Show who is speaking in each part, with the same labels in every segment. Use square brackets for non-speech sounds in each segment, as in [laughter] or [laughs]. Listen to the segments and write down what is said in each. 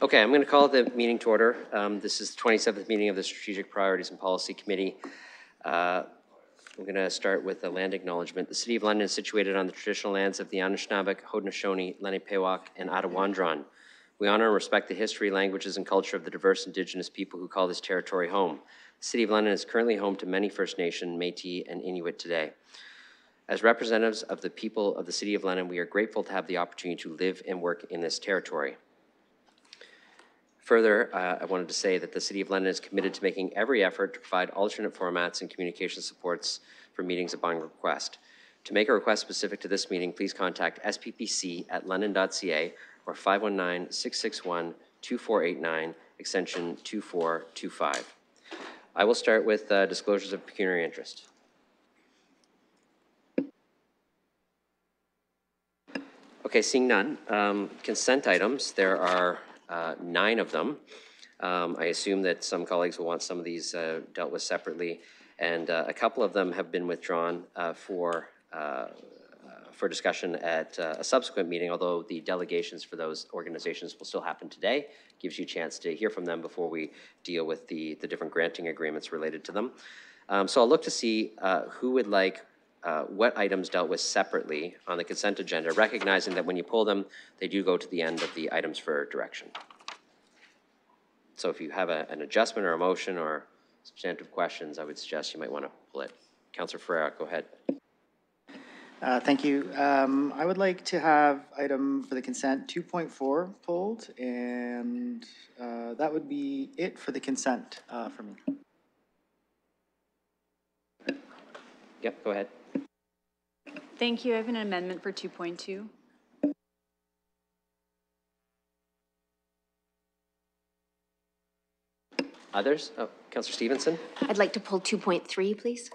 Speaker 1: Okay, I'm going to call the meeting to order. Um, This is the 27th meeting of the Strategic Priorities and Policy Committee. Uh, I'm going to start with the land acknowledgement. The City of London is situated on the traditional lands of the Anishinaabe, Haudenosaunee, Lenape-Pewak, and Attawandaron. We honor and respect the history, languages, and culture of the diverse Indigenous people who call this territory home. The City of London is currently home to many First Nation, Métis, and Inuit today. As representatives of the people of the City of London, we are grateful to have the opportunity to live and work in this territory. Further, uh, I wanted to say that the City of London is committed to making every effort to provide alternate formats and communication supports for meetings upon request. To make a request specific to this meeting, please contact sppc at london.ca or 519-661-2489, extension 2425. I will start with uh, disclosures of pecuniary interest. Okay, seeing none. Um, Consent items, there are uh, nine of them. Um, I assume that some colleagues will want some of these uh, dealt with separately, and uh, a couple of them have been withdrawn uh, for, uh, uh, for discussion at a subsequent meeting, although the delegations for those organizations will still happen today. Gives you a chance to hear from them before we deal with the, the different granting agreements related to them. Um, So I'll look to see who would like uh, what items dealt with separately on the consent agenda, recognizing that when you pull them, they do go to the end of the items for direction. So if you have a- an adjustment or a motion or substantive questions, I would suggest you might want to pull it. Counselor Ferreira, go ahead.
Speaker 2: Uh, Thank you. Um, I would like to have item for the consent 2.4 pulled, and uh, that would be it for the consent uh, for me.
Speaker 1: Yep, go ahead.
Speaker 3: Thank you. I have an amendment for 2.2.
Speaker 1: Others? Oh, Counselor Stevenson?
Speaker 4: I'd like to pull 2.3, please.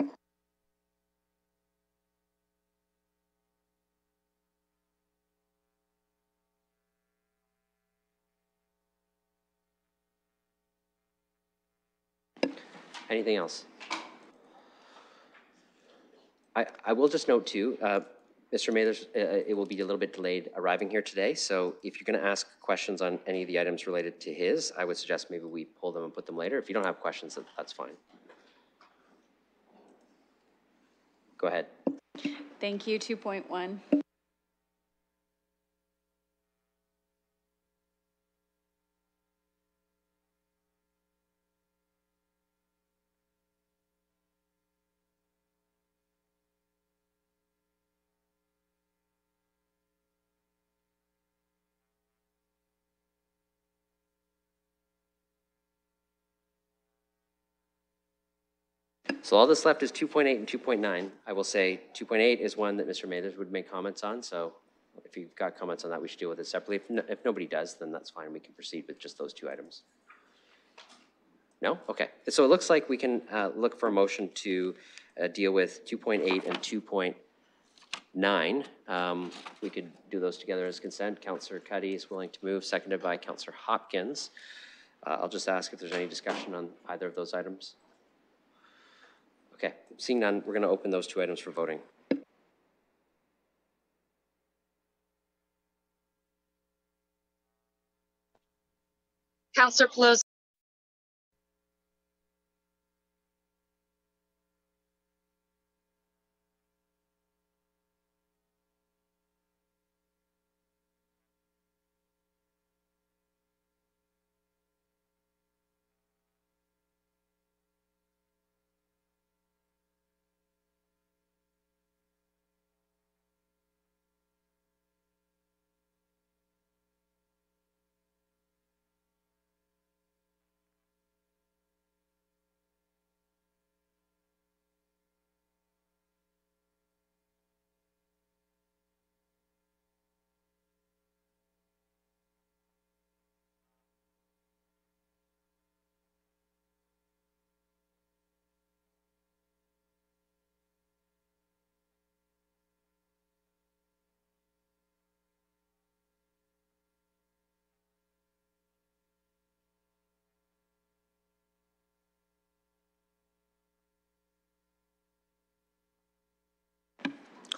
Speaker 1: Anything else? I, I will just note too, uh, Mr. Mathers, uh, it will be a little bit delayed arriving here today, so if you're going to ask questions on any of the items related to his, I would suggest maybe we pull them and put them later. If you don't have questions, that- that's fine. Go ahead.
Speaker 3: Thank you. 2.1.
Speaker 1: So all that's left is 2.8 and 2.9. I will say 2.8 is one that Mr. Mathers would make comments on, so if you've got comments on that, we should deal with it separately. If, no- if nobody does, then that's fine, we can proceed with just those two items. No? Okay. So it looks like we can uh, look for a motion to uh, deal with 2.8 and 2.9. Um, We could do those together as consent. Counselor Cuddy is willing to move, seconded by Counselor Hopkins. Uh, I'll just ask if there's any discussion on either of those items. Okay, seeing none, we're going to open those two items for voting.
Speaker 5: Counselor Peloza,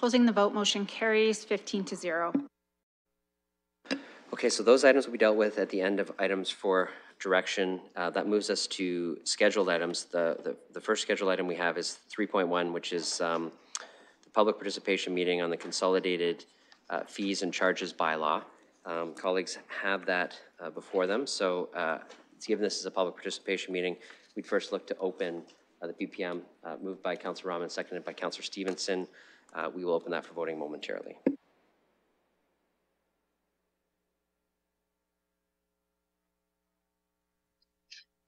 Speaker 6: Closing the vote, motion carries 15 to 0.
Speaker 1: Okay, so those items will be dealt with at the end of items for direction. Uh, That moves us to scheduled items. The, the, the first scheduled item we have is 3.1, which is um, the public participation meeting on the consolidated uh, fees and charges bylaw. Um, Colleagues have that uh, before them, so uh, given this is a public participation meeting, we'd first look to open uh, the PPM, uh, moved by Counselor Rahman, seconded by Counselor Stevenson. Uh, We will open that for voting momentarily.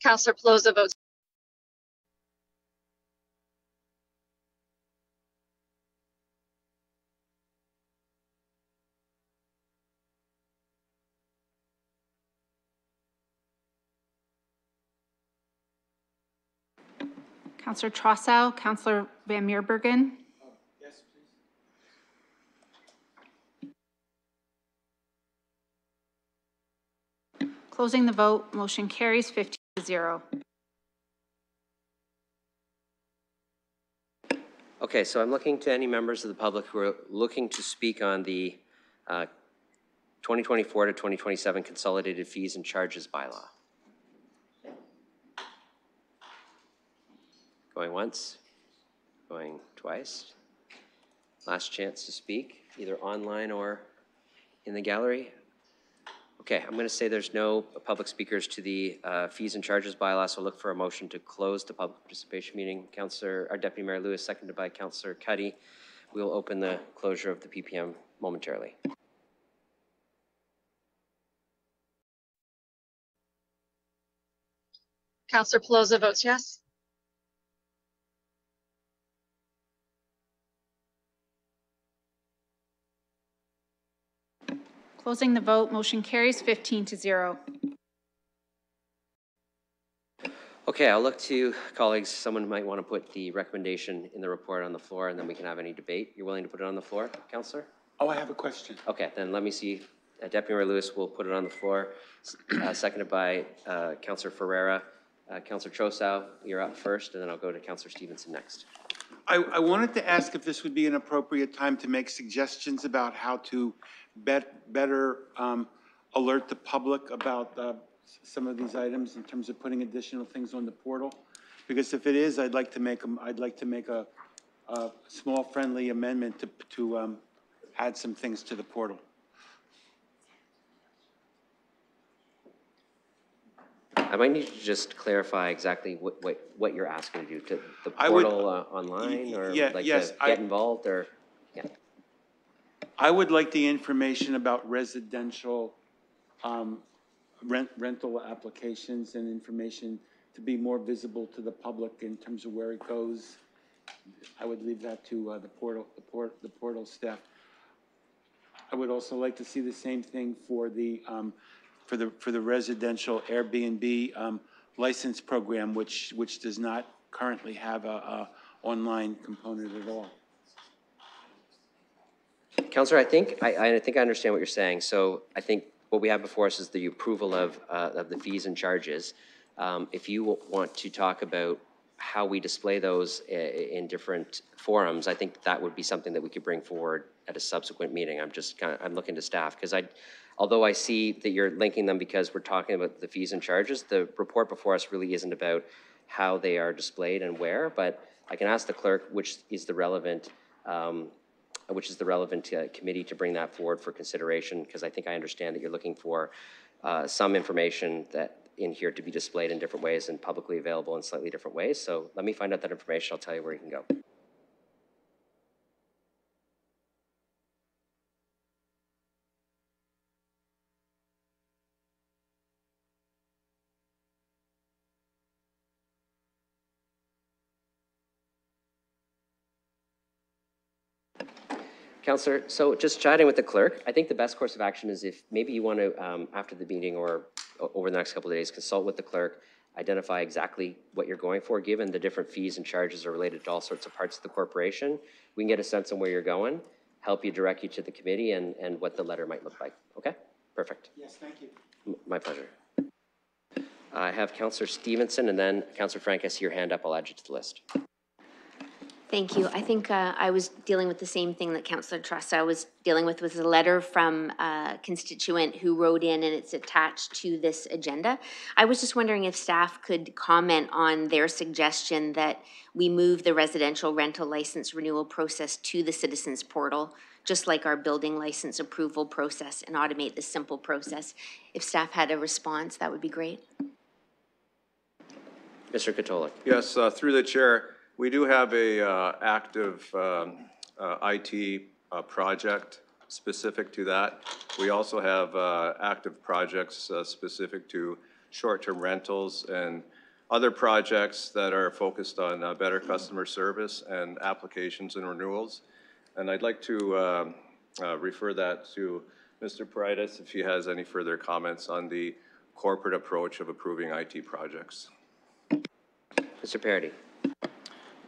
Speaker 5: Counselor Peloza votes
Speaker 3: Counselor Trosow, Counselor Van Meerbergen, closing the vote, motion carries 15 to 0.
Speaker 1: Okay, so I'm looking to any members of the public who are looking to speak on the uh, 2024 to 2027 Consolidated Fees and Charges bylaw. Going once, going twice. Last chance to speak, either online or in the gallery. Okay, I'm going to say there's no public speakers to the uh, fees and charges bylaw, so look for a motion to close the public participation meeting. Counselor, our Deputy Mayor Lewis, seconded by Counselor Cuddy. We will open the closure of the PPM momentarily.
Speaker 5: Counselor Peloza votes yes.
Speaker 3: Closing the vote, motion carries 15 to 0.
Speaker 1: Okay, I'll look to colleagues, someone might want to put the recommendation in the report on the floor, and then we can have any debate. You're willing to put it on the floor, Counselor?
Speaker 6: Oh, I have a question.
Speaker 1: Okay, then let me see. Uh, Deputy Mayor Lewis will put it on the floor, uh, seconded by uh, Counselor Ferreira. Uh, Counselor Trosow, you're up first, and then I'll go to Counselor Stevenson next.
Speaker 6: I, I wanted to ask if this would be an appropriate time to make suggestions about how to bet, better um, alert the public about uh, some of these items in terms of putting additional things on the portal. Because if it is, I'd like to make, 'em- I'd like to make a, a small friendly amendment to, to um, add some things to the portal.
Speaker 1: I might need to just clarify exactly what, what, what you're asking to do, to the
Speaker 6: I would-
Speaker 1: portal uh, online, or
Speaker 6: yeah,
Speaker 1: like
Speaker 6: yes,
Speaker 1: to
Speaker 6: I-
Speaker 1: get involved, or, yeah.
Speaker 6: I would like the information about residential um, rent, rental applications and information to be more visible to the public in terms of where it goes. I would leave that to uh, the portal, the port, the portal staff. I would also like to see the same thing for the, um, for the, for the residential Airbnb um, license program, which, which does not currently have a, a online component at all.
Speaker 1: Counselor, I think, I, I think I understand what you're saying. So I think what we have before us is the approval of, uh, of the fees and charges. Um, If you want to talk about how we display those i- in different forums, I think that would be something that we could bring forward at a subsequent meeting. I'm just kind of, I'm looking to staff, because I, although I see that you're linking them because we're talking about the fees and charges, the report before us really isn't about how they are displayed and where, but I can ask the clerk which is the relevant um, which is the relevant uh, committee to bring that forward for consideration, because I think I understand that you're looking for uh, some information that in here to be displayed in different ways and publicly available in slightly different ways. So let me find out that information. I'll tell you where you can go. Counselor, so just chatting with the clerk, I think the best course of action is if maybe you want to, um, after the meeting or over the next couple of days, consult with the clerk, identify exactly what you're going for, given the different fees and charges are related to all sorts of parts of the corporation. We can get a sense on where you're going, help you direct you to the committee and, and what the letter might look like. Okay? Perfect.
Speaker 6: Yes, thank you.
Speaker 1: M- My pleasure. I have Counselor Stevenson and then Counselor Frank, I see your hand up. I'll add you to the list.
Speaker 4: Thank you. I think uh, I was dealing with the same thing that Councillor Tressa was dealing with, was a letter from a constituent who wrote in and it's attached to this agenda. I was just wondering if staff could comment on their suggestion that we move the residential rental license renewal process to the citizens portal, just like our building license approval process, and automate this simple process. If staff had a response, that would be great.
Speaker 1: Mr. Katolyk.
Speaker 7: Yes, uh, through the chair, we do have a uh, active um, uh, IT uh, project specific to that. We also have uh, active projects uh, specific to short-term rentals and other projects that are focused on uh, better customer service and applications and renewals. And I'd like to um, refer that to Mr. Paredes if he has any further comments on the corporate approach of approving IT projects.
Speaker 1: Mr. Parity.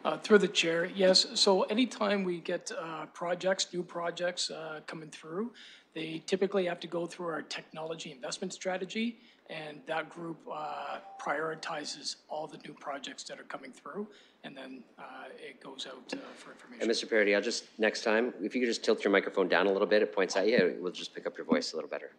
Speaker 8: Uh, Through the chair, yes. So anytime we get uh, projects, new projects uh, coming through, they typically have to go through our technology investment strategy, and that group uh, prioritizes all the new projects that are coming through, and then uh, it goes out uh, for
Speaker 1: And
Speaker 8: information.
Speaker 1: Mr. Parity, I'll just, next time, if you could just tilt your microphone down a little bit, it points at you, we'll just pick up your voice a little better.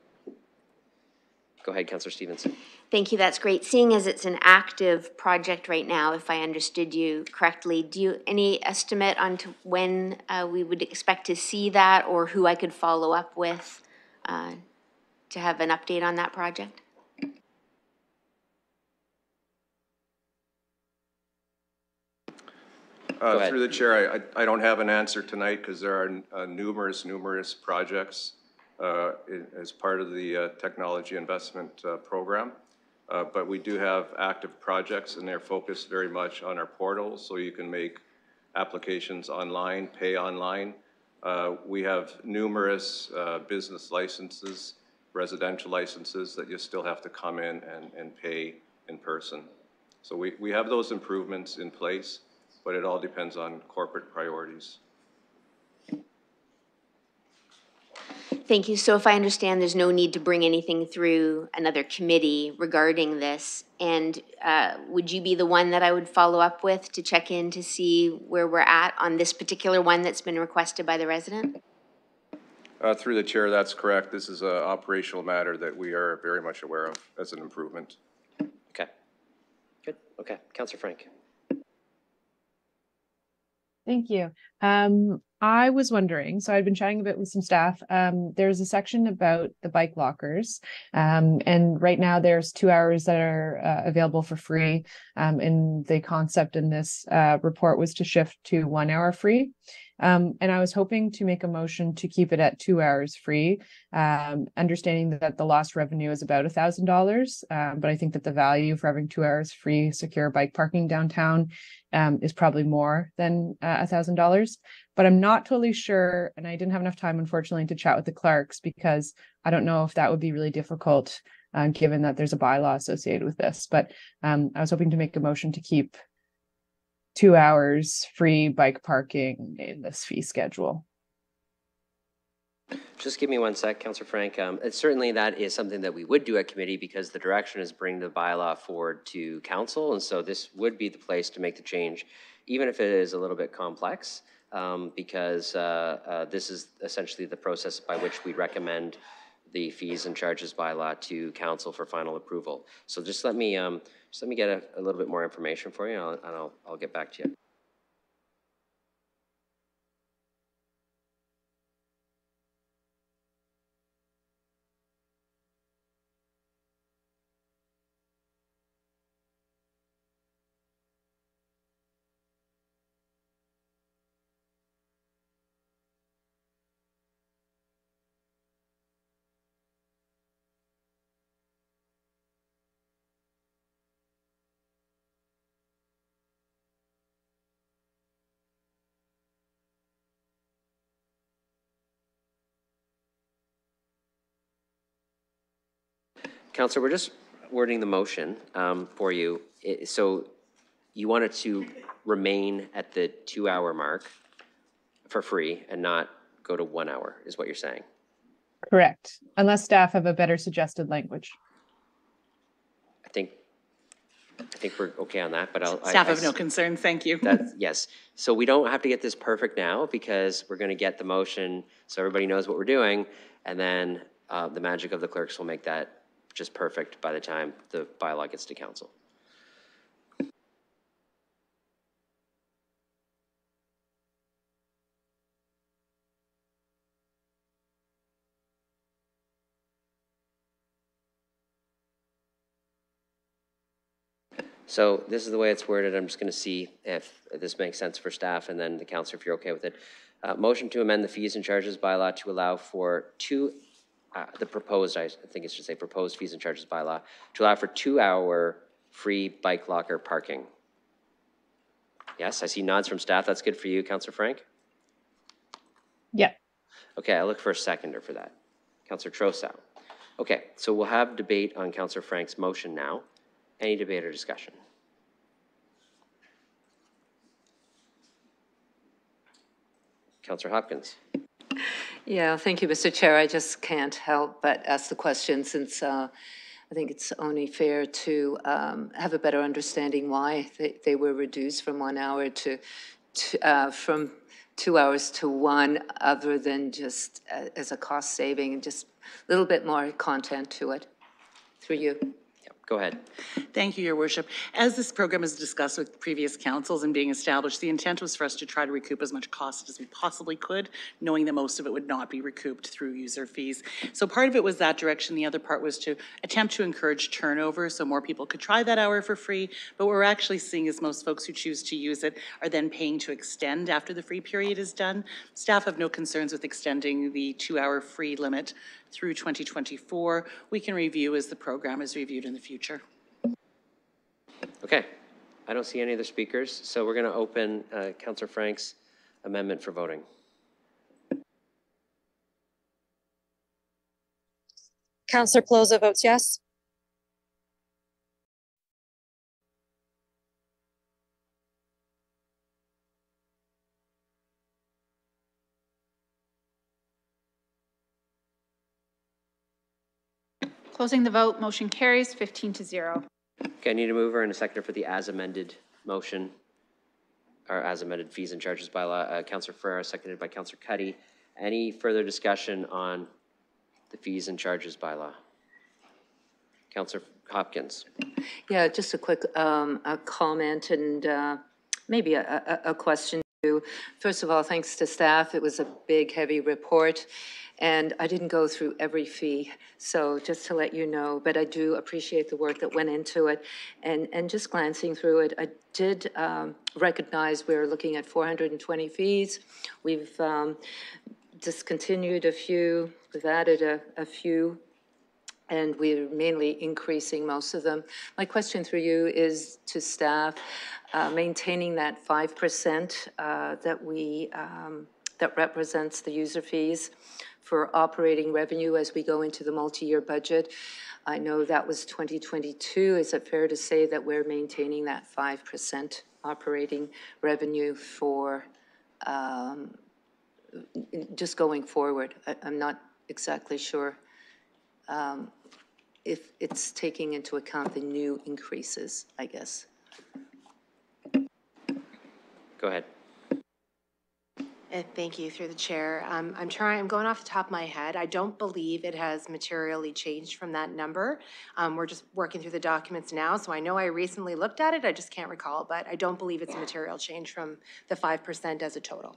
Speaker 1: Go ahead, Counselor Stevenson.
Speaker 4: Thank you, that's great. Seeing as it's an active project right now, if I understood you correctly, do you, any estimate on to when uh, we would expect to see that or who I could follow up with uh, to have an update on that project?
Speaker 7: Uh. Through the chair, I, I- I don't have an answer tonight because there are uh, numerous, numerous projects uh, as part of the uh, technology investment uh, program. Uh, But we do have active projects and they're focused very much on our portal, so you can make applications online, pay online. Uh, We have numerous uh, business licenses, residential licenses that you still have to come in and, and pay in person. So we, we have those improvements in place, but it all depends on corporate priorities.
Speaker 4: Thank you. So if I understand, there's no need to bring anything through another committee regarding this. And uh, would you be the one that I would follow up with to check in to see where we're at on this particular one that's been requested by the resident?
Speaker 7: Uh, Through the chair, that's correct. This is an operational matter that we are very much aware of as an improvement.
Speaker 1: Okay. Good, okay. Counselor Frank.
Speaker 9: Thank you. Um, I was wondering, so I've been chatting a bit with some staff. Um, there's a section about the bike lockers. Um, and right now there's two hours that are uh, available for free. Um, and the concept in this uh, report was to shift to one hour free. Um, and I was hoping to make a motion to keep it at two hours free, um, understanding that the lost revenue is about a thousand dollars. Um, but I think that the value for having two hours free secure bike parking downtown um, is probably more than uh, a thousand dollars. But I'm not totally sure, and I didn't have enough time, unfortunately, to chat with the clerks because I don't know if that would be really difficult, uh, given that there's a bylaw associated with this. But um, I was hoping to make a motion to keep two hours free bike parking in this fee schedule.
Speaker 1: Just give me one sec, Counselor Frank. Um, certainly that is something that we would do at committee because the direction is bring the bylaw forward to council. And so this would be the place to make the change, even if it is a little bit complex, um, because uh, uh, this is essentially the process by which we recommend the fees and charges bylaw to council for final approval. So just let me, um, just let me get a, a little bit more information for you and I'll, and I'll, I'll get back to you. Counselor, we're just wording the motion um, for you. I- So you wanted to remain at the two-hour mark for free and not go to one hour, is what you're saying?
Speaker 9: Correct, unless staff have a better suggested language.
Speaker 1: I think, I think we're okay on that, but I'll. I-
Speaker 10: Staff
Speaker 1: I
Speaker 10: have no concern, thank you.
Speaker 1: That's, yes. So we don't have to get this perfect now because we're going to get the motion so everybody knows what we're doing. And then uh, the magic of the clerks will make that just perfect by the time the bylaw gets to council. So this is the way it's worded. I'm just going to see if this makes sense for staff and then the council, if you're okay with it. Uh, Motion to amend the fees and charges bylaw to allow for two, uh, the proposed, I think it should say proposed fees and charges bylaw, to allow for two-hour free bike locker parking. Yes, I see nods from staff. That's good for you, Counselor Frank?
Speaker 9: Yeah.
Speaker 1: Okay, I look for a seconder for that. Counselor Trosow. Okay, so we'll have debate on Counselor Frank's motion now. Any debate or discussion? Counselor Hopkins.
Speaker 11: Yeah, thank you, Mr. Chair. I just can't help but ask the question since uh, I think it's only fair to um, have a better understanding why they, they were reduced from one hour to, to, uh, from two hours to one, other than just uh, as a cost saving, and just a little bit more content to it, through you.
Speaker 1: Go ahead.
Speaker 10: Thank you, Your Worship. As this program is discussed with previous councils and being established, the intent was for us to try to recoup as much cost as we possibly could, knowing that most of it would not be recouped through user fees. So part of it was that direction. The other part was to attempt to encourage turnover so more people could try that hour for free. But what we're actually seeing is most folks who choose to use it are then paying to extend after the free period is done. Staff have no concerns with extending the two-hour free limit through 2024. We can review as the program is reviewed in the future.
Speaker 1: Okay, I don't see any other speakers, so we're going to open uh, Counselor Frank's amendment for voting.
Speaker 5: Counselor Peloza votes yes.
Speaker 3: Closing the vote, motion carries 15 to 0.
Speaker 1: Okay, I need a mover and a seconder for the as amended motion, or as amended fees and charges bylaw. Uh, Counselor Ferreira, seconded by Counselor Cuddy. Any further discussion on the fees and charges bylaw? Counselor Hopkins.
Speaker 11: Yeah, just a quick um, a comment and uh, maybe a, a, a question too. First of all, thanks to staff. It was a big, heavy report, and I didn't go through every fee. So just to let you know, but I do appreciate the work that went into it. And, and just glancing through it, I did um, recognize we're looking at 420 fees. We've um, discontinued a few, we've added a, a few and we're mainly increasing most of them. My question through you is to staff, uh, maintaining that 5% uh, that we, um, that represents the user fees for operating revenue as we go into the multi-year budget. I know that was 2022. Is it fair to say that we're maintaining that 5% operating revenue for um, just going forward? I- I'm not exactly sure um, if it's taking into account the new increases, I guess.
Speaker 1: Go ahead.
Speaker 12: Uh, Thank you, through the chair. Um, I'm trying, I'm going off the top of my head. I don't believe it has materially changed from that number. Um, We're just working through the documents now, so I know I recently looked at it, I just can't recall, but I don't believe it's a material change from the 5% as a total.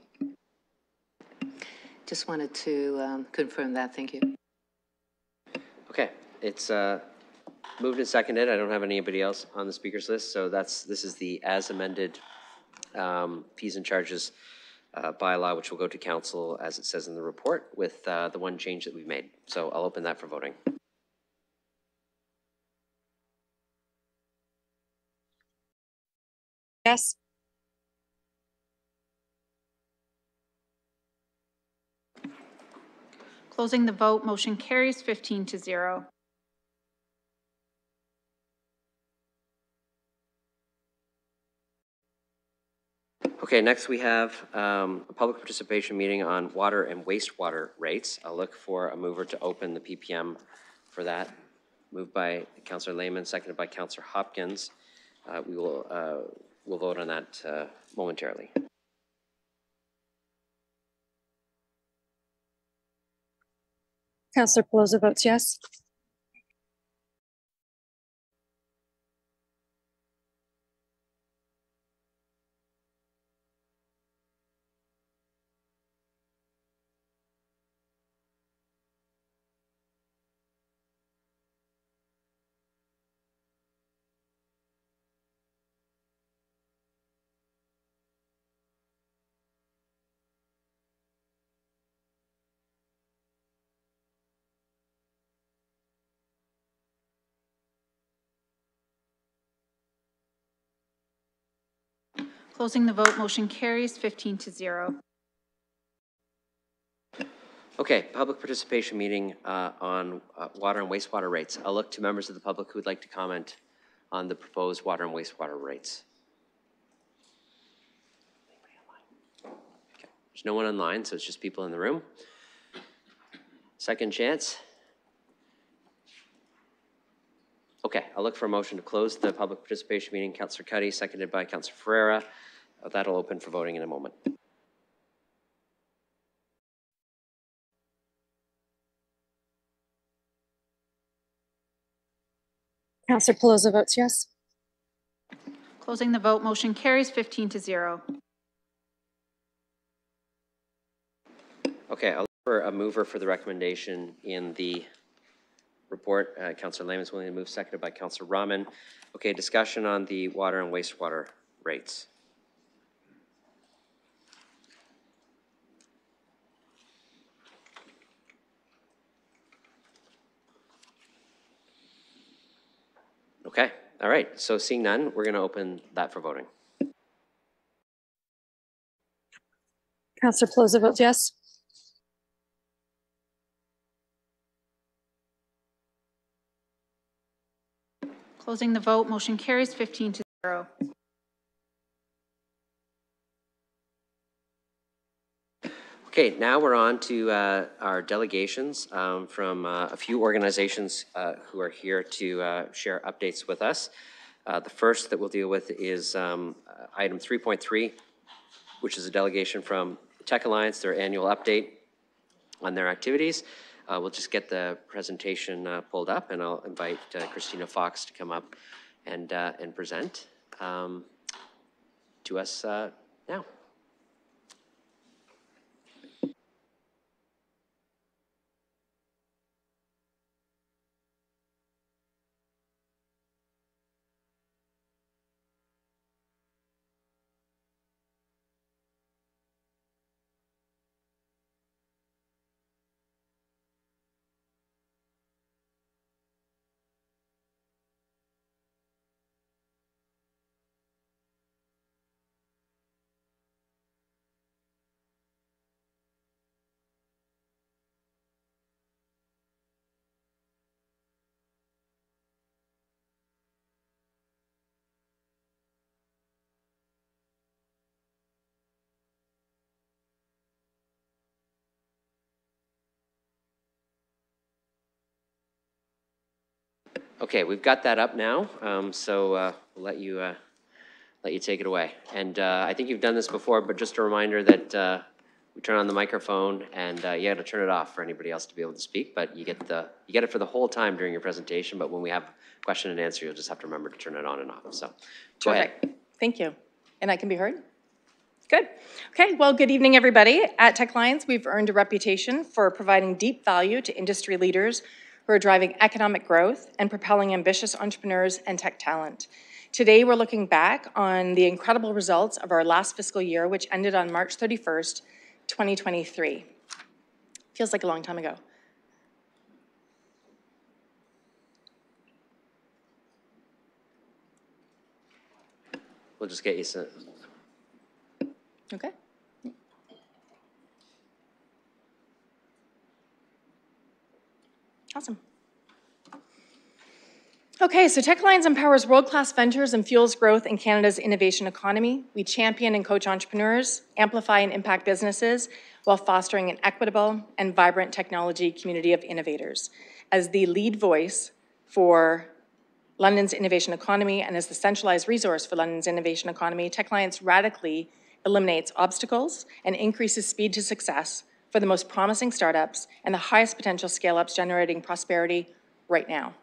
Speaker 11: Just wanted to um, confirm that, thank you.
Speaker 1: Okay, it's uh, moved and seconded. I don't have anybody else on the speakers list, so that's, this is the as amended um, fees and charges uh, bylaw, which will go to council, as it says in the report, with uh, the one change that we've made. So I'll open that for voting.
Speaker 5: Yes.
Speaker 3: Closing the vote, motion carries 15 to 0.
Speaker 1: Okay, next we have um, a public participation meeting on water and wastewater rates. I'll look for a mover to open the PPM for that. Moved by Councillor Lehman, seconded by Councillor Hopkins. uh, we will, uh, we'll vote on that uh, momentarily.
Speaker 5: Councillor Peloza votes yes.
Speaker 3: Closing the vote, motion carries 15 to 0.
Speaker 1: Okay, public participation meeting uh, on uh, water and wastewater rates. I'll look to members of the public who would like to comment on the proposed water and wastewater rates. Okay, There's no one online, so it's just people in the room. Second chance. Okay, I'll look for a motion to close the public participation meeting. Councillor Cuddy, seconded by Councillor Ferreira. Uh, That'll open for voting in a moment.
Speaker 5: Councillor Peloza votes yes.
Speaker 3: Closing the vote, motion carries 15 to 0.
Speaker 1: Okay, I'll look for a mover for the recommendation in the report. Uh, Counselor Lehman's willing to move, seconded by Counselor Rahman. Okay, discussion on the water and wastewater rates. Okay, all right, so seeing none, we're going to open that for voting.
Speaker 5: Counselor Peloza votes yes.
Speaker 3: Closing the vote, motion carries 15 to 0.
Speaker 1: Okay, now we're on to uh, our delegations um, from uh, a few organizations uh, who are here to uh, share updates with us. Uh, The first that we'll deal with is um, uh, item 3.3, which is a delegation from Tech Alliance, their annual update on their activities. We'll just get the presentation pulled up, and I'll invite Christina Fox to come up and, and present um, to us now. Okay, we've got that up now, um, so uh, we'll let you, uh, let you take it away. And uh, I think you've done this before, but just a reminder that uh, we turn on the microphone, and uh, you got to turn it off for anybody else to be able to speak, but you get the, you get it for the whole time during your presentation, but when we have question and answer, you'll just have to remember to turn it on and off, so. Go ahead.
Speaker 13: Terrific. Thank you. And I can be heard? Good. Okay, well, good evening, everybody. At Tech Alliance, we've earned a reputation for providing deep value to industry leaders who are driving economic growth and propelling ambitious entrepreneurs and tech talent. Today, we're looking back on the incredible results of our last fiscal year, which ended on March 31st, 2023. Feels like a long time ago.
Speaker 1: We'll just get you some,
Speaker 13: Okay. Awesome. Okay, so Tech Alliance empowers world-class ventures and fuels growth in Canada's innovation economy. We champion and coach entrepreneurs, amplify and impact businesses while fostering an equitable and vibrant technology community of innovators. As the lead voice for London's innovation economy and as the centralized resource for London's innovation economy, Tech Alliance radically eliminates obstacles and increases speed to success for the most promising startups and the highest potential scale-ups generating prosperity right now.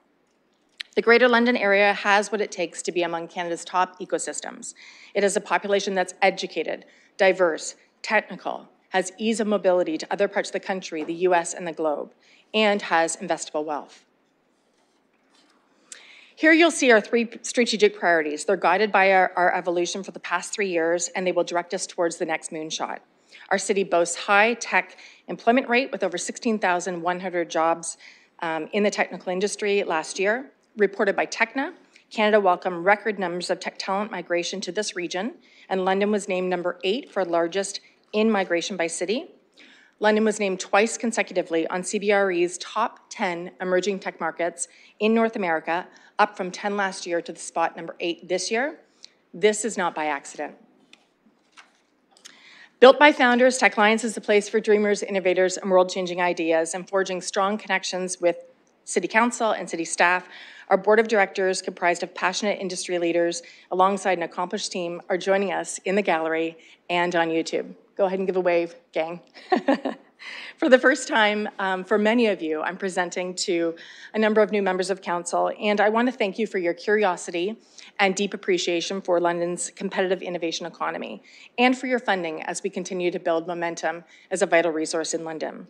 Speaker 13: The Greater London area has what it takes to be among Canada's top ecosystems. It has a population that's educated, diverse, technical, has ease of mobility to other parts of the country, the US, and the globe, and has investable wealth. Here you'll see our three strategic priorities. They're guided by our, our evolution for the past three years, and they will direct us towards the next moonshot. Our city boasts high-tech employment rate with over 16,100 jobs um, in the technical industry last year. Reported by Techna, Canada welcomed record numbers of tech talent migration to this region, and London was named number eight for largest in migration by city. London was named twice consecutively on CBRE's top 10 emerging tech markets in North America, up from 10 last year to the spot number eight this year. This is not by accident. Built by founders, Tech Alliance is the place for dreamers, innovators, and world-changing ideas, and forging strong connections with City Council and City staff. Our board of directors, comprised of passionate industry leaders, alongside an accomplished team, are joining us in the gallery and on YouTube. Go ahead and give a wave, gang. [laughs] For the first time, um, for many of you, I'm presenting to a number of new members of council, and I want to thank you for your curiosity and deep appreciation for London's competitive innovation economy, and for your funding as we continue to build momentum as a vital resource in London.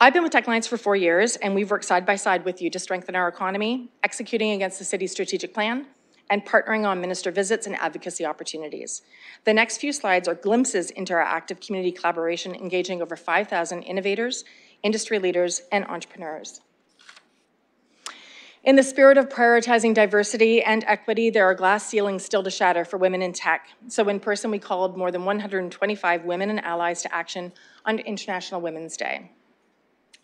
Speaker 13: I've been with Tech Alliance for four years, and we've worked side by side with you to strengthen our economy, executing against the city's strategic plan, and partnering on minister visits and advocacy opportunities. The next few slides are glimpses into our active community collaboration, engaging over 5,000 innovators, industry leaders, and entrepreneurs. In the spirit of prioritizing diversity and equity, there are glass ceilings still to shatter for women in tech. So in person, we called more than 125 women and allies to action on International Women's Day.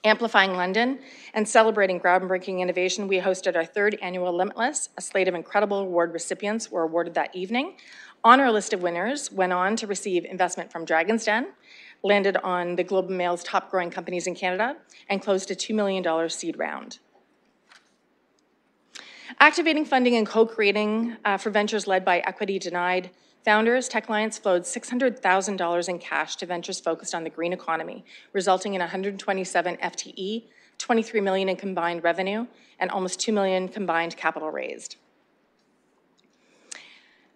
Speaker 13: Amplifying London and celebrating groundbreaking innovation, we hosted our third annual Limitless. A slate of incredible award recipients were awarded that evening. On our list of winners went on to receive investment from Dragon's Den, landed on the Globe and Mail's top growing companies in Canada, and closed a $2 million seed round. Activating funding and co-creating uh, for ventures led by Equity Denied Founders, Tech Alliance flowed $600,000 in cash to ventures focused on the green economy, resulting in 127 FTE, 23 million in combined revenue, and almost 2 million combined capital raised.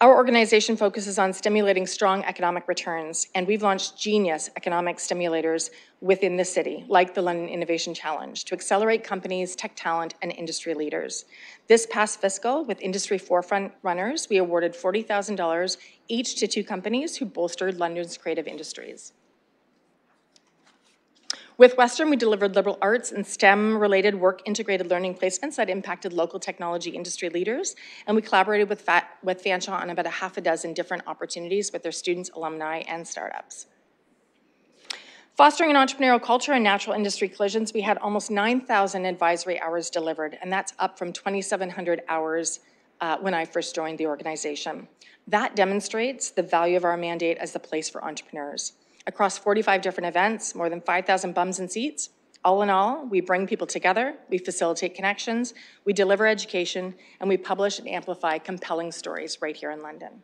Speaker 13: Our organization focuses on stimulating strong economic returns, and we've launched genius economic stimulators within the city, like the London Innovation Challenge, to accelerate companies, tech talent, and industry leaders. This past fiscal, with industry forefront runners, we awarded $40,000 each to two companies who bolstered London's creative industries. With Western, we delivered liberal arts and STEM-related work-integrated learning placements that impacted local technology industry leaders, and we collaborated with, Fat, with Fanshawe on about a half a dozen different opportunities with their students, alumni, and startups. Fostering an entrepreneurial culture and natural industry collisions, we had almost 9,000 advisory hours delivered, and that's up from 2,700 hours uh, when I first joined the organization. That demonstrates the value of our mandate as the place for entrepreneurs across 45 different events, more than 5,000 bums and seats. All in all, we bring people together, we facilitate connections, we deliver education, and we publish and amplify compelling stories right here in London.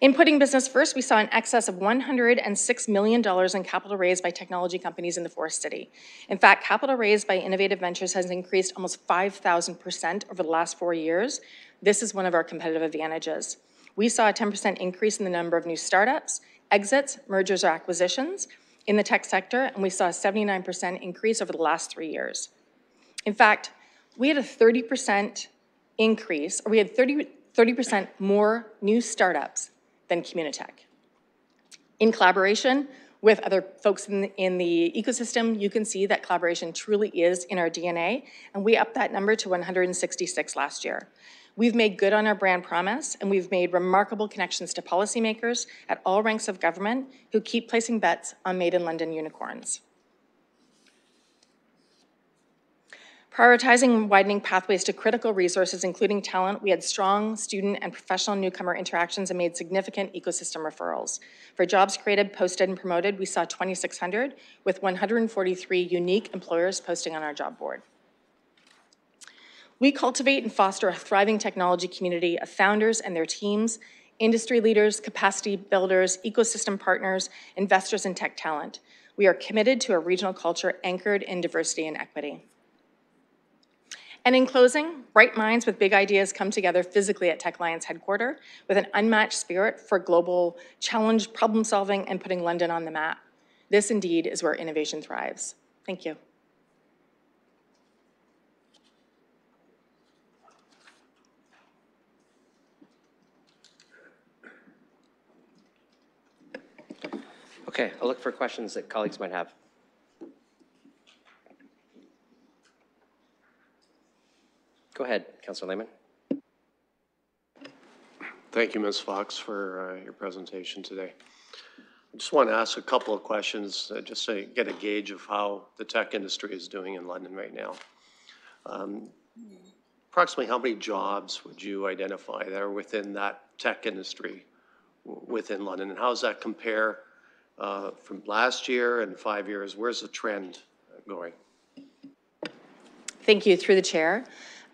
Speaker 13: In putting business first, we saw an excess of $106 million in capital raised by technology companies in the Forest City. In fact, capital raised by innovative ventures has increased almost 5,000% over the last four years. This is one of our competitive advantages. We saw a 10% increase in the number of new startups exits, mergers, or acquisitions in the tech sector, and we saw a 79% increase over the last three years. In fact, we had a 30% increase, or we had 30, 30% more new startups than Communitech. In collaboration with other folks in the, in the ecosystem, you can see that collaboration truly is in our DNA, and we upped that number to 166 last year. We've made good on our brand promise, and we've made remarkable connections to policymakers at all ranks of government who keep placing bets on made in London unicorns. Prioritizing and widening pathways to critical resources, including talent, we had strong student and professional newcomer interactions and made significant ecosystem referrals. For jobs created, posted, and promoted, we saw 2,600, with 143 unique employers posting on our job board. We cultivate and foster a thriving technology community of founders and their teams, industry leaders, capacity builders, ecosystem partners, investors, and tech talent. We are committed to a regional culture anchored in diversity and equity. And in closing, bright minds with big ideas come together physically at Tech Alliance headquarters with an unmatched spirit for global challenge, problem solving, and putting London on the map. This indeed is where innovation thrives. Thank you.
Speaker 1: Okay, I'll look for questions that colleagues might have. Go ahead, Councillor Lehman.
Speaker 14: Thank you, Ms. Fox, for uh, your presentation today. I just want to ask a couple of questions, uh, just to get a gauge of how the tech industry is doing in London right now. Um, Approximately how many jobs would you identify that are within that tech industry within London? And how does that compare uh, from last year and five years? Where's the trend going?
Speaker 13: Thank you. Through the chair.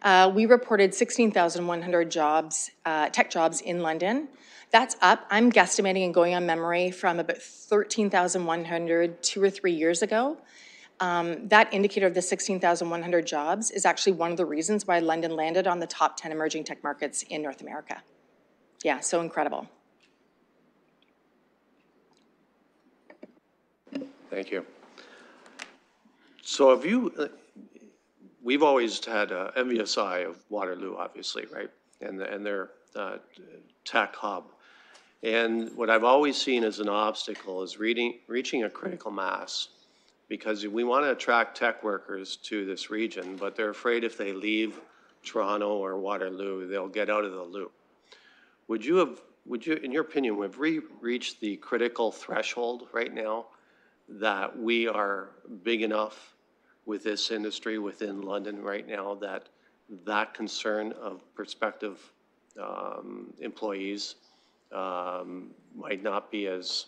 Speaker 13: Uh, we reported 16,100 jobs, uh, tech jobs in London. That's up, I'm guesstimating and going on memory, from about 13,100 two or three years ago. Um, that indicator of the 16,100 jobs is actually one of the reasons why London landed on the top 10 emerging tech markets in North America. Yeah, so incredible.
Speaker 14: Thank you. So have you, uh, we've always had envious eye of Waterloo, obviously, right? And, and their uh, tech hub. And what I've always seen as an obstacle is reading, reaching a critical mass. Because we want to attract tech workers to this region, but they're afraid if they leave Toronto or Waterloo, they'll get out of the loop. Would you have, would you, in your opinion, have we reached the critical threshold right now that we are big enough with this industry within London right now that that concern of prospective um, employees um, might not be as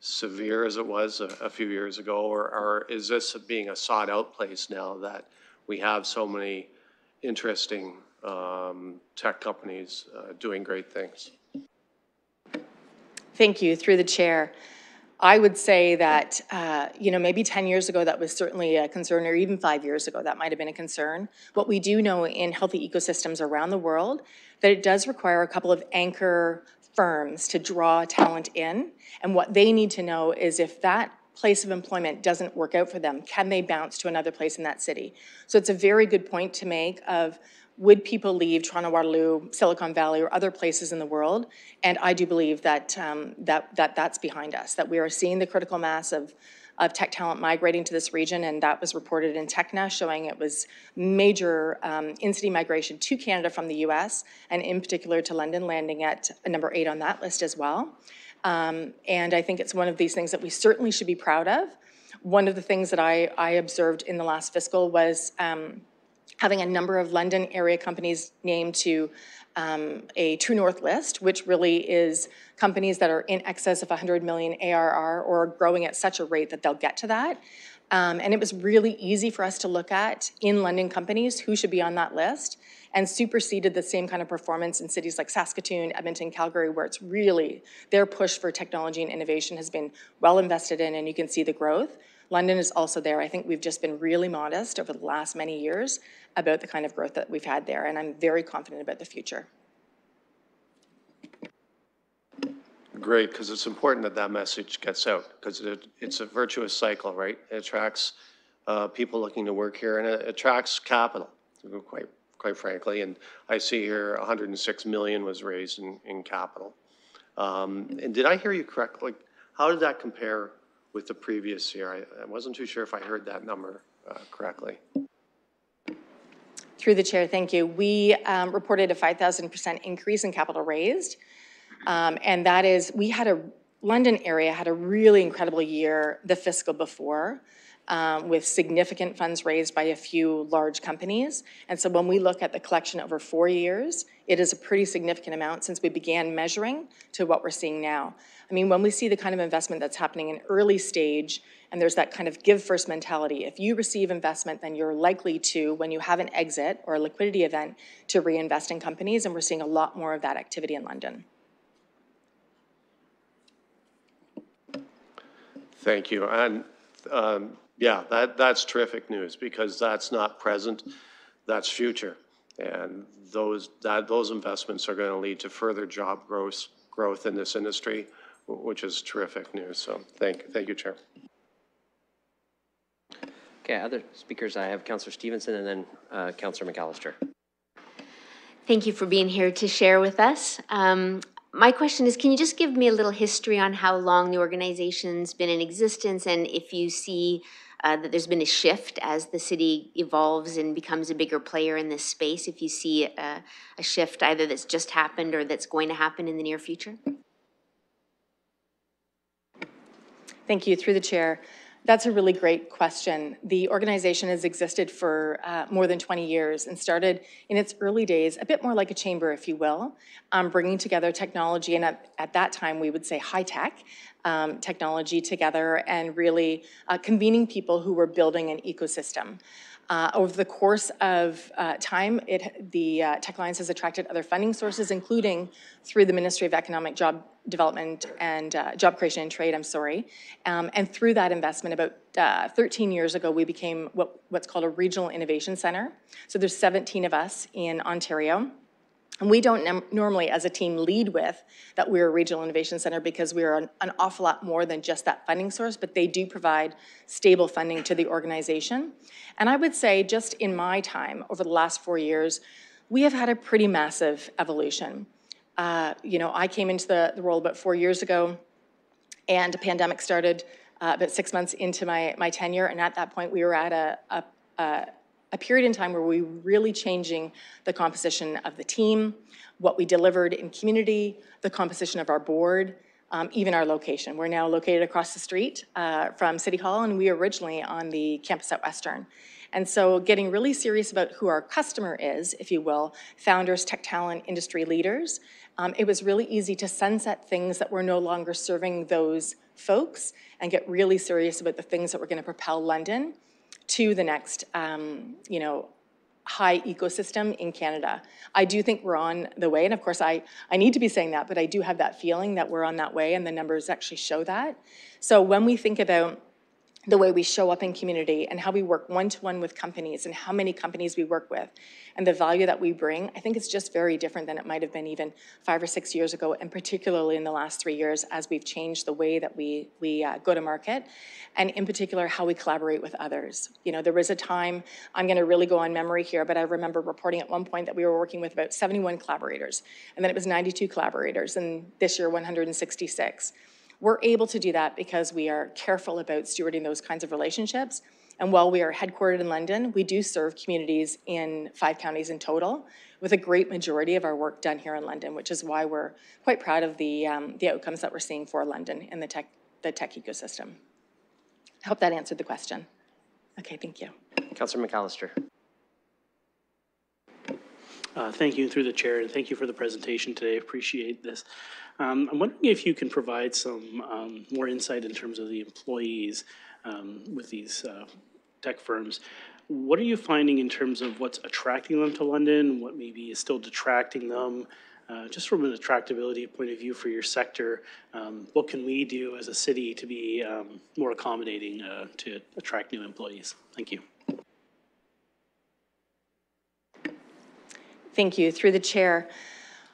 Speaker 14: severe as it was a, a few years ago, or, or is this being a sought-out place now that we have so many interesting um, tech companies uh, doing great things?
Speaker 13: Thank you. Through the chair. I would say that, uh, you know, maybe 10 years ago, that was certainly a concern, or even five years ago, that might have been a concern. What we do know in healthy ecosystems around the world, that it does require a couple of anchor firms to draw talent in. And what they need to know is if that place of employment doesn't work out for them, can they bounce to another place in that city? So it's a very good point to make of would people leave Toronto, Waterloo, Silicon Valley, or other places in the world? And I do believe that, um, that, that that's behind us, that we are seeing the critical mass of, of tech talent migrating to this region, and that was reported in TechNA, showing it was major um, in-city migration to Canada from the US, and in particular to London, landing at number eight on that list as well. Um, and I think it's one of these things that we certainly should be proud of. One of the things that I, I observed in the last fiscal was um, having a number of London area companies named to um, a True North list, which really is companies that are in excess of 100 million ARR or growing at such a rate that they'll get to that. Um, and it was really easy for us to look at in London companies who should be on that list and superseded the same kind of performance in cities like Saskatoon, Edmonton, Calgary, where it's really their push for technology and innovation has been well invested in, and you can see the growth. London is also there. I think we've just been really modest over the last many years about the kind of growth that we've had there, and I'm very confident about the future.
Speaker 14: Great, because it's important that that message gets out, because it, it's a virtuous cycle, right? It attracts uh, people looking to work here, and it attracts capital, quite, quite frankly. And I see here 106 million was raised in, in capital. Um, and did I hear you correctly? How did that compare with the previous year? I, I wasn't too sure if I heard that number uh, correctly.
Speaker 13: Through the chair, thank you. We um, reported a 5,000% increase in capital raised. Um, and that is, we had a London area had a really incredible year the fiscal before, um, with significant funds raised by a few large companies. And so when we look at the collection over four years, it is a pretty significant amount since we began measuring to what we're seeing now. I mean, when we see the kind of investment that's happening in early stage, and there's that kind of give first mentality, if you receive investment, then you're likely to, when you have an exit or a liquidity event, to reinvest in companies, and we're seeing a lot more of that activity in London.
Speaker 15: Thank you. And, um, yeah, that, that's terrific news because that's not present, that's future. And those, that, those investments are going to lead to further job growth, growth in this industry, wh- which is terrific news. So thank, thank you, Chair.
Speaker 1: Okay, other speakers, I have Councillor Stevenson and then uh, Councillor McAlister.
Speaker 4: Thank you for being here to share with us. Um, my question is, can you just give me a little history on how long the organization's been in existence and if you see uh, that there's been a shift as the city evolves and becomes a bigger player in this space, if you see a, a shift either that's just happened or that's going to happen in the near future?
Speaker 13: Thank you. Through the chair. That's a really great question. The organization has existed for uh, more than 20 years and started in its early days, a bit more like a chamber, if you will, um, bringing together technology, and at, at, that time we would say high tech um, technology together and really uh, convening people who were building an ecosystem. Uh, over the course of uh, time, it, the uh, Tech Alliance has attracted other funding sources, including through the Ministry of Economic Job Development and uh, Job Creation and Trade, I'm sorry. Um, and through that investment, about uh, 13 years ago, we became what, what's called a Regional Innovation Center. So there's 17 of us in Ontario. And we don't normally, as a team, lead with that we're a regional innovation center because we are an, an, awful lot more than just that funding source, but they do provide stable funding to the organization. And I would say, just in my time over the last four years, we have had a pretty massive evolution. Uh, you know, I came into the, the role about four years ago, and a pandemic started uh, about six months into my, my tenure, and at that point, we were at a, a, a a period in time where we were really changing the composition of the team, what we delivered in community, the composition of our board, um, even our location. We're now located across the street uh, from City Hall, and we originally on the campus at Western. And so getting really serious about who our customer is, if you will, founders, tech talent, industry leaders, um, it was really easy to sunset things that were no longer serving those folks and get really serious about the things that were going to propel London to the next, um, you know, high ecosystem in Canada. I do think we're on the way, and of course I, I need to be saying that, but I do have that feeling that we're on that way and the numbers actually show that. So when we think about the way we show up in community and how we work one-to-one with companies and how many companies we work with and the value that we bring, I think it's just very different than it might have been even five or six years ago, and particularly in the last three years as we've changed the way that we, we uh, go to market, and in particular, how we collaborate with others. You know, there was a time, I'm gonna really go on memory here, but I remember reporting at one point that we were working with about 71 collaborators, and then it was 92 collaborators, and this year 166. We're able to do that because we are careful about stewarding those kinds of relationships. And while we are headquartered in London, we do serve communities in five counties in total, with a great majority of our work done here in London, which is why we're quite proud of the, um, the outcomes that we're seeing for London in the tech, the tech ecosystem. I hope that answered the question. Okay, thank you.
Speaker 1: Councillor McAlister.
Speaker 16: Uh, thank you through the chair, and thank you for the presentation today. I appreciate this. Um, I'm wondering if you can provide some um, more insight in terms of the employees um, with these uh, tech firms. What are you finding in terms of what's attracting them to London? What maybe is still detracting them? Uh, just from an attractability point of view for your sector, um, what can we do as a city to be um, more accommodating uh, to attract new employees? Thank you.
Speaker 13: Thank you. Through the chair.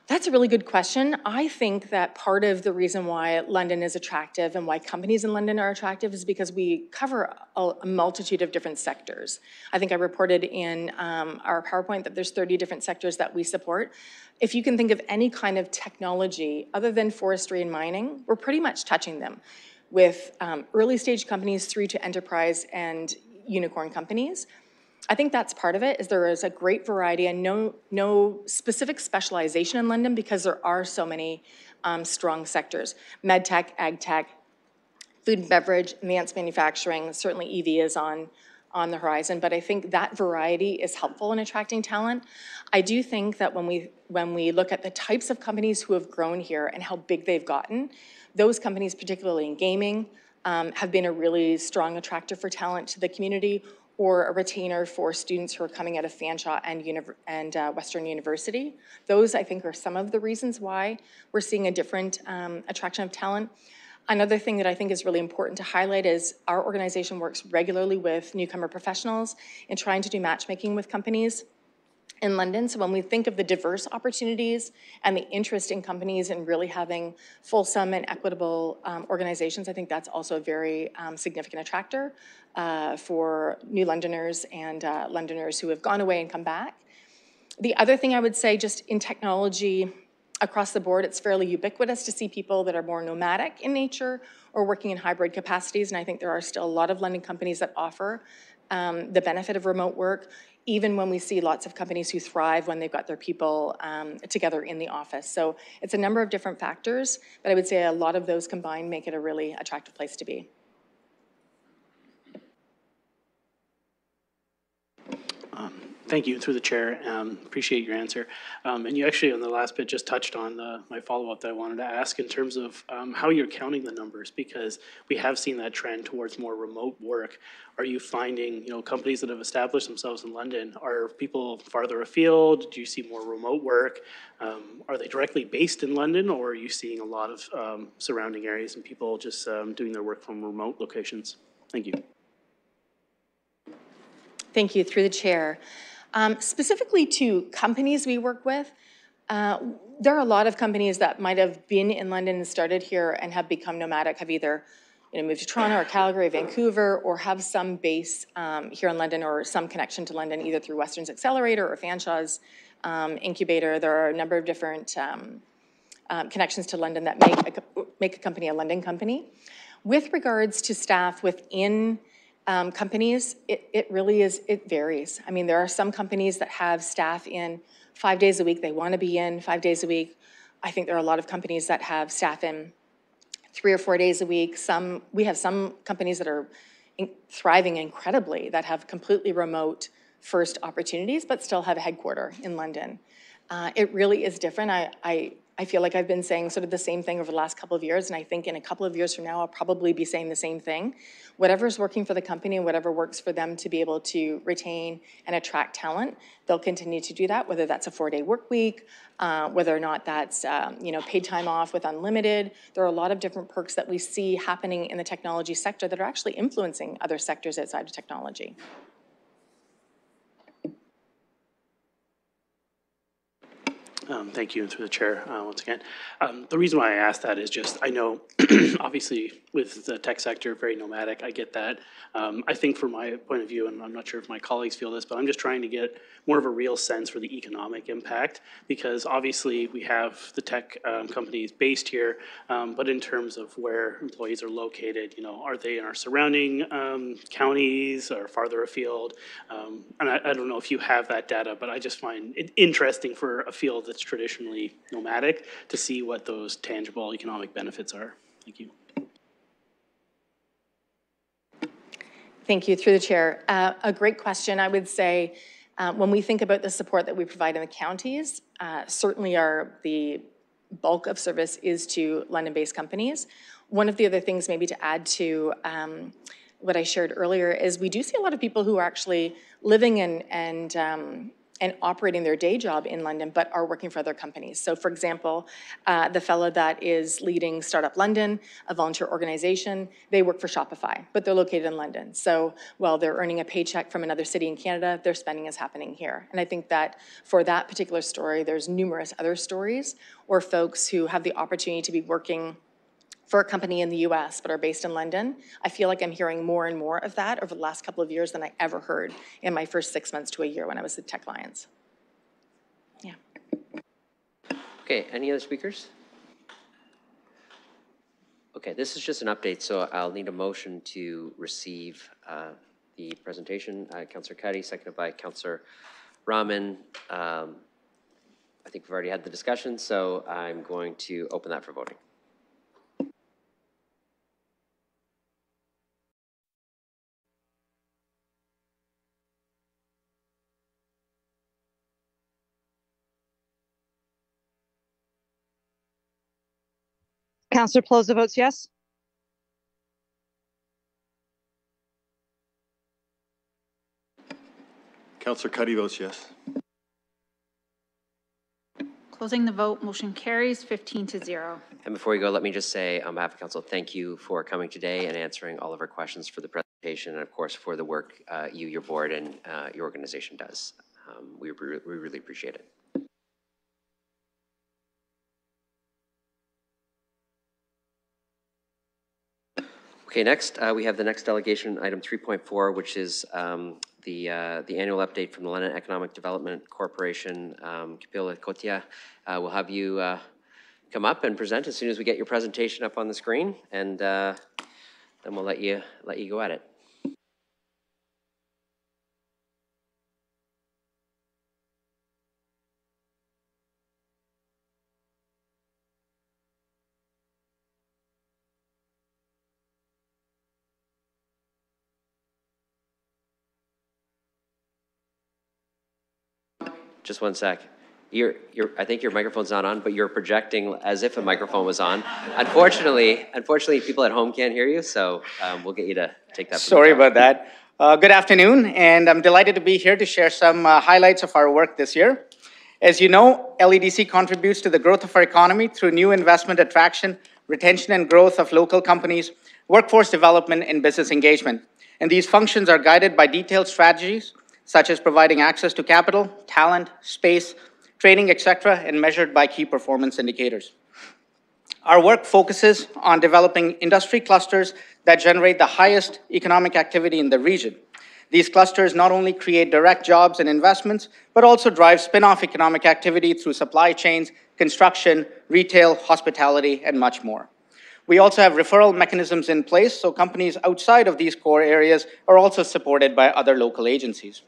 Speaker 13: That's a really good question. I think that part of the reason why London is attractive and why companies in London are attractive is because we cover a, a multitude of different sectors. I think I reported in um, our PowerPoint that there's 30 different sectors that we support. If you can think of any kind of technology other than forestry and mining, we're pretty much touching them with um, early stage companies through to enterprise and unicorn companies. I think that's part of it, is there is a great variety and no, no specific specialization in London because there are so many um, strong sectors. Med tech, ag tech, food and beverage, advanced manufacturing, certainly EV is on, on the horizon, but I think that variety is helpful in attracting talent. I do think that when we, when we look at the types of companies who have grown here and how big they've gotten, those companies, particularly in gaming, um, have been a really strong attractor for talent to the community or a retainer for students who are coming out of Fanshawe and, and uh, Western University. Those, I think, are some of the reasons why we're seeing a different um, attraction of talent. Another thing that I think is really important to highlight is our organization works regularly with newcomer professionals in trying to do matchmaking with companies in London. So when we think of the diverse opportunities and the interest in companies and really having fulsome and equitable um, organizations, I think that's also a very um, significant attractor uh, for new Londoners and uh, Londoners who have gone away and come back. The other thing I would say, just in technology across the board, it's fairly ubiquitous to see people that are more nomadic in nature or working in hybrid capacities. And I think there are still a lot of London companies that offer um, the benefit of remote work even when we see lots of companies who thrive when they've got their people um, together in the office. So it's a number of different factors, but I would say a lot of those combined make it a really attractive place to be.
Speaker 16: Thank you, through the chair. Um, Appreciate your answer. Um, And you actually, on the last bit, just touched on uh, my follow-up that I wanted to ask in terms of um, how you're counting the numbers, because we have seen that trend towards more remote work. Are you finding, you know, companies that have established themselves in London, are people farther afield? Do you see more remote work? Um, Are they directly based in London, or are you seeing a lot of um, surrounding areas and people just um, doing their work from remote locations? Thank you.
Speaker 13: Thank you, through the chair. Um, specifically to companies we work with, uh, there are a lot of companies that might have been in London and started here and have become nomadic, have either you know, moved to Toronto or Calgary, or Vancouver, or have some base um, here in London or some connection to London, either through Western's Accelerator or Fanshawe's um, incubator. There are a number of different um, um, connections to London that make a, make a company a London company. With regards to staff within um, companies, it, it really is, it varies. I mean, there are some companies that have staff in five days a week, they want to be in five days a week. I think there are a lot of companies that have staff in three or four days a week. Some, we have some companies that are in- thriving incredibly, that have completely remote first opportunities, but still have a headquarter in London. Uh, it really is different. I, I, I feel like I've been saying sort of the same thing over the last couple of years, and I think in a couple of years from now, I'll probably be saying the same thing. Whatever's working for the company and whatever works for them to be able to retain and attract talent, they'll continue to do that, whether that's a four-day work week, uh, whether or not that's, um, you know, paid time off with unlimited. There are a lot of different perks that we see happening in the technology sector that are actually influencing other sectors outside of technology.
Speaker 16: Um, Thank you, and through the chair, uh, once again. Um, The reason why I asked that is just, I know, [clears throat] obviously, with the tech sector, very nomadic, I get that. Um, I think from my point of view, and I'm not sure if my colleagues feel this, but I'm just trying to get more of a real sense for the economic impact, because obviously, we have the tech um, companies based here, um, but in terms of where employees are located, you know, are they in our surrounding um, counties or farther afield? Um, And I, I don't know if you have that data, but I just find it interesting for a field that's traditionally nomadic to see what those tangible economic benefits are. Thank you.
Speaker 13: Thank you, through the chair. Uh, A great question. I would say, uh, when we think about the support that we provide in the counties, uh, certainly our, the bulk of service is to London-based companies. One of the other things maybe to add to um, what I shared earlier is we do see a lot of people who are actually living and, and um, and operating their day job in London, but are working for other companies. So for example, uh, the fellow that is leading Startup London, a volunteer organization, they work for Shopify, but they're located in London. So while they're earning a paycheck from another city in Canada, their spending is happening here. And I think that for that particular story, there's numerous other stories or folks who have the opportunity to be working for a company in the US but are based in London. I feel like I'm hearing more and more of that over the last couple of years than I ever heard in my first six months to a year when I was at Tech Alliance. Yeah.
Speaker 1: Okay, any other speakers? Okay, this is just an update, so I'll need a motion to receive uh, the presentation. Uh, Counselor Cuddy, seconded by Councillor Rahman. Um, I think we've already had the discussion, so I'm going to open that for voting.
Speaker 5: Counselor Peloza votes yes.
Speaker 17: Counselor Cuddy votes yes.
Speaker 3: Closing the vote, motion carries 15 to 0.
Speaker 1: And before you go, let me just say, on behalf of council, thank you for coming today and answering all of our questions for the presentation, and of course, for the work uh, you, your board, and uh, your organization does. Um, We re- we really appreciate it. Okay, next, uh, we have the next delegation, item 3.4, which is um, the, uh, the annual update from the London Economic Development Corporation, um, Kapil Lakhotia. Uh, We'll have you uh, come up and present as soon as we get your presentation up on the screen, and uh, then we'll let you, let you go at it. Just one sec. You're, you're, I think your microphone's not on, but you're projecting as if a microphone was on. Unfortunately, unfortunately, people at home can't hear you, so um, we'll get you to take that.
Speaker 18: Sorry about that. Uh, Good afternoon, and I'm delighted to be here to share some uh, highlights of our work this year. As you know, LEDC contributes to the growth of our economy through new investment attraction, retention and growth of local companies, workforce development, and business engagement. And these functions are guided by detailed strategies, such as providing access to capital, talent, space, training, etc., and measured by key performance indicators. Our work focuses on developing industry clusters that generate the highest economic activity in the region. These clusters not only create direct jobs and investments, but also drive spin-off economic activity through supply chains, construction, retail, hospitality, and much more. We also have referral mechanisms in place, so companies outside of these core areas are also supported by other local agencies.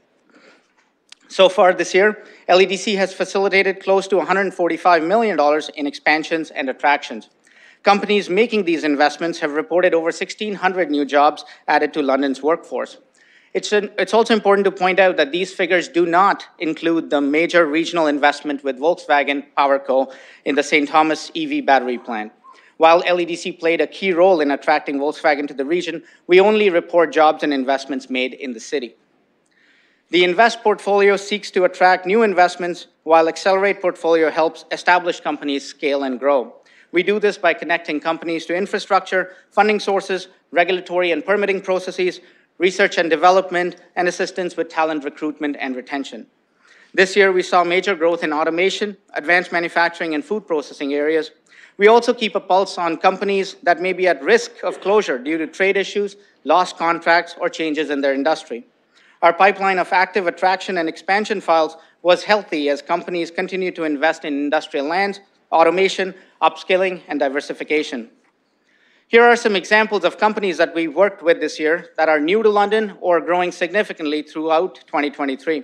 Speaker 18: So far this year, LEDC has facilitated close to $145 million in expansions and attractions. Companies making these investments have reported over 1,600 new jobs added to London's workforce. It's, an, it's also important to point out that these figures do not include the major regional investment with Volkswagen PowerCo in the St. Thomas EV battery plant. While LEDC played a key role in attracting Volkswagen to the region, we only report jobs and investments made in the city. The Invest portfolio seeks to attract new investments, while Accelerate portfolio helps established companies scale and grow. We do this by connecting companies to infrastructure, funding sources, regulatory and permitting processes, research and development, and assistance with talent recruitment and retention. This year, we saw major growth in automation, advanced manufacturing, and food processing areas. We also keep a pulse on companies that may be at risk of closure due to trade issues, lost contracts, or changes in their industry. Our pipeline of active attraction and expansion files was healthy as companies continue to invest in industrial lands, automation, upskilling, and diversification. Here are some examples of companies that we worked with this year that are new to London or growing significantly throughout 2023.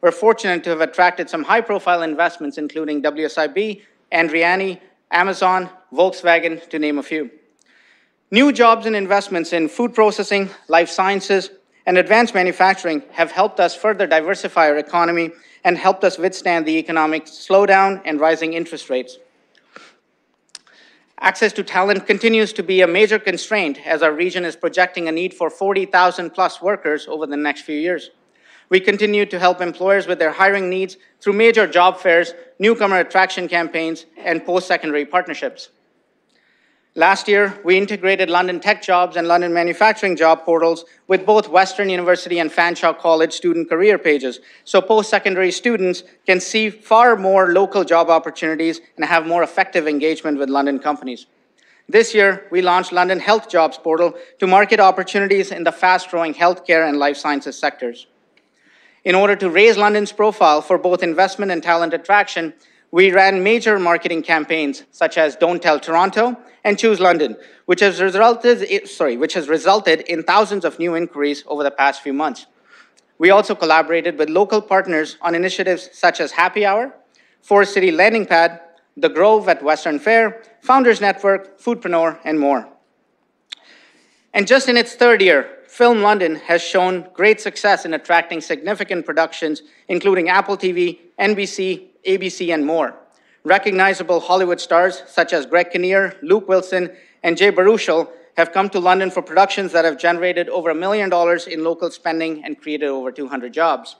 Speaker 18: We're fortunate to have attracted some high-profile investments, including WSIB, Andriani, Amazon, Volkswagen, to name a few. New jobs and investments in food processing, life sciences, and advanced manufacturing have helped us further diversify our economy and helped us withstand the economic slowdown and rising interest rates. Access to talent continues to be a major constraint as our region is projecting a need for 40,000 plus workers over the next few years. We continue to help employers with their hiring needs through major job fairs, newcomer attraction campaigns, and post-secondary partnerships. Last year, we integrated London Tech Jobs and London Manufacturing Job portals with both Western University and Fanshawe College student career pages, so post-secondary students can see far more local job opportunities and have more effective engagement with London companies. This year, we launched London Health Jobs portal to market opportunities in the fast-growing healthcare and life sciences sectors. In order to raise London's profile for both investment and talent attraction, we ran major marketing campaigns such as Don't Tell Toronto and Choose London, which has resulted, sorry, which has resulted in thousands of new inquiries over the past few months. We also collaborated with local partners on initiatives such as Happy Hour, Forest City Landing Pad, The Grove at Western Fair, Founders Network, Foodpreneur, and more. And just in its third year, Film London has shown great success in attracting significant productions, including Apple TV, NBC, ABC, and more. Recognizable Hollywood stars such as Greg Kinnear, Luke Wilson, and Jay Baruchel have come to London for productions that have generated over a million dollars in local spending and created over 200 jobs.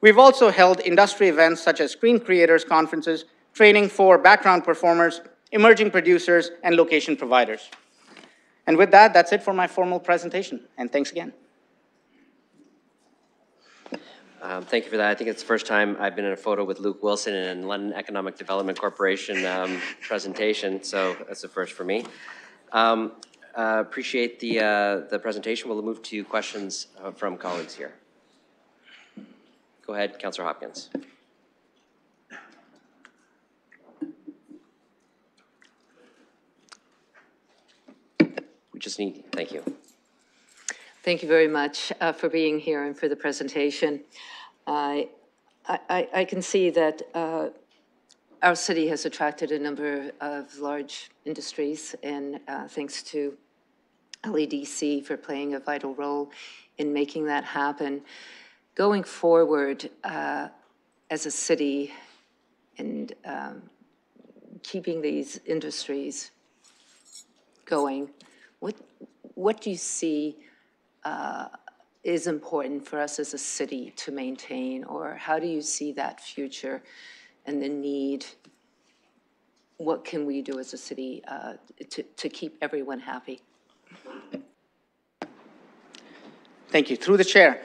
Speaker 18: We've also held industry events such as screen creators conferences, training for background performers, emerging producers, and location providers. And with that, that's it for my formal presentation, and thanks again.
Speaker 1: Um, Thank you for that. I think it's the first time I've been in a photo with Luke Wilson in a London Economic Development Corporation um, presentation, so that's the first for me. Um, uh, Appreciate the, uh, the presentation. We'll move to questions uh, from colleagues here. Go ahead, Councillor Hopkins. We just need, thank you.
Speaker 11: Thank you very much uh, for being here and for the presentation. I, I, I can see that uh, our city has attracted a number of large industries, and uh, thanks to LEDC for playing a vital role in making that happen. Going forward, uh, as a city and um, keeping these industries going, what, what do you see uh, is important for us as a city to maintain, or how do you see that future and the need? What can we do as a city uh, to, to keep everyone happy?
Speaker 18: Thank you. Through the chair.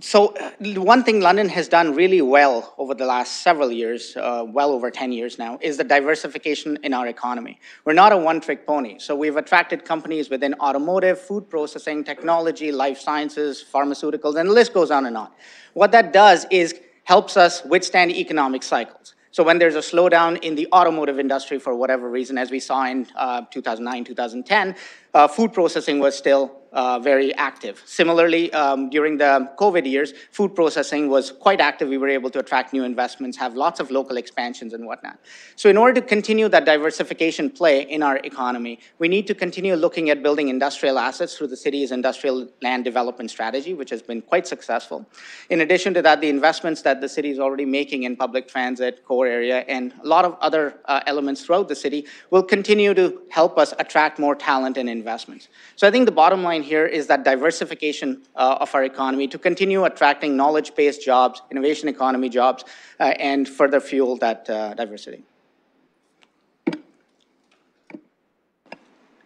Speaker 18: So uh, one thing London has done really well over the last several years, uh, well over 10 years now, is the diversification in our economy. We're not a one-trick pony. So we've attracted companies within automotive, food processing, technology, life sciences, pharmaceuticals, and the list goes on and on. What that does is helps us withstand economic cycles. So when there's a slowdown in the automotive industry for whatever reason, as we saw in uh, 2009, 2010, uh, food processing was still uh, very active. Similarly, um, during the COVID years, food processing was quite active. We were able to attract new investments, have lots of local expansions and whatnot. So in order to continue that diversification play in our economy, we need to continue looking at building industrial assets through the city's industrial land development strategy, which has been quite successful. In addition to that, the investments that the city is already making in public transit, core area, and a lot of other uh, elements throughout the city will continue to help us attract more talent and investments. So I think the bottom line here is that diversification uh, of our economy to continue attracting knowledge-based jobs, innovation economy jobs, uh, and further fuel that uh, diversity.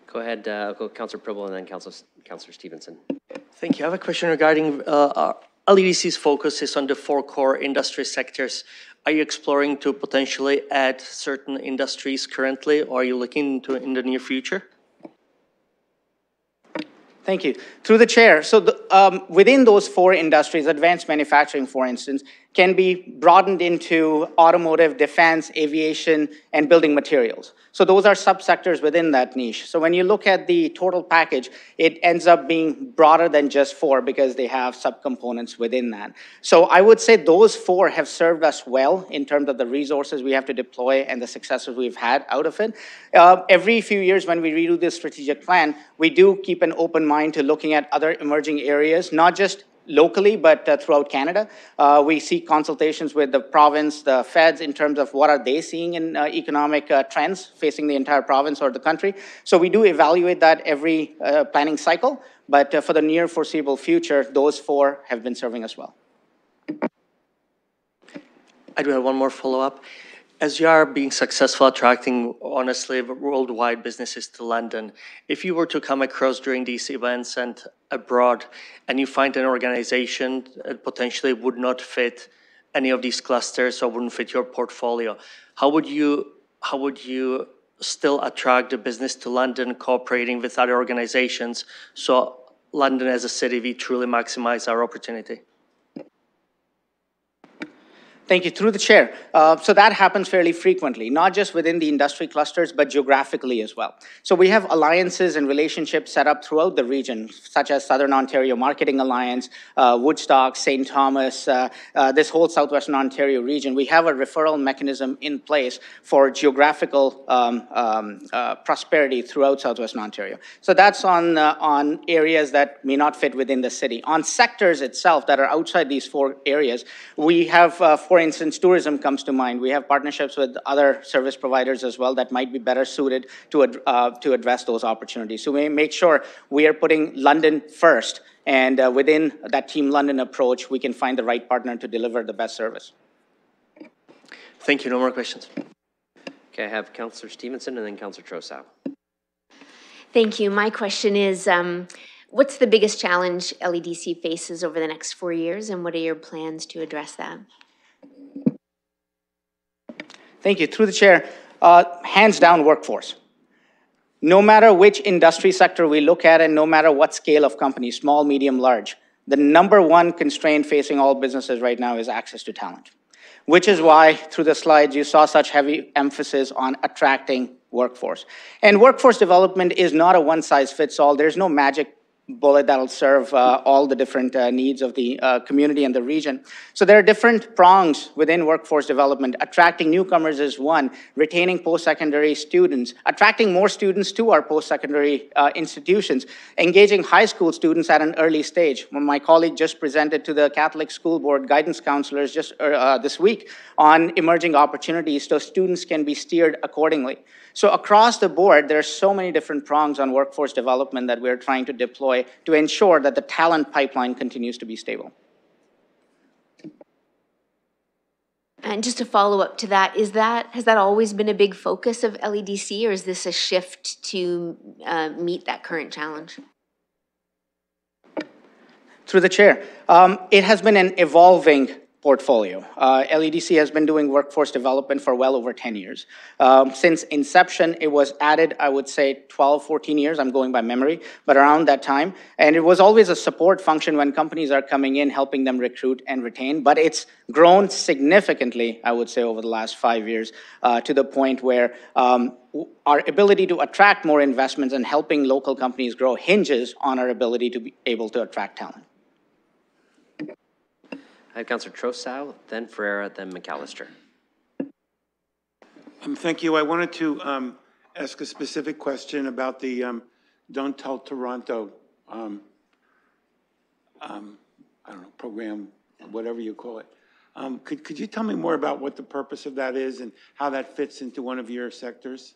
Speaker 1: Go ahead, uh, go Councillor Pribble and then Councillor, Councillor Stevenson.
Speaker 19: Thank you. I have a question regarding uh, our LEDC's focus is on the four core industry sectors. Are you exploring to potentially add certain industries currently, or are you looking into in the near future?
Speaker 18: Thank you. Through the chair, so the, um, within those four industries, advanced manufacturing, for instance, can be broadened into automotive, defense, aviation, and building materials. So those are subsectors within that niche. So when you look at the total package, it ends up being broader than just four because they have subcomponents within that. So I would say those four have served us well in terms of the resources we have to deploy and the successes we've had out of it. Uh, every few years when we redo this strategic plan, we do keep an open mind to looking at other emerging areas, not just locally, but uh, throughout Canada. Uh, we seek consultations with the province, the feds, in terms of what are they seeing in uh, economic uh, trends facing the entire province or the country. So we do evaluate that every uh, planning cycle, but uh, for the near foreseeable future, those four have been serving us well.
Speaker 19: I do have one more follow-up. As you are being successful attracting, honestly, worldwide businesses to London, if you were to come across during these events and abroad, and you find an organization that potentially would not fit any of these clusters or wouldn't fit your portfolio, how would you how would you still attract the business to London, cooperating with other organizations, so London as a city we truly maximize our opportunity?
Speaker 18: Thank you. Through the chair. Uh, so that happens fairly frequently, not just within the industry clusters, but geographically as well. So we have alliances and relationships set up throughout the region, such as Southern Ontario Marketing Alliance, uh, Woodstock, St. Thomas, uh, uh, this whole Southwestern Ontario region. We have a referral mechanism in place for geographical um, um, uh, prosperity throughout Southwestern Ontario. So that's on, uh, on areas that may not fit within the city. On sectors itself that are outside these four areas, we have, for instance, tourism comes to mind. We have partnerships with other service providers as well that might be better suited to, ad- uh, to address those opportunities. So we make sure we are putting London first, and uh, within that Team London approach, we can find the right partner to deliver the best service.
Speaker 19: Thank you. No more questions.
Speaker 1: Okay, I have Counselor Stevenson and then Counselor Trosow.
Speaker 4: Thank you. My question is, um, what's the biggest challenge LEDC faces over the next four years, and what are your plans to address that?
Speaker 18: Thank you. Through the chair, uh, hands down workforce. No matter which industry sector we look at and no matter what scale of company, small, medium, large, the number one constraint facing all businesses right now is access to talent. Which is why through the slides you saw such heavy emphasis on attracting workforce. And workforce development is not a one size fits all. There's no magic bullet that'll serve uh, all the different uh, needs of the uh, community and the region. So there are different prongs within workforce development. Attracting newcomers is one, retaining post-secondary students, attracting more students to our post-secondary uh, institutions, engaging high school students at an early stage. When my colleague just presented to the Catholic School Board guidance counselors just uh, this week on emerging opportunities so students can be steered accordingly. So across the board, there are so many different prongs on workforce development that we're trying to deploy to ensure that the talent pipeline continues to be stable.
Speaker 4: And just to follow up to that, is that, has that always been a big focus of LEDC, or is this a shift to uh, meet that current challenge?
Speaker 18: Through the chair, um, it has been an evolving portfolio. Uh, LEDC has been doing workforce development for well over 10 years. Um, since inception, it was added, I would say 12, 14 years, I'm going by memory, but around that time. And it was always a support function when companies are coming in, helping them recruit and retain. But it's grown significantly, I would say, over the last five years uh, to the point where um, our ability to attract more investments and helping local companies grow hinges on our ability to be able to attract talent.
Speaker 1: I have Counselor Trosow, then Ferreira, then McAlister.
Speaker 6: Um, thank you. I wanted to, um, ask a specific question about the, um, Don't Tell Toronto, um, um, I don't know, program, whatever you call it. Um, could, could you tell me more about what the purpose of that is and how that fits into one of your sectors?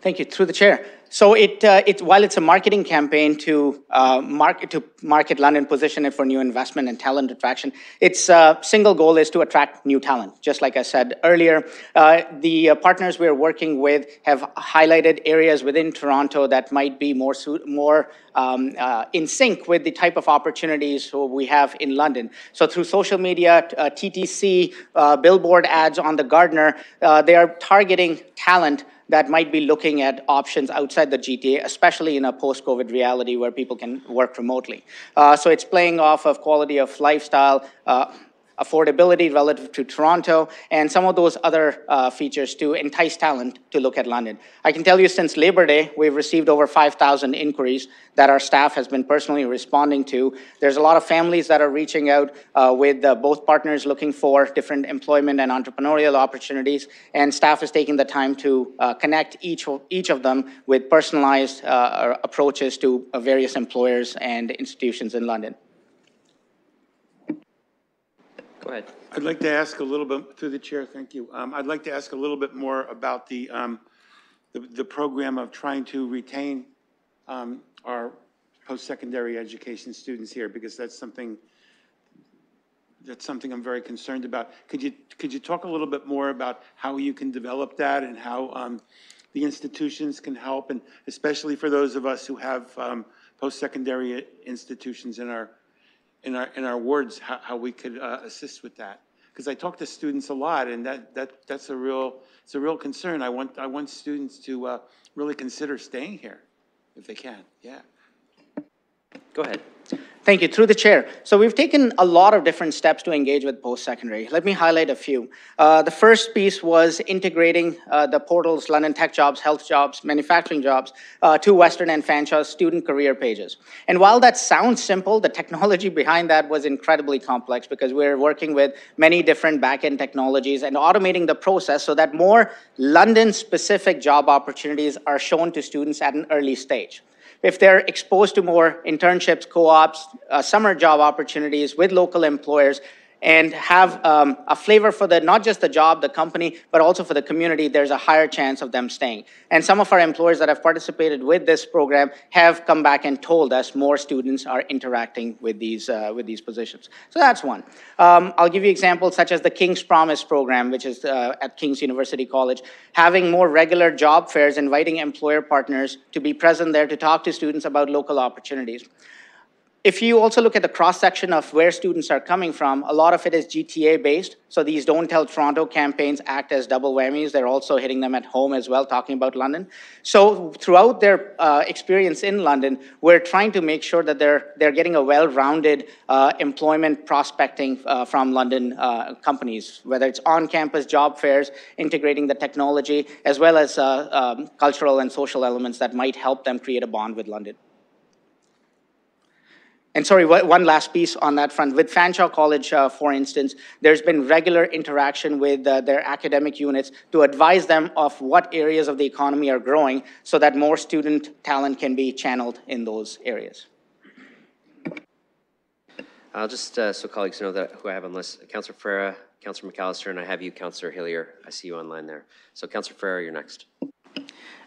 Speaker 18: Thank you. Through the chair. So it, uh, it while it's a marketing campaign to uh, market to market London, position it for new investment and talent attraction, its uh, single goal is to attract new talent. Just like I said earlier, uh, the uh, partners we're working with have highlighted areas within Toronto that might be more more um, uh, in sync with the type of opportunities we have in London. So through social media, TTC, billboard ads on the Gardiner, they are targeting talent that might be looking at options outside the GTA, especially in a post-COVID reality where people can work remotely. Uh, so it's playing off of quality of lifestyle, uh, affordability relative to Toronto, and some of those other uh, features to entice talent to look at London. I can tell you since Labor Day, we've received over 5,000 inquiries that our staff has been personally responding to. There's a lot of families that are reaching out uh, with uh, both partners looking for different employment and entrepreneurial opportunities, and staff is taking the time to uh, connect each of, each of them with personalized uh, approaches to uh, various employers and institutions in London.
Speaker 1: Go ahead.
Speaker 6: I'd like to ask a little bit, through the chair, thank you. Um, I'd like to ask a little bit more about the, um, the, the program of trying to retain, um, our post-secondary education students here, because that's something, that's something I'm very concerned about. Could you, could you talk a little bit more about how you can develop that and how, um, the institutions can help, and especially for those of us who have, um, post-secondary institutions in our, in our, in our wards, how, how we could uh, assist with that. Because I talk to students a lot, and that, that, that's a real, it's a real concern. I want, I want students to uh, really consider staying here if they can, yeah.
Speaker 1: Go ahead.
Speaker 18: Thank you. Through the chair. So we've taken a lot of different steps to engage with post-secondary. Let me highlight a few. Uh, the first piece was integrating uh, the portals, London Tech Jobs, Health Jobs, Manufacturing Jobs, uh, to Western and Fanshawe student career pages. And while that sounds simple, the technology behind that was incredibly complex because we're working with many different back-end technologies and automating the process so that more London-specific job opportunities are shown to students at an early stage if they're exposed to more internships, co-ops, uh, summer job opportunities with local employers, and have um, a flavor for the not just the job, the company, but also for the community, there's a higher chance of them staying. And some of our employers that have participated with this program have come back and told us more students are interacting with these uh, with these positions. So that's one. Um, I'll give you examples such as the King's Promise program, which is uh, at King's University College, having more regular job fairs, inviting employer partners to be present there to talk to students about local opportunities. If you also look at the cross-section of where students are coming from, a lot of it is GTA-based. So these Don't Tell Toronto campaigns act as double whammies. They're also hitting them at home as well, talking about London. So throughout their uh, experience in London, we're trying to make sure that they're, they're getting a well-rounded uh, employment prospecting uh, from London uh, companies, whether it's on-campus job fairs, integrating the technology, as well as uh, um, cultural and social elements that might help them create a bond with London. And sorry, one last piece on that front. With Fanshawe College, uh, for instance, there's been regular interaction with uh, their academic units to advise them of what areas of the economy are growing so that more student talent can be channeled in those areas.
Speaker 1: I'll just, uh, so colleagues know that who I have on list, Councillor Ferreira, Councillor McAlister, and I have you, Councillor Hillier. I see you online there. So Councillor Ferreira, you're next.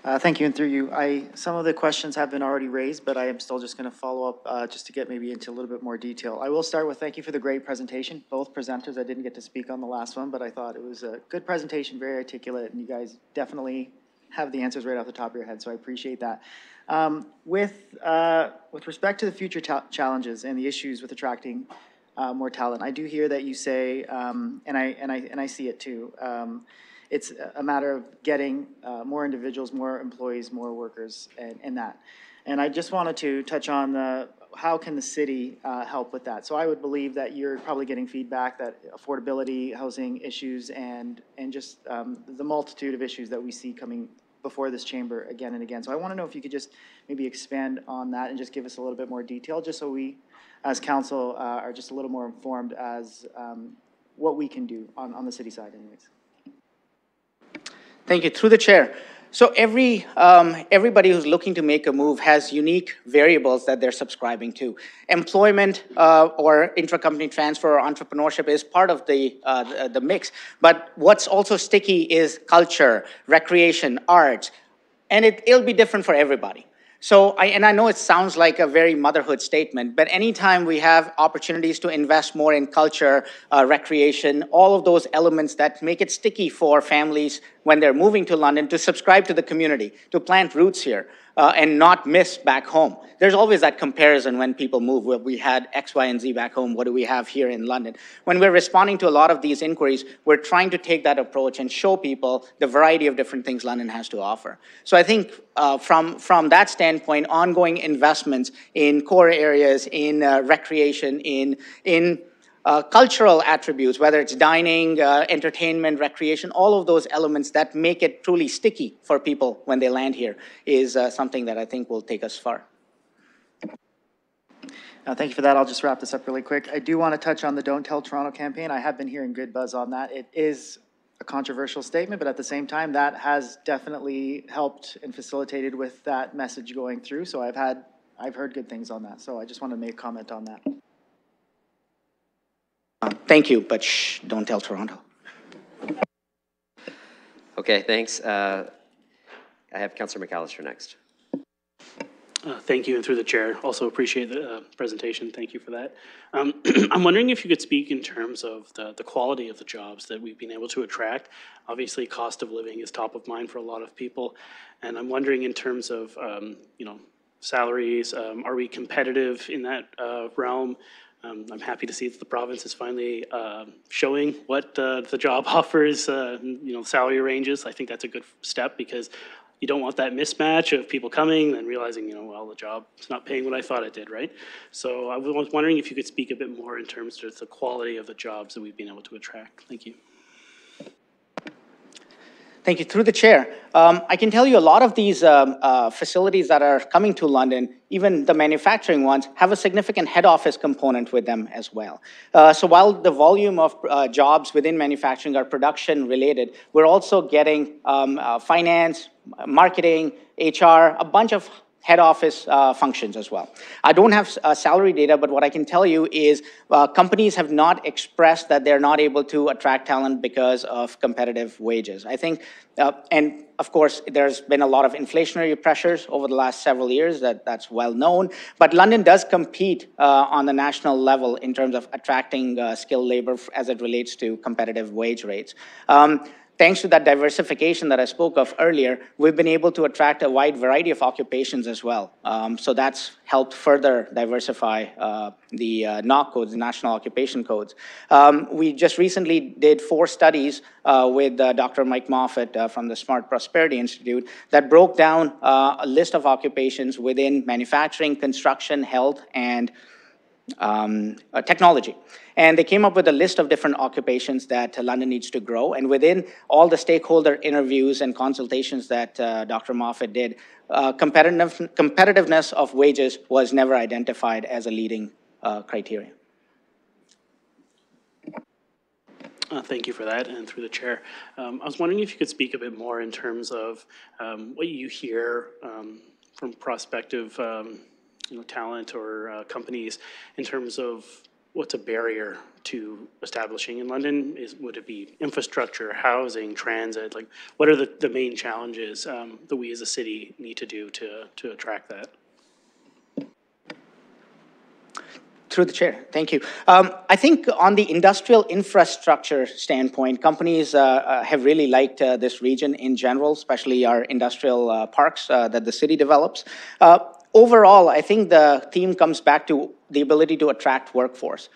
Speaker 2: Uh, Thank you, and through you, I, some of the questions have been already raised, but I am still just going to follow up, uh, just to get maybe into a little bit more detail. I will start with thank you for the great presentation, both presenters. I didn't get to speak on the last one, but I thought it was a good presentation, very articulate, and you guys definitely have the answers right off the top of your head, so I appreciate that. Um, With, uh, with respect to the future challenges and the issues with attracting uh, more talent, I do hear that you say, um, and I, and I, and I see it too, um, it's a matter of getting uh, more individuals, more employees, more workers, and, and that. And I just wanted to touch on the how can the city uh, help with that? So I would believe that you're probably getting feedback that affordability, housing issues, and and just um, the multitude of issues that we see coming before this chamber again and again. So I want to know if you could just maybe expand on that and just give us a little bit more detail, just so we, as council, uh, are just a little more informed as um, what we can do on, on the city side, anyways.
Speaker 18: Thank you. Through the chair. So every um, everybody who's looking to make a move has unique variables that they're subscribing to. Employment uh, or intracompany transfer or entrepreneurship is part of the, uh, the the mix. But what's also sticky is culture, recreation, arts, and it, it'll be different for everybody. So, I, and I know it sounds like a very motherhood statement, but anytime we have opportunities to invest more in culture, uh, recreation, all of those elements that make it sticky for families when they're moving to London to subscribe to the community, to plant roots here, uh, and not miss back home. There's always that comparison when people move. Well, we had X, Y, and Z back home. What do we have here in London? When we're responding to a lot of these inquiries, we're trying to take that approach and show people the variety of different things London has to offer. So I think uh, from, from that standpoint, ongoing investments in core areas, in uh, recreation, in, in uh, cultural attributes, whether it's dining, uh, entertainment, recreation, all of those elements that make it truly sticky for people when they land here is uh, something that I think will take us far.
Speaker 2: Uh, thank you for that. I'll just wrap this up really quick. I do want to touch on the Don't Tell Toronto campaign. I have been hearing good buzz on that. It is a controversial statement, but at the same time, that has definitely helped and facilitated with that message going through. So I've had, I've heard good things on that. So I just want to make a comment on that.
Speaker 18: Uh, thank you, but shh, don't tell Toronto.
Speaker 1: Okay, thanks. Uh, I have Councillor McAlister next.
Speaker 16: Uh, thank you, and through the chair, also appreciate the uh, presentation. Thank you for that. Um, [clears throat] I'm wondering if you could speak in terms of the, the quality of the jobs that we've been able to attract. Obviously, cost of living is top of mind for a lot of people, and I'm wondering in terms of um, you know salaries, um, are we competitive in that uh, realm? Um, I'm happy to see that the province is finally uh, showing what uh, the job [laughs] offers, uh, you know, salary ranges. I think that's a good step because you don't want that mismatch of people coming and realizing, you know, well, the job's not paying what I thought it did, right? So I was wondering if you could speak a bit more in terms of the quality of the jobs that we've been able to attract. Thank you.
Speaker 18: Thank you. Through the chair, um, I can tell you a lot of these um, uh, facilities that are coming to London, even the manufacturing ones, have a significant head office component with them as well. Uh, so while the volume of uh, jobs within manufacturing are production related, we're also getting um, uh, finance, marketing, HR, a bunch of head office uh, functions as well. I don't have uh, salary data, but what I can tell you is uh, companies have not expressed that they're not able to attract talent because of competitive wages. I think, uh, and of course, there's been a lot of inflationary pressures over the last several years, that, that's well known, but London does compete uh, on the national level in terms of attracting uh, skilled labor as it relates to competitive wage rates. Um, thanks to that diversification that I spoke of earlier, we've been able to attract a wide variety of occupations as well. Um, so that's helped further diversify uh, the uh, NOC codes, the National Occupation Codes. Um, we just recently did four studies uh, with uh, Dr. Mike Moffatt uh, from the Smart Prosperity Institute that broke down uh, a list of occupations within manufacturing, construction, health, and um, uh, technology. And they came up with a list of different occupations that uh, London needs to grow. And within all the stakeholder interviews and consultations that uh, Dr. Moffatt did, uh, competitive, competitiveness of wages was never identified as a leading uh, criteria.
Speaker 16: Uh, Thank you for that, and through the chair. Um, I was wondering if you could speak a bit more in terms of um, what you hear um, from prospective, um, you know, talent or uh, companies in terms of what's a barrier to establishing in London? Is, would it be infrastructure, housing, transit? Like, what are the, the main challenges um, that we as a city need to do to, to attract that?
Speaker 18: Through the chair, thank you. Um, I think on the industrial infrastructure standpoint, companies uh, uh, have really liked uh, this region in general, especially our industrial uh, parks uh, that the city develops. Uh, overall, I think the theme comes back to the ability to attract workforce.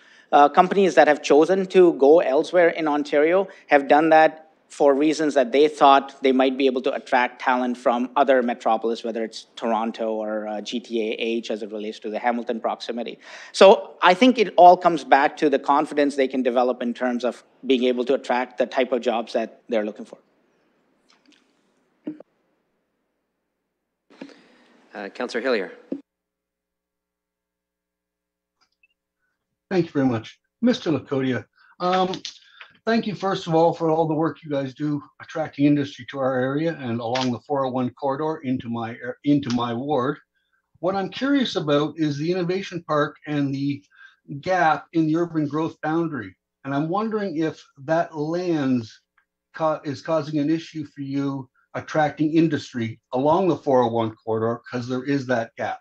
Speaker 18: companies that have chosen to go elsewhere in Ontario have done that for reasons that they thought they might be able to attract talent from other metropolis, whether it's Toronto or uh, GTA-H as it relates to the Hamilton proximity. So I think it all comes back to the confidence they can develop in terms of being able to attract the type of jobs that they're looking for.
Speaker 1: Uh, Councillor Hillier.
Speaker 20: Thank you very much. Mr. Lakhotia, um, thank you first of all for all the work you guys do attracting industry to our area and along the 401 corridor into my into my ward. What I'm curious about is the innovation park and the gap in the urban growth boundary. And I'm wondering if that lands ca- is causing an issue for you attracting industry along the 401 corridor because there is that gap.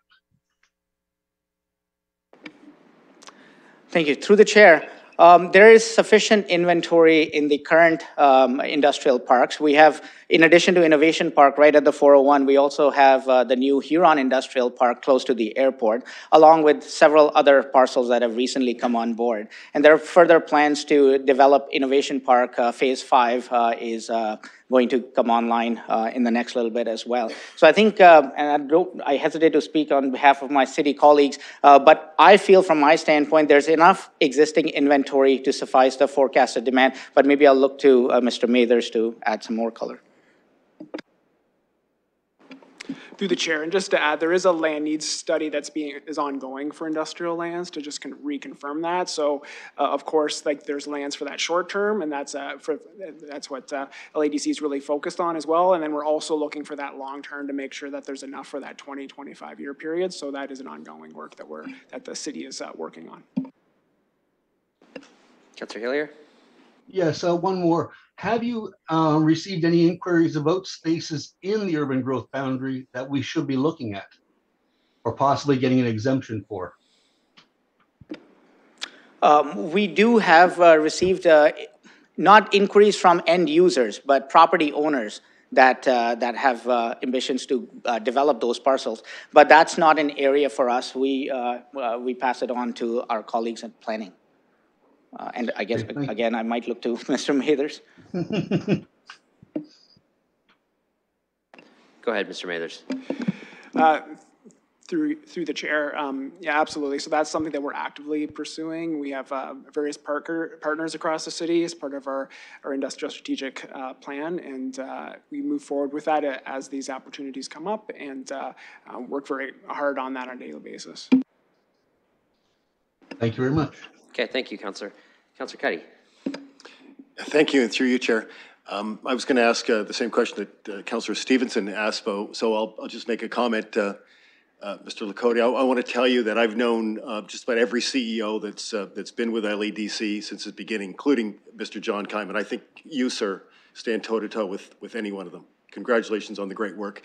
Speaker 18: Thank you. Through the chair, um, there is sufficient inventory in the current um, industrial parks. We have, in addition to Innovation Park right at the 401, we also have uh, the new Huron Industrial Park close to the airport, along with several other parcels that have recently come on board. And there are further plans to develop Innovation Park. Uh, phase five uh, is uh, going to come online uh, in the next little bit as well. So I think, and I, don't, I hesitate to speak on behalf of my city colleagues, but I feel from my standpoint, there's enough existing inventory to suffice the forecasted demand, but maybe I'll look to Mr. Mathers to add some more color.
Speaker 21: Through the chair, and just to add, there is a land needs study that's being, is ongoing for industrial lands to just con- reconfirm that. So, uh, of course, like there's lands for that short term, and that's, uh, for, that's what, uh, LEDC is really focused on as well. And then we're also looking for that long term to make sure that there's enough for that 20, 25 year period. So that is an ongoing work that we're, that the city is, uh, working on.
Speaker 1: Councillor Hillier?
Speaker 20: Yes, uh, one more. Have you uh, received any inquiries about spaces in the urban growth boundary that we should be looking at? Or possibly getting an exemption for?
Speaker 18: Um, we do have uh, received uh, not inquiries from end users, but property owners that uh, that have uh, ambitions to uh, develop those parcels. But that's not an area for us. We uh, uh, we pass it on to our colleagues in planning. Uh, and I guess
Speaker 20: Okay,
Speaker 18: again, I might look to [laughs] Mr. Mathers. [laughs]
Speaker 1: Go ahead, Mr. Mathers.
Speaker 21: Uh, Through, through the chair, um, yeah, absolutely. So that's something that we're actively pursuing. We have uh, various partner, partners across the city as part of our, our industrial strategic uh, plan, and uh, we move forward with that as these opportunities come up and uh, uh, work very hard on that on a daily basis.
Speaker 20: Thank you very much.
Speaker 1: Okay, thank you, Councillor. Councillor Cuddy.
Speaker 17: Thank you, and through you, Chair. Um, I was going to ask uh, the same question that uh, Councillor Stevenson asked, but- so I'll, I'll just make a comment. uh, uh, Mr. Lakhotia, I, I want to tell you that I've known uh, just about every CEO that's, uh, that's been with LEDC since its beginning, including Mr. John Kyman. I think you, sir, stand toe-to-toe with, with any one of them. Congratulations on the great work.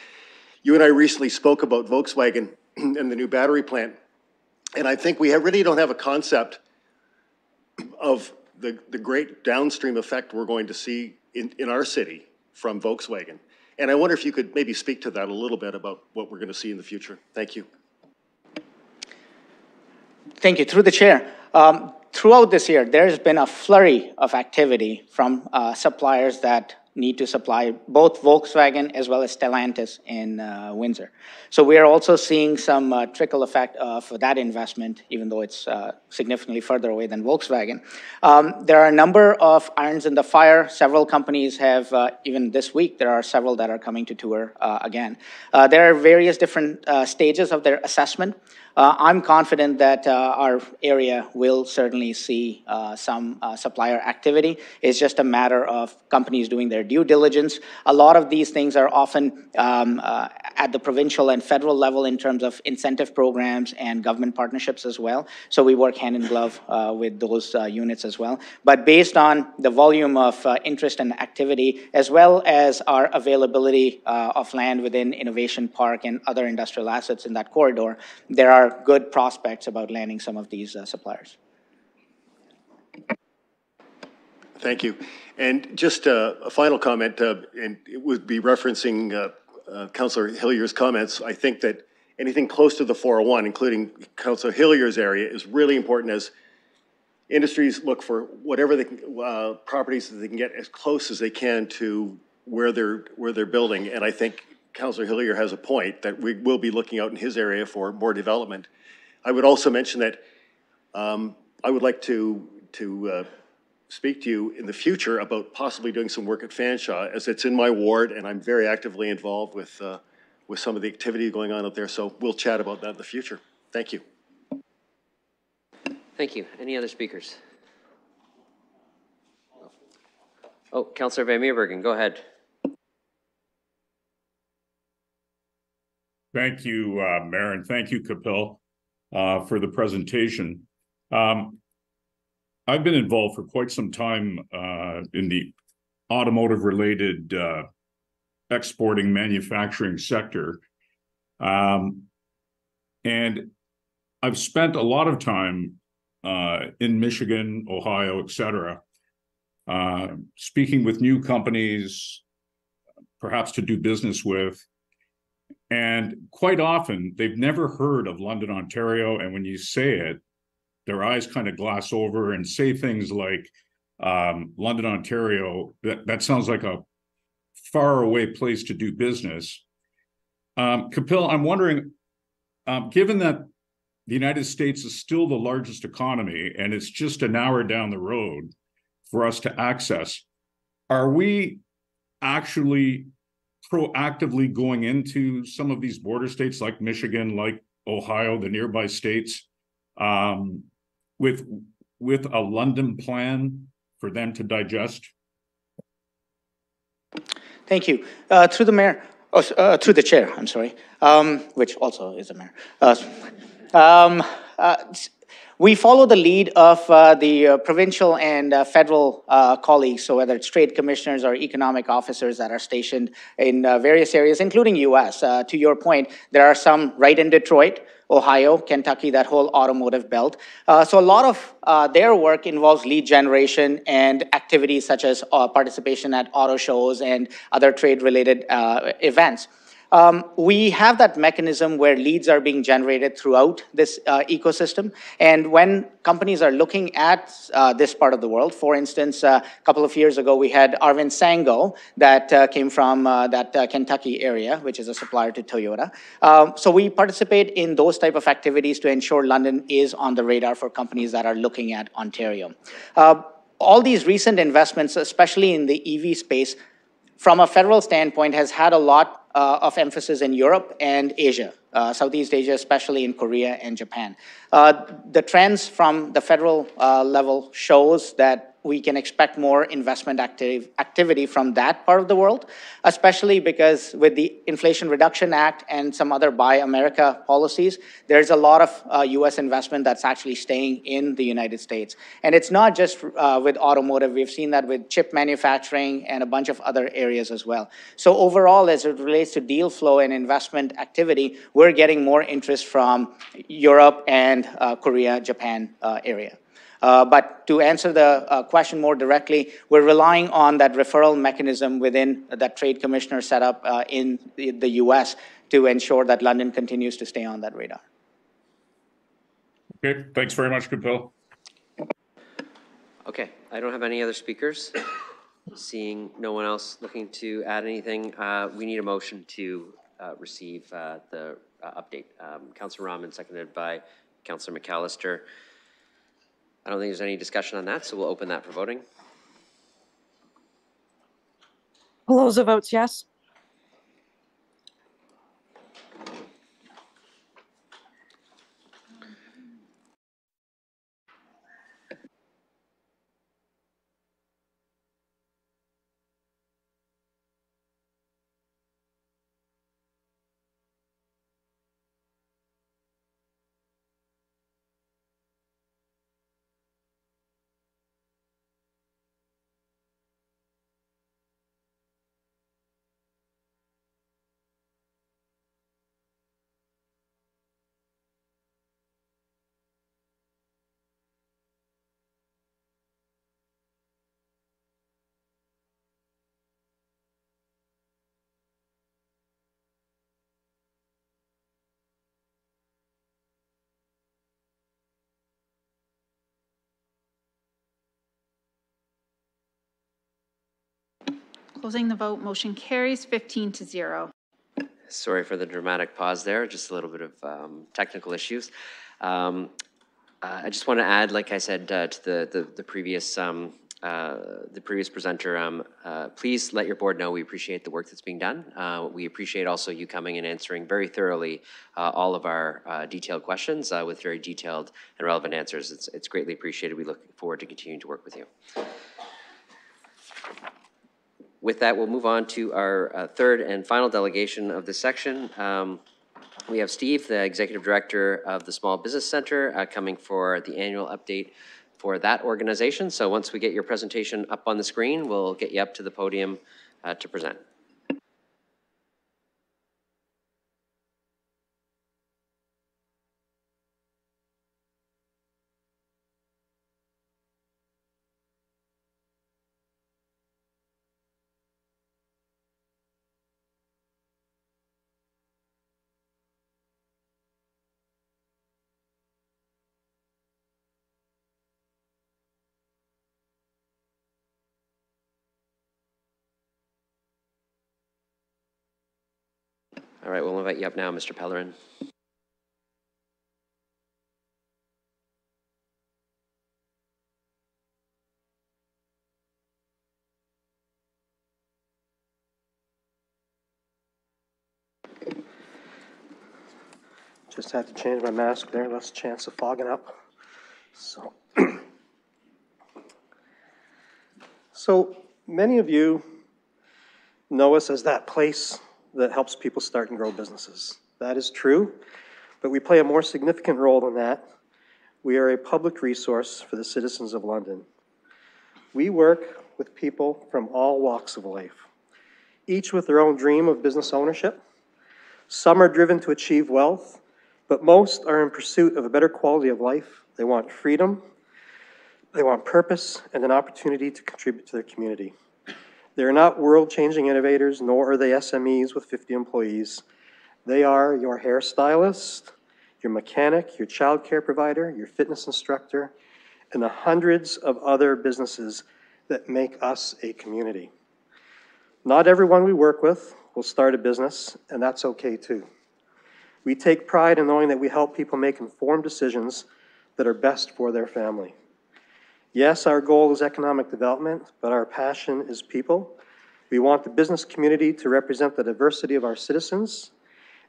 Speaker 17: You and I recently spoke about Volkswagen [clears throat] and the new battery plant, and I think we have- really don't have a concept of the, the great downstream effect we're going to see in, in our city from Volkswagen. And I wonder if you could maybe speak to that a little bit about what we're going to see in the future. Thank you.
Speaker 18: Thank you. Through the chair, um, throughout this year, there's been a flurry of activity from uh, suppliers that need to supply both Volkswagen as well as Stellantis in uh, Windsor. So we are also seeing some uh, trickle effect of that investment, even though it's uh, significantly further away than Volkswagen. Um, there are a number of irons in the fire. Several companies have, uh, even this week, there are several that are coming to tour uh, again. Uh, there are various different stages of their assessment. Uh, I'm confident that uh, our area will certainly see uh, some uh, supplier activity. It's just a matter of companies doing their due diligence. A lot of these things are often um, uh, at the provincial and federal level in terms of incentive programs and government partnerships as well. So we work hand in glove uh, with those units as well. But based on the volume of interest and activity, as well as our availability of land within Innovation Park and other industrial assets in that corridor, there are good prospects about landing some of these uh, suppliers.
Speaker 17: Thank you. And just uh, a final comment, uh, and it would be referencing uh, uh, Councillor Hillier's comments. I think that anything close to the 401, including Councillor Hillier's area, is really important as industries look for whatever they can, uh, properties that they can get as close as they can to where they're, where they're building. And I think Councillor Hillier has a point that we will be looking out in his area for more development. I would also mention that um, I would like to, to uh, speak to you in the future about possibly doing some work at Fanshawe, as it's in my ward, and I'm very actively involved with, uh, with some of the activity going on out there. So we'll chat about that in the future. Thank you.
Speaker 1: Thank you. Any other speakers? Oh, Councillor Van Meerbergen, go ahead.
Speaker 22: Thank you, uh, Mayor, and thank you, Kapil, uh, for the presentation. Um, I've been involved for quite some time, uh, in the automotive-related, uh, exporting manufacturing sector. Um, and I've spent a lot of time, uh, in Michigan, Ohio, et cetera, uh, speaking with new companies, perhaps to do business with, and quite often, they've never heard of London, Ontario. And when you say it, their eyes kind of gloss over and say things like, um, London, Ontario, that, that sounds like a far away place to do business. Um, Kapil, I'm wondering, um, given that the United States is still the largest economy and it's just an hour down the road for us to access, are we actually proactively going into some of these border states like Michigan, like Ohio, the nearby states, um, with with a London plan for them to digest?
Speaker 18: Thank you. Uh, through the mayor, oh, uh, through the chair, I'm sorry, um, which also is a mayor. Uh, um, uh, we follow the lead of uh, the uh, provincial and uh, federal uh, colleagues, so whether it's trade commissioners or economic officers that are stationed in uh, various areas, including U.S. Uh, to your point, there are some right in Detroit, Ohio, Kentucky, that whole automotive belt. So a lot of their work involves lead generation and activities such as participation at auto shows and other trade-related events. Um, we have that mechanism where leads are being generated throughout this uh, ecosystem. And when companies are looking at uh, this part of the world, for instance, uh, a couple of years ago, we had Arvin Sango that uh, came from uh, that uh, Kentucky area, which is a supplier to Toyota. Um, so we participate in those type of activities to ensure London is on the radar for companies that are looking at Ontario. Uh, all these recent investments, especially in the EV space, from a federal standpoint, has had a lot uh, of emphasis in Europe and Asia, uh, Southeast Asia, especially in Korea and Japan. Uh, the trends from the federal uh, level shows that we can expect more investment active, activity from that part of the world, especially because with the Inflation Reduction Act and some other Buy America policies, there's a lot of uh, US investment that's actually staying in the United States. And it's not just uh, with automotive, we've seen that with chip manufacturing and a bunch of other areas as well. So overall, as it relates to deal flow and investment activity, we're getting more interest from Europe and uh, Korea, Japan uh, area. Uh, but to answer the uh, question more directly, we're relying on that referral mechanism within that trade commissioner setup uh, in the, the US to ensure that London continues to stay on that radar.
Speaker 22: Okay, thanks very much, Kapil.
Speaker 1: Okay, I don't have any other speakers. Seeing no one else looking to add anything, uh, we need a motion to uh, receive uh, the uh, update. Um, Councilor Rahman, seconded by Councilor McAlister. I don't think there's any discussion on that, so we'll open that for voting.
Speaker 5: Peloza votes yes.
Speaker 3: Closing the vote, motion carries 15 to 0.
Speaker 1: Sorry for the dramatic pause there, just a little bit of um, technical issues. Um, uh, I just want to add, like I said uh, to the, the, the previous um, uh, the previous presenter, um, uh, please let your board know we appreciate the work that's being done. Uh, we appreciate also you coming and answering very thoroughly uh, all of our uh, detailed questions uh, with very detailed and relevant answers. It's, it's greatly appreciated. We look forward to continuing to work with you. With that, we'll move on to our uh, third and final delegation of this section. Um, we have Steve, the Executive Director of the Small Business Center, uh, coming for the annual update for that organization. So once we get your presentation up on the screen, we'll get you up to the podium uh, to present. Right, we'll invite you up now, Mr. Pellerin.
Speaker 23: Just had to change my mask there, less chance of fogging up. So, [clears throat] so many of you know us as that place that helps people start and grow businesses. That is true, but we play a more significant role than that. We are a public resource for the citizens of London. We work with people from all walks of life, each with their own dream of business ownership. Some are driven to achieve wealth, but most are in pursuit of a better quality of life. They want freedom, they want purpose, and an opportunity to contribute to their community. They are not world-changing innovators, nor are they SMEs with 50 employees. They are your hairstylist, your mechanic, your childcare provider, your fitness instructor, and the hundreds of other businesses that make us a community. Not everyone we work with will start a business, and that's okay too. We take pride in knowing that we help people make informed decisions that are best for their family. Yes, our goal is economic development, but our passion is people. We want the business community to represent the diversity of our citizens,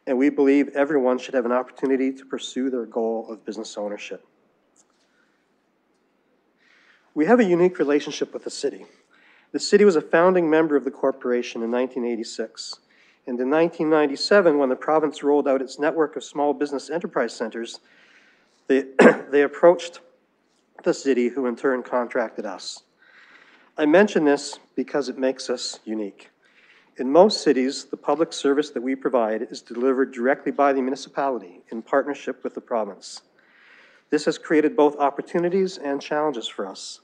Speaker 23: and we believe everyone should have an opportunity to pursue their goal of business ownership. We have a unique relationship with the city. The city was a founding member of the corporation in 1986. And in 1997, when the province rolled out its network of small business enterprise centers, they, [clears throat] they approached the city, who in turn contracted us. I mention this because it makes us unique. In most cities, the public service that we provide is delivered directly by the municipality in partnership with the province. This has created both opportunities and challenges for us.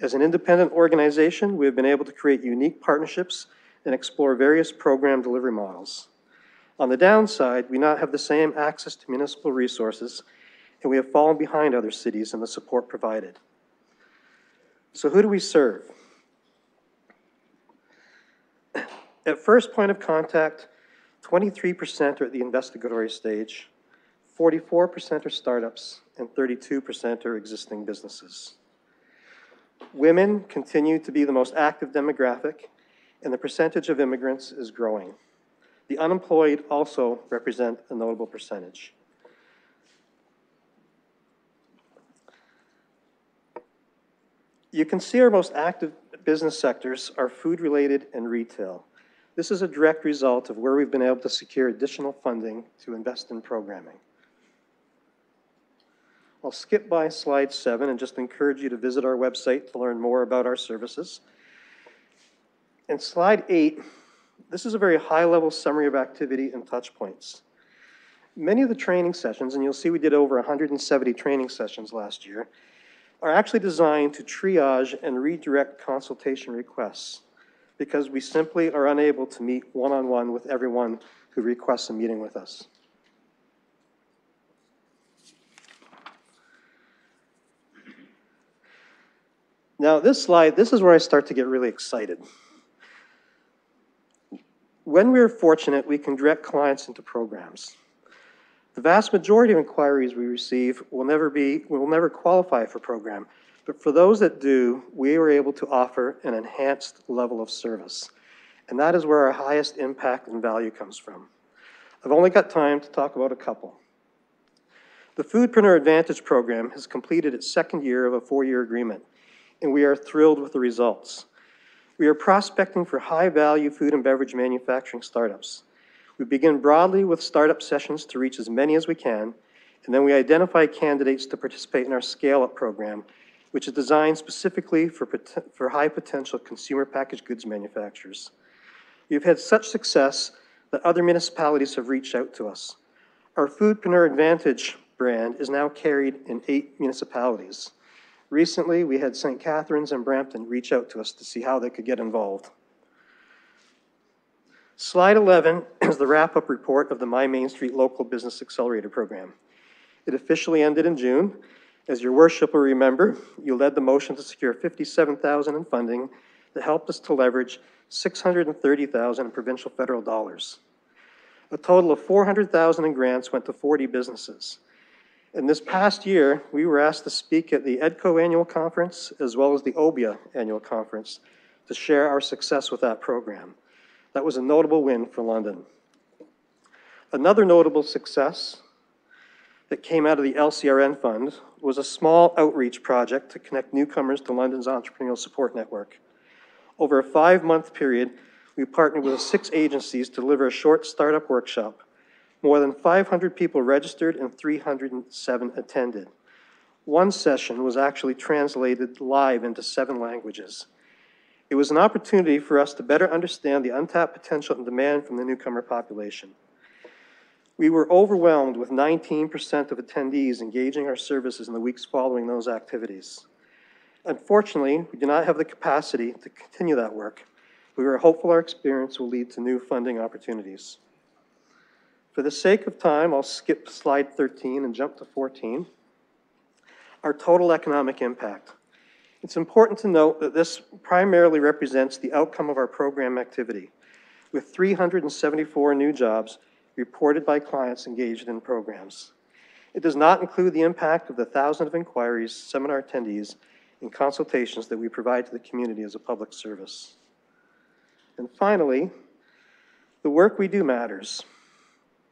Speaker 23: As an independent organization, we have been able to create unique partnerships and explore various program delivery models. On the downside, we not have the same access to municipal resources, and we have fallen behind other cities in the support provided. So who do we serve? At first point of contact, 23% are at the investigatory stage, 44% are startups, and 32% are existing businesses. Women continue to be the most active demographic, and the percentage of immigrants is growing. The unemployed also represent a notable percentage. You can see our most active business sectors are food-related and retail. This is a direct result of where we've been able to secure additional funding to invest in programming. I'll skip by slide seven and just encourage you to visit our website to learn more about our services. And slide eight, this is a very high-level summary of activity and touch points. Many of the training sessions, and you'll see we did over 170 training sessions last year, are actually designed to triage and redirect consultation requests because we simply are unable to meet one-on-one with everyone who requests a meeting with us. Now, this slide, this is where I start to get really excited. When we're fortunate, we can direct clients into programs. The vast majority of inquiries we receive will never be, will never qualify for program, but for those that do, we are able to offer an enhanced level of service. And that is where our highest impact and value comes from. I've only got time to talk about a couple. The Foodpreneur Advantage program has completed its second year of a four-year agreement, and we are thrilled with the results. We are prospecting for high-value food and beverage manufacturing startups. We begin broadly with startup sessions to reach as many as we can, and then we identify candidates to participate in our scale-up program, which is designed specifically for, for high-potential consumer packaged goods manufacturers. We've had such success that other municipalities have reached out to us. Our Foodpreneur Advantage brand is now carried in eight municipalities. Recently, we had St. Catharines and Brampton reach out to us to see how they could get involved. Slide 11 [clears throat] is the wrap-up report of the My Main Street Local Business Accelerator Program. It officially ended in June. As your worship will remember, you led the motion to secure 57,000 in funding that helped us to leverage 630,000 in provincial federal dollars. A total of 400,000 in grants went to 40 businesses. In this past year, we were asked to speak at the EDCO annual conference as well as the OBIA annual conference to share our success with that program. That was a notable win for London. Another notable success that came out of the LCRN fund was a small outreach project to connect newcomers to London's entrepreneurial support network. Over a five-month period, we partnered with six agencies to deliver a short startup workshop more than 500 people registered and 307 attended. One session was actually translated live into seven languages. It was an opportunity for us to better understand the untapped potential and demand from the newcomer population. We were overwhelmed with 19% of attendees engaging our services in the weeks following those activities. Unfortunately, we do not have the capacity to continue that work, We are hopeful our experience will lead to new funding opportunities. For the sake of time, I'll skip slide 13 and jump to 14. Our total economic impact. It's important to note that this primarily represents the outcome of our program activity, with 374 new jobs reported by clients engaged in programs. It does not include the impact of the thousands of inquiries, seminar attendees, and consultations that we provide to the community as a public service. And finally, the work we do matters,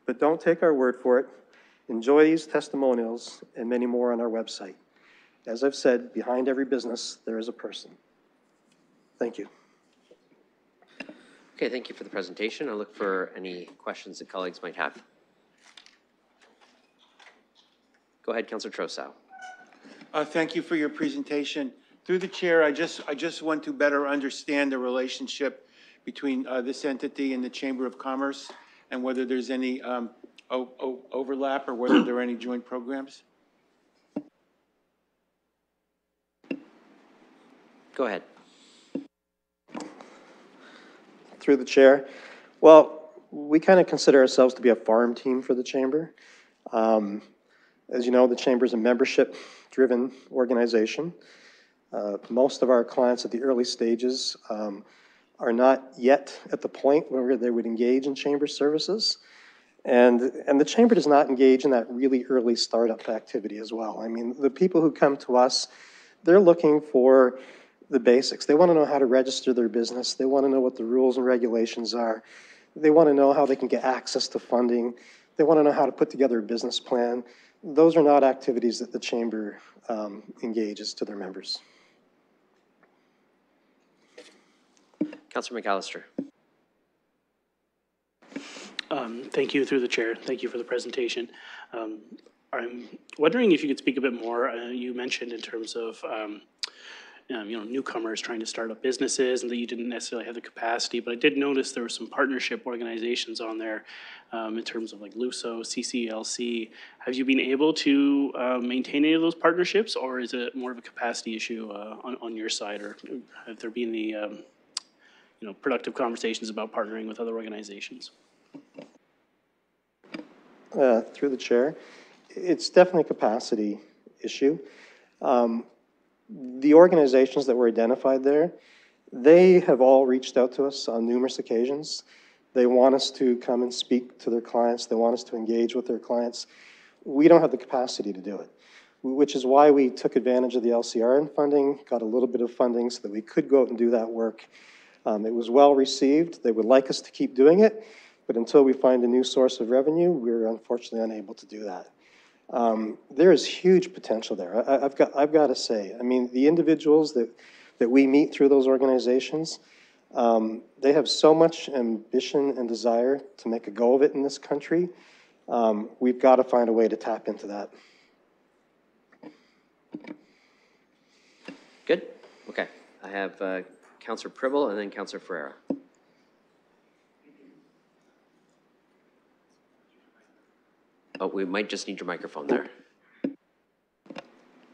Speaker 23: but don't take our word for it. Enjoy these testimonials and many more on our website. As I've said, behind every business, there is a person. Thank you.
Speaker 1: Okay, thank you for the presentation. I'll look for any questions that colleagues might have. Go ahead, Councillor Trosow.
Speaker 6: Uh, thank you for your presentation. Through the chair, I just, I just want to better understand the relationship between uh, this entity and the Chamber of Commerce and whether there's any um, o- o- overlap or whether there are any joint programs.
Speaker 1: Go ahead.
Speaker 23: Through the chair. Well, we kind of consider ourselves to be a farm team for the chamber. Um, As you know, the chamber is a membership-driven organization. Uh, Most of our clients at the early stages um, are not yet at the point where they would engage in chamber services. And, and the chamber does not engage in that really early startup activity as well. I mean, the people who come to us, they're looking for the basics. They want to know how to register their business. They want to know what the rules and regulations are. They want to know how they can get access to funding. They want to know how to put together a business plan. Those are not activities that the chamber um, engages to their members.
Speaker 1: Councillor McAlister.
Speaker 16: Um, Thank you through the chair. Thank you for the presentation. Um, I'm wondering if you could speak a bit more. uh, You mentioned in terms of, um, you know, newcomers trying to start up businesses and that you didn't necessarily have the capacity, but I did notice there were some partnership organizations on there um, in terms of like LUSO, CCLC. Have you been able to uh, maintain any of those partnerships or is it more of a capacity issue uh, on, on your side? Or have there been the, um, you know, productive conversations about partnering with other organizations?
Speaker 23: Uh, Through the chair, it's definitely a capacity issue. Um, The organizations that were identified there, they have all reached out to us on numerous occasions. They want us to come and speak to their clients. They want us to engage with their clients. We don't have the capacity to do it, which is why we took advantage of the LCRN funding, got a little bit of funding so that we could go out and do that work. Um, It was well received. They would like us to keep doing it, but until we find a new source of revenue, we're unfortunately unable to do that. Um, There is huge potential there. I- I've got, I've got to say, I mean, the individuals that, that we meet through those organizations, um, they have so much ambition and desire to make a go of it in this country. Um, We've got to find a way to tap into that.
Speaker 1: Good? Okay. I have uh, Councillor Pribil and then Councillor Ferreira. Oh, we might just need your microphone there.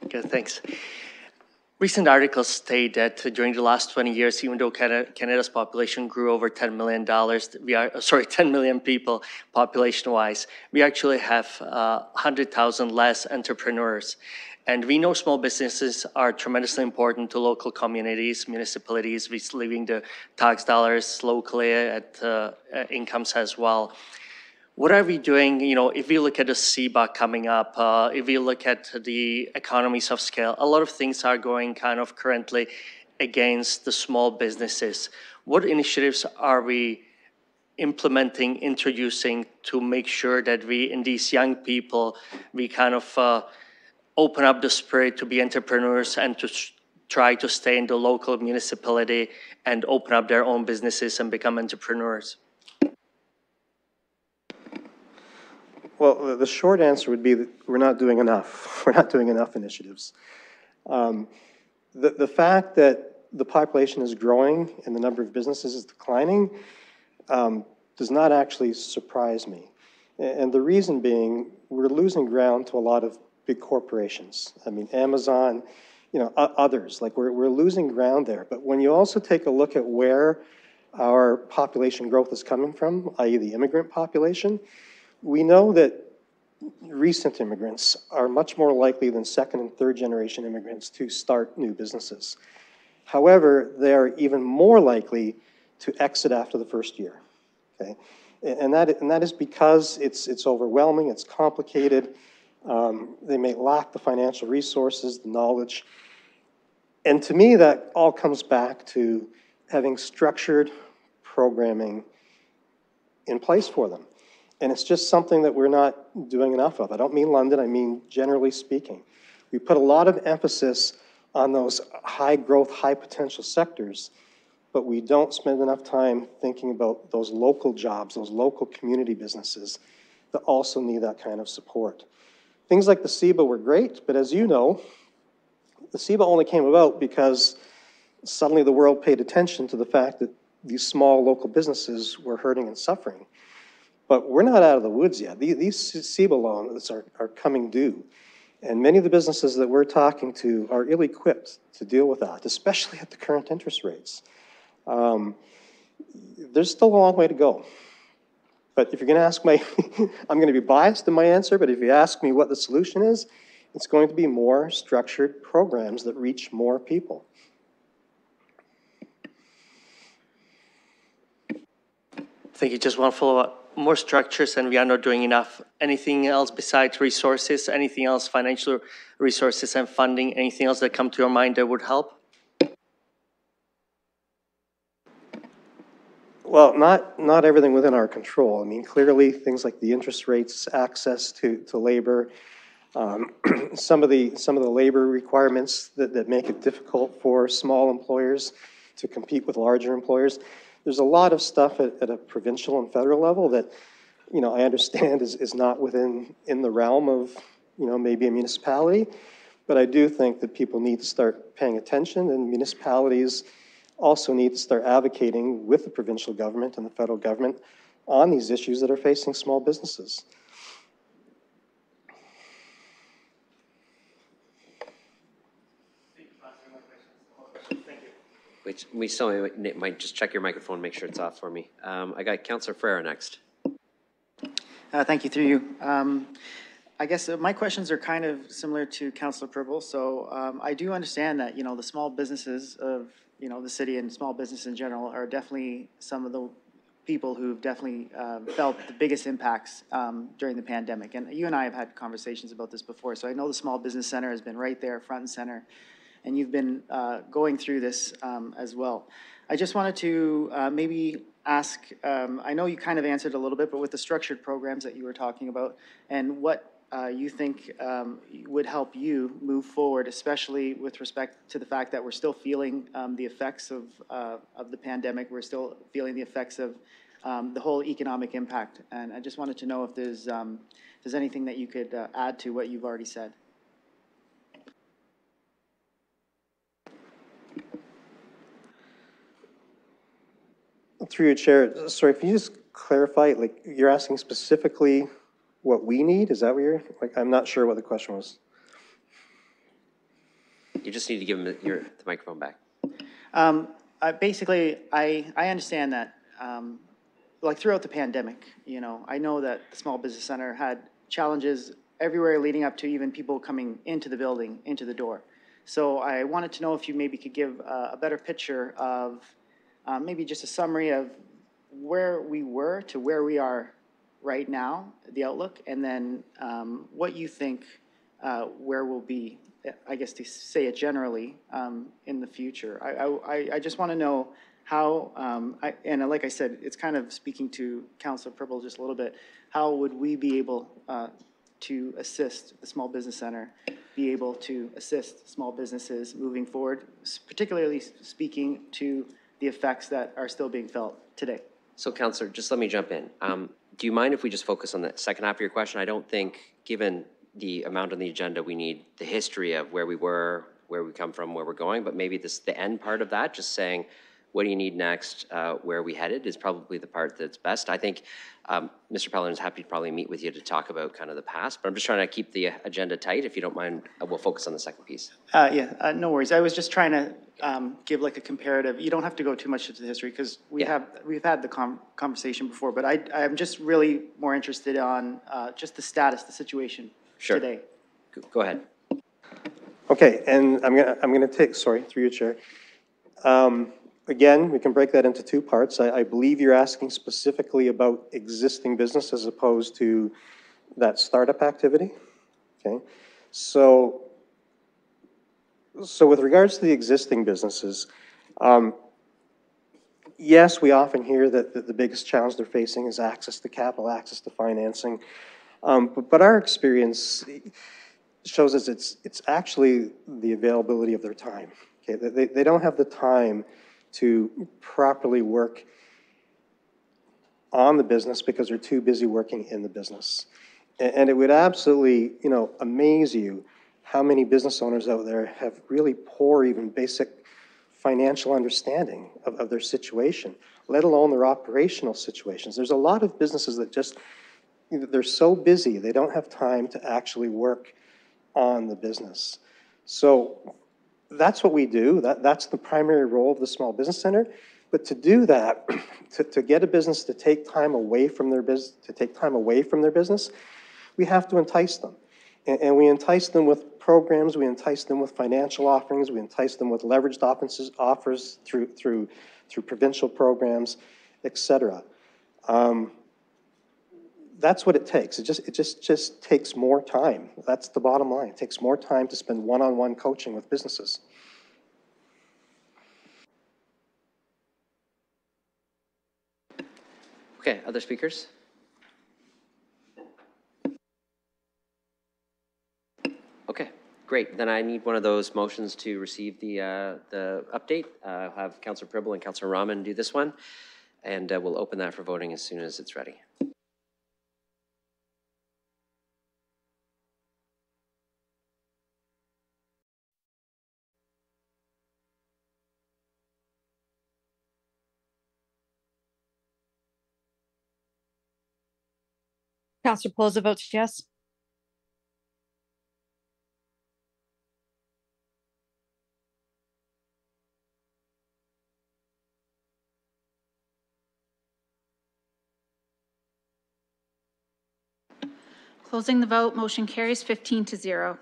Speaker 19: Okay, thanks. Recent articles state that during the last 20 years, even though Canada, Canada's population grew over 10 million dollars, we are [laughs] sorry, 10 million people population-wise, we actually have uh, 100,000 less entrepreneurs. And we know small businesses are tremendously important to local communities, municipalities, receiving the tax dollars locally at uh, incomes as well. What are we doing, you know, if we look at the CBA coming up, uh, if we look at the economies of scale, a lot of things are going kind of currently against the small businesses. What initiatives are we implementing, introducing to make sure that we, in these young people, we kind of uh, open up the spirit to be entrepreneurs and to try to stay in the local municipality and open up their own businesses and become entrepreneurs?
Speaker 23: Well, the- short answer would be that we're not doing enough. [laughs] We're not doing enough initiatives. Um, The, the fact that the population is growing and the number of businesses is declining um, does not actually surprise me. And the reason being, we're losing ground to a lot of big corporations. I mean, Amazon, you know, others, like we're, we're losing ground there. But when you also take a look at where our population growth is coming from, i.e. the immigrant population, we know that recent immigrants are much more likely than second and third generation immigrants to start new businesses. However, they are even more likely to exit after the first year, okay? And that, and that is because it's, it's overwhelming, it's complicated, um, they may lack the financial resources, the knowledge. And to me, that all comes back to having structured programming in place for them. And it's just something that we're not doing enough of. I don't mean London, I mean generally speaking. We put a lot of emphasis on those high-growth, high-potential sectors, but we don't spend enough time thinking about those local jobs, those local community businesses that also need that kind of support. Things like the CEBA were great, but as you know, the CEBA only came about because suddenly the world paid attention to the fact that these small local businesses were hurting and suffering. But we're not out of the woods yet. The- These CEBA loans are, are coming due. And many of the businesses that we're talking to are ill-equipped to deal with that, especially at the current interest rates. Um, There's still a long way to go. But if you're going to ask my, [laughs] I'm going to be biased in my answer, but if you ask me what the solution is, it's going to be more structured programs that reach more people.
Speaker 19: Thank you. Just one follow-up. More structures and we are not doing enough. Anything else besides resources? Anything else, financial resources and funding? Anything else that come to your mind that would help?
Speaker 23: Well, not, not everything within our control. I mean, clearly, things like the interest rates, access to, to labor, um, [clears throat] some of the, some of the labor requirements that, that make it difficult for small employers to compete with larger employers. There's a lot of stuff at, at a provincial and federal level that, you know, I understand is, is not within, in the realm of, you know, maybe a municipality. But I do think that people need to start paying attention and municipalities also need to start advocating with the provincial government and the federal government on these issues that are facing small businesses.
Speaker 1: We still might- might just check your microphone, make sure it's off for me. Um, I got Counselor Ferreira next.
Speaker 2: Uh, Thank you, through you. Um, I guess uh, my questions are kind of similar to Councilor Pribil. So um, I do understand that, you know, the small businesses of, you know, the city and small business in general are definitely some of the people who've definitely um, felt the biggest impacts um, during the pandemic. And you and I have had conversations about this before, so I know the Small Business Center has been right there, front and center, and you've been uh, going through this um, as well. I just wanted to uh, maybe ask, um, I know you kind of answered a little bit, but with the structured programs that you were talking about, and what uh, you think um, would help you move forward, especially with respect to the fact that we're still feeling um, the effects of, uh, of the pandemic, we're still feeling the effects of um, the whole economic impact. And I just wanted to know if there's, um, there's anything that you could uh, add to what you've already said.
Speaker 23: Through your chair, sorry, can you just clarify, like, you're asking specifically what we need? Is that what you're, like, I'm not sure what the question was.
Speaker 1: You just need to give him the- your, the microphone back.
Speaker 2: Um, I, basically, I, I understand that, um, like throughout the pandemic, you know, I know that the Small Business Center had challenges everywhere leading up to even people coming into the building, into the door. So I wanted to know if you maybe could give a, a better picture of, uh, maybe just a summary of where we were to where we are right now, the outlook, and then, um, what you think, uh, where we'll be, I guess to say it generally, um, in the future. I, I, I- just want to know how, um, I, and like I said, it's kind of speaking to Councilor Pribil just a little bit. How would we be able, uh, to assist the Small Business Center, be able to assist small businesses moving forward, particularly speaking to the effects that are still being felt today?
Speaker 1: So Counselor, just let me jump in. Um, Do you mind if we just focus on the second half of your question? I don't think, given the amount on the agenda, we need the history of where we were, where we come from, where we're going, but maybe this, the end part of that, just saying, what do you need next, uh, where are we headed is probably the part that's best. I think um, Mr. Pellerin is happy to probably meet with you to talk about kind of the past, but I'm just trying to keep the agenda tight. If you don't mind, uh, we'll focus on the second piece.
Speaker 2: Uh, yeah, uh, no worries. I was just trying to, um, give like a comparative. You don't have to go too much into the history because we
Speaker 1: Yeah.
Speaker 2: have, we've had the com- conversation before, but I, I'm just really more interested on, uh, just the status, the situation
Speaker 1: Sure.
Speaker 2: today.
Speaker 1: Go- Go ahead.
Speaker 23: Okay, and I'm gonna, I'm gonna take, sorry, through your chair. Um, Again, we can break that into two parts. I, I believe you're asking specifically about existing business as opposed to that startup activity. Okay, so, so with regards to the existing businesses, um, yes, we often hear that, that the biggest challenge they're facing is access to capital, access to financing. Um, but, but our experience shows us it's, it's actually the availability of their time. Okay, they- they, they don't have the time to properly work on the business because they're too busy working in the business. And it would absolutely, you know, amaze you how many business owners out there have really poor, even basic financial understanding of, of their situation, let alone their operational situations. There's a lot of businesses that just, you know, they're so busy, they don't have time to actually work on the business. So that's what we do. That, that's the primary role of the Small Business Center. But to do that, [clears throat] to, to get a business to take time away from their business, to take time away from their business, we have to entice them. And, and we entice them with programs, we entice them with financial offerings, we entice them with leveraged offers, offers through, through, through provincial programs, et cetera. Um, that's what it takes. It just, it just, just takes more time. That's the bottom line. It takes more time to spend one-on-one coaching with businesses.
Speaker 1: Okay, other speakers? Okay, great. Then I need one of those motions to receive the, uh, the update. Uh, I'll have Counselor Pribil and Counselor Rahman do this one, and uh, we'll open that for voting as soon as it's ready.
Speaker 5: Counselor Peloza votes yes.
Speaker 3: Closing the vote, motion carries 15 to 0.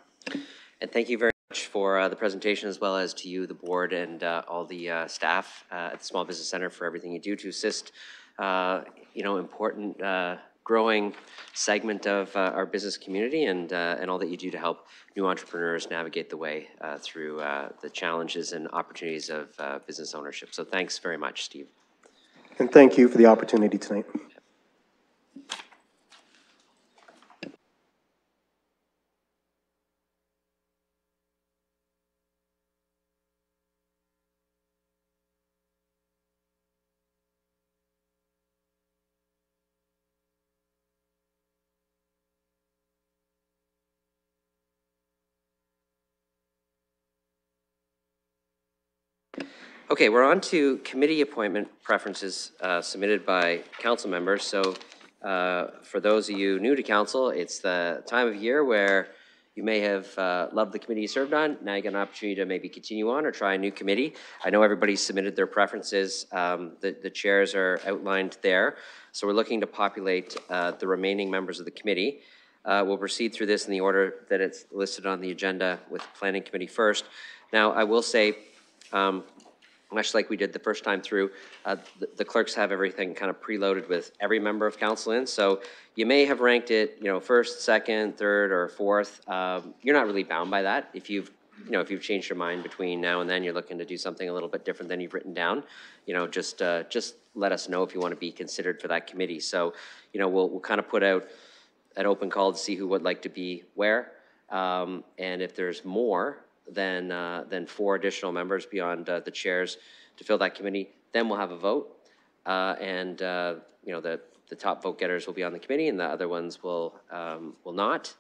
Speaker 1: And thank you very much for uh, the presentation, as well as to you, the board, and uh, all the uh, staff uh, at the Small Business Center for everything you do to assist, uh, you know, important, uh, growing segment of uh, our business community and, uh, and all that you do to help new entrepreneurs navigate the way uh, through uh, the challenges and opportunities of uh, business ownership. So thanks very much, Steve.
Speaker 23: And thank you for the opportunity tonight.
Speaker 1: Okay, we're on to committee appointment preferences uh, submitted by council members. So uh, for those of you new to council, it's the time of year where you may have uh, loved the committee you served on. Now you get an opportunity to maybe continue on or try a new committee. I know everybody submitted their preferences. Um, The the chairs are outlined there. So we're looking to populate uh, the remaining members of the committee. Uh, We'll proceed through this in the order that it's listed on the agenda with Planning Committee first. Now, I will say, um, much like we did the first time through, uh, the- the clerks have everything kind of preloaded with every member of council in. So you may have ranked it, you know, first, second, third, or fourth. Um, You're not really bound by that. If you've, you know, if you've changed your mind between now and then, you're looking to do something a little bit different than you've written down, you know, just, uh, just let us know if you want to be considered for that committee. So, you know, we'll, we'll kind of put out an open call to see who would like to be where. Um, And if there's more than, uh, than four additional members beyond uh, the chairs to fill that committee, then we'll have a vote. Uh, And, uh, you know, the, the top vote getters will be on the committee and the other ones will, um, will not.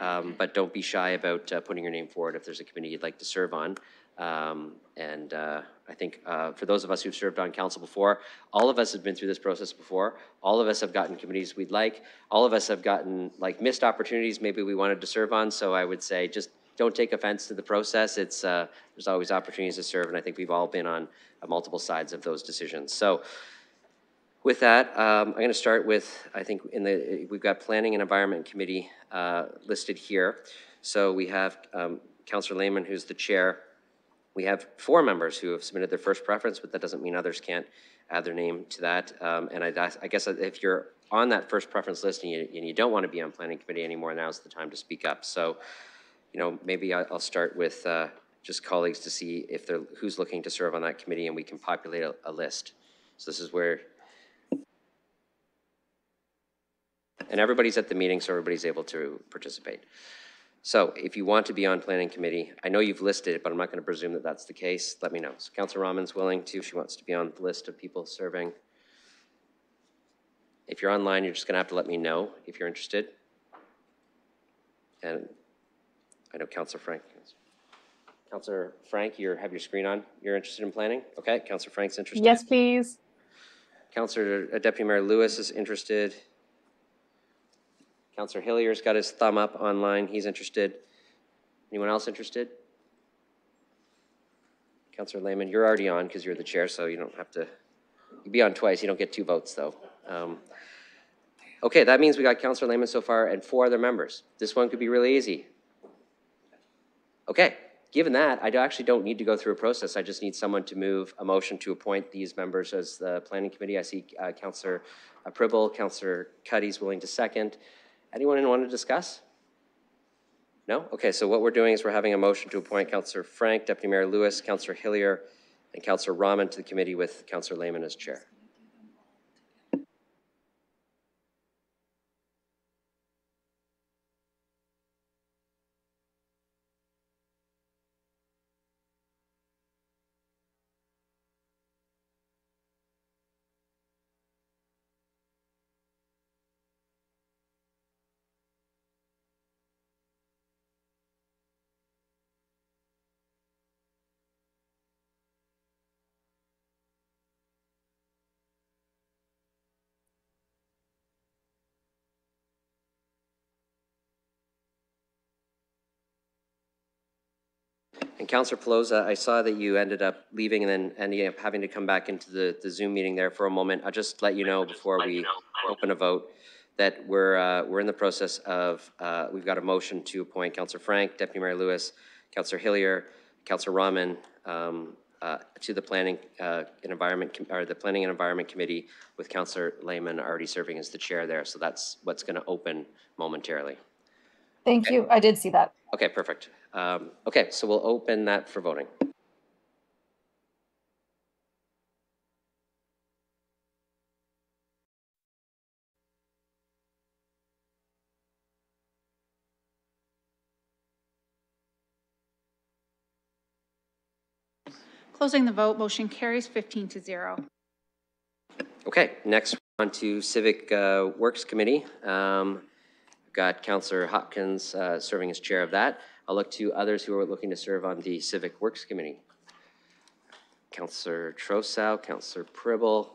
Speaker 1: Um, But don't be shy about uh, putting your name forward if there's a committee you'd like to serve on. Um, And uh, I think uh, for those of us who've served on council before, all of us have been through this process before. All of us have gotten committees we'd like. All of us have gotten like missed opportunities maybe we wanted to serve on. So I would say just don't take offense to the process. It's, uh, there's always opportunities to serve, and I think we've all been on uh, multiple sides of those decisions. So with that, um, I'm going to start with, I think in the, we've got Planning and Environment Committee uh, listed here. So we have um, Counselor Lehman, who's the chair. We have four members who have submitted their first preference, but that doesn't mean others can't add their name to that. Um, And I, I guess if you're on that first preference list and you, and you don't want to be on Planning Committee anymore, now's the time to speak up. So you know, maybe I'll start with uh, just colleagues to see if they're, who's looking to serve on that committee, and we can populate a, a list. So this is where, and everybody's at the meeting, so everybody's able to participate. So if you want to be on planning committee, I know you've listed it, but I'm not going to presume that that's the case. Let me know. So Councilor Rahman's willing to, she wants to be on the list of people serving. If you're online, you're just going to have to let me know if you're interested. And I know Counselor Frank. is. Counselor Frank, you have your screen on. You're interested in planning? Okay, Counselor Frank's interested.
Speaker 9: Yes, please.
Speaker 1: Counselor uh, Deputy Mayor Lewis is interested. Counselor Hillier's got his thumb up online. He's interested. Anyone else interested? Counselor Lehman, you're already on because you're the chair, so you don't have to, you'd be on twice. You don't get two votes, though. Um, Okay, that means we got Counselor Lehman so far and four other members. This one could be really easy. Okay, given that, I actually don't need to go through a process. I just need someone to move a motion to appoint these members as the planning committee. I see uh, Counselor uh, Pribil, Counselor Cuddy's willing to second. Anyone want to discuss? No? Okay, so what we're doing is we're having a motion to appoint Counselor Frank, Deputy Mayor Lewis, Counselor Hillier, and Counselor Rahman to the committee with Counselor Lehman as chair. And Counselor Peloza, I saw that you ended up leaving and then ending up having to come back into the, the Zoom meeting there for a moment. I'll just let you know before we open a vote that we're, uh, we're in the process of, uh, we've got a motion to appoint Counselor Frank, Deputy Mayor Lewis, Counselor Hillier, Counselor Rahman, um, uh, to the Planning uh, and Environment, or the Planning and Environment Committee with Counselor Lehman already serving as the chair there. So that's what's going to open momentarily.
Speaker 5: Thank you. I did see that.
Speaker 1: Okay, perfect. Um, Okay, so we'll open that for voting.
Speaker 3: Closing the vote, motion carries 15 to 0.
Speaker 1: Okay, next on to Civic uh, Works Committee. Um, Got Counselor Hopkins uh, serving as chair of that. I'll look to others who are looking to serve on the Civic Works Committee. Counselor Trosow, Counselor Pribil,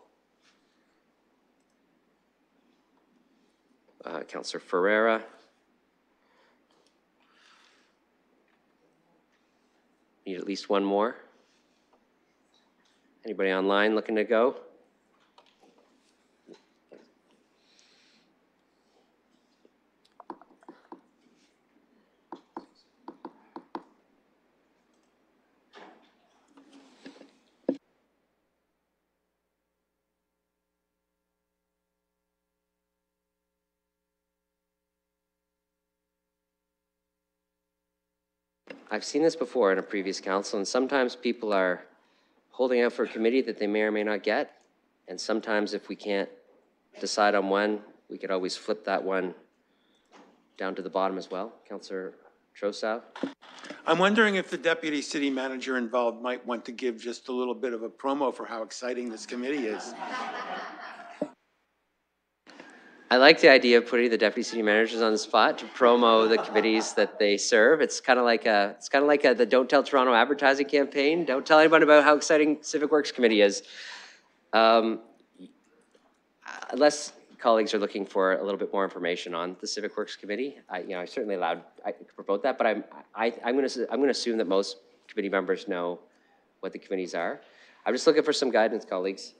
Speaker 1: uh, Counselor Ferreira. Need at least one more. Anybody online looking to go? I've seen this before in a previous council, and sometimes people are holding out for a committee that they may or may not get. And sometimes if we can't decide on one, we could always flip that one down to the bottom as well. Councillor Trosow?
Speaker 6: I'm wondering if the deputy city manager involved might want to give just a little bit of a promo for how exciting this committee is.
Speaker 1: I like the idea of putting the deputy city managers on the spot to promo the committees that they serve. It's kind of like a, it's kind of like a, the Don't Tell Toronto advertising campaign. Don't tell anyone about how exciting Civic Works Committee is. Um, Unless colleagues are looking for a little bit more information on the Civic Works Committee, I, you know, I certainly allowed, I could promote that, but I'm, I, I'm gonna, I'm gonna assume that most committee members know what the committees are. I'm just looking for some guidance, colleagues.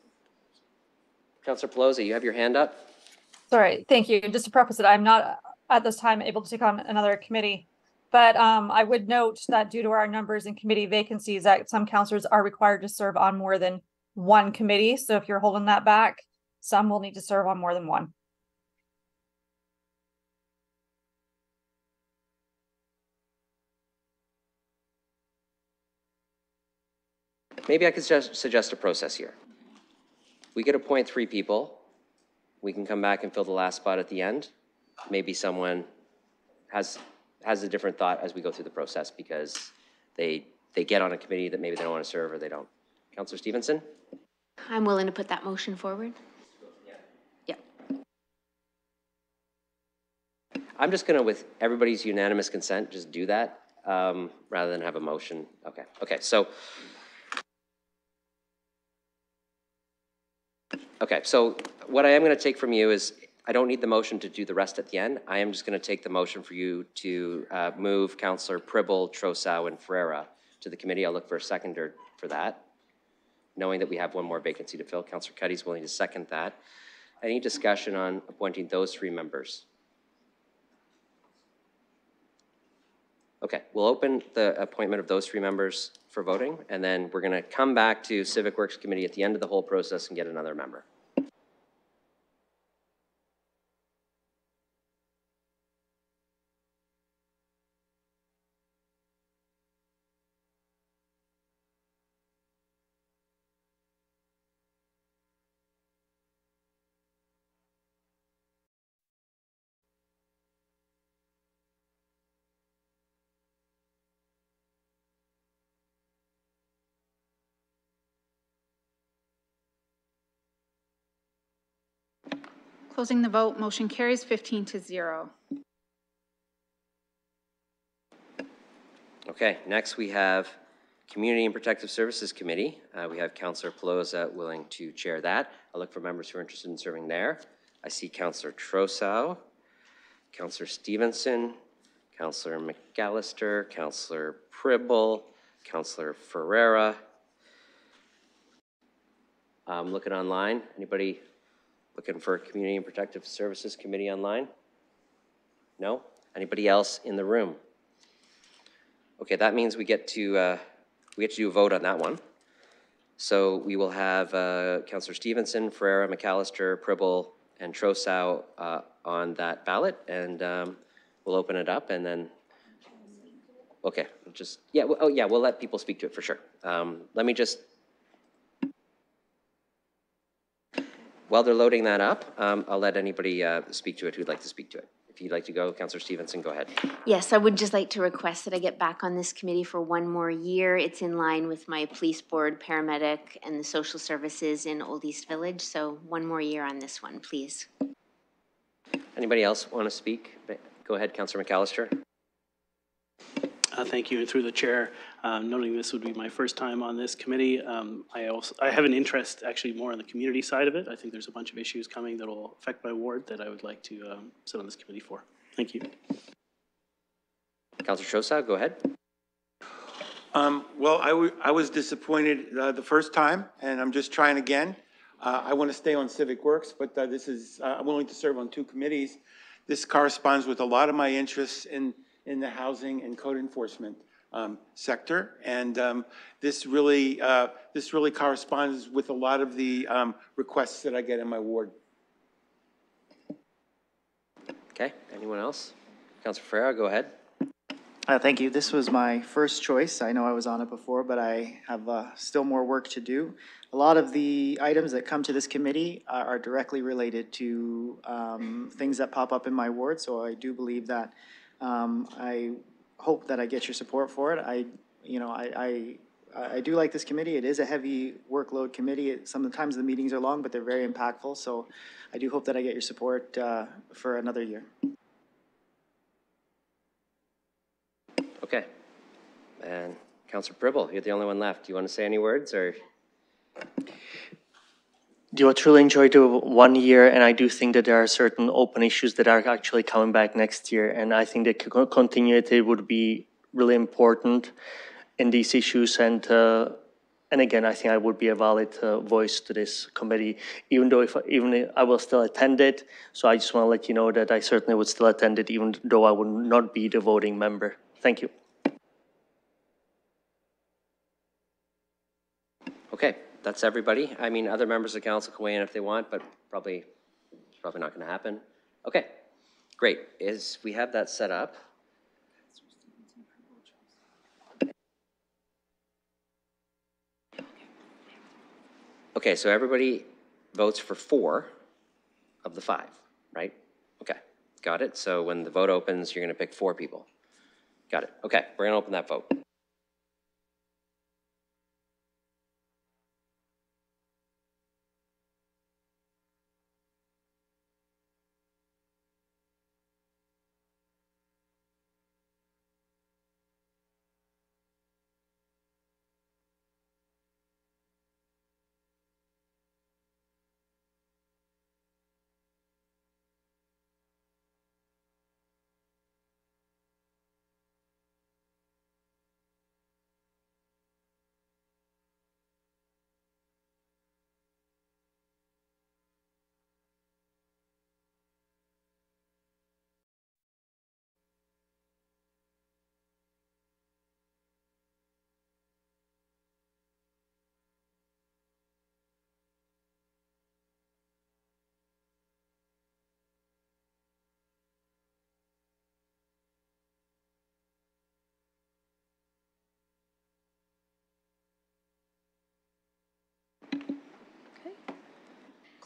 Speaker 1: Counselor Peloza, you have your hand up?
Speaker 5: Sorry, thank you. Just to preface it, I'm not at this time able to take on another committee. But um, I would note that due to our numbers and committee vacancies, that some counselors are required to serve on more than one committee. So if you're holding that back, some will need to serve on more than one.
Speaker 1: Maybe I could suggest, suggest a process here. We could appoint three people. We can come back and fill the last spot at the end. Maybe someone has, has a different thought as we go through the process because they, they get on a committee that maybe they don't want to serve or they don't. Counselor Stevenson?
Speaker 4: I'm willing to put that motion forward. Yeah.
Speaker 1: I'm just gonna, with everybody's unanimous consent, just do that, um, rather than have a motion. Okay, okay, so. Okay, so what I am gonna take from you is, I don't need the motion to do the rest at the end. I am just gonna take the motion for you to, uh, move Counselor Pribil, Trosow, and Ferreira to the committee. I'll look for a seconder for that. Knowing that we have one more vacancy to fill, Counselor is willing to second that. Any discussion on appointing those three members? Okay, we'll open the appointment of those three members for voting, and then we're going to come back to Civic Works Committee at the end of the whole process and get another member.
Speaker 3: Closing the vote, motion carries 15 to 0.
Speaker 1: Okay, next we have Community and Protective Services Committee. Uh, We have Counselor Peloza willing to chair that. I'll look for members who are interested in serving there. I see Counselor Trosow, Counselor Stevenson, Counselor McAlister, Counselor Pribil, Counselor Ferreira. Um, Looking online, anybody looking for a Community and Protective Services Committee online? No? Anybody else in the room? Okay, that means we get to, uh, we get to do a vote on that one. So we will have uh, Counselor Stevenson, Ferreira, McAlister, Pribil, and Trosow uh, on that ballot, and um, we'll open it up, and then, okay, just, yeah, oh, yeah, we'll let people speak to it for sure. Um, Let me just, while they're loading that up, um, I'll let anybody uh, speak to it who'd like to speak to it. If you'd like to go, Counselor Stevenson, go ahead.
Speaker 4: Yes, I would just like to request that I get back on this committee for one more year. It's in line with my police board, paramedic, and the social services in Old East Village, so one more year on this one, please.
Speaker 1: Anybody else want to speak? Go ahead, Counselor McAlister.
Speaker 16: Uh, Thank you, and through the chair, um, noting this would be my first time on this committee, um, I also, I have an interest actually more on the community side of it. I think there's a bunch of issues coming that will affect my ward that I would like to um, sit on this committee for. Thank you.
Speaker 1: Counselor Trosow, go ahead.
Speaker 6: Um, well, I wa- I was disappointed, uh, the first time, and I'm just trying again. Uh, I want to stay on Civic Works, but, uh, this is, uh, I'm willing to serve on two committees. This corresponds with a lot of my interests in, in the housing and code enforcement, um, sector. And, um, this really, uh, this really corresponds with a lot of the, um, requests that I get in my ward.
Speaker 1: Okay, anyone else? Counselor Ferreira, go ahead.
Speaker 2: Uh, thank you. This was my first choice. I know I was on it before, but I have uh, still more work to do. A lot of the items that come to this committee are, are directly related to um, things that pop up in my ward, so I do believe that um, I hope that I get your support for it. I, you know, I, I I do like this committee. It is a heavy workload committee. It- Sometimes the meetings are long, but they're very impactful. So I do hope that I get your support uh, for another year.
Speaker 1: Okay. And Counselor Pribil, you're the only one left. Do you want to say any words or?
Speaker 19: I truly enjoyed the one year, and I do think that there are certain open issues that are actually coming back next year, and I think that continuity would be really important in these issues, and uh, and again, I think I would be a valid uh, voice to this committee, even though if even if I will still attend it. So I just want to let you know that I certainly would still attend it, even though I would not be the voting member. Thank you.
Speaker 1: Okay, that's everybody. I mean, other members of council can weigh in if they want, but probably, probably not going to happen. Okay, great. Is, we have that set up. Okay, so everybody votes for four of the five, right? Okay, got it. So when the vote opens, you're going to pick four people. Got it. Okay, we're going to open that vote.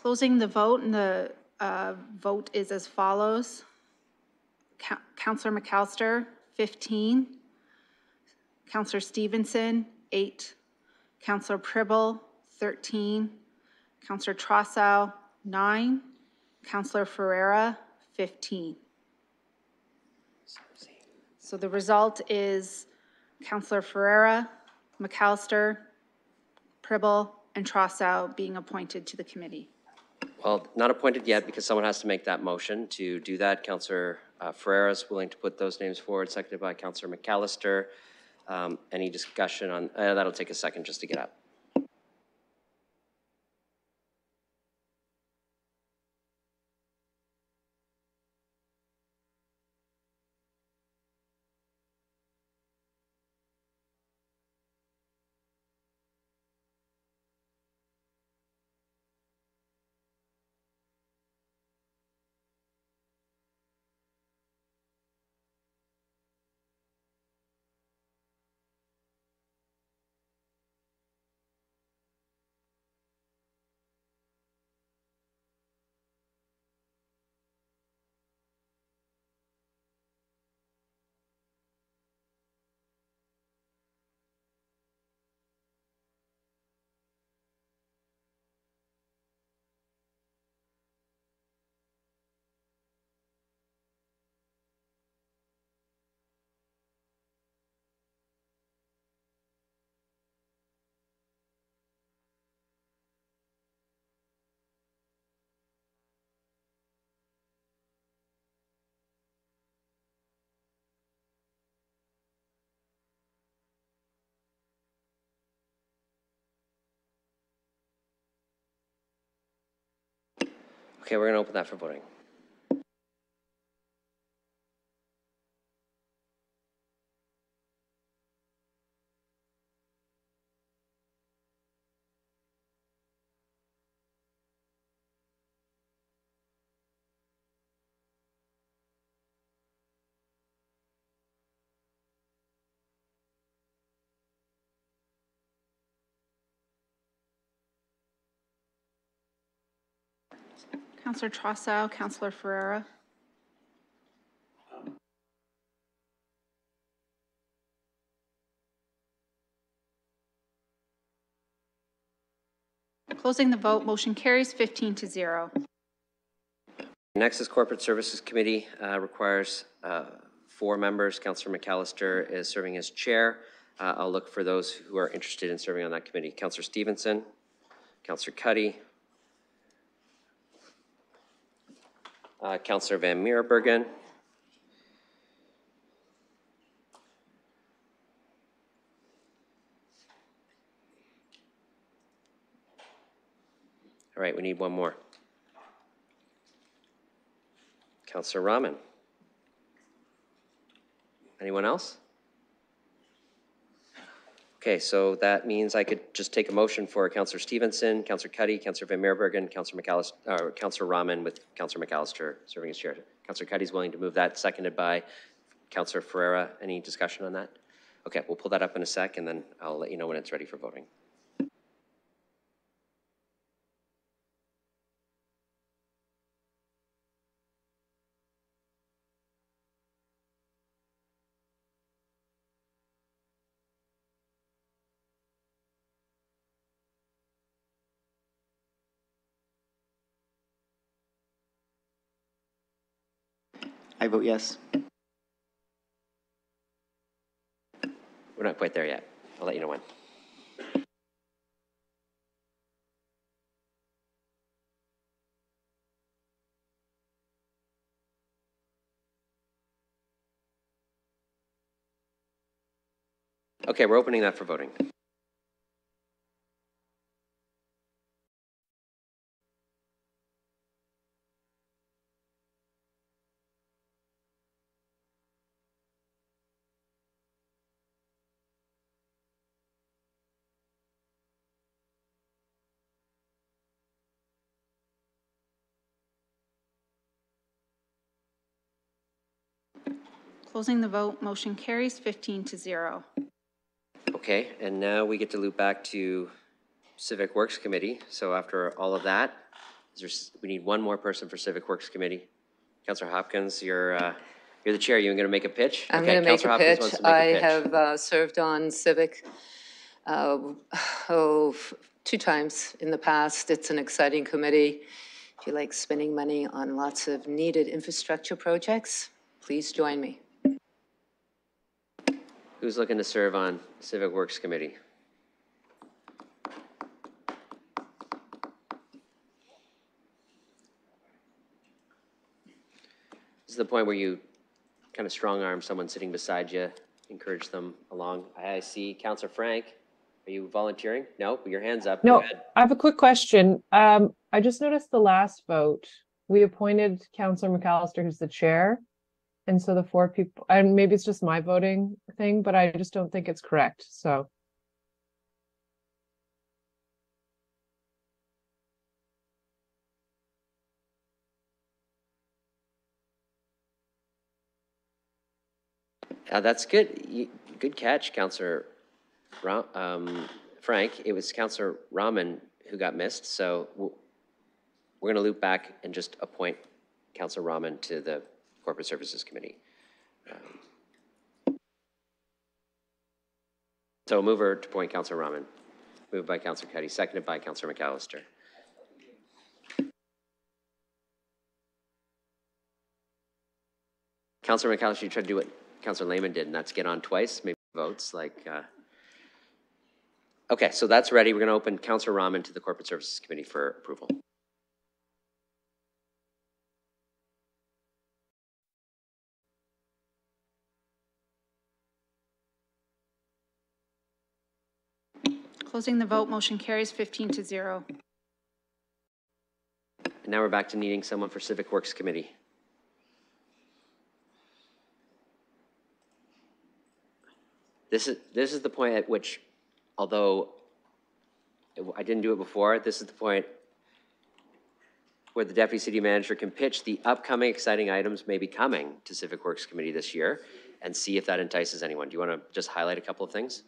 Speaker 3: Closing the vote, and the uh, vote is as follows. Coun- Counselor McAlister, 15. Counselor Stevenson, 8. Counselor Pribil, 13. Counselor Trosow, 9. Counselor Ferreira, 15. So the result is Counselor Ferreira, McAlister, Pribil, and Trosow being appointed to the committee.
Speaker 1: Well, not appointed yet because someone has to make that motion. To do that, Counselor uh, Ferreira is willing to put those names forward, seconded by Counselor McAlister. Um, Any discussion on, uh, that'll take a second just to get up. Okay, we're going to open that for voting.
Speaker 3: Counselor Trosow, Counselor Ferreira. Closing the vote, motion carries 15 to 0.
Speaker 1: Next is Corporate Services Committee, uh, requires uh, four members. Counselor McAlister is serving as chair. Uh, I'll look for those who are interested in serving on that committee. Counselor Stevenson, Counselor Cuddy, uh, Counselor Van Meerbergen, All right, we need one more. Counselor Rahman. Anyone else? Okay, so that means I could just take a motion for Counselor Stevenson, Counselor Cuddy, Counselor Van Meerbergen, Counselor McAlister, uh, Rahman with Counselor McAlister serving as chair. Counselor Cuddy's willing to move that, seconded by Counselor Ferreira. Any discussion on that? Okay, we'll pull that up in a sec, and then I'll let you know when it's ready for voting.
Speaker 2: Vote yes.
Speaker 1: We're not quite there yet. I'll let you know when. Okay, we're opening that for voting.
Speaker 3: Closing the vote, motion carries 15 to 0.
Speaker 1: Okay, and now we get to loop back to Civic Works Committee. So after all of that, is there, s- we need one more person for Civic Works Committee. Counselor Hopkins, you're, uh, you're the chair. You going to make a pitch?
Speaker 11: I'm
Speaker 1: Okay,
Speaker 11: going to make
Speaker 1: Counselor
Speaker 11: a
Speaker 1: Hopkins
Speaker 11: pitch.
Speaker 1: wants to make a
Speaker 11: I
Speaker 1: pitch.
Speaker 11: have uh, served on Civic, uh, oh, f- two times in the past. It's an exciting committee. If you like spending money on lots of needed infrastructure projects, please join me.
Speaker 1: Who's looking to serve on Civic Works Committee? This is the point where you kind of strong arm someone sitting beside you, encourage them along. I see Counselor Frank. Are you volunteering? No, your hand's up. Go
Speaker 9: No,
Speaker 1: ahead.
Speaker 9: I have a quick question. Um, I just noticed the last vote, we appointed Counselor McAlister, who's the chair. And so the four people, and maybe it's just my voting thing, but I just don't think it's correct, so.
Speaker 1: Uh, that's good. Good catch, Counselor Ra- um, Frank. It was Counselor Rahman who got missed, so w- we're going to loop back and just appoint Counselor Rahman to the Corporate Services Committee. Um, So mover to point Counselor Rahman. Moved by Counselor Cuddy, seconded by Counselor McAlister. Counselor McAlister, you tried to do what Counselor Lehman did, and that's get on twice, maybe votes, like, uh, okay, so that's ready. We're going to open Counselor Rahman to the Corporate Services Committee for approval.
Speaker 3: Closing the vote, motion carries 15 to 0.
Speaker 1: And now we're back to needing someone for Civic Works Committee. This is, this is the point at which, although I didn't do it before, this is the point where the deputy city manager can pitch the upcoming exciting items may be coming to Civic Works Committee this year and see if that entices anyone. Do you want to just highlight a couple of things?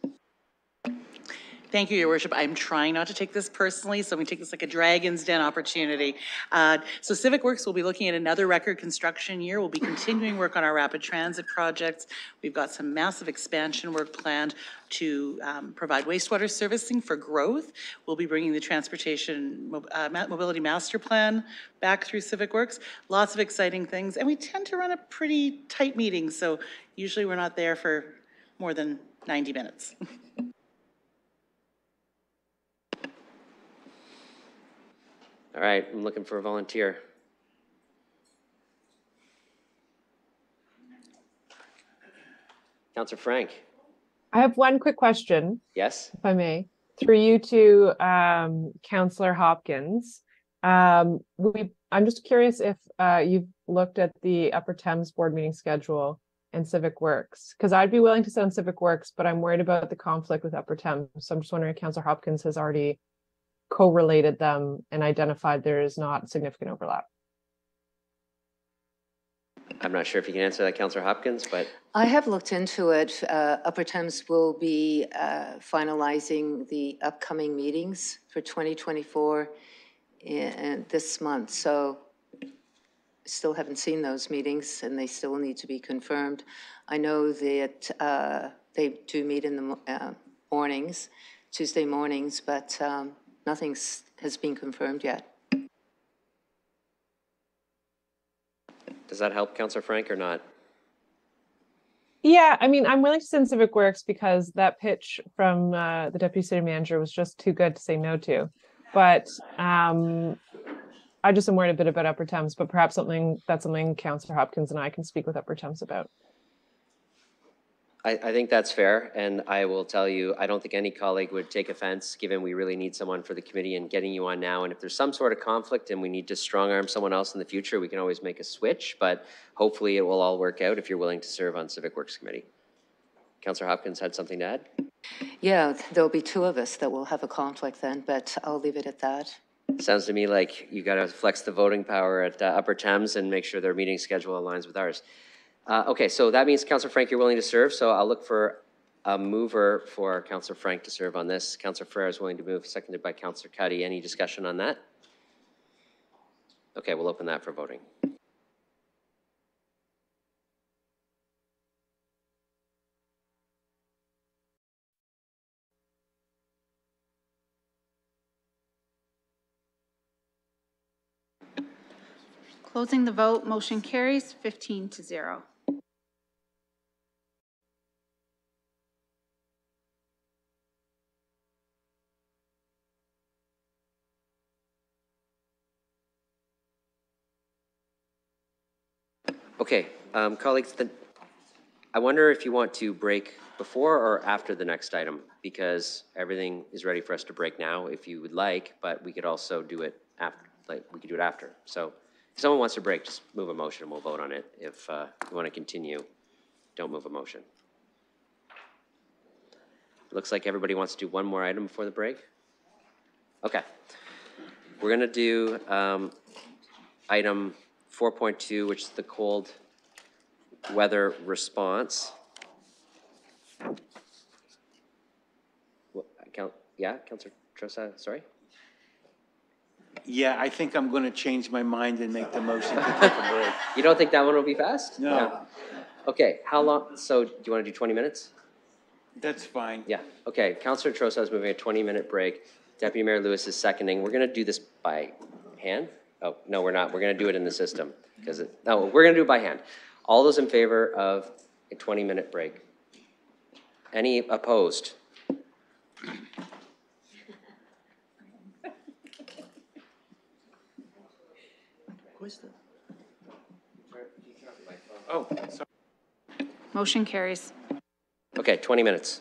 Speaker 10: Thank you, Your Worship. I'm trying not to take this personally, so we take this like a Dragon's Den opportunity. Uh, So Civic Works will be looking at another record construction year. We'll be [coughs] continuing work on our rapid transit projects. We've got some massive expansion work planned to um, provide wastewater servicing for growth. We'll be bringing the Transportation Mo- uh, Ma- Mobility Master Plan back through Civic Works. Lots of exciting things, and we tend to run a pretty tight meeting, so usually we're not there for more than 90 minutes. [laughs]
Speaker 1: All right, I'm looking for a volunteer. Counselor Frank,
Speaker 9: I have one quick question,
Speaker 1: yes?
Speaker 9: if I may, through you to um, Counselor Hopkins. Um, we, I'm just curious if uh, you've looked at the Upper Thames Board meeting schedule and Civic Works, because I'd be willing to send Civic Works, but I'm worried about the conflict with Upper Thames. So I'm just wondering if Counselor Hopkins has already correlated them and identified there is not significant overlap.
Speaker 1: I'm not sure if you can answer that, Counselor Hopkins, but
Speaker 11: I have looked into it. Uh, Upper Thames will be uh, finalizing the upcoming meetings for 2024 in this month, so still haven't seen those meetings, and they still need to be confirmed. I know that uh, they do meet in the uh, mornings, Tuesday mornings, but um, nothing's, has been confirmed yet.
Speaker 1: does that help, Counselor Franke, or not?
Speaker 9: Yeah, I mean, I'm willing to send Civic Works because that pitch from uh, the deputy city manager was just too good to say no to. But um, I just am worried a bit about Upper Thames, but perhaps something that's something Councillor Hopkins and I can speak with Upper Thames about.
Speaker 1: I, I think that's fair, and I will tell you, I don't think any colleague would take offense, given we really need someone for the committee and getting you on now. And if there's some sort of conflict and we need to strong-arm someone else in the future, we can always make a switch, but hopefully it will all work out if you're willing to serve on Civic Works Committee. Counselor Hopkins had something to add?
Speaker 11: Yeah, there'll be two of us that will have a conflict then, but I'll leave it at that.
Speaker 1: Sounds to me like you got to flex the voting power at uh, Upper Thames and make sure their meeting schedule aligns with ours. Uh, Okay, so that means, Counselor Franke, you're willing to serve, so I'll look for a mover for Counselor Franke to serve on this. Counselor Ferreira is willing to move, seconded by Counselor Cuddy. Any discussion on that? Okay, we'll open that for voting.
Speaker 3: Closing the vote, motion carries 15 to 0.
Speaker 1: Okay, um, colleagues, the, I wonder if you want to break before or after the next item, because everything is ready for us to break now if you would like, but we could also do it after, like, we could do it after. So if someone wants to break, just move a motion and we'll vote on it. If uh, you want to continue, don't move a motion. Looks like everybody wants to do one more item before the break? Okay. We're going to do um, item 4.2, which is the cold weather response. What, count, yeah, Counselor Trosow, sorry?
Speaker 6: Yeah, I think I'm going to change my mind and make the motion to take a [laughs] break.
Speaker 1: You don't think that one will be fast?
Speaker 6: No.
Speaker 1: Okay, how long, so do you want to do 20 minutes?
Speaker 6: That's fine.
Speaker 1: Yeah, okay, Counselor Trosow is moving a 20-minute break. Deputy Mayor Lewis is seconding. We're going to do this by hand? Oh, no, we're not. We're going to do it in the system, because it, no, we're going to do it by hand. All those in favor of a 20-minute break? Any opposed?
Speaker 6: Oh, sorry.
Speaker 3: Motion carries.
Speaker 1: Okay, 20 minutes.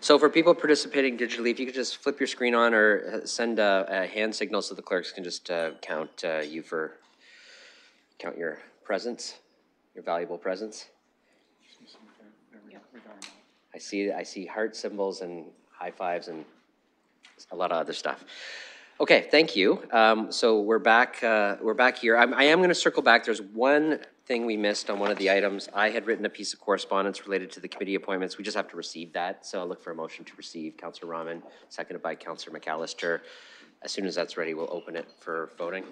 Speaker 1: So for people participating digitally, if you could just flip your screen on or uh, send a, hand signal so the clerks can just uh, count uh, you for, count your presence, your valuable presence. I see, I see heart symbols and high fives and a lot of other stuff. Okay, thank you. Um, so we're back, uh, we're back here. I'm, I am gonna circle back. There's one thing we missed on one of the items. I had written a piece of correspondence related to the committee appointments. We just have to receive that. So I'll look for a motion to receive. Counselor Rahman, seconded by Counselor McAlister. As soon as that's ready, we'll open it for voting.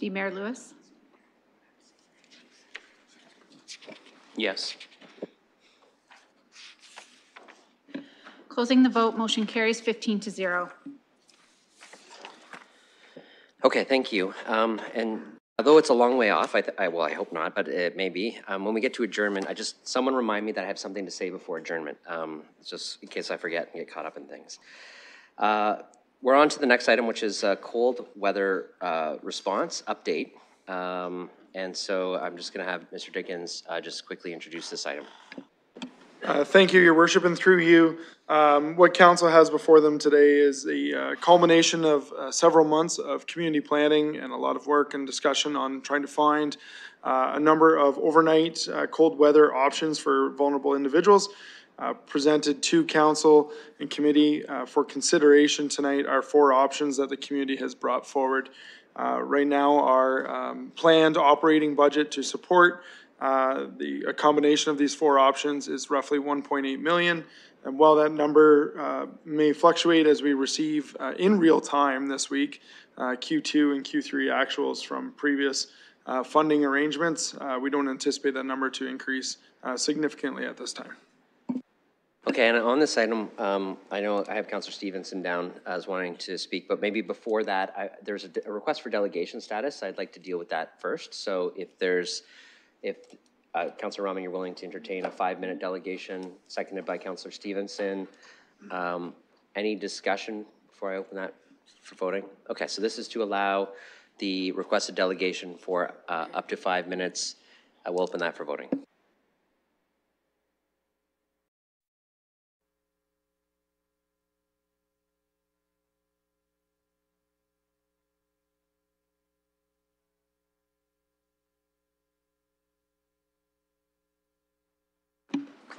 Speaker 3: Deputy Mayor Lewis?
Speaker 1: Yes.
Speaker 3: Closing the vote, motion carries 15 to 0.
Speaker 1: Okay, thank you. Um, and although it's a long way off, I, th- I, well, I hope not, but it may be. Um, when we get to adjournment, I just, someone remind me that I have something to say before adjournment, um, just in case I forget and get caught up in things. Uh, we're on to the next item, which is uh cold weather, uh, response update. Um, and so I'm just gonna have Mr. Dickins, uh, just quickly introduce this item.
Speaker 24: Uh, Thank you, your worship, and through you, um, what council has before them today is the uh, culmination of uh, several months of community planning and a lot of work and discussion on trying to find uh, a number of overnight uh, cold weather options for vulnerable individuals. Uh, Presented to council and committee uh, for consideration tonight are four options that the community has brought forward. Uh, Right now, our um, planned operating budget to support uh, The, a combination of these four options is roughly 1.8 million. And while that number uh, may fluctuate as we receive uh, in real time this week, uh, Q2 and Q3 actuals from previous uh, funding arrangements, uh, we don't anticipate that number to increase uh, significantly at this time.
Speaker 1: Okay, and on this item, um, I know I have Counselor Stevenson down as wanting to speak, but maybe before that, I, there's a, a request for delegation status. I'd like to deal with that first. So if there's, if, uh, Counselor Rahman, you're willing to entertain a five-minute delegation, seconded by Counselor Stevenson. Um, any discussion before I open that for voting? Okay, so this is to allow the requested delegation for, uh, up to five minutes. I will open that for voting.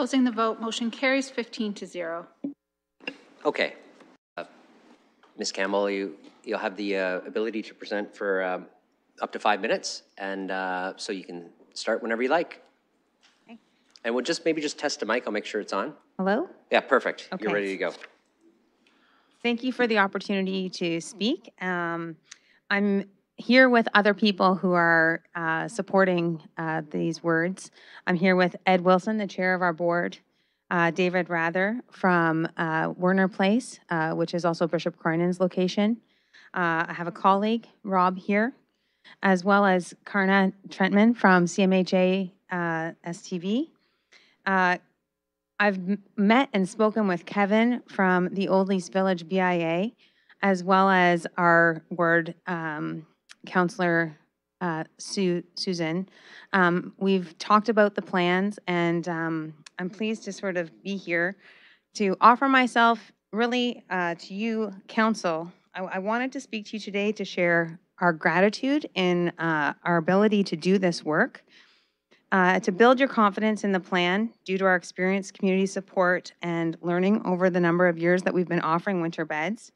Speaker 3: Closing the vote, motion carries 15 to 0.
Speaker 1: Okay. Uh, Ms. Campbell, you, you'll have the uh, ability to present for um, up to five minutes, and uh, so you can start whenever you like. Okay. And we'll just, maybe just test the mic, I'll make sure it's on.
Speaker 25: Hello?
Speaker 1: Yeah, perfect. You're ready to go.
Speaker 25: Thank you for the opportunity to speak. Um, I'm here with other people who are uh, supporting uh, these words. I'm here with Ed Wilson, the chair of our board, uh, David Rather from uh, Werner Place, uh, which is also Bishop Cronyn's location. Uh, I have a colleague, Rob, here, as well as Karna Trentman from CMHA STV. I've met and spoken with Kevin from the Old East Village BIA, as well as our word um, counselor, uh, Su- Susan. Um, We've talked about the plans, and um, I'm pleased to sort of be here to offer myself really uh, to you, council. I I wanted to speak to you today to share our gratitude in uh, our ability to do this work uh, to build your confidence in the plan due to our experience, community support, and learning over the number of years that we've been offering winter beds,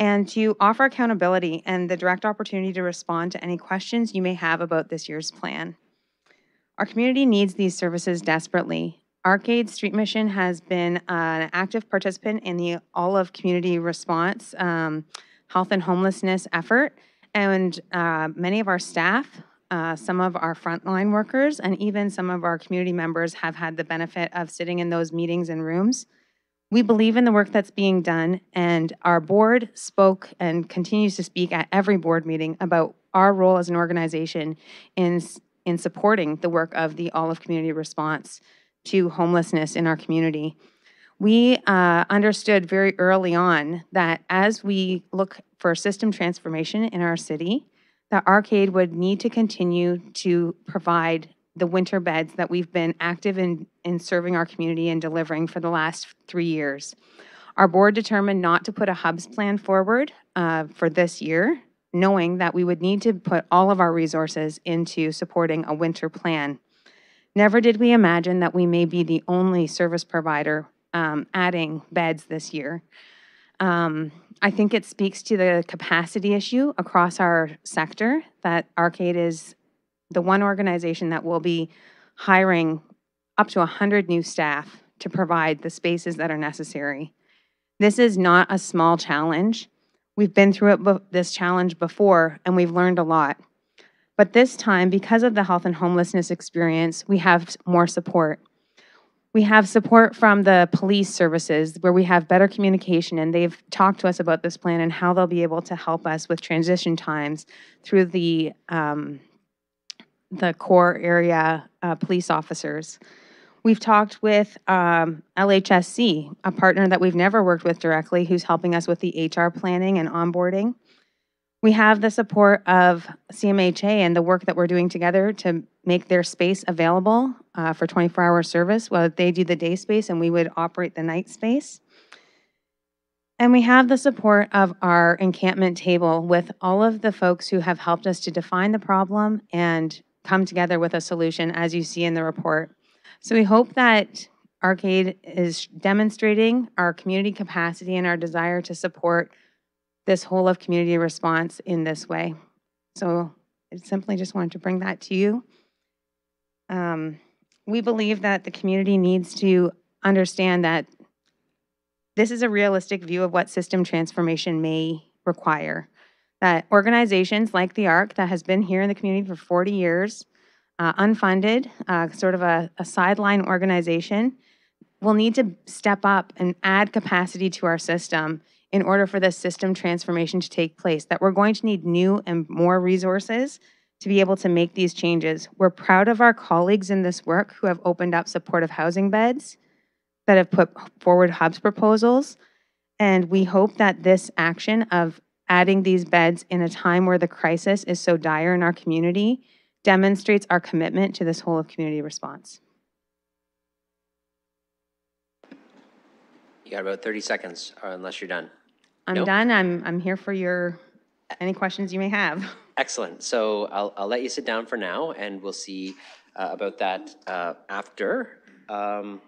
Speaker 25: and to offer accountability and the direct opportunity to respond to any questions you may have about this year's plan. Our community needs these services desperately. Ark Aid Street Mission has been an active participant in the All of Community Response um, Health and Homelessness effort, and uh, many of our staff uh, some of our frontline workers and even some of our community members have had the benefit of sitting in those meetings and rooms. We believe in the work that's being done, and our board spoke and continues to speak at every board meeting about our role as an organization in, in supporting the work of the Olive Community Response to homelessness in our community. We uh, understood very early on that as we look for system transformation in our city, that Ark Aid would need to continue to provide the winter beds that we've been active in, in serving our community and delivering for the last three years. Our board determined not to put a hubs plan forward uh, for this year, knowing that we would need to put all of our resources into supporting a winter plan. Never did we imagine that we may be the only service provider um, adding beds this year. Um, I think it speaks to the capacity issue across our sector that Ark Aid is the one organization that will be hiring up to 100 new staff to provide the spaces that are necessary. This is not a small challenge. We've been through it, this challenge before, and we've learned a lot. But this time, because of the health and homelessness experience, we have more support. We have support from the police services where we have better communication, and they've talked to us about this plan and how they'll be able to help us with transition times through the um, the core area uh, police officers. We've talked with um, LHSC, a partner that we've never worked with directly, who's helping us with the HR planning and onboarding. We have the support of CMHA and the work that we're doing together to make their space available uh, for 24-hour service. Well, they do the day space and we would operate the night space. And we have the support of our encampment table with all of the folks who have helped us to define the problem and come together with a solution, as you see in the report. So we hope that Ark Aid is demonstrating our community capacity and our desire to support this whole of community response in this way. So I simply just wanted to bring that to you. Um, We believe that the community needs to understand that this is a realistic view of what system transformation may require. That organizations like the ARC that has been here in the community for 40 years, uh, unfunded, uh, sort of a, a sideline organization, will need to step up and add capacity to our system in order for this system transformation to take place. That we're going to need new and more resources to be able to make these changes. We're proud of our colleagues in this work who have opened up supportive housing beds, that have put forward hubs proposals. And we hope that this action of adding these beds in a time where the crisis is so dire in our community demonstrates our commitment to this whole of community response.
Speaker 1: You got about 30 seconds, uh, unless you're done.
Speaker 25: I'm
Speaker 1: No?
Speaker 25: done. I'm, I'm here for your, any questions you may have. [laughs]
Speaker 1: Excellent. So I'll, I'll let you sit down for now, and we'll see uh, about that uh, after. Um,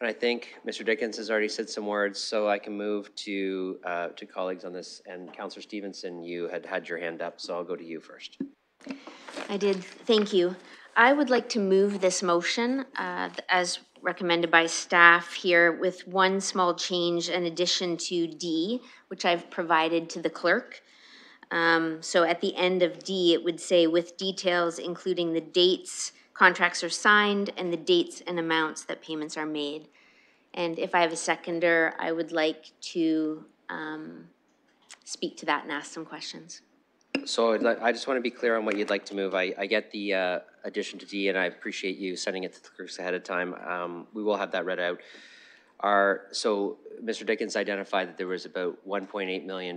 Speaker 1: And I think Mr. Dickins has already said some words, so I can move to, uh, to colleagues on this. And Counselor Stevenson, you had had your hand up, so I'll go to you first.
Speaker 4: I did, thank you. I would like to move this motion uh, as recommended by staff here with one small change in addition to D, which I've provided to the clerk. Um, So at the end of D, it would say with details including the dates contracts are signed and the dates and amounts that payments are made. And if I have a seconder, I would like to um, speak to that and ask some questions.
Speaker 1: So I just want to be clear on what you'd like to move. I, I get the uh, addition to D, and I appreciate you sending it to the clerks ahead of time. Um, We will have that read out. Our, so Mr. Dickins identified that there was about $1.8 million,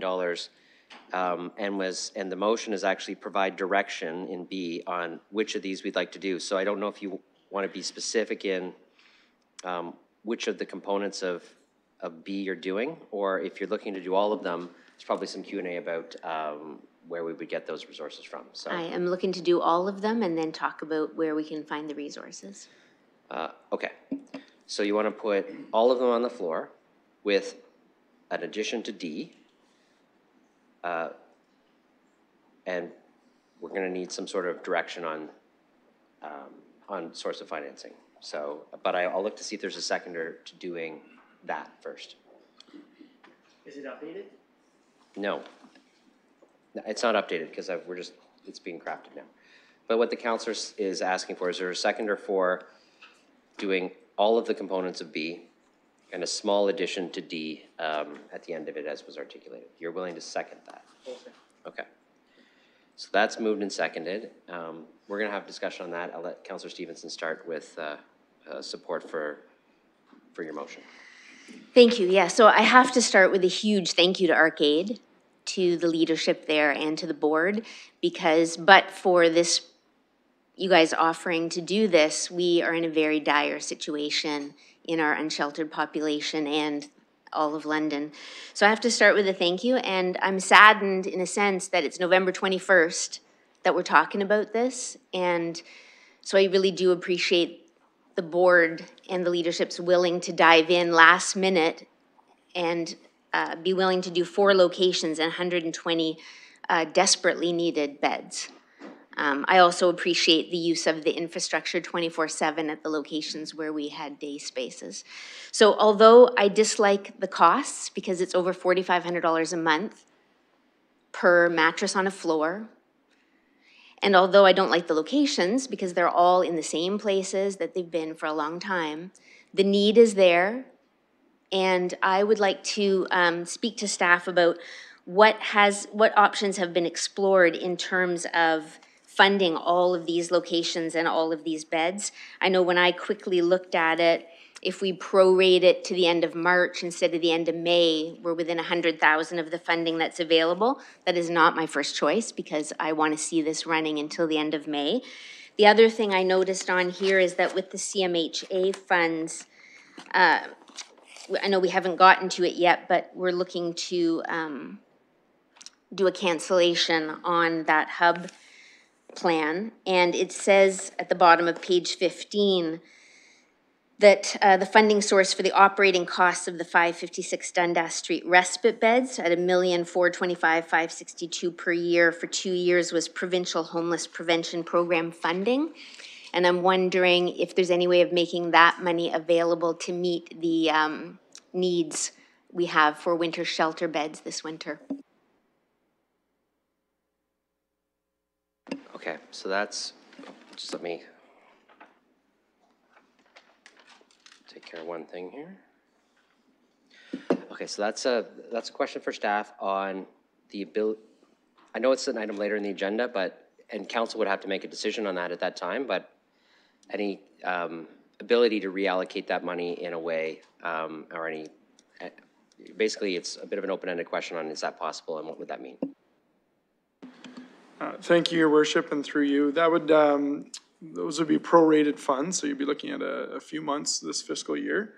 Speaker 1: um, and was, and the motion is actually provide direction in B on which of these we'd like to do. So I don't know if you want to be specific in um, which of the components of, of B you're doing, or if you're looking to do all of them, there's probably some Q and A about um, where we would get those resources from, so.
Speaker 4: I am looking to do all of them and then talk about where we can find the resources.
Speaker 1: Uh, Okay, so you want to put all of them on the floor with an addition to D. uh, And we're going to need some sort of direction on, um, on source of financing. So, but I- I'll look to see if there's a seconder to doing that first.
Speaker 23: Is it updated?
Speaker 1: No. No, It's not updated because I've, we're just, it's being crafted now. But what the counselor s- is asking for, is there a seconder for doing all of the components of B and a small addition to D um, at the end of it as was articulated? You're willing to second that? Okay. So that's moved and seconded. Um, We're going to have discussion on that. I'll let Counselor Stevenson start with uh, uh, support for, for your motion.
Speaker 4: Thank you. Yeah, so I have to start with a huge thank you to Ark Aid, to the leadership there and to the board, because but for this, you guys offering to do this, we are in a very dire situation in our unsheltered population and all of London. So I have to start with a thank you, and I'm saddened in a sense that it's November 21st that we're talking about this. And so I really do appreciate the board and the leadership's willing to dive in last minute and uh, be willing to do four locations and 120 uh, desperately needed beds. Um, I also appreciate the use of the infrastructure 24/7 at the locations where we had day spaces. So although I dislike the costs because it's over $4,500 a month per mattress on a floor, and although I don't like the locations because they're all in the same places that they've been for a long time, the need is there. And I would like to um, speak to staff about what has, what options have been explored in terms of funding all of these locations and all of these beds. I know when I quickly looked at it, if we prorate it to the end of March instead of the end of May, we're within a hundred thousand of the funding that's available. That is not my first choice because I want to see this running until the end of May. The other thing I noticed on here is that with the CMHA funds, uh, I know we haven't gotten to it yet, but we're looking to, um, do a cancellation on that hub plan. And it says at the bottom of page fifteen, that uh, the funding source for the operating costs of the 556 Dundas Street respite beds at a million four twenty-five, five sixty-two per year for two years was provincial homeless prevention program funding. And I'm wondering if there's any way of making that money available to meet the um, needs we have for winter shelter beds this winter.
Speaker 1: Okay, so that's, just let me take care of one thing here. Okay, so that's a, that's a question for staff on the ability, I know it's an item later in the agenda, but, and council would have to make a decision on that at that time, but any um, ability to reallocate that money in a way, um, or any, eh, basically, it's a bit of an open-ended question on is that possible and what would that mean?
Speaker 24: Uh, Thank you, your worship, and through you. That would, um, those would be prorated funds, so you'd be looking at a, a few months this fiscal year.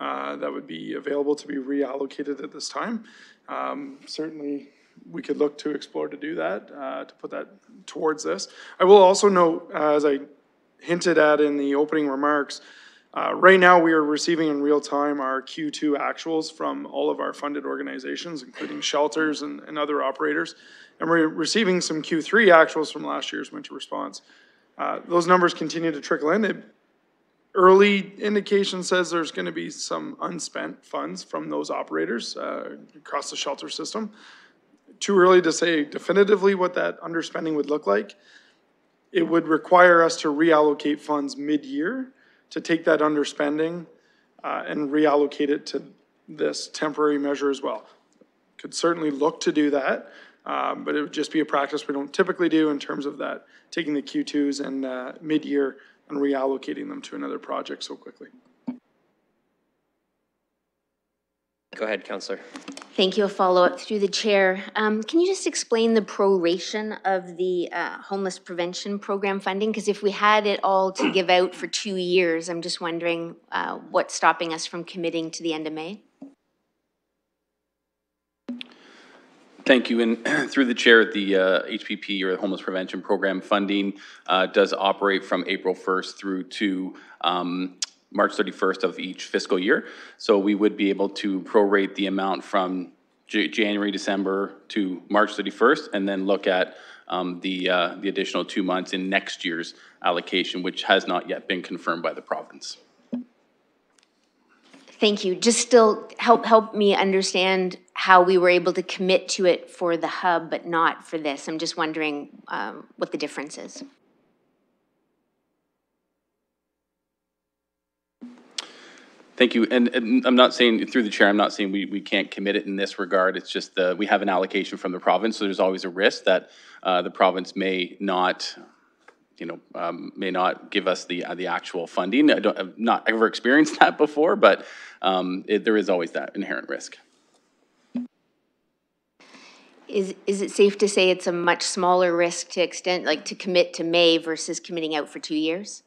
Speaker 24: uh, That would be available to be reallocated at this time. Um, Certainly, we could look to explore to do that, uh, to put that towards this. I will also note, uh, as I hinted at in the opening remarks, uh, right now, we are receiving in real time our Q2 actuals from all of our funded organizations, including shelters and, and other operators. And we're receiving some Q3 actuals from last year's winter response. Uh, those numbers continue to trickle in. It, early indication says there's going to be some unspent funds from those operators uh, across the shelter system. Too early to say definitively what that underspending would look like. It would require us to reallocate funds mid-year to take that underspending uh, and reallocate it to this temporary measure as well. Could certainly look to do that, um, but it would just be a practice we don't typically do in terms of that, taking the Q2s and uh, mid-year and reallocating them to another project so quickly.
Speaker 1: Go ahead, Counselor.
Speaker 4: Thank you. A follow-up through the chair. Um, Can you just explain the proration of the uh, homeless prevention program funding? Because if we had it all to give out for two years, I'm just wondering uh, what's stopping us from committing to the end of May?
Speaker 26: Thank you. And [clears throat] through the chair, the uh, HPP, or the Homeless Prevention Program funding, uh, does operate from April 1st through to um, March 31st of each fiscal year. So we would be able to prorate the amount from J- January, December to March 31st, and then look at um, the, uh, the additional two months in next year's allocation, which has not yet been confirmed by the province.
Speaker 4: Thank you. Just still help, help me understand how we were able to commit to it for the hub, but not for this. I'm just wondering um, what the difference is.
Speaker 26: Thank you. And, and I'm not saying, through the chair, I'm not saying we, we can't commit it in this regard. It's just the, we have an allocation from the province, so there's always a risk that uh, the province may not, you know, um, may not give us the, uh, the actual funding. I don't, I've not ever [laughs] experienced that before, but um, it, there is always that inherent risk.
Speaker 4: Is, is it safe to say it's a much smaller risk to extend, like to commit to May versus committing out for two years?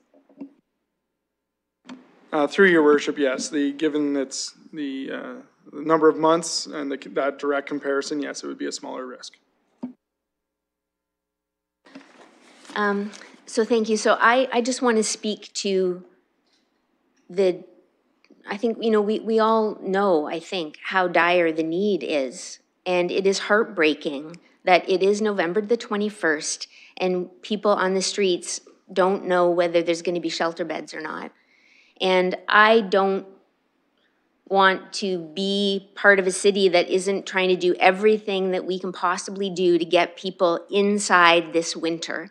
Speaker 24: Uh, through your worship, yes, the, given it's the, uh, the number of months and the, that direct comparison, yes, it would be a smaller risk.
Speaker 4: Um, so thank you. So I, I just want to speak to the, I think, you know, we, we all know, I think, how dire the need is. And it is heartbreaking that it is November the 21st and people on the streets don't know whether there's going to be shelter beds or not. And I don't want to be part of a city that isn't trying to do everything that we can possibly do to get people inside this winter.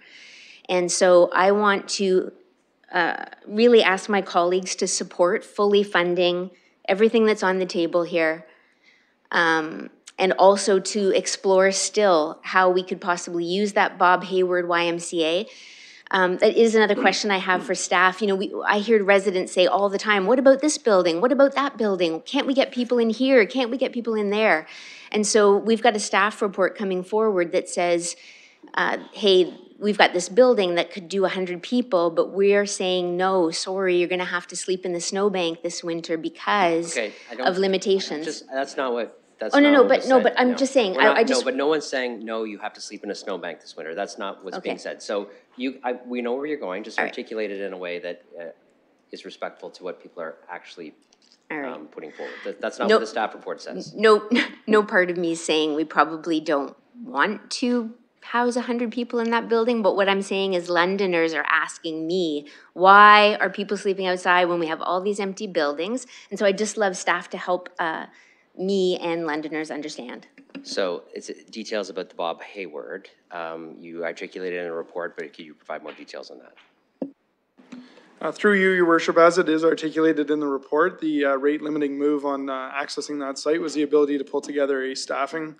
Speaker 4: And so I want to uh, really ask my colleagues to support fully funding everything that's on the table here. Um, and also to explore still how we could possibly use that Bob Hayward YMCA. Um, that is another question I have for staff. You know, we, I hear residents say all the time, what about this building? What about that building? Can't we get people in here? Can't we get people in there? And so we've got a staff report coming forward that says, uh, hey, we've got this building that could do 100 people, but we're saying, no, sorry, you're going to have to sleep in the snowbank this winter because
Speaker 1: Okay, I don't-
Speaker 4: of limitations.
Speaker 1: Just, that's not what, that's
Speaker 4: Oh, no,
Speaker 1: not
Speaker 4: no,
Speaker 1: what
Speaker 4: but-
Speaker 1: was
Speaker 4: no,
Speaker 1: said,
Speaker 4: but I'm just saying,
Speaker 1: We're
Speaker 4: I-
Speaker 1: not-
Speaker 4: I just-
Speaker 1: No, but no one's saying, no, you have to sleep in a snowbank this winter. That's not what's being
Speaker 4: Okay.
Speaker 1: said. So you, I, we know where you're going, just
Speaker 4: All right.
Speaker 1: articulate it in a way that uh, is respectful to what people are actually
Speaker 4: All right.
Speaker 1: um, putting forward. That- That's not
Speaker 4: No-
Speaker 1: what the staff report says.
Speaker 4: No, [laughs] no part of me is saying we probably don't want to house 100 people in that building, but what I'm saying is Londoners are asking me, why are people sleeping outside when we have all these empty buildings? And so I just love staff to help uh, me and Londoners understand.
Speaker 1: So it's details about the Bob Hayward. Um, You articulated in a report, but could you provide more details on that?
Speaker 24: Uh, through you, your worship, as it is articulated in the report, the uh, rate limiting move on uh, accessing that site was the ability to pull together a staffing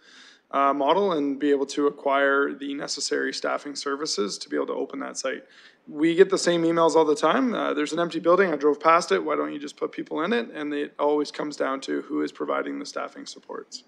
Speaker 24: uh, model and be able to acquire the necessary staffing services to be able to open that site. We get the same emails all the time. Uh, there's an empty building. I drove past it. Why don't you just put people in it? And it always comes down to who is providing the staffing supports.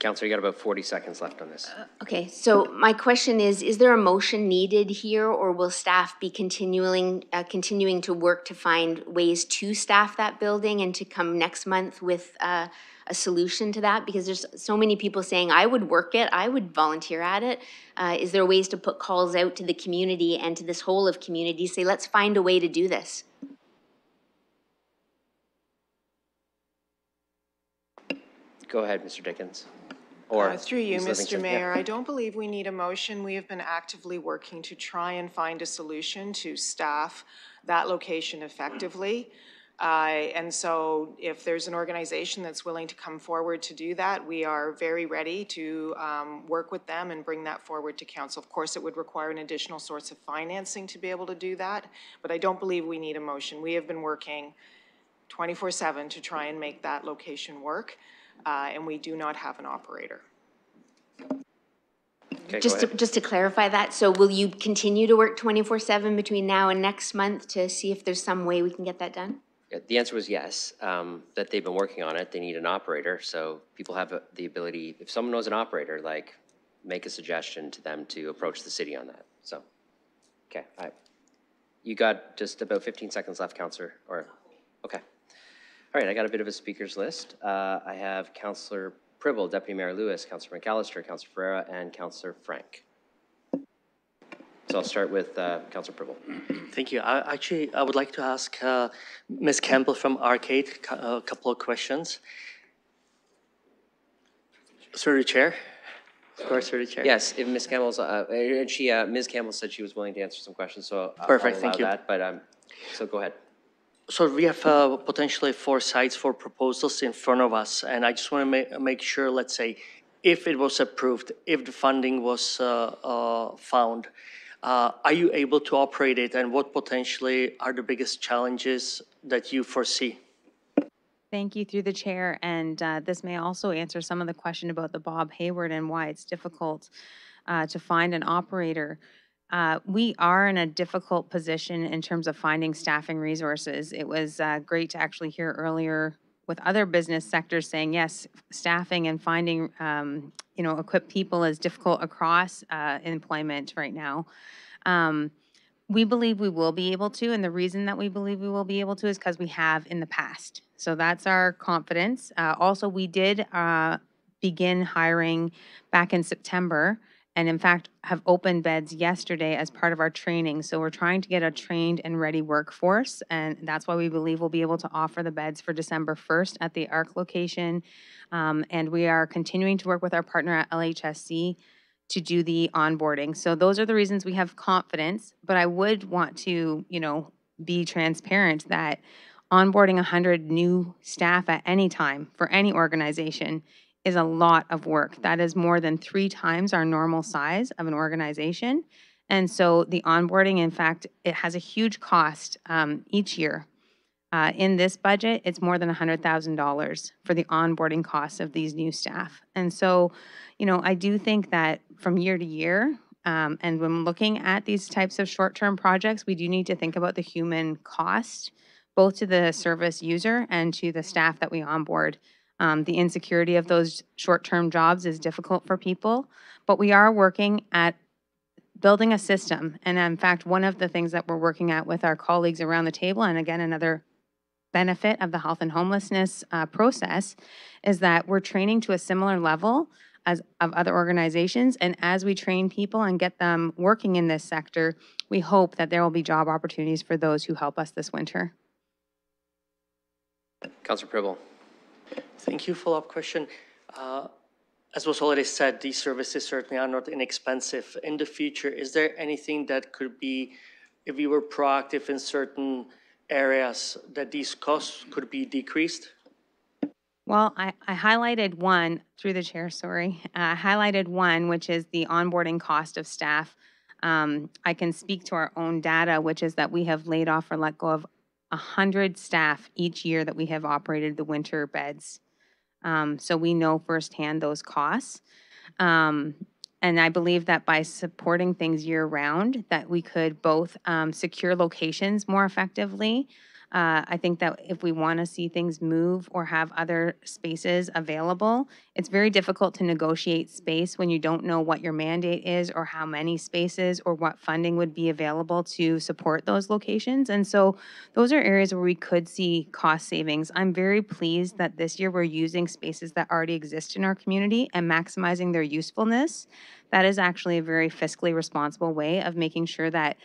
Speaker 1: Counselor, you got about 40 seconds left on this.
Speaker 4: Okay, so my question is, is there a motion needed here, or will staff be continuing, uh, continuing to work to find ways to staff that building and to come next month with, uh, a solution to that? Because there's so many people saying, I would work it, I would volunteer at it. Uh, is there ways to put calls out to the community and to this whole of community, say, let's find a way to do this?
Speaker 1: Go ahead, Mr. Dickins. Or
Speaker 27: Uh, Through you, Mr.
Speaker 1: Livingstone. Yeah.
Speaker 27: Mayor, I don't believe we need a motion. We have been actively working to try and find a solution to staff that location effectively. Uh, And so if there's an organization that's willing to come forward to do that, we are very ready to um, work with them and bring that forward to council. Of course, it would require an additional source of financing to be able to do that, but I don't believe we need a motion. We have been working 24/7 to try and make that location work, uh, and we do not have an operator.
Speaker 1: Okay,
Speaker 4: Just to, just to clarify that, so will you continue to work twenty-four seven between now and next month to see if there's some way we can get that done?
Speaker 1: The answer was yes, um, that they've been working on it. They need an operator, so people have the ability, if someone knows an operator, like, make a suggestion to them to approach the city on that, so. Okay, all right. You got just about 15 seconds left, Counselor, or, okay. All right, I got a bit of a speakers list. Uh, I have Counselor Pribil, Deputy Mayor Lewis, Counselor McAlister, Counselor Ferreira, and Counselor Franke. So I'll start with uh, Counselor Pribil. [clears throat]
Speaker 19: Thank you. I, actually, I would like to ask uh, Ms. Campbell from Ark Aid a couple of questions. Through the chair? Of course, through the chair.
Speaker 1: Yes, if Ms. Campbell's, uh, and she, uh, Ms. Campbell said she was willing to answer some questions, so I'll-
Speaker 19: Perfect,
Speaker 1: I'll
Speaker 19: thank you.
Speaker 1: that, but, um, so go ahead.
Speaker 19: So we have uh, potentially four sites for proposals in front of us, and I just want to make, make sure, let's say, if it was approved, if the funding was uh, uh, found, Are you able to operate it, and what potentially are the biggest challenges that you foresee?
Speaker 25: Thank you through the chair, and uh, this may also answer some of the question about the Bob Hayward and why it's difficult uh, to find an operator. Uh, We are in a difficult position in terms of finding staffing resources. It was uh, great to actually hear earlier with other business sectors saying, yes, staffing and finding, um, you know, equipped people is difficult across uh, employment right now. Um, we believe we will be able to, and the reason that we believe we will be able to is because we have in the past. So that's our confidence. Uh, also, we did uh, begin hiring back in September, and in fact, have opened beds yesterday as part of our training. So we're trying to get a trained and ready workforce, and that's why we believe we'll be able to offer the beds for December 1st at the ARC location. Um, and we are continuing to work with our partner at LHSC to do the onboarding. So those are the reasons we have confidence, but I would want to, you know, be transparent that onboarding 100 new staff at any time for any organization is a lot of work. That is more than three times our normal size of an organization. And so the onboarding, in fact, it has a huge cost um, each year. Uh, in this budget, it's more than $100,000 for the onboarding costs of these new staff. And so, you know, I do think that from year to year, um, and when looking at these types of short-term projects, we do need to think about the human cost, both to the service user and to the staff that we onboard. Um, the insecurity of those short-term jobs is difficult for people, but we are working at building a system. And in fact, one of the things that we're working at with our colleagues around the table, and again, another benefit of the health and homelessness uh, process is that we're training to a similar level as of other organizations. And as we train people and get them working in this sector, we hope that there will be job opportunities for those who help us this winter.
Speaker 1: Councillor Pribil.
Speaker 19: Thank you. Follow-up question. Uh, As was already said, these services certainly are not inexpensive. In the future, is there anything that could be, if we were proactive in certain areas, that these costs could be decreased?
Speaker 25: Well, I, I highlighted one, through the chair, sorry, I highlighted one, which is the onboarding cost of staff. Um, I can speak to our own data, which is that we have laid off or let go of 100 staff each year that we have operated the winter beds. Um, so we know firsthand those costs. Um, and I believe that by supporting things year-round, that we could both um, secure locations more effectively. Uh, I think that if we want to see things move or have other spaces available, it's very difficult to negotiate space when you don't know what your mandate is or how many spaces or what funding would be available to support those locations. And so those are areas where we could see cost savings. I'm very pleased that this year we're using spaces that already exist in our community and maximizing their usefulness. That is actually a very fiscally responsible way of making sure that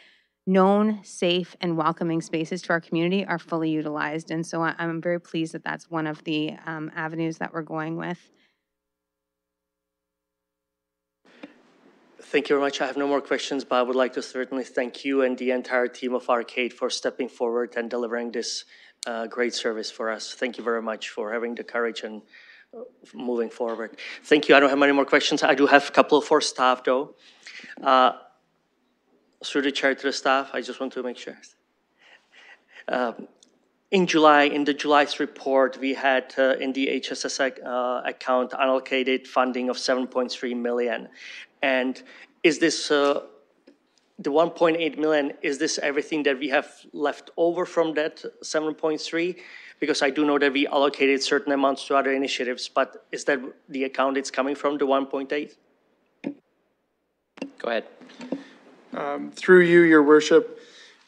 Speaker 25: known, safe, and welcoming spaces to our community are fully utilized. And so I- I'm very pleased that that's one of the um, avenues that we're going with.
Speaker 19: Thank you very much. I have no more questions, but I would like to certainly thank you and the entire team of Ark Aid for stepping forward and delivering this uh, great service for us. Thank you very much for having the courage and uh, moving forward. Thank you. I don't have many more questions. I do have a couple for staff, though. Uh, Through the chair to the staff, I just want to make sure. Um, In July, in the July's report, we had uh, in the HSS uh, account allocated funding of 7.3 million. And is this, uh, the 1.8 million, is this everything that we have left over from that 7.3? Because I do know that we allocated certain amounts to other initiatives, but is that the account it's coming from, the 1.8?
Speaker 1: Go ahead.
Speaker 24: Um, Through you, your worship,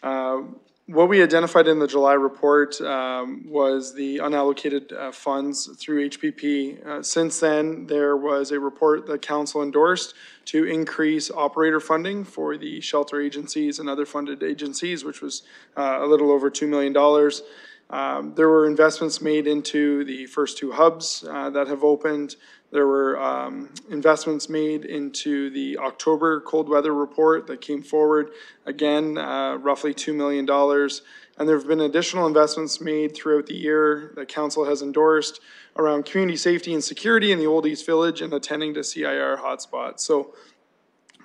Speaker 24: uh, what we identified in the July report um, was the unallocated uh, funds through HPP. Uh, Since then, there was a report that council endorsed to increase operator funding for the shelter agencies and other funded agencies, which was uh, a little over $2 million. Um, There were investments made into the first two hubs uh, that have opened. There were um, investments made into the October cold weather report that came forward, again, uh, roughly $2 million. And there have been additional investments made throughout the year that council has endorsed around community safety and security in the Old East Village and attending to CIR hotspots. So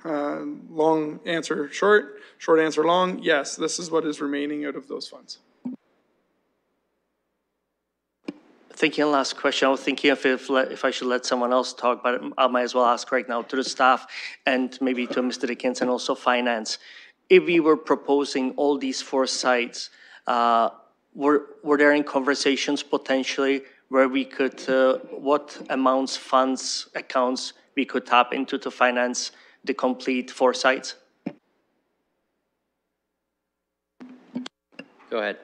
Speaker 24: Uh, long answer short, short answer long, yes, this is what is remaining out of those funds.
Speaker 19: Thinking last question, I was thinking if, if, if I should let someone else talk, but I might as well ask right now to the staff and maybe to Mr. Dickins and also finance. If we were proposing all these four sites, uh, were, were there any conversations potentially where we could, uh, what amounts, funds, accounts we could tap into to finance the complete four sites?
Speaker 1: Go ahead.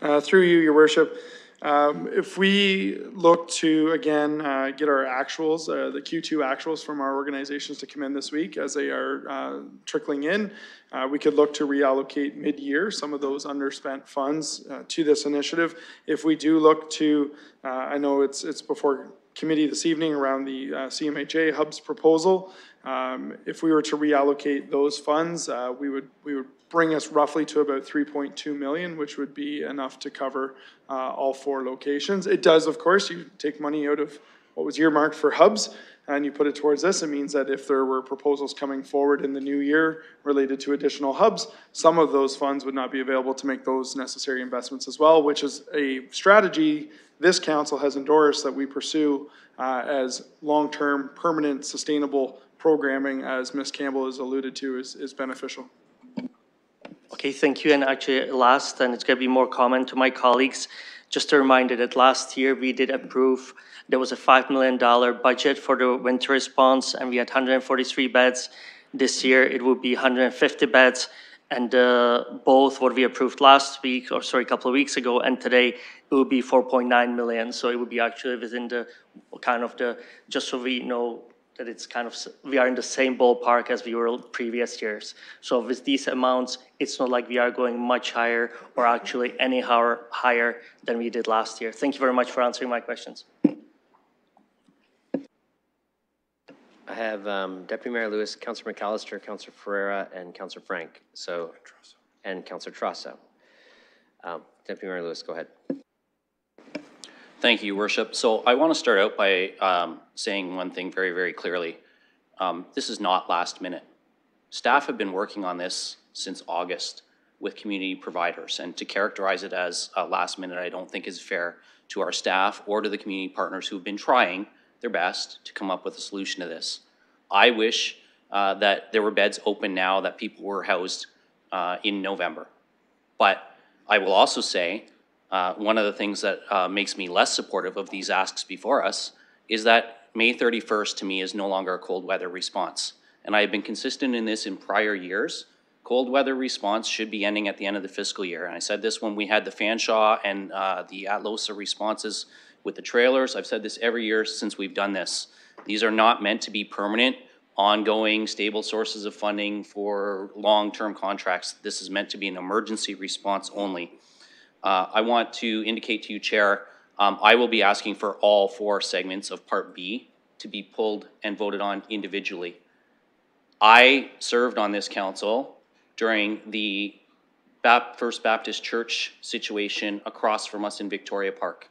Speaker 24: Uh, Through you, your worship, um, if we look to, again, uh, get our actuals, uh, the Q2 actuals from our organizations to come in this week as they are uh, trickling in, uh, we could look to reallocate mid-year some of those underspent funds uh, to this initiative. If we do look to, uh, I know it's, it's before committee this evening around the CMHA hubs proposal. Um, If we were to reallocate those funds, we would, we would bring us roughly to about 3.2 million, which would be enough to cover uh, all four locations. It does, of course, you take money out of what was earmarked for hubs, and you put it towards this, it means that if there were proposals coming forward in the new year related to additional hubs, some of those funds would not be available to make those necessary investments as well, which is a strategy this council has endorsed that we pursue uh, as long-term, permanent, sustainable programming, as Ms. Campbell has alluded to, is, is beneficial.
Speaker 19: Okay, thank you. And actually, last, and it's going to be more common to my colleagues, just a reminder that last year we did approve, there was a $5 million budget for the winter response, and we had 143 beds. This year, it will be 150 beds. And uh, both what we approved last week, or sorry, a couple of weeks ago, and today, it will be 4.9 million. So it will be actually within the kind of the, just so we know that it's kind of, we are in the same ballpark as we were previous years. So with these amounts, it's not like we are going much higher or actually any higher, higher than we did last year. Thank you very much for answering my questions.
Speaker 1: I have um, Deputy Mayor Lewis, Councilor McAlister, Councilor Ferreira, and Councilor Franke, so, and Councilor Trosow. Um, Deputy Mayor Lewis, go ahead.
Speaker 28: Thank you, Worship. So I want to start out by um, saying one thing very, very clearly. Um, This is not last minute. Staff have been working on this since August with community providers, and to characterize it as last minute, I don't think is fair to our staff or to the community partners who've been trying their best to come up with a solution to this. I wish uh, that there were beds open now, that people were housed uh, in November. But I will also say, uh, one of the things that uh, makes me less supportive of these asks before us is that May 31st to me is no longer a cold weather response. And I have been consistent in this in prior years. Cold weather response should be ending at the end of the fiscal year. And I said this when we had the Fanshawe and uh, the Atlohsa responses with the trailers. I've said this every year since we've done this. These are not meant to be permanent, ongoing, stable sources of funding for long-term contracts. This is meant to be an emergency response only. Uh, I want to indicate to you, Chair, um, I will be asking for all four segments of Part B to be pulled and voted on individually. I served on this council during the First Baptist Church situation across from us in Victoria Park.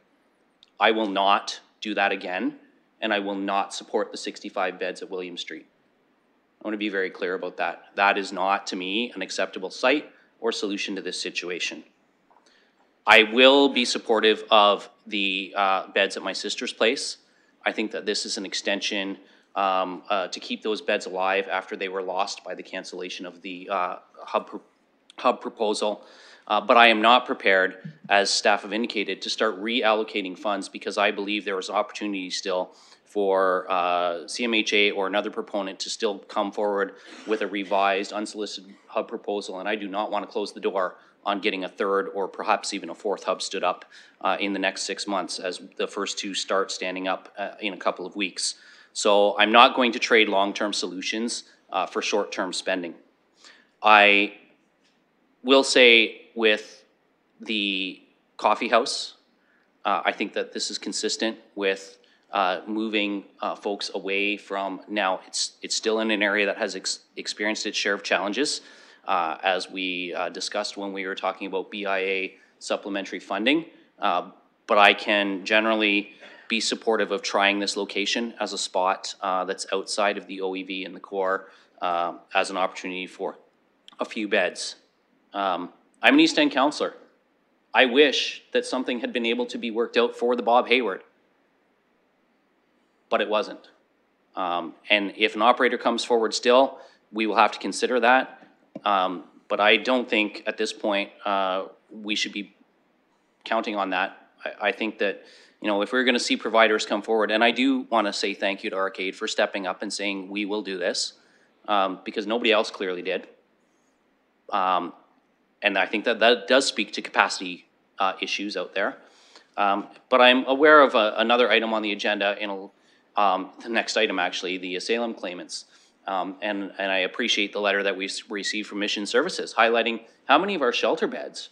Speaker 28: I will not do that again, and I will not support the 65 beds at William Street. I want to be very clear about that. That is not, to me, an acceptable site or solution to this situation. I will be supportive of the uh, beds at my sister's place. I think that this is an extension um, uh, to keep those beds alive after they were lost by the cancellation of the uh, hub, pro- hub proposal. Uh, But I am not prepared, as staff have indicated, to start reallocating funds because I believe there is opportunity still for uh, CMHA or another proponent to still come forward with a revised unsolicited hub proposal. And I do not want to close the door on getting a third or perhaps even a fourth hub stood up uh, in the next six months as the first two start standing up uh, in a couple of weeks. So I'm not going to trade long-term solutions uh, for short-term spending. I will say with the coffee house, uh, I think that this is consistent with uh, moving uh, folks away from, now, it's, it's still in an area that has ex- experienced its share of challenges, uh, as we uh, discussed when we were talking about BIA supplementary funding. Uh, But I can generally be supportive of trying this location as a spot uh, that's outside of the OEV and the core uh, as an opportunity for a few beds. Um, I'm an East End counselor. I wish that something had been able to be worked out for the Bob Hayward. But it wasn't. Um, and if an operator comes forward still, we will have to consider that. Um, but I don't think at this point, uh, we should be counting on that. I, I think that, you know, if we're gonna see providers come forward, and I do wanna say thank you to Ark Aid for stepping up and saying, we will do this, um, because nobody else clearly did. Um, and I think that that does speak to capacity, uh, issues out there. Um, but I'm aware of a, another item on the agenda in, um, the next item actually, the asylum claimants. Um, and, and I appreciate the letter that we received from Mission Services highlighting how many of our shelter beds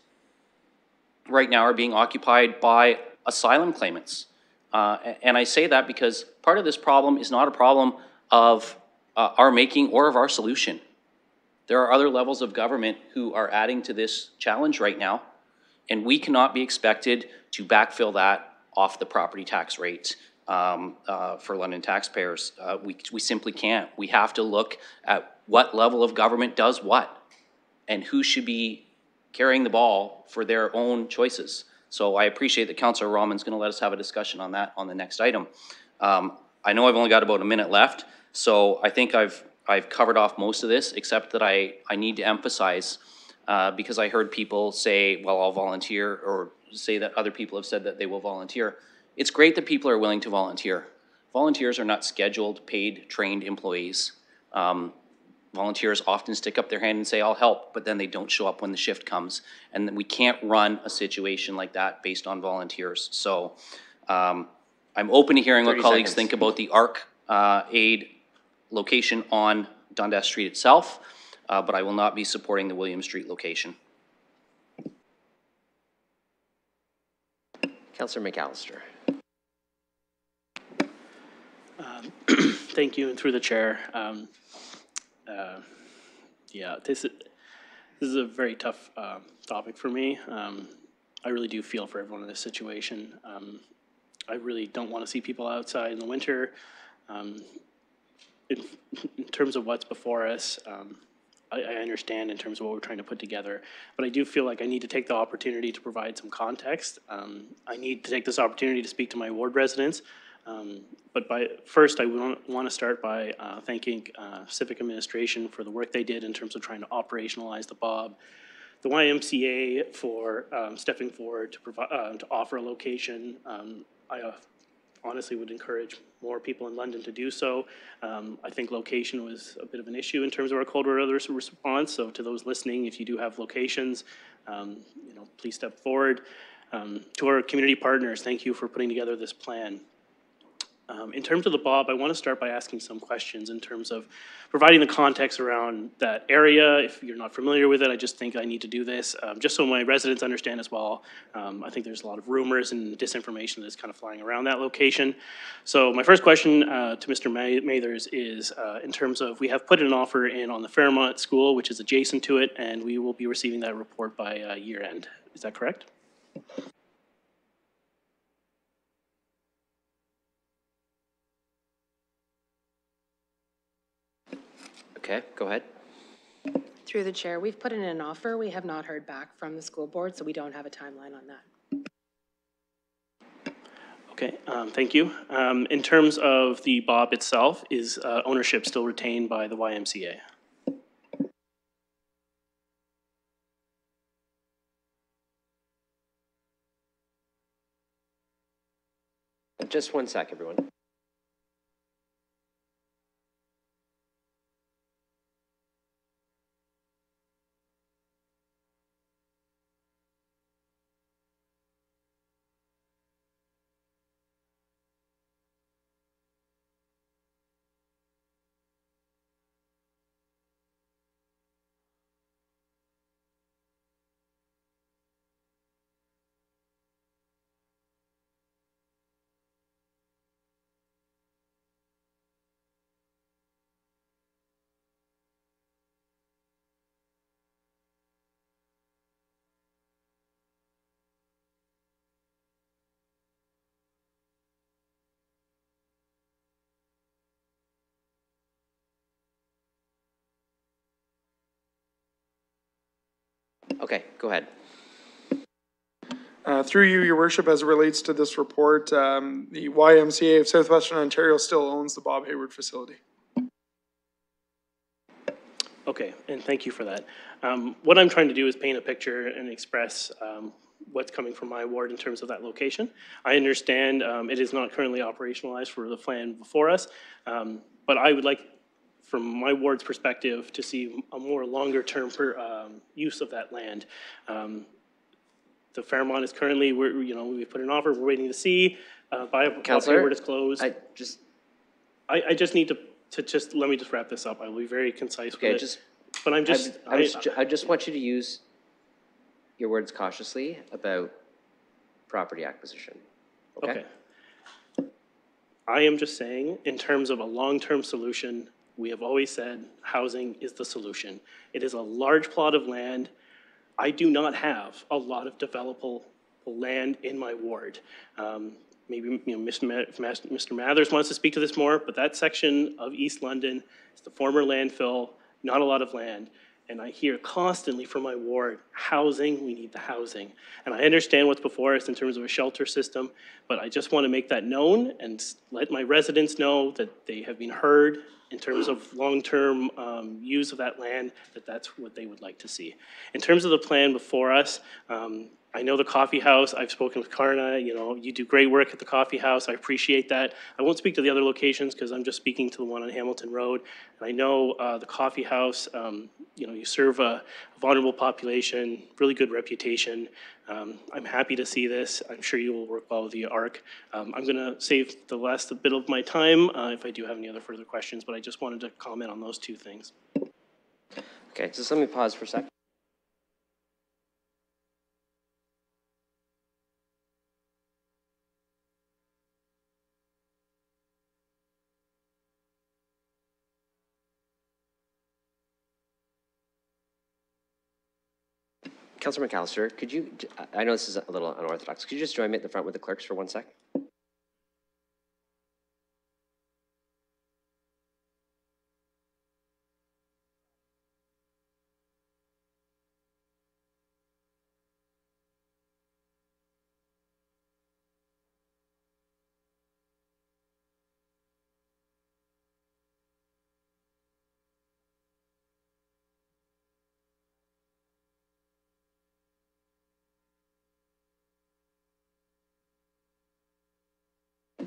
Speaker 28: right now are being occupied by asylum claimants. Uh, and I say that because part of this problem is not a problem of uh, our making or of our solution. There are other levels of government who are adding to this challenge right now, and we cannot be expected to backfill that off the property tax rate um, uh, for London taxpayers. Uh, we, we simply can't. We have to look at what level of government does what, and who should be carrying the ball for their own choices. So I appreciate that Councillor Rahman's going to let us have a discussion on that on the next item. Um, I know I've only got about a minute left, so I think I've, I've covered off most of this, except that I, I need to emphasize, uh, because I heard people say, well, I'll volunteer, or say that other people have said that they will volunteer. It's great that people are willing to volunteer. Volunteers are not scheduled, paid, trained employees. Um, volunteers often stick up their hand and say, I'll help, but then they don't show up when the shift comes. And then we can't run a situation like that based on volunteers. So um, I'm open to hearing what
Speaker 1: 30
Speaker 28: colleagues
Speaker 1: seconds.
Speaker 28: think about the ARC uh, aid location on Dundas Street itself, uh, but I will not be supporting the William Street location.
Speaker 1: Counselor McAlister.
Speaker 16: Um, [clears throat] Thank you, and through the chair. um, uh, Yeah, this is, this is a very tough um, topic for me. Um, I really do feel for everyone in this situation. Um, I really don't want to see people outside in the winter. Um, In, [laughs] in terms of what's before us, um, I, I understand in terms of what we're trying to put together, but I do feel like I need to take the opportunity to provide some context. Um, I need to take this opportunity to speak to my ward residents. Um, But by, first, I want to start by uh, thanking uh, Civic Administration for the work they did in terms of trying to operationalize the Bob, the YMCA for um, stepping forward to provide, to offer a location. Um, I uh, honestly would encourage more people in London to do so. Um, I think location was a bit of an issue in terms of our cold weather response, so to those listening, if you do have locations, um, you know, please step forward. Um, To our community partners, thank you for putting together this plan. Um, in terms of the Bob, I want to start by asking some questions in terms of providing the context around that area. If you're not familiar with it, I just think I need to do this, um, just so my residents understand as well. Um, I think there's a lot of rumors and disinformation that's kind of flying around that location. So my first question uh, to Mr. Ma- Mathers is, uh, in terms of, we have put an offer in on the Fairmont School, which is adjacent to it, and we will be receiving that report by uh, year end. Is that correct?
Speaker 1: Okay, go ahead.
Speaker 29: Through the chair, we've put in an offer. We have not heard back from the school board, so we don't have a timeline on that.
Speaker 16: Okay, um, thank you. Um, in terms of the Bob itself, is uh, ownership still retained by the YMCA?
Speaker 1: Just one sec, everyone. Okay, go ahead.
Speaker 24: Uh, Through you, your worship, as it relates to this report, um, the YMCA of Southwestern Ontario still owns the Bob Hayward facility.
Speaker 16: Okay, and thank you for that. Um, What I'm trying to do is paint a picture and express um, what's coming from my ward in terms of that location. I understand um, it is not currently operationalized for the plan before us, um, but I would like, from my ward's perspective, to see a more longer-term per- um, use of that land. Um, The Fairmont is currently, we're, you know, we put an offer, we're waiting to see. uh, By,
Speaker 1: Counselor,
Speaker 16: Hayward is closed.
Speaker 1: I just,
Speaker 16: I, I just need to, to just, let me just wrap this up. I will be very concise with
Speaker 1: Okay,
Speaker 16: it.
Speaker 1: just-
Speaker 16: But I'm
Speaker 1: I,
Speaker 16: just,
Speaker 1: I was, ju- I just want you to use your words cautiously about property acquisition. Okay?
Speaker 16: Okay. I am just saying, in terms of a long-term solution, we have always said housing is the solution. It is a large plot of land. I do not have a lot of developable land in my ward. Um, Maybe, you know, Mr. Mr. Mathers wants to speak to this more, but that section of East London is the former landfill, not a lot of land. And I hear constantly from my ward, housing, we need the housing. And I understand what's before us in terms of a shelter system, but I just want to make that known and let my residents know that they have been heard in terms of long-term um, use of that land, that that's what they would like to see. In terms of the plan before us, um, I know the coffee house, I've spoken with Karna, you know, you do great work at the coffee house, I appreciate that. I won't speak to the other locations because I'm just speaking to the one on Hamilton Road. And I know uh, the coffee house, um, you know, you serve a vulnerable population, really good reputation. Um, I'm happy to see this, I'm sure you will work well with the ARC. Um, I'm gonna save the last bit of my time uh, if I do have any other further questions, but I just wanted to comment on those two things.
Speaker 1: Okay, just let me pause for a sec. Councilor McAlister, could you, I know this is a little unorthodox, could you just join me at the front with the clerks for one sec?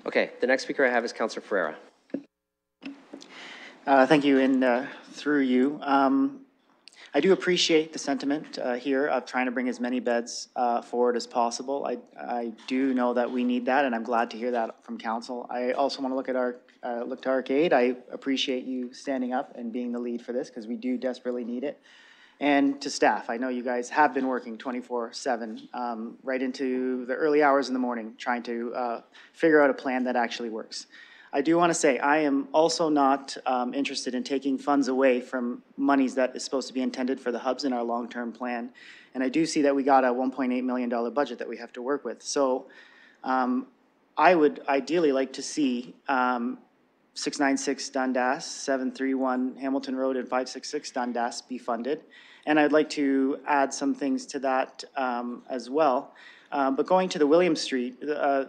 Speaker 1: Okay, the next speaker I have is Councilor Ferreira.
Speaker 2: Uh, Thank you, and uh, through you. um, I do appreciate the sentiment uh, here of trying to bring as many beds uh, forward as possible. I, I do know that we need that, and I'm glad to hear that from council. I also want to look at our, uh, look to Ark Aid. I appreciate you standing up and being the lead for this, because we do desperately need it. And to staff, I know you guys have been working 24/7, um, right into the early hours in the morning, trying to uh, figure out a plan that actually works. I do want to say, I am also not um, interested in taking funds away from monies that is supposed to be intended for the hubs in our long-term plan. And I do see that we got a $1.8 million budget that we have to work with. So um, I would ideally like to see um, 696 Dundas, 731 Hamilton Road, and 566 Dundas be funded. And I'd like to add some things to that um, as well. Uh, But going to the William Street, uh,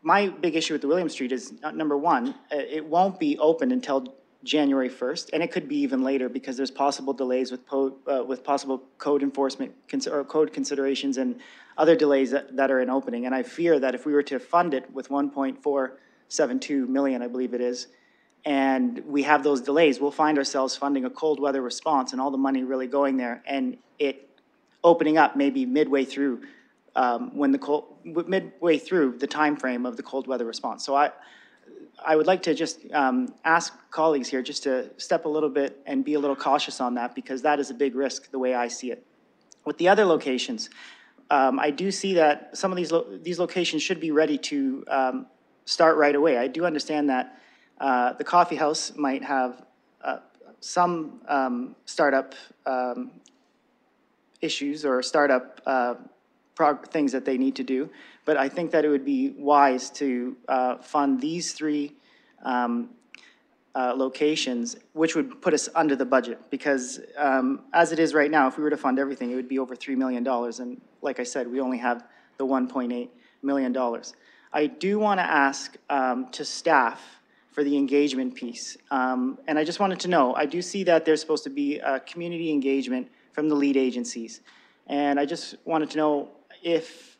Speaker 2: my big issue with the William Street is, uh, number one, uh, it won't be open until January 1st, and it could be even later because there's possible delays with, po- uh, with possible code enforcement, or code considerations and other delays that, that are in opening. And I fear that if we were to fund it with 1.472 million, I believe it is, and we have those delays, we'll find ourselves funding a cold weather response and all the money really going there, and it opening up maybe midway through um, when the cold, midway through the time frame of the cold weather response. So I, I would like to just um, ask colleagues here just to step a little bit and be a little cautious on that because that is a big risk, the way I see it. With the other locations, um, I do see that some of these, lo- these locations should be ready to um, start right away. I do understand that uh, the coffee house might have uh, some um, startup um, issues or startup uh, things that they need to do. But I think that it would be wise to uh, fund these three um, uh, locations, which would put us under the budget, because um, as it is right now, if we were to fund everything, it would be over $3 million, and like I said, we only have the $1.8 million. I do want to ask um, to staff for the engagement piece, Um, and I just wanted to know, I do see that there's supposed to be uh, community engagement from the lead agencies, and I just wanted to know if,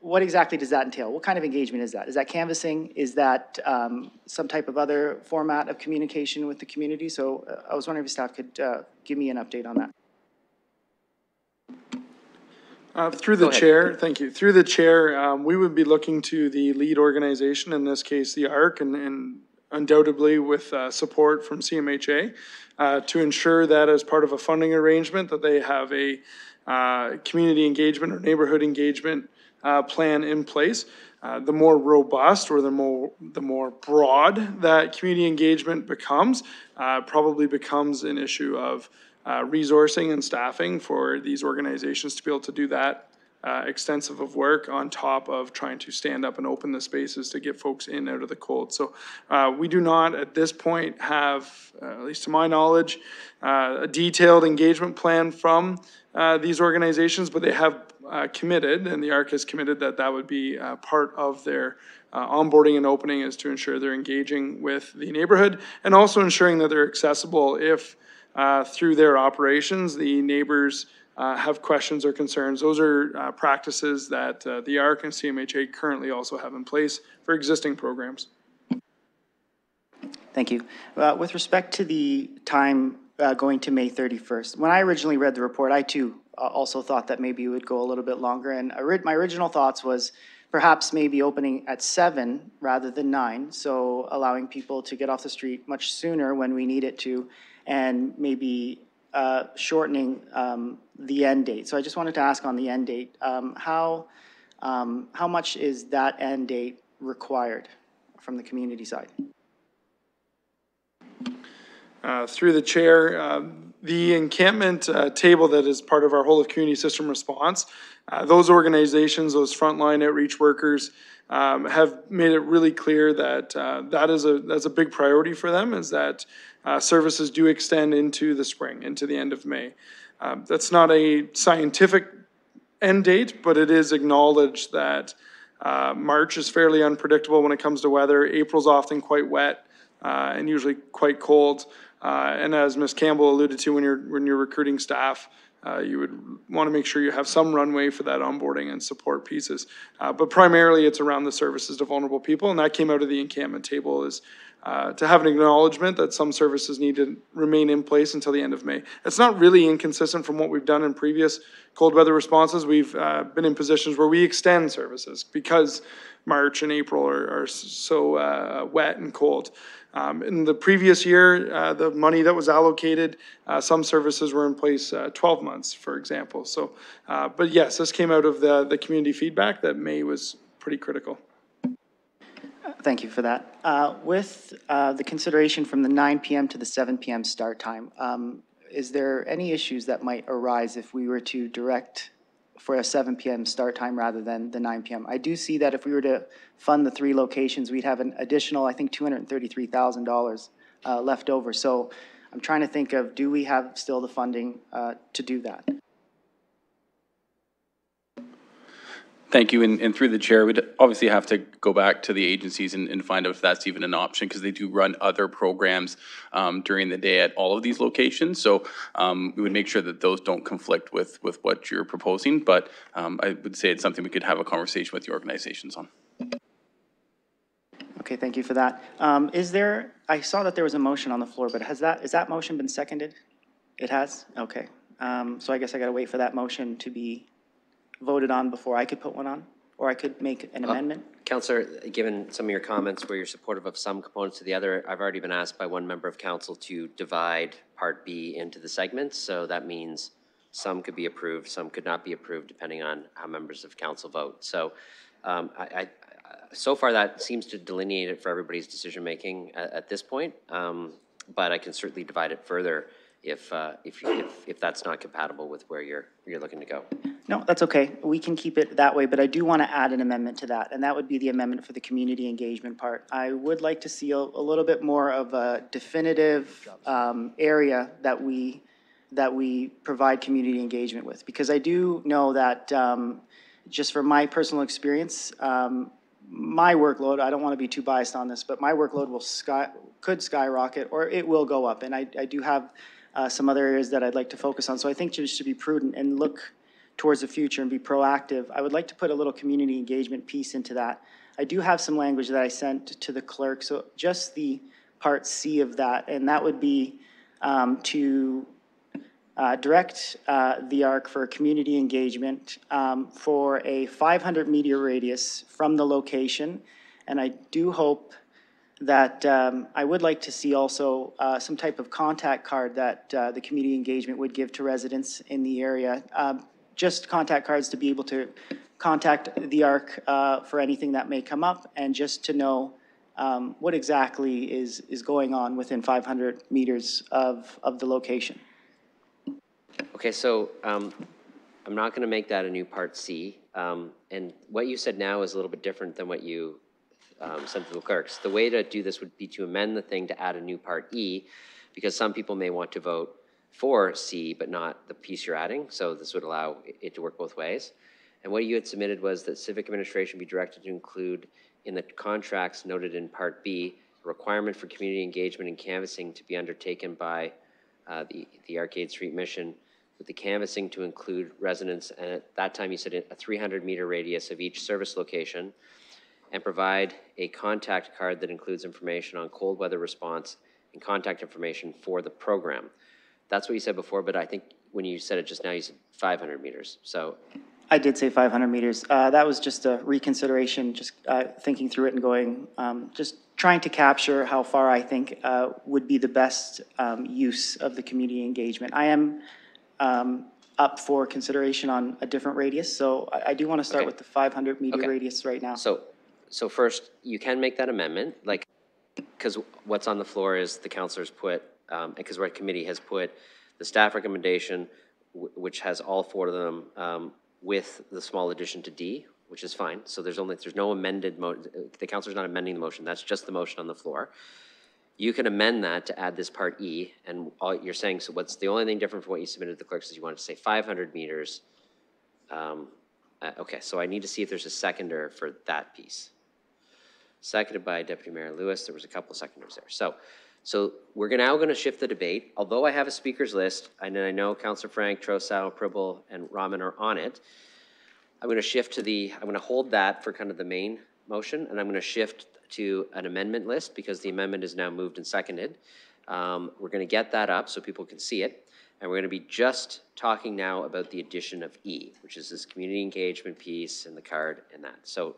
Speaker 2: what exactly does that entail? What kind of engagement is that? Is that canvassing? Is that um, some type of other format of communication with the community? So uh, I was wondering if staff could uh, give me an update on that.
Speaker 24: Uh, Through the chair, thank you. Through the chair, um, we would be looking to the lead organization, in this case, the ARC, and- and undoubtedly with uh, support from CMHA, uh, to ensure that as part of a funding arrangement, that they have a uh, community engagement or neighborhood engagement uh, plan in place. Uh, The more robust or the more, the more broad that community engagement becomes, uh, probably becomes an issue of resourcing and staffing for these organizations to be able to do that uh, extensive of work on top of trying to stand up and open the spaces to get folks in out of the cold. So uh, we do not at this point have, uh, at least to my knowledge, uh, a detailed engagement plan from uh, these organizations, but they have uh, committed, and the ARC has committed that that would be part of their uh, onboarding and opening is to ensure they're engaging with the neighborhood and also ensuring that they're accessible if uh, through their operations, the neighbors uh, have questions or concerns. Those are uh, practices that uh, the ARC and CMHA currently also have in place for existing programs.
Speaker 2: Thank you. Uh, With respect to the time uh, going to May 31st, when I originally read the report, I too uh, also thought that maybe it would go a little bit longer. And my original thoughts was perhaps maybe opening at seven rather than nine, so allowing people to get off the street much sooner when we need it to, and maybe uh, shortening um, the end date. So I just wanted to ask on the end date, um, how, um, how much is that end date required from the community side?
Speaker 24: Uh, Through the chair, uh, the encampment uh, table that is part of our whole of community system response, uh, those organizations, those frontline outreach workers um, have made it really clear that uh, that is a, that's a big priority for them, is that uh, services do extend into the spring, into the end of May. Um, That's not a scientific end date, but it is acknowledged that uh, March is fairly unpredictable when it comes to weather. April's often quite wet uh, and usually quite cold. Uh, And as Ms. Campbell alluded to, when you're, when you're recruiting staff, uh, you would want to make sure you have some runway for that onboarding and support pieces. Uh, But primarily, it's around the services to vulnerable people, and that came out of the encampment table is uh, to have an acknowledgement that some services need to remain in place until the end of May. It's not really inconsistent from what we've done in previous cold weather responses. We've uh, been in positions where we extend services because March and April are, are so uh, wet and cold. Um, In the previous year, uh, the money that was allocated, uh, some services were in place uh, 12 months, for example. So, uh, but yes, this came out of the, the community feedback that May was pretty critical.
Speaker 2: Thank you for that. Uh, With uh, the consideration from the 9 PM to the 7 PM start time, um, is there any issues that might arise if we were to direct for a 7 PM start time rather than the 9 PM? I do see that if we were to fund the three locations, we'd have an additional, I think, $233,000 uh, left over. So I'm trying to think of, do we have still the funding uh, to do that?
Speaker 26: Thank you, and, and through the chair, we'd obviously have to go back to the agencies and, and find out if that's even an option, because they do run other programs um, during the day at all of these locations, so um, we would make sure that those don't conflict with, with what you're proposing, but um, I would say it's something we could have a conversation with the organizations on.
Speaker 2: Okay, thank you for that. Um, Is there, I saw that there was a motion on the floor, but has that, has that motion been seconded? It has? Okay. Um, So I guess I got to wait for that motion to be voted on before I could put one on? Or I could make an amendment?
Speaker 1: Counselor, given some of your comments where you're supportive of some components to the other, I've already been asked by one member of council to divide Part B into the segments, so that means some could be approved, some could not be approved, depending on how members of council vote. So um, I, I, so far, that seems to delineate it for everybody's decision-making at, at this point, um, but I can certainly divide it further if, uh, if, if, if that's not compatible with where you're, you're looking to go.
Speaker 2: No, that's okay. We can keep it that way, but I do want to add an amendment to that, and that would be the amendment for the community engagement part. I would like to see a, a little bit more of a definitive, um, area that we, that we provide community engagement with. Because I do know that, um, just from my personal experience, um, my workload, I don't want to be too biased on this, but my workload will sky, could skyrocket, or it will go up. And I, I do have, uh, some other areas that I'd like to focus on. So I think just to be prudent and look towards the future and be proactive, I would like to put a little community engagement piece into that. I do have some language that I sent to the clerk, so just the part C of that, and that would be um, to uh, direct uh, the ARC for community engagement um, for a 500 meter radius from the location. And I do hope that um, I would like to see also uh, some type of contact card that uh, the community engagement would give to residents in the area. Um, Just contact cards to be able to contact the ARC uh, for anything that may come up and just to know um, what exactly is, is going on within 500 meters of, of the location.
Speaker 1: Okay, so um, I'm not going to make that a new Part C. Um, And what you said now is a little bit different than what you um, sent to the clerks. The way to do this would be to amend the thing to add a new Part E, because some people may want to vote for C, but not the piece you're adding, so this would allow it to work both ways. And what you had submitted was that civic administration be directed to include in the contracts noted in Part B, a requirement for community engagement and canvassing to be undertaken by uh, the, the Ark Aid Street Mission, with the canvassing to include residents, and at that time you said a 300-meter radius of each service location, and provide a contact card that includes information on cold weather response and contact information for the program. That's what you said before, but I think when you said it just now, you said 500 meters. So
Speaker 2: I did say 500 meters. Uh, That was just a reconsideration, just uh, thinking through it and going, um, just trying to capture how far I think uh, would be the best um, use of the community engagement. I am um, up for consideration on a different radius, so I I do want to start
Speaker 1: Okay.
Speaker 2: with the 500 meter
Speaker 1: Okay.
Speaker 2: radius right now.
Speaker 1: So, so first, you can make that amendment, like, because what's on the floor is the counselors put, um, because our committee has put the staff recommendation, wh- which has all four of them, um, with the small addition to D, which is fine. So there's only, there's no amended mo, the counselor's not amending the motion, that's just the motion on the floor. You can amend that to add this part E, and all you're saying, so what's, the only thing different from what you submitted to the clerks is you wanted to say five hundred meters. Um, uh, okay, so I need to see if there's a seconder for that piece. Seconded by Deputy Mayor Lewis. There was a couple of seconders there. So, so we're now going to shift the debate. Although I have a speakers list, and I know Councillor Franke, Trosow, Pribil, and Rahman are on it, I'm going to shift to the, I'm going to hold that for kind of the main motion, and I'm going to shift to an amendment list because the amendment is now moved and seconded. Um, We're going to get that up so people can see it, and we're going to be just talking now about the addition of E, which is this community engagement piece and the card and that. So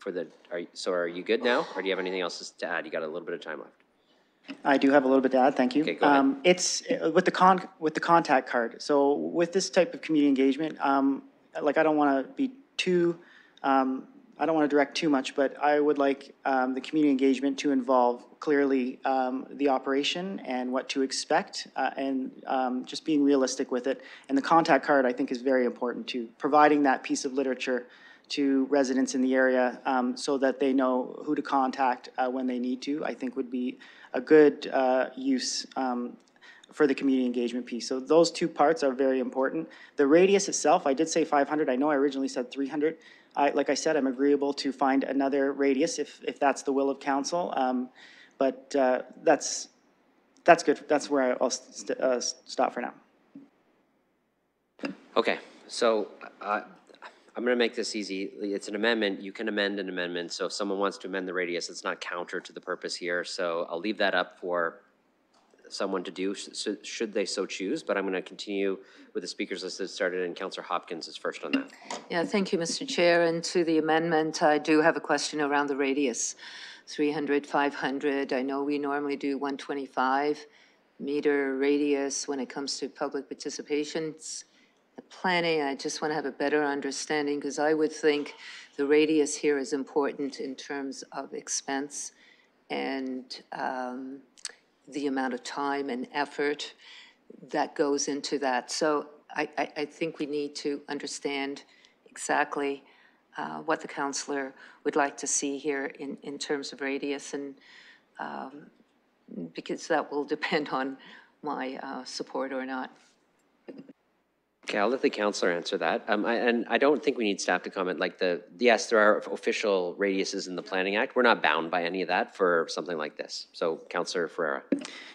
Speaker 1: for the, are, so are you good now, or do you have anything else to add? You got a little bit of time left.
Speaker 2: I do have a little bit to add, thank you.
Speaker 1: Okay, go ahead.
Speaker 2: Um, It's, uh, with the con, with the contact card, so with this type of community engagement, um, like, I don't want to be too, um, I don't want to direct too much, but I would like um, the community engagement to involve clearly um, the operation and what to expect, uh, and um, just being realistic with it. And the contact card, I think, is very important too, providing that piece of literature to residents in the area um, so that they know who to contact uh, when they need to, I think would be a good uh, use um, for the community engagement piece. So those two parts are very important. The radius itself, I did say 500. I know I originally said 300. I, like I said, I'm agreeable to find another radius if, if that's the will of council. Um, But uh, that's, that's good. That's where I'll st- uh, stop for now.
Speaker 1: Okay, so uh, I'm going to make this easy. It's an amendment. You can amend an amendment. So if someone wants to amend the radius, it's not counter to the purpose here. So I'll leave that up for someone to do, sh- sh- should they so choose. But I'm going to continue with the speakers list that started, and Counselor Hopkins is first on that.
Speaker 11: Yeah, thank you, Mr. Chair. And to the amendment, I do have a question around the radius. 300, 500, I know we normally do 125 meter radius when it comes to public participations. The Planning, I just want to have a better understanding because I would think the radius here is important in terms of expense and um, the amount of time and effort that goes into that. So I, I, I think we need to understand exactly uh, what the counselor would like to see here in, in terms of radius and, um, because that will depend on my uh, support or not.
Speaker 1: Okay, I'll let the counselor answer that. Um, I- and I don't think we need staff to comment, like the, yes, there are official radiuses in the Planning Act. We're not bound by any of that for something like this. So Counselor Ferreira.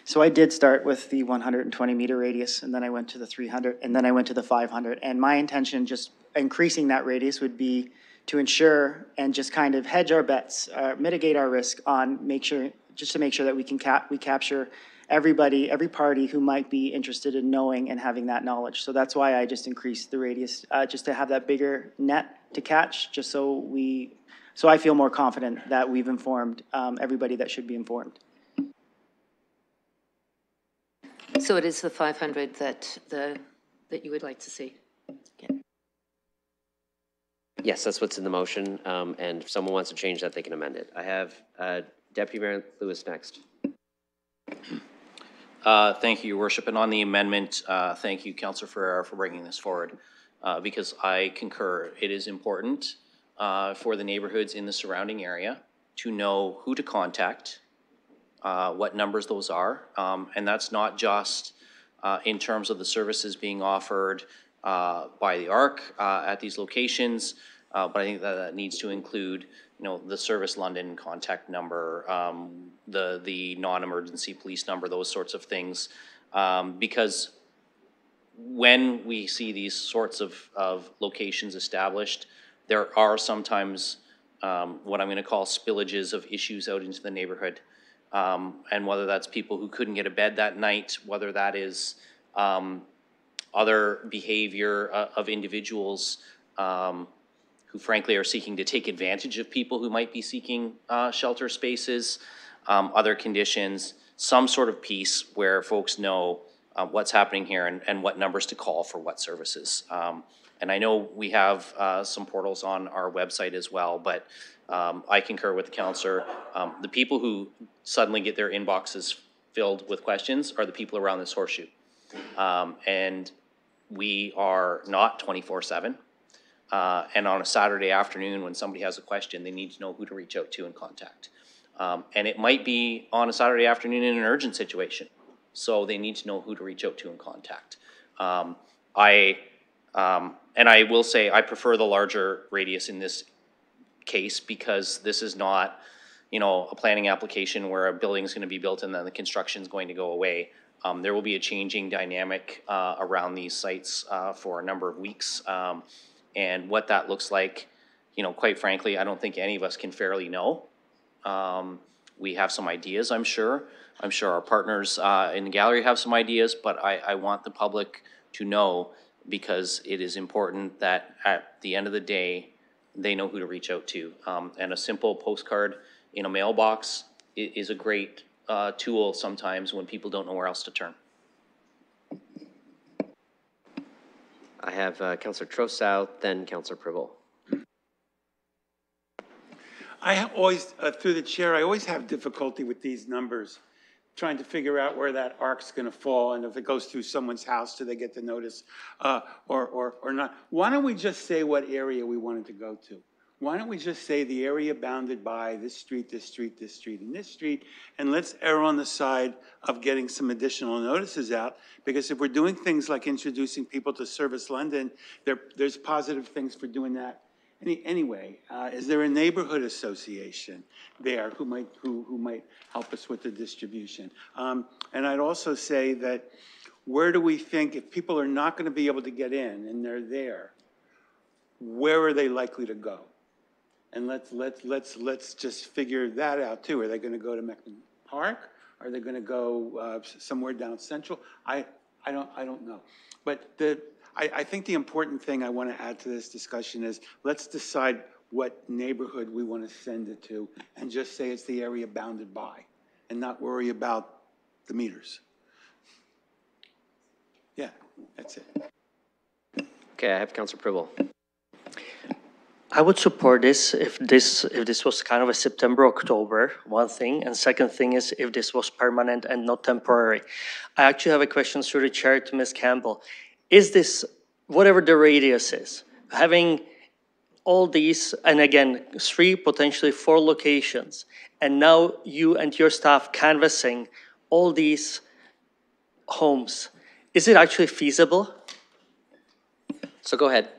Speaker 2: So I did start with the one hundred and twenty meter radius, and then I went to the three hundred, and then I went to the five hundred. And my intention, just increasing that radius would be to ensure and just kind of hedge our bets, uh, mitigate our risk on, make sure, just to make sure that we can cap, we capture everybody, every party who might be interested in knowing and having that knowledge. So that's why I just increased the radius, uh, just to have that bigger net to catch, just so we, so I feel more confident that we've informed, um, everybody that should be informed.
Speaker 11: So it is the 500 that, the, that you would like to see?
Speaker 1: Yes, that's what's in the motion. Um, and if someone wants to change that, they can amend it. I have, uh, Deputy Mayor Lewis next.
Speaker 28: Uh, Thank you, Your Worship. And on the amendment, uh, thank you, Councillor Ferreira, for bringing this forward, uh, because I concur. It is important uh, for the neighborhoods in the surrounding area to know who to contact, uh, what numbers those are. Um, And that's not just uh, in terms of the services being offered uh, by the ARC uh, at these locations, uh, but I think that that needs to include, you know, the Service London contact number, um, the, the non-emergency police number, those sorts of things. Um, Because when we see these sorts of, of locations established, there are sometimes um, what I'm going to call spillages of issues out into the neighborhood. Um, And whether that's people who couldn't get a bed that night, whether that is um, other behavior uh, of individuals um, who frankly are seeking to take advantage of people who might be seeking uh, shelter spaces, um, other conditions, some sort of piece where folks know uh, what's happening here and, and what numbers to call for what services. Um, and I know we have uh, some portals on our website as well, but um, I concur with the counselor. Um, the people who suddenly get their inboxes filled with questions are the people around this horseshoe. Um, and we are not 24 7. Uh, and on a Saturday afternoon, when somebody has a question, they need to know who to reach out to and contact. Um, and it might be on a Saturday afternoon in an urgent situation. So they need to know who to reach out to and contact. Um, I, um, and I will say, I prefer the larger radius in this case because this is not, you know, a planning application where a building is going to be built and then the construction is going to go away. Um, there will be a changing dynamic uh, around these sites uh, for a number of weeks. Um, and what that looks like, you know, quite frankly, I don't think any of us can fairly know. Um, we have some ideas, I'm sure. I'm sure our partners uh, in the gallery have some ideas, but I, I want the public to know because it is important that at the end of the day, they know who to reach out to. Um, and a simple postcard in a mailbox is a great uh, tool sometimes when people don't know where else to turn.
Speaker 1: I have uh, Counselor Trosow, then Counselor Pribil.
Speaker 6: I always, uh, through the chair, I always have difficulty with these numbers, trying to figure out where that arc's going to fall, and if it goes through someone's house, do they get the notice, uh, or, or, or not? Why don't we just say what area we want it to go to? Why don't we just say the area bounded by this street, this street, this street, and this street, and let's err on the side of getting some additional notices out, because if we're doing things like introducing people to Service London, there, there's positive things for doing that any, anyway, uh, is there a neighborhood association there who might, who, who might help us with the distribution? Um, and I'd also say that where do we think, if people are not gonna be able to get in and they're there, where are they likely to go? And let's, let's, let's, let's just figure that out too. Are they gonna go to Meckman Park? Are they gonna go, uh, somewhere down Central? I, I don't, I don't know. But the, I, I think the important thing I want to add to this discussion is, let's decide what neighborhood we want to send it to, and just say it's the area bounded by, and not worry about the meters. Yeah, that's it.
Speaker 1: Okay, I have Counselor Pribil.
Speaker 19: I would support this if this, if this was kind of a September, October, one thing. And second thing is if this was permanent and not temporary. I actually have a question through the chair to Ms. Campbell. Is this, whatever the radius is, having all these, and again, three, potentially four locations, and now you and your staff canvassing all these homes, is it actually feasible?
Speaker 1: So go ahead.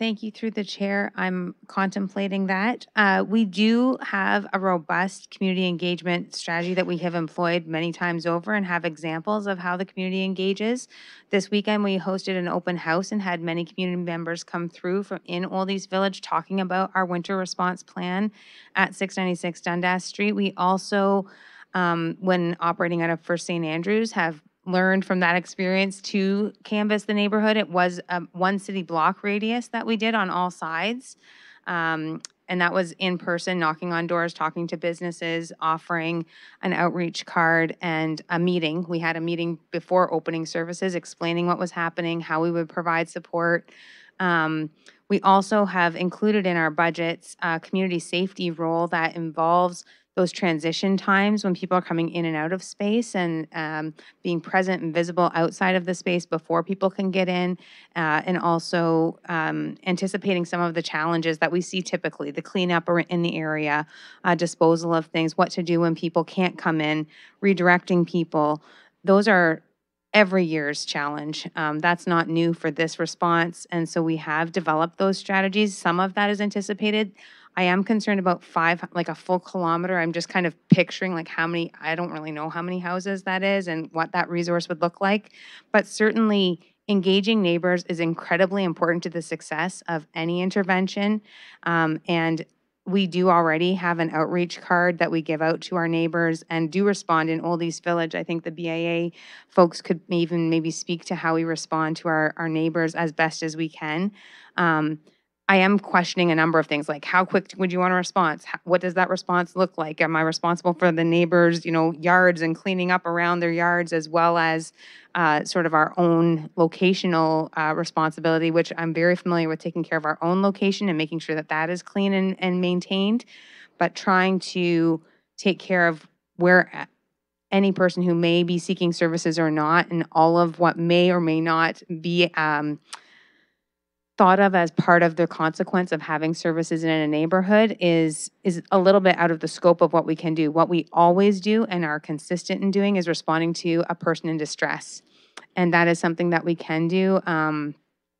Speaker 25: Thank you through the chair. I'm contemplating that. Uh, We do have a robust community engagement strategy that we have employed many times over and have examples of how the community engages. This weekend, we hosted an open house and had many community members come through from in Old East Village talking about our winter response plan at 696 Dundas Street. We also, um, when operating out of First St. Andrews, have learned from that experience to canvass the neighborhood. It was a one city block radius that we did on all sides. Um, and that was in person, knocking on doors, talking to businesses, offering an outreach card and a meeting. We had a meeting before opening services, explaining what was happening, how we would provide support. Um, we also have included in our budgets a community safety role that involves those transition times when people are coming in and out of space and um, being present and visible outside of the space before people can get in, uh, and also um, anticipating some of the challenges that we see typically the cleanup in the area, uh, disposal of things, what to do when people can't come in, redirecting people. Those are every year's challenge. Um, that's not new for this response. And so we have developed those strategies. Some of that is anticipated. I am concerned about five, like a full kilometer. I'm just kind of picturing like how many, I don't really know how many houses that is and what that resource would look like. But certainly engaging neighbors is incredibly important to the success of any intervention. Um, and we do already have an outreach card that we give out to our neighbors and do respond in Old East Village. I think the BIA folks could even maybe speak to how we respond to our, our neighbors as best as we can. Um, I am questioning a number of things, like how quick would you want a response? How- What does that response look like? Am I responsible for the neighbors, you know, yards and cleaning up around their yards as well as uh, sort of our own locational uh, responsibility, which I'm very familiar with taking care of our own location and making sure that that is clean and, and maintained. But trying to take care of where any person who may be seeking services or not, and all of what may or may not be um, thought of as part of the consequence of having services in a neighborhood is is a little bit out of the scope of what we can do. What we always do and are consistent in doing is responding to a person in distress, and that is something that we can do. Um,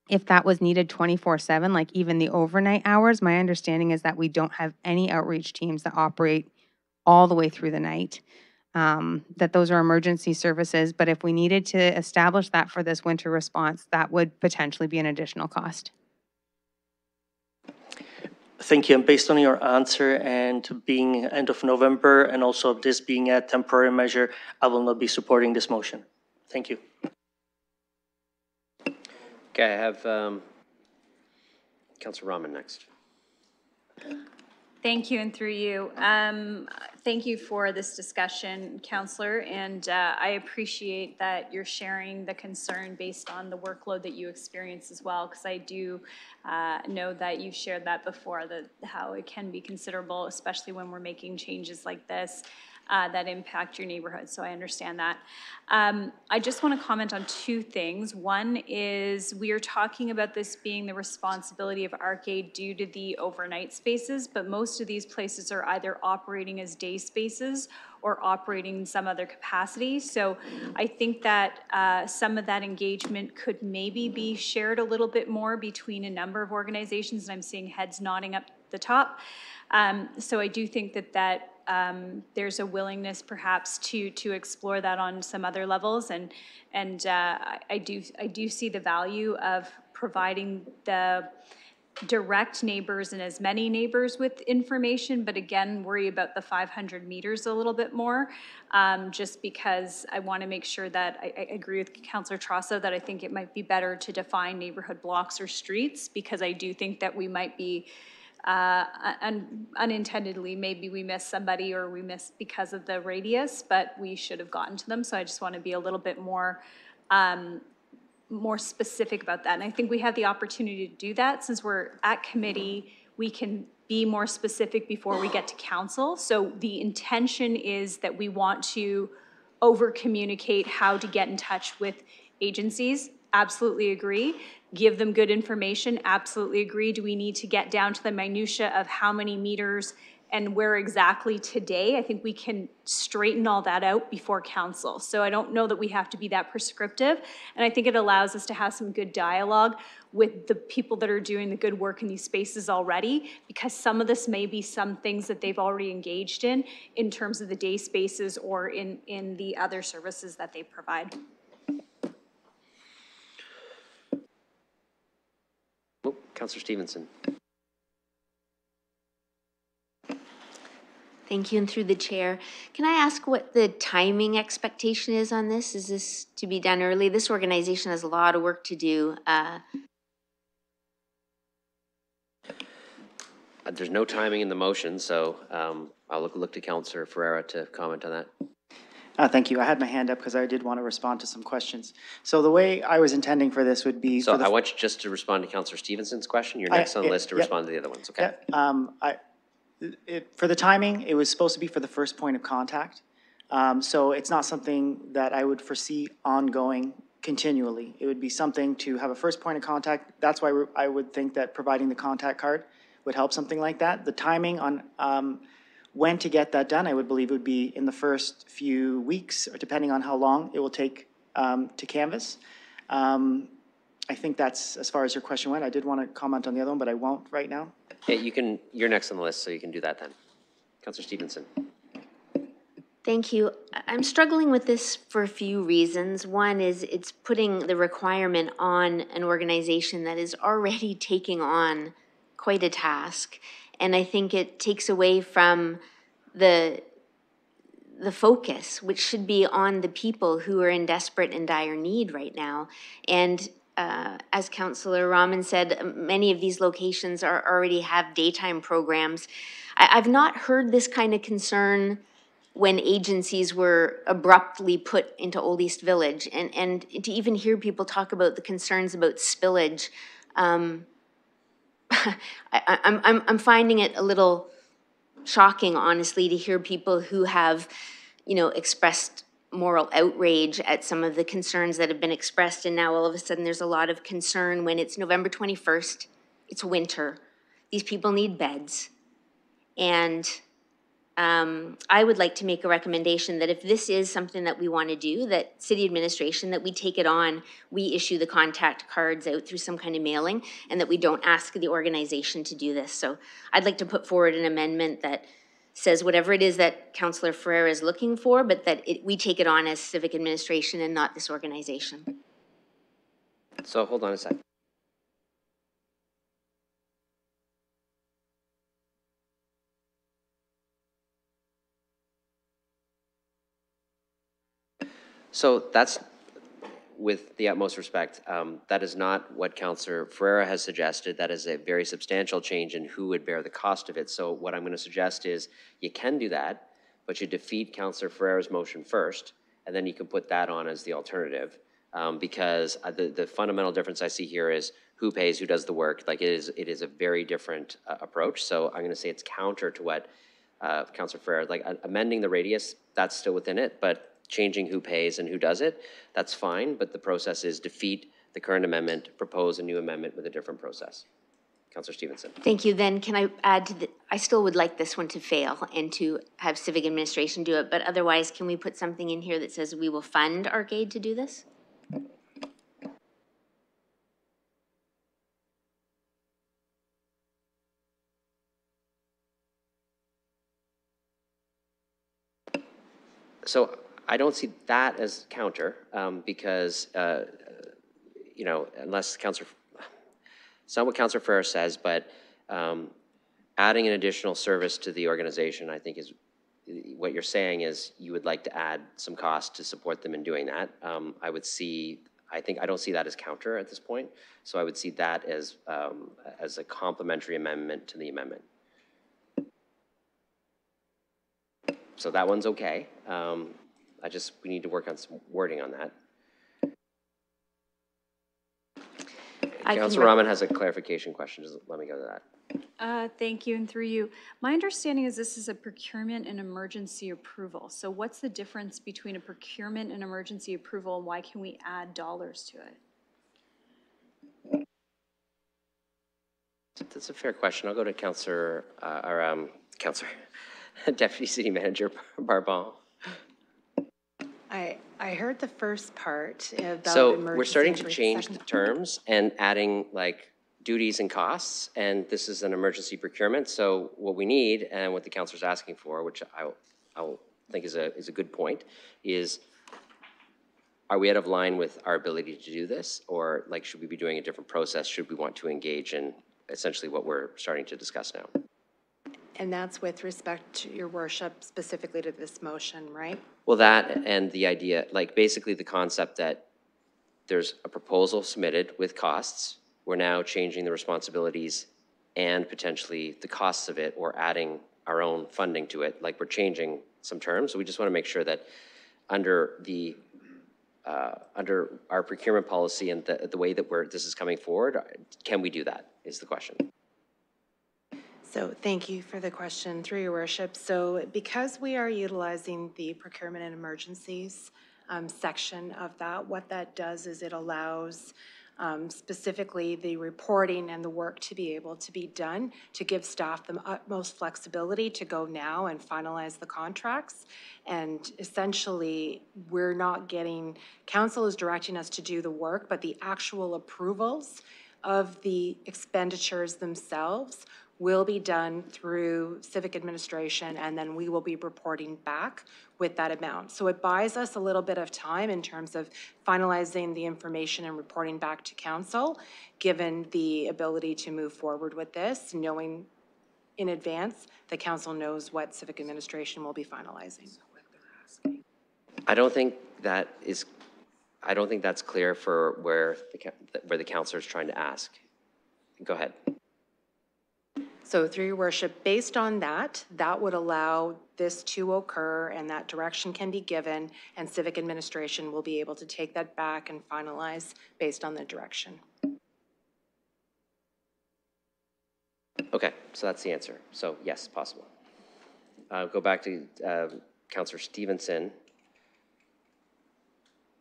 Speaker 25: if that was needed 24 7, like even the overnight hours, my understanding is that we don't have any outreach teams that operate all the way through the night. Um, that those are emergency services, but if we needed to establish that for this winter response, that would potentially be an additional cost.
Speaker 19: Thank you. And based on your answer and being end of November and also this being a temporary measure, I will not be supporting this motion. Thank you.
Speaker 1: Okay, I have um, Councilor Rahman next.
Speaker 30: Thank you, and through you. Um, Thank you for this discussion, Counselor, and uh, I appreciate that you're sharing the concern based on the workload that you experience as well, because I do uh, know that you've shared that before, that how it can be considerable, especially when we're making changes like this uh, that impact your neighborhood, so I understand that. Um, I just want to comment on two things. One is we are talking about this being the responsibility of Ark Aid due to the overnight spaces, but most of these places are either operating as day spaces or operating in some other capacity. So I think that uh, some of that engagement could maybe be shared a little bit more between a number of organizations, and I'm seeing heads nodding up the top. Um, so I do think that that um, there's a willingness perhaps to to explore that on some other levels, and and uh, I, I do I do see the value of providing the direct neighbors and as many neighbors with information, but again, worry about the 500 meters a little bit more, um, just because I want to make sure that, I, I agree with Councillor Trosow that I think it might be better to define neighborhood blocks or streets, because I do think that we might be uh, un- unintendedly, maybe we missed somebody or we missed because of the radius, but we should have gotten to them. So I just want to be a little bit more, um, more specific about that. And I think we have the opportunity to do that since we're at committee. we can be more specific before we get to council. So the intention is that we want to over-communicate how to get in touch with agencies. Absolutely agree. Give them good information, absolutely agree. Do we need to get down to the minutia of how many meters and where exactly today? I think we can straighten all that out before council. So I don't know that we have to be that prescriptive. And I think it allows us to have some good dialogue with the people that are doing the good work in these spaces already, because some of this may be some things that they've already engaged in, in terms of the day spaces or in, in the other services that they provide.
Speaker 1: Oh, Counselor Stevenson.
Speaker 4: Thank you, and through the chair, can I ask what the timing expectation is on this? Is this to be done early? This organization has a lot of work to do. Uh,
Speaker 1: Uh, There's no timing in the motion, so um, I'll look, look to Counselor Ferreira to comment on that.
Speaker 2: Uh, thank you. I had my hand up because I did want to respond to some questions. So the way I was intending for this would be.
Speaker 1: So
Speaker 2: for the
Speaker 1: I want you just to respond to Counselor Stevenson's question. You're
Speaker 2: I-
Speaker 1: next on the
Speaker 2: yeah,
Speaker 1: list to respond to the other ones, okay?
Speaker 2: Yeah, um, I, it, for the timing, it was supposed to be for the first point of contact. Um, so it's not something that I would foresee ongoing continually. It would be something to have a first point of contact. That's why I would think that providing the contact card would help something like that. The timing on, um, when to get that done, I would believe it would be in the first few weeks, or depending on how long it will take, um, to canvass. Um, I think that's as far as your question went. I did want to comment on the other one, but I won't right now.
Speaker 1: Yeah, you can, you're next on the list, so you can do that then. Counselor Stevenson.
Speaker 4: Thank you. I'm struggling with this for a few reasons. One is it's putting the requirement on an organization that is already [laughs] taking on quite a task. And I think it takes away from the, the focus, which should be on the people who are in desperate and dire need right now. And uh, as Councillor Rahman said, many of these locations are, already have daytime programs. I, I've not heard this kind of concern when agencies were abruptly put into Old East Village. And, and to even hear people talk about the concerns about spillage, um, [laughs] I, I'm, I'm, I'm finding it a little shocking, honestly, to hear people who have, you know, expressed moral outrage at some of the concerns that have been expressed, and now all of a sudden there's a lot of concern when it's November 21st, it's winter, these people need beds. And um, I would like to make a recommendation that if this is something that we want to do, that city administration, that we take it on, we issue the contact cards out through some kind of mailing, and that we don't ask the organization to do this. So I'd like to put forward an amendment that says whatever it is that Councillor Ferreira is looking for, but that it, we take it on as civic administration and not this organization.
Speaker 1: So hold on a sec. So that's, with the utmost respect, um, that is not what Counselor Ferreira has suggested. That is a very substantial change in who would bear the cost of it. So what I'm going to suggest is you can do that, but you defeat Counselor Ferreira's motion first, and then you can put that on as the alternative. Um, because uh, the, the fundamental difference I see here is who pays, who does the work. Like it is, it is a very different uh, approach. So I'm going to say it's counter to what uh, Counselor Ferreira, like uh, amending the radius, that's still within it, but changing who pays and who does it, that's fine, but the process is defeat the current amendment, propose a new amendment with a different process. Counselor Stevenson.
Speaker 4: Thank you. Then can I add to the, I still would like this one to fail and to have civic administration do it, but otherwise, can we put something in here that says we will fund Ark Aid to do this?
Speaker 1: So I don't see that as counter, um, because, uh, you know, unless Councilor, not what Counselor Ferreira says, but, um, adding an additional service to the organization, I think is, what you're saying is you would like to add some cost to support them in doing that. Um, I would see, I think, I don't see that as counter at this point, so I would see that as, um, as a complementary amendment to the amendment. So that one's okay. Um, I just, we need to work on some wording on that.
Speaker 4: I can
Speaker 1: Councilor
Speaker 4: rec-
Speaker 1: Rahman has a clarification question. Just let me go to that.
Speaker 30: Uh, Thank you, and through you. My understanding is this is a procurement and emergency approval. So what's the difference between a procurement and emergency approval, and why can we add dollars to it?
Speaker 1: That's a fair question. I'll go to Counselor, uh, or, um, Counselor, [laughs] Deputy City Manager Barbon.
Speaker 29: I, I heard the first part about
Speaker 1: So we're starting to change the
Speaker 29: second- [laughs]
Speaker 1: terms and adding like duties and costs, and this is an emergency procurement. So what we need and what the counselor's asking for, which I, I think is a, is a good point, is are we out of line with our ability to do this? Or like, should we be doing a different process? Should we want to engage in essentially what we're starting to discuss now?
Speaker 29: And that's with respect to your worship specifically to this motion, right?
Speaker 1: Well, that and the idea, like basically the concept that there's a proposal submitted with costs. We're now changing the responsibilities and potentially the costs of it or adding our own funding to it. Like we're changing some terms. So we just want to make sure that under the, uh, under our procurement policy and the, the way that we're, this is coming forward, can we do that is the question.
Speaker 29: So thank you for the question, through your worship. So because we are utilizing the procurement and emergencies um, section of that, what that does is it allows um, specifically the reporting and the work to be able to be done to give staff the utmost flexibility to go now and finalize the contracts. And essentially, we're not getting, council is directing us to do the work, but the actual approvals of the expenditures themselves will be done through civic administration, and then we will be reporting back with that amount. So it buys us a little bit of time in terms of finalizing the information and reporting back to council, given the ability to move forward with this, knowing in advance that council knows what civic administration will be finalizing.
Speaker 1: I don't think that is, I don't think that's clear for where the, coun- where the counselor is trying to ask. Go ahead.
Speaker 29: So through your worship, based on that, that would allow this to occur and that direction can be given and civic administration will be able to take that back and finalize based on the direction.
Speaker 1: Okay, so that's the answer. So yes, possible. Uh, go back to, uh, Counselor Stevenson,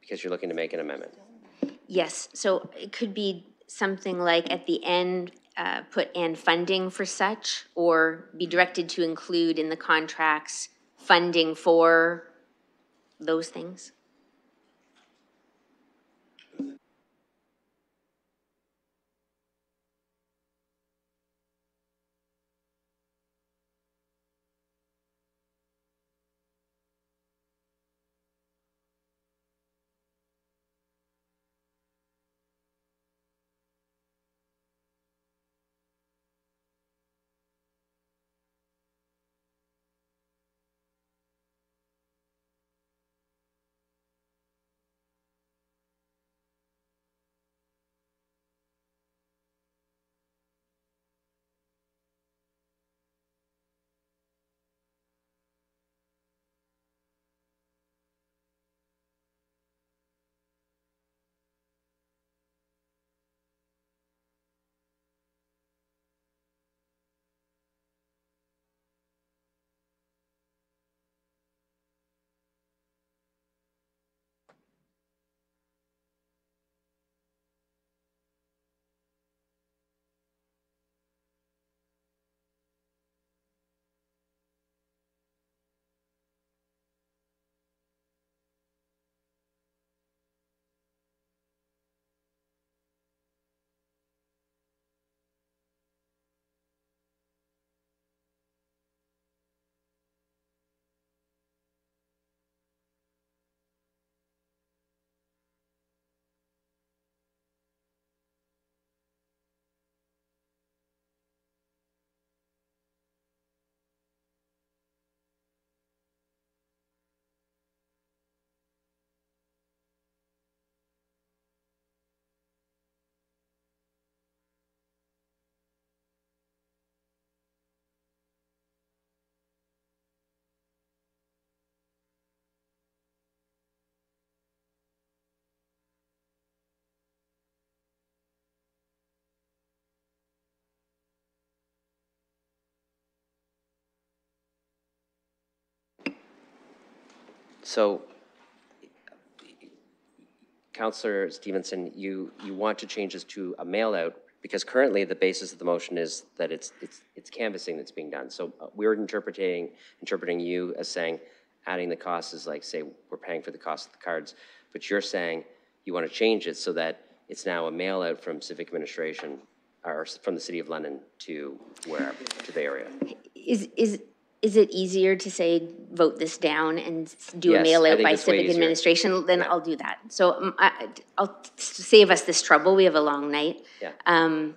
Speaker 1: because you're looking to make an amendment.
Speaker 4: Yes, so it could be something like at the end, uh, put and funding for such, or be directed to include in the contracts funding for those things.
Speaker 1: So, Counselor Stevenson, you, you want to change this to a mail-out, because currently the basis of the motion is that it's, it's, it's canvassing that's being done. So uh, we're interpreting, interpreting you as saying, adding the cost is like, say, we're paying for the cost of the cards, but you're saying you want to change it so that it's now a mail-out from civic administration, or from the city of London to wherever, to the area.
Speaker 4: Is, is, is it easier to say, vote this down and s- do a
Speaker 1: Yes, I
Speaker 4: mail out
Speaker 1: think
Speaker 4: by
Speaker 1: it's way
Speaker 4: civic
Speaker 1: easier.
Speaker 4: administration? Then I'll do that. So um, I, I'll save us this trouble. We have a long night.
Speaker 1: Yeah.
Speaker 4: Um,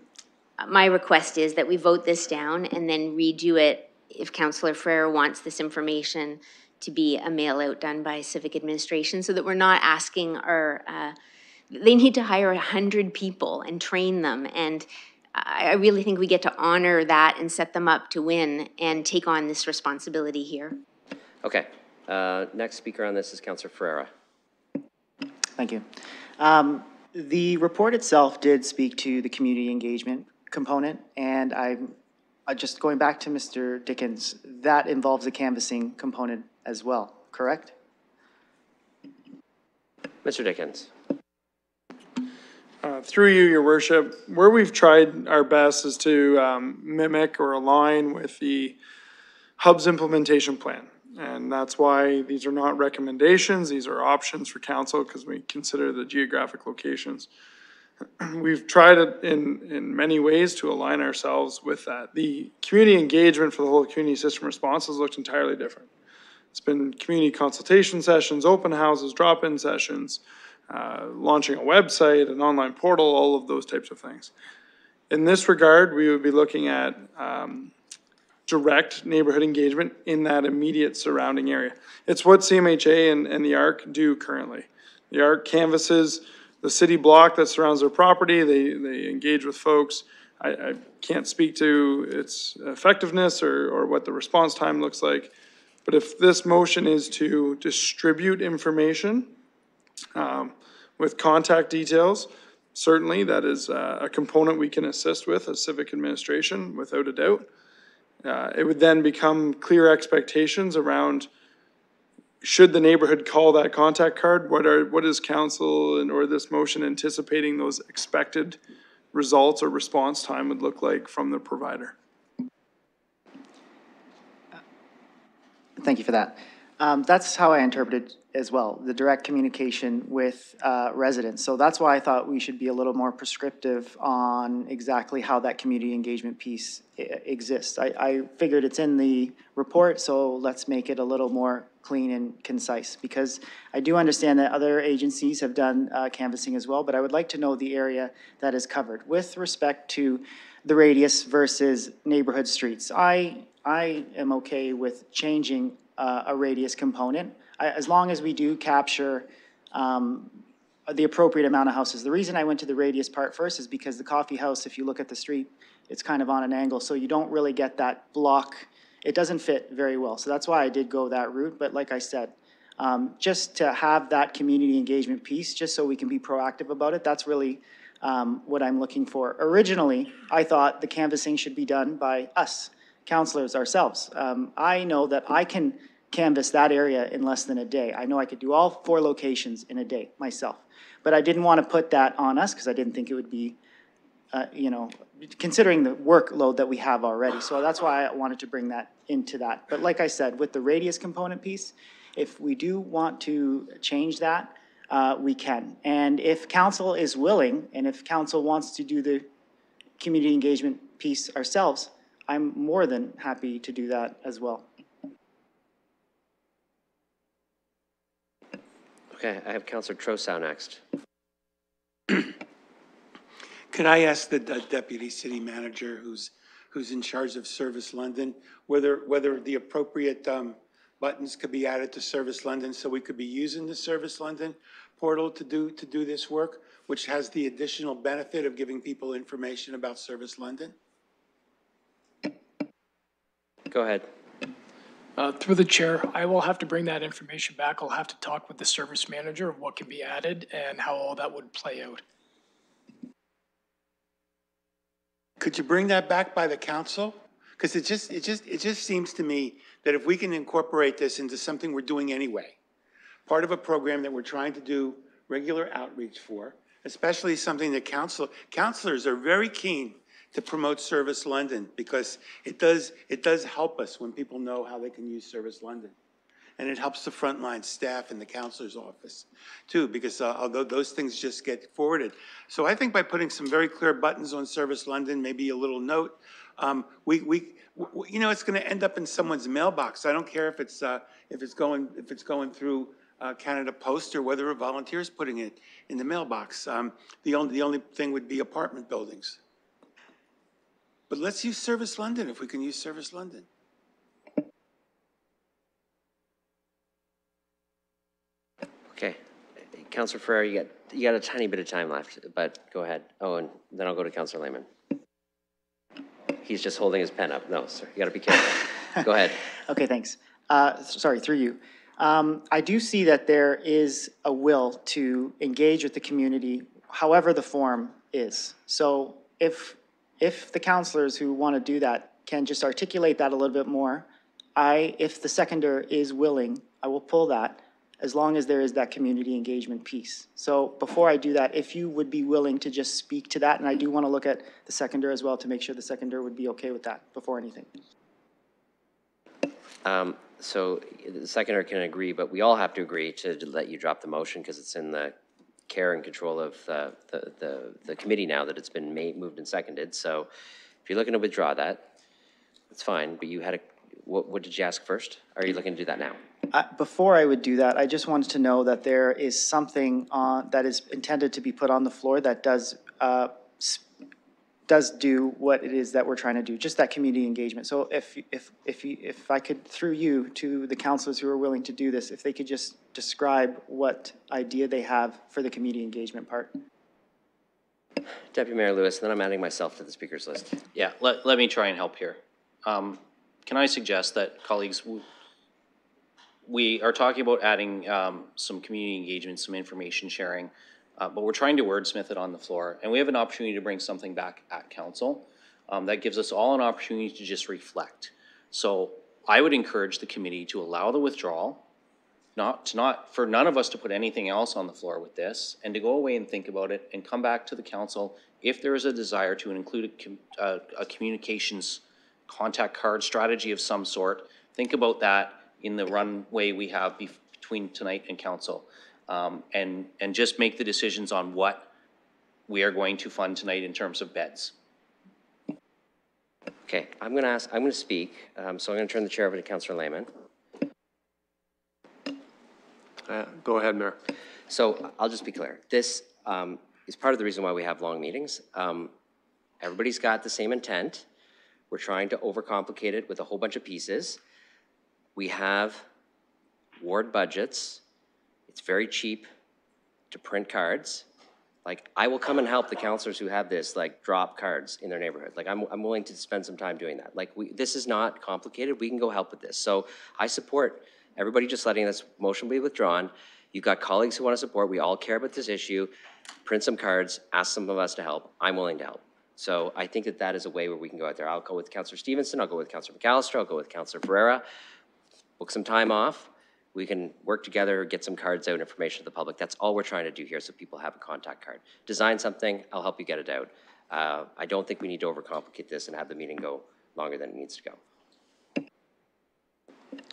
Speaker 4: my request is that we vote this down and then redo it if Counselor Ferreira wants this information to be a mail out done by civic administration so that we're not asking our, uh, they need to hire a hundred people and train them and I, I really think we get to honor that and set them up to win and take on this responsibility here.
Speaker 1: Okay, uh, next speaker on this is Counselor Ferreira.
Speaker 2: Thank you. Um, The report itself did speak to the community engagement component, and I'm, uh, just going back to Mr. Dickins, that involves a canvassing component as well, correct?
Speaker 1: Mr. Dickins.
Speaker 24: Uh, Through you, your worship, where we've tried our best is to um, mimic or align with the hub's implementation plan. And that's why these are not recommendations, these are options for council because we consider the geographic locations. [clears throat] We've tried it in, in many ways to align ourselves with that. The community engagement for the whole community system response has looked entirely different. It's been community consultation sessions, open houses, drop-in sessions, uh, launching a website, an online portal, all of those types of things. In this regard, we would be looking at um, direct neighborhood engagement in that immediate surrounding area. It's what CMHA and, and the ARC do currently. The ARC canvasses the city block that surrounds their property, they, they engage with folks. I, I can't speak to its effectiveness or, or what the response time looks like. But if this motion is to distribute information, um, with contact details, certainly that is uh, a component we can assist with as civic administration, without a doubt. Uh, It would then become clear expectations around, should the neighborhood call that contact card, what are, what is council and or this motion anticipating those expected results or response time would look like from the provider?
Speaker 2: Thank you for that. Um, That's how I interpreted as well, the direct communication with uh, residents. So that's why I thought we should be a little more prescriptive on exactly how that community engagement piece exists. I, I figured it's in the report, so let's make it a little more clean and concise. Because I do understand that other agencies have done uh, canvassing as well, but I would like to know the area that is covered with respect to the radius versus neighborhood streets. I, I am okay with changing uh, a radius component, I- as long as we do capture um, the appropriate amount of houses. The reason I went to the radius part first is because the coffee house, if you look at the street, it's kind of on an angle, so you don't really get that block. It doesn't fit very well, so that's why I did go that route, but like I said, um, just to have that community engagement piece, just so we can be proactive about it, that's really um, what I'm looking for. Originally, I thought the canvassing should be done by us, counselors ourselves. Um, I know that I can canvass that area in less than a day. I know I could do all four locations in a day myself. But I didn't want to put that on us because I didn't think it would be, uh, you know, considering the workload that we have already. So that's why I wanted to bring that into that. But like I said, with the radius component piece, if we do want to change that, uh, we can. And if council is willing, and if council wants to do the community engagement piece ourselves, I'm more than happy to do that as well.
Speaker 1: Okay, I have Counselor Trosow next. [clears throat]
Speaker 6: Could I ask the de- deputy city manager who's, who's in charge of Service London, whether, whether the appropriate um, buttons could be added to Service London so we could be using the Service London portal to do, to do this work, which has the additional benefit of giving people information about Service London?
Speaker 1: Go ahead.
Speaker 31: Uh, Through the chair, I will have to bring that information back. I'll have to talk with the service manager of what can be added and how all that would play out.
Speaker 6: Could you bring that back by the council? Because it just, it just, it just seems to me that if we can incorporate this into something we're doing anyway, part of a program that we're trying to do regular outreach for, especially something that council, counselors are very keen to promote Service London because it does, it does help us when people know how they can use Service London. And it helps the frontline staff in the counselor's office too, because uh, although those things just get forwarded. So I think by putting some very clear buttons on Service London, maybe a little note, um, we, we, w- you know, it's going to end up in someone's mailbox. I don't care if it's, uh, if it's going, if it's going through uh, Canada Post or whether a volunteer is putting it in the mailbox. Um, The only, the only thing would be apartment buildings. But let's use Service London if we can use Service London.
Speaker 1: Okay. Counselor Ferreira, you got, you got a tiny bit of time left, but go ahead. Oh, and then I'll go to Counselor Lehman. He's just holding his pen up. No, sir, you gotta be careful. Go ahead. [laughs]
Speaker 2: Okay, thanks. Uh, Sorry, through you. Um, I do see that there is a will to engage with the community, however the form is. So if, if the counselors who want to do that can just articulate that a little bit more, I, if the seconder is willing, I will pull that, as long as there is that community engagement piece. So before I do that, if you would be willing to just speak to that, and I do want to look at the seconder as well to make sure the seconder would be okay with that before anything.
Speaker 1: Um, So the seconder can agree, but we all have to agree to to let you drop the motion because it's in the care and control of the, the, the- the committee now that it's been made, moved and seconded. So if you're looking to withdraw that, that's fine, but you had a, what, what did you ask first? Are you looking to do that now?
Speaker 2: Uh, Before I would do that, I just wanted to know that there is something uh, that is intended to be put on the floor that does, uh, does do what it is that we're trying to do, just that community engagement. So if, if, if, if I could, through you, to the counselors who are willing to do this, if they could just describe what idea they have for the community engagement part.
Speaker 1: Deputy Mayor Lewis, then I'm adding myself to the speakers list.
Speaker 28: Yeah, let, let me try and help here. Um, Can I suggest that colleagues, we are talking about adding um, some community engagement, some information sharing, uh, but we're trying to wordsmith it on the floor, and we have an opportunity to bring something back at council. um, That gives us all an opportunity to just reflect. So I would encourage the committee to allow the withdrawal, not, to not, for none of us to put anything else on the floor with this, and to go away and think about it and come back to the council if there is a desire to include a, com- uh, a communications contact card strategy of some sort. Think about that in the runway we have bef- between tonight and council. Um, and, and just make the decisions on what we are going to fund tonight in terms of beds.
Speaker 1: Okay, I'm going to ask, I'm going to speak, um, so I'm going to turn the chair over to Counselor Lehman.
Speaker 14: Uh, Go ahead, Mayor.
Speaker 1: So I'll just be clear. This um, is part of the reason why we have long meetings. Um, Everybody's got the same intent. We're trying to overcomplicate it with a whole bunch of pieces. We have ward budgets. It's very cheap to print cards. Like, I will come and help the counselors who have this, like, drop cards in their neighborhood. Like, I'm, I'm willing to spend some time doing that. Like, we, this is not complicated. We can go help with this. So I support everybody just letting this motion be withdrawn. You've got colleagues who want to support. We all care about this issue. Print some cards, ask some of us to help. I'm willing to help. So I think that that is a way where we can go out there. I'll go with Counselor Stevenson, I'll go with Counselor McAlister, I'll go with Counselor Ferreira. Book some time off. We can work together, get some cards out, information to the public. That's all we're trying to do here, so people have a contact card. Design something, I'll help you get it out. Uh, I don't think we need to overcomplicate this and have the meeting go longer than it needs to go.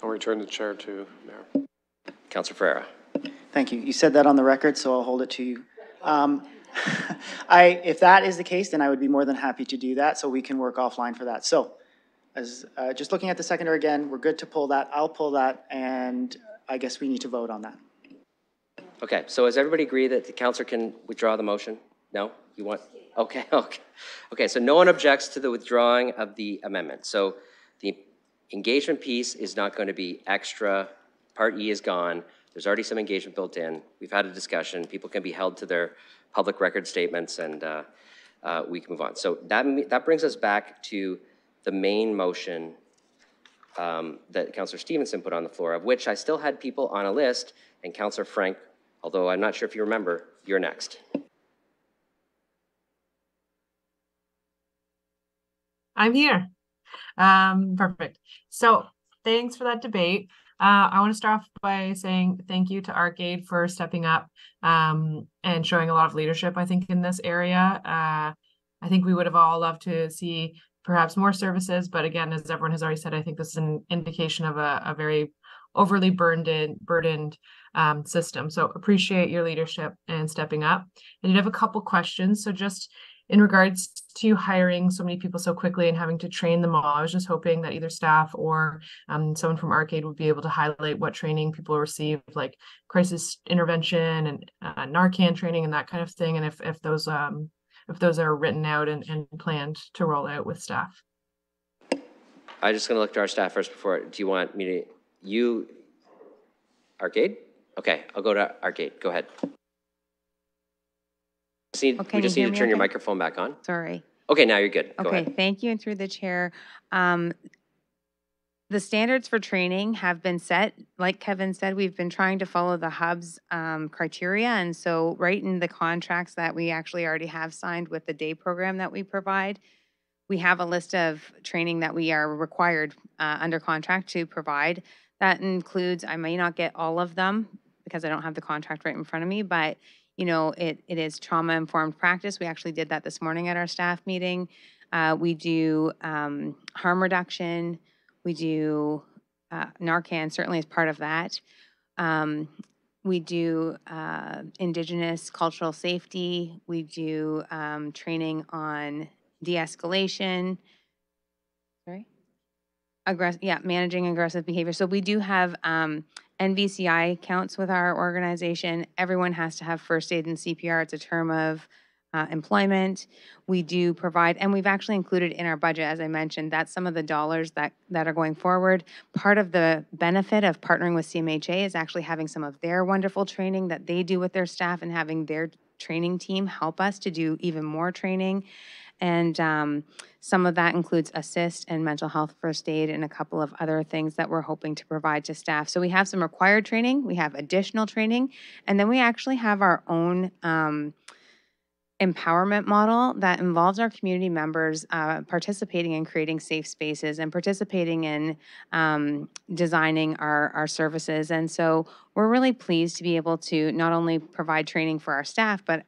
Speaker 14: I'll return the chair to Mayor.
Speaker 1: Counselor Ferreira.
Speaker 2: Thank you. You said that on the record, so I'll hold it to you. Um, [laughs] I, if that is the case, then I would be more than happy to do that, so we can work offline for that. So, as, uh, just looking at the seconder again, we're good to pull that, I'll pull that, and I guess we need to vote on that.
Speaker 1: Okay, so does everybody agree that the counselor can withdraw the motion? No? You want, okay, [laughs] okay. Okay, so no one objects to the withdrawing of the amendment. So the engagement piece is not going to be extra. Part E is gone. There's already some engagement built in. We've had a discussion. People can be held to their public record statements, and uh, uh, we can move on. So that, that brings us back to the main motion um, that Counselor Stevenson put on the floor, of which I still had people on a list, and Counselor Franke, although I'm not sure if you remember, you're next.
Speaker 32: I'm here. Um, perfect. So thanks for that debate.
Speaker 9: Uh, I want to start off by saying thank you to Ark Aid for stepping up um, and showing a lot of leadership, I think, in this area. Uh, I think we would have all loved to see perhaps more services, but again, as everyone has already said, I think this is an indication of a, a very overly burdened burdened um, system. So appreciate your leadership and stepping up. I did have a couple questions. So just in regards to hiring so many people so quickly and having to train them all, I was just hoping that either staff or um, someone from Ark Aid would be able to highlight what training people receive, like crisis intervention and uh, Narcan training and that kind of thing, and if if those um, if those are written out and, and planned to roll out with staff.
Speaker 1: I'm just gonna look to our staff first before, do you want me to, you, Ark Aid? Okay, I'll go to Ark Aid, go ahead.
Speaker 25: Oh, can
Speaker 1: we just
Speaker 25: you
Speaker 1: need
Speaker 25: hear
Speaker 1: to
Speaker 25: me
Speaker 1: turn your
Speaker 25: okay?
Speaker 1: microphone back on.
Speaker 25: Sorry.
Speaker 1: Okay, now you're good, go
Speaker 25: Okay,
Speaker 1: ahead.
Speaker 25: thank you, and through the chair. Um, The standards for training have been set. Like Kevin said, we've been trying to follow the hub's um, criteria. And so right in the contracts that we actually already have signed with the day program that we provide, we have a list of training that we are required uh, under contract to provide. That includes, I may not get all of them because I don't have the contract right in front of me, but you know, it, it is trauma-informed practice. We actually did that this morning at our staff meeting. Uh, we do um, harm reduction. We do uh, Narcan certainly is part of that. Um, we do uh, Indigenous cultural safety. We do um, training on de-escalation. Sorry? Aggressive, yeah, managing aggressive behavior. So we do have um, NVCI counts with our organization. Everyone has to have first aid and CPR. It's a term of uh, employment. We do provide, and we've actually included in our budget, as I mentioned, that's some of the dollars that, that are going forward. Part of the benefit of partnering with CMHA is actually having some of their wonderful training that they do with their staff and having their training team help us to do even more training. And um, some of that includes ASIST and mental health first aid and a couple of other things that we're hoping to provide to staff. So we have some required training, we have additional training, and then we actually have our own um, empowerment model that involves our community members uh, participating in creating safe spaces and participating in um, designing our, our services. And so we're really pleased to be able to not only provide training for our staff, but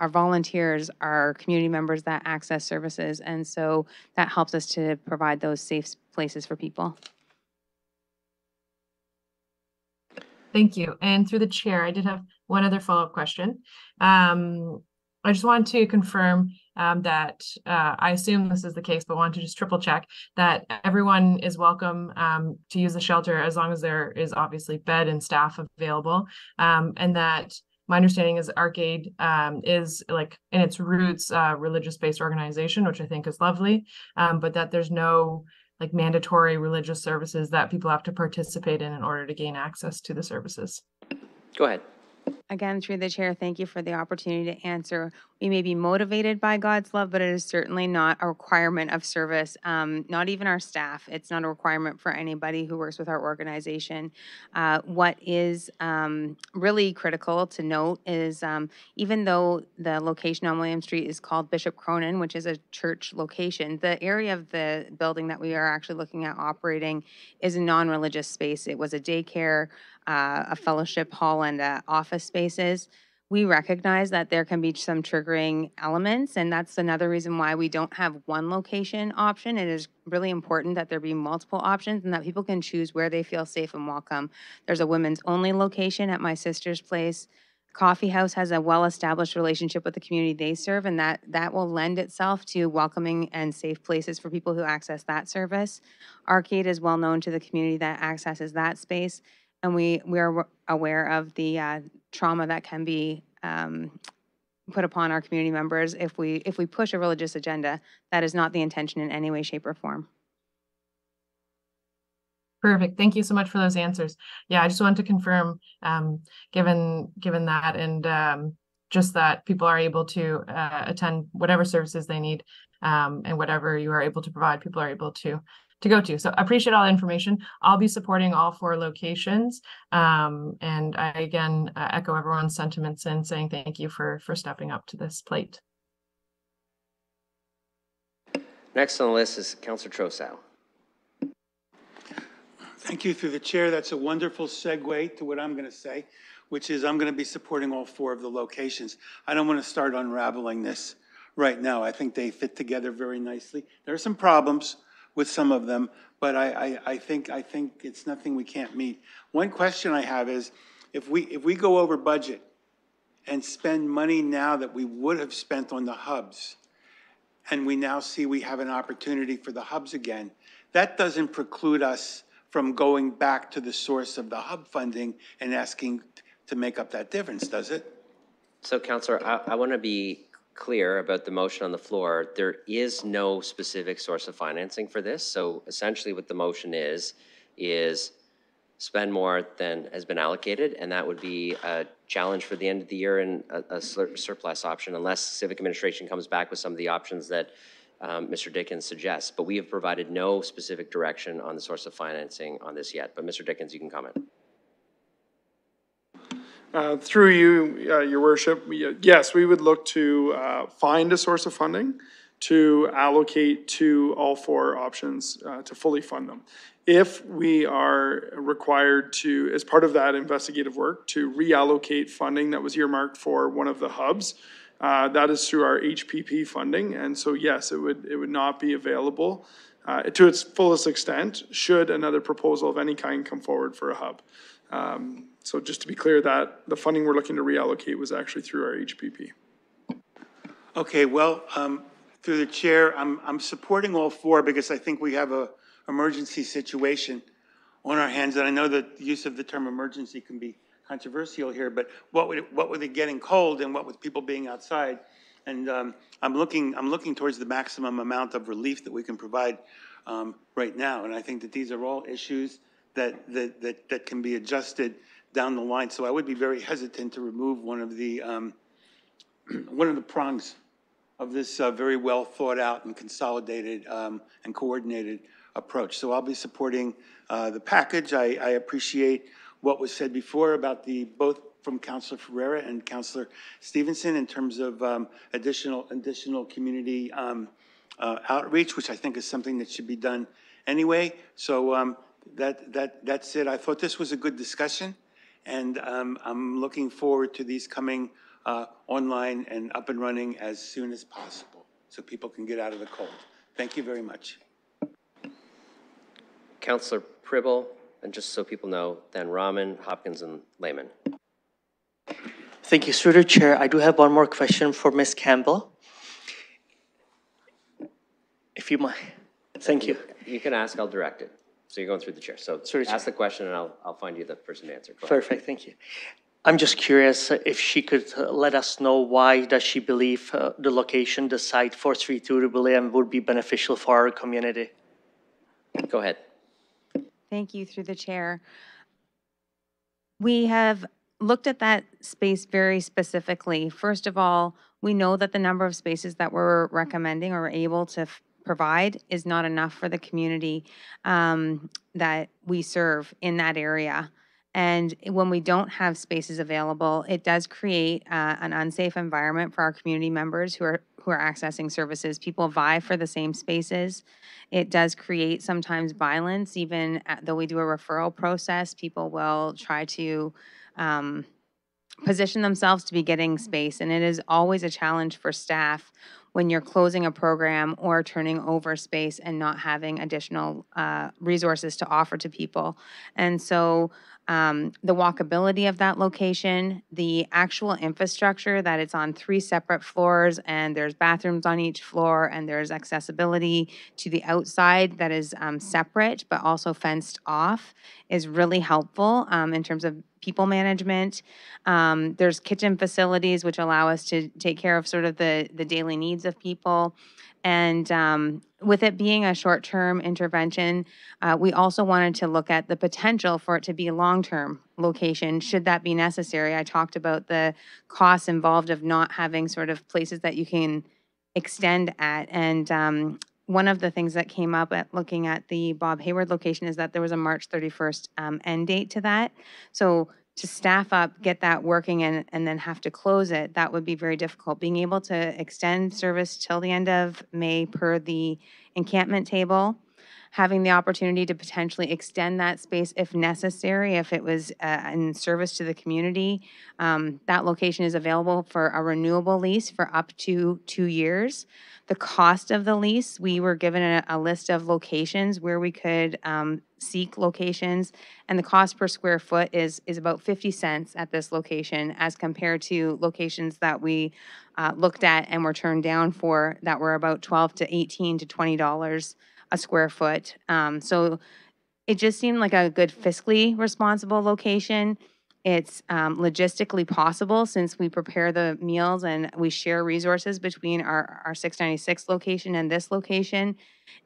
Speaker 25: our volunteers are community members that access services. And so that helps us to provide those safe places for people.
Speaker 9: Thank you. And through the chair, I did have one other follow-up question. Um, I just wanted to confirm um, that uh, I assume this is the case, but want to just triple check that everyone is welcome um, to use the shelter as long as there is obviously bed and staff available, um, and that my understanding is Ark Aid um, is like in its roots uh, religious-based organization, which I think is lovely, um, but that there's no like mandatory religious services that people have to participate in in order to gain access to the services.
Speaker 1: Go ahead.
Speaker 25: Again, through the chair, thank you for the opportunity to answer. We may be motivated by God's love, but it is certainly not a requirement of service, um, not even our staff. It's not a requirement for anybody who works with our organization. Uh, what is um, really critical to note is um, even though the location on William Street is called Bishop Cronyn, which is a church location, the area of the building that we are actually looking at operating is a non-religious space. It was a daycare, uh, a fellowship hall, and uh, office spaces. We recognize that there can be some triggering elements, and that's another reason why we don't have one location option. It is really important that there be multiple options and that people can choose where they feel safe and welcome. There's a women's only location at my sister's place. Coffee House has a well-established relationship with the community they serve, and that, that will lend itself to welcoming and safe places for people who access that service. Ark Aid is well-known to the community that accesses that space, and we, we are aware of the uh, trauma that can be um, put upon our community members if we, if we push a religious agenda. That is not the intention in any way, shape, or form.
Speaker 9: Perfect. Thank you so much for those answers. Yeah, I just wanted to confirm, um, given, given that and, um, just that people are able to, uh, attend whatever services they need, um, and whatever you are able to provide, people are able to, to go to. So I appreciate all the information. I'll be supporting all four locations. Um, and I again uh, echo everyone's sentiments in saying thank you for, for stepping up to this plate.
Speaker 1: Next on the list is Counselor Trosow.
Speaker 6: Thank you through the chair. That's a wonderful segue to what I'm going to say, which is I'm going to be supporting all four of the locations. I don't want to start unraveling this right now. I think they fit together very nicely. There are some problems with some of them, but I, I, I think, I think it's nothing we can't meet. One question I have is, if we, if we go over budget and spend money now that we would have spent on the hubs, and we now see we have an opportunity for the hubs again, that doesn't preclude us from going back to the source of the hub funding and asking to make up that difference, does it?
Speaker 1: So Counselor, I, I want to be clear about the motion on the floor. There is no specific source of financing for this. So essentially what the motion is, is spend more than has been allocated, and that would be a challenge for the end of the year and a, a sur- surplus option unless civic administration comes back with some of the options that um, Mr. Dickins suggests. But we have provided no specific direction on the source of financing on this yet. But Mr. Dickins, you can comment.
Speaker 24: Uh, Through you, uh, your worship, we, uh, yes, we would look to uh, find a source of funding to allocate to all four options uh, to fully fund them. If we are required to, as part of that investigative work, to reallocate funding that was earmarked for one of the hubs, uh, that is through our HPP funding. And so, yes, it would, it would not be available uh, to its fullest extent should another proposal of any kind come forward for a hub. Um, So just to be clear, that the funding we're looking to reallocate was actually through our HPP.
Speaker 6: Okay, well, um, through the chair, I'm, I'm supporting all four because I think we have a emergency situation on our hands. And I know that the use of the term emergency can be controversial here, but what would, it- what with it getting cold and what with people being outside? And, um, I'm looking, I'm looking towards the maximum amount of relief that we can provide, um, right now. And I think that these are all issues that, that, that, that can be adjusted down the line. So I would be very hesitant to remove one of the, um, [clears throat] one of the prongs of this uh, very well thought out and consolidated um, and coordinated approach. So I'll be supporting uh, the package. I, I appreciate what was said before about the, both from Councilor Ferreira and Councilor Stevenson in terms of um, additional, additional community um, uh, outreach, which I think is something that should be done anyway. So um, that, that, that's it. I thought this was a good discussion, and um, I'm looking forward to these coming uh, online and up and running as soon as possible, so people can get out of the cold. Thank you very much.
Speaker 1: Counselor Pribil, and just so people know, then Rahman, Hopkins, and Lehman.
Speaker 19: Thank you, through the chair. I do have one more question for Ms. Campbell. If you mind, thank you.
Speaker 1: You can ask, I'll direct it. So you're going through the chair. So
Speaker 19: Through the
Speaker 1: ask the question and I'll, I'll find you the person to answer. Go ahead.
Speaker 19: Perfect, thank you. I'm just curious if she could uh, let us know why does she believe uh, the location, the site 432 William would be beneficial for our community?
Speaker 1: Go ahead.
Speaker 25: Thank you, through the chair. We have looked at that space very specifically. First of all, we know that the number of spaces that we're recommending or able to f- provide is not enough for the community um, that we serve in that area. And when we don't have spaces available, it does create uh, an unsafe environment for our community members who are who are accessing services. People vie for the same spaces. It does create sometimes violence, even at, though we do a referral process. People will try to um, position themselves to be getting space, and it is always a challenge for staff when you're closing a program or turning over space and not having additional uh, resources to offer to people. And so um, the walkability of that location, the actual infrastructure that it's on three separate floors and there's bathrooms on each floor and there's accessibility to the outside that is um, separate but also fenced off is really helpful um, in terms of people management. Um, there's kitchen facilities which allow us to take care of sort of the, the daily needs of people. And um, with it being a short-term intervention, uh, we also wanted to look at the potential for it to be a long-term location, should that be necessary. I talked about the costs involved of not having sort of places that you can extend at. And um, one of the things that came up at looking at the Bob Hayward location is that there was a March 31st um, end date to that. So to staff up, get that working and, and then have to close it, that would be very difficult. Being able to extend service till the end of May per the encampment table having the opportunity to potentially extend that space if necessary, if it was uh, in service to the community. Um, That location is available for a renewable lease for up to two years. The cost of the lease, we were given a, a list of locations where we could um, seek locations, and the cost per square foot is, is about 50 cents at this location as compared to locations that we uh, looked at and were turned down for that were about 12 to 18 to 20 dollars a square foot. Um, so it just seemed like a good fiscally responsible location. It's um, logistically possible since we prepare the meals and we share resources between our, our 696 location and this location.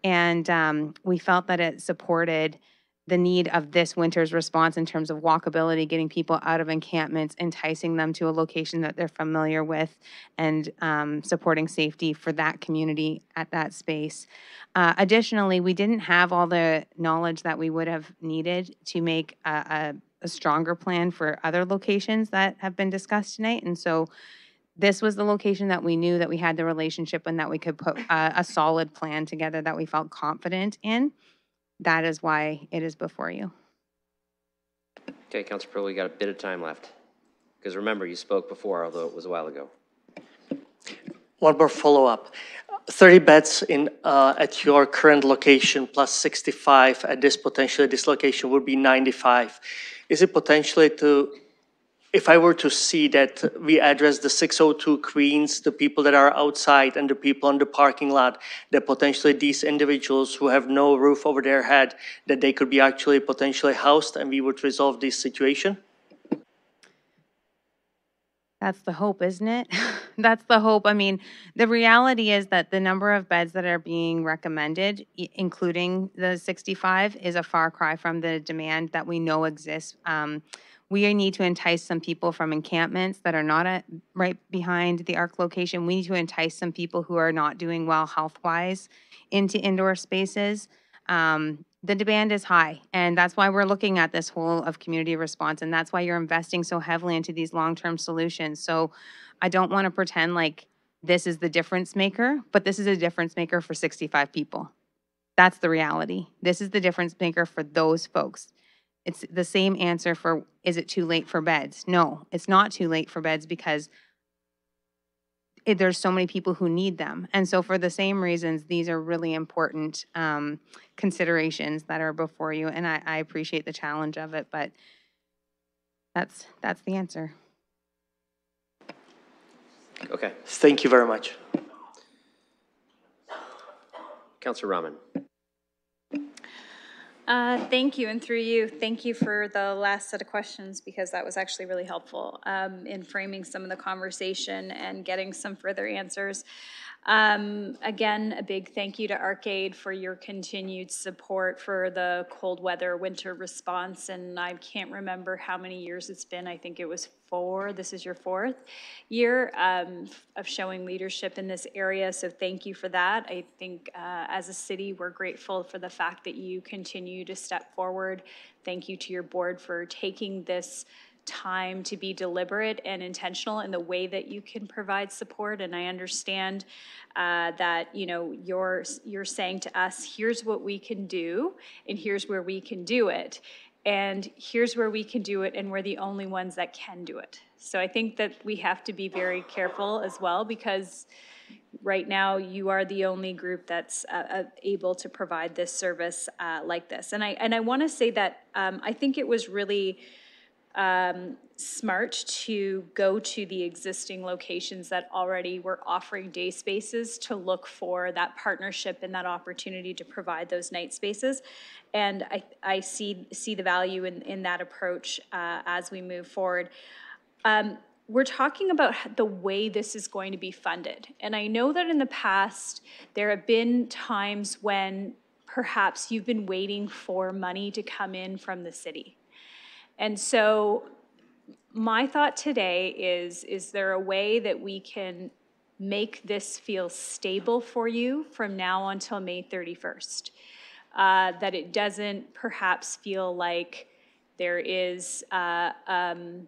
Speaker 25: And um, we felt that it supported the need of this winter's response in terms of walkability, getting people out of encampments, enticing them to a location that they're familiar with, and um, supporting safety for that community at that space. Uh, additionally, we didn't have all the knowledge that we would have needed to make a, a, a stronger plan for other locations that have been discussed tonight. And so this was the location that we knew that we had the relationship and that we could put a, a solid plan together that we felt confident in. That is why it is before you.
Speaker 1: Okay, Counselor Pearl, you got a bit of time left. Because remember, you spoke before, although it was a while ago.
Speaker 19: One more follow-up. 30 beds in, uh, at your current location plus 65 at this potentially this location would be 95. Is it potentially to, if I were to see that we address the 602 Queens, the people that are outside and the people on the parking lot, that potentially these individuals who have no roof over their head, that they could be actually potentially housed and we would resolve this situation?
Speaker 25: That's the hope, isn't it? [laughs] That's the hope. I mean, the reality is that the number of beds that are being recommended, including the 65, is a far cry from the demand that we know exists. Um, we need to entice some people from encampments that are not at, right behind the ARC location. We need to entice some people who are not doing well health-wise into indoor spaces. Um, the demand is high, and that's why we're looking at this whole of community response, and that's why you're investing so heavily into these long-term solutions. So I don't want to pretend like this is the difference maker, but this is a difference maker for 65 people. That's the reality. This is the difference maker for those folks. It's the same answer for, is it too late for beds? No, it's not too late for beds because it, there's so many people who need them. And so for the same reasons, these are really important um, considerations that are before you. And I, I appreciate the challenge of it, but that's, that's the answer.
Speaker 1: Okay.
Speaker 19: Thank you very much.
Speaker 1: Counselor Rahman.
Speaker 30: Uh, Thank you, and through you, thank you for the last set of questions, because that was actually really helpful um, in framing some of the conversation and getting some further answers. Um, Again, a big thank you to Ark Aid for your continued support for the cold weather winter response, and I can't remember how many years it's been, I think it was four, this is your fourth year um, of showing leadership in this area, so thank you for that. I think uh, as a city, we're grateful for the fact that you continue to step forward. Thank you to your board for taking this time to be deliberate and intentional in the way that you can provide support. And I understand uh, that, you know, you're, you're saying to us, here's what we can do, and here's where we can do it. And here's where we can do it, and we're the only ones that can do it. So I think that we have to be very careful as well, because right now you are the only group that's uh, uh, able to provide this service uh, like this. And I, and I want to say that um, I think it was really um, smart to go to the existing locations that already were offering day spaces to look for that partnership and that opportunity to provide those night spaces. And I, I see, see the value in, in that approach uh, as we move forward. Um, we're talking about the way this is going to be funded. And I know that in the past, there have been times when perhaps you've been waiting for money to come in from the city. And so my thought today is, is there a way that we can make this feel stable for you from now until May 31st? Uh, that it doesn't perhaps feel like there is uh, um,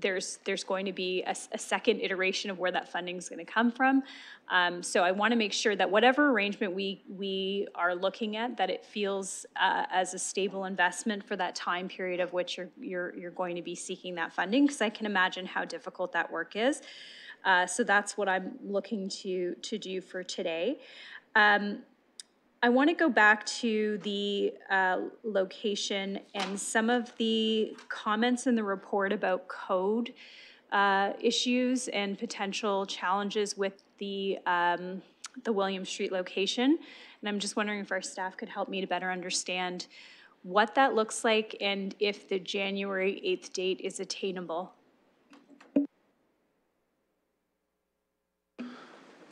Speaker 30: there's, there's going to be a second iteration of where that funding is going to come from. Um, so I want to make sure that whatever arrangement we, we are looking at, that it feels, uh, as a stable investment for that time period of which you're, you're, you're going to be seeking that funding, because I can imagine how difficult that work is. Uh, so that's what I'm looking to, to do for today. Um, I want to go back to the uh, location and some of the comments in the report about code uh, issues and potential challenges with the, um, the William Street location. And I'm just wondering if our staff could help me to better understand what that looks like and if the January 8th date is attainable.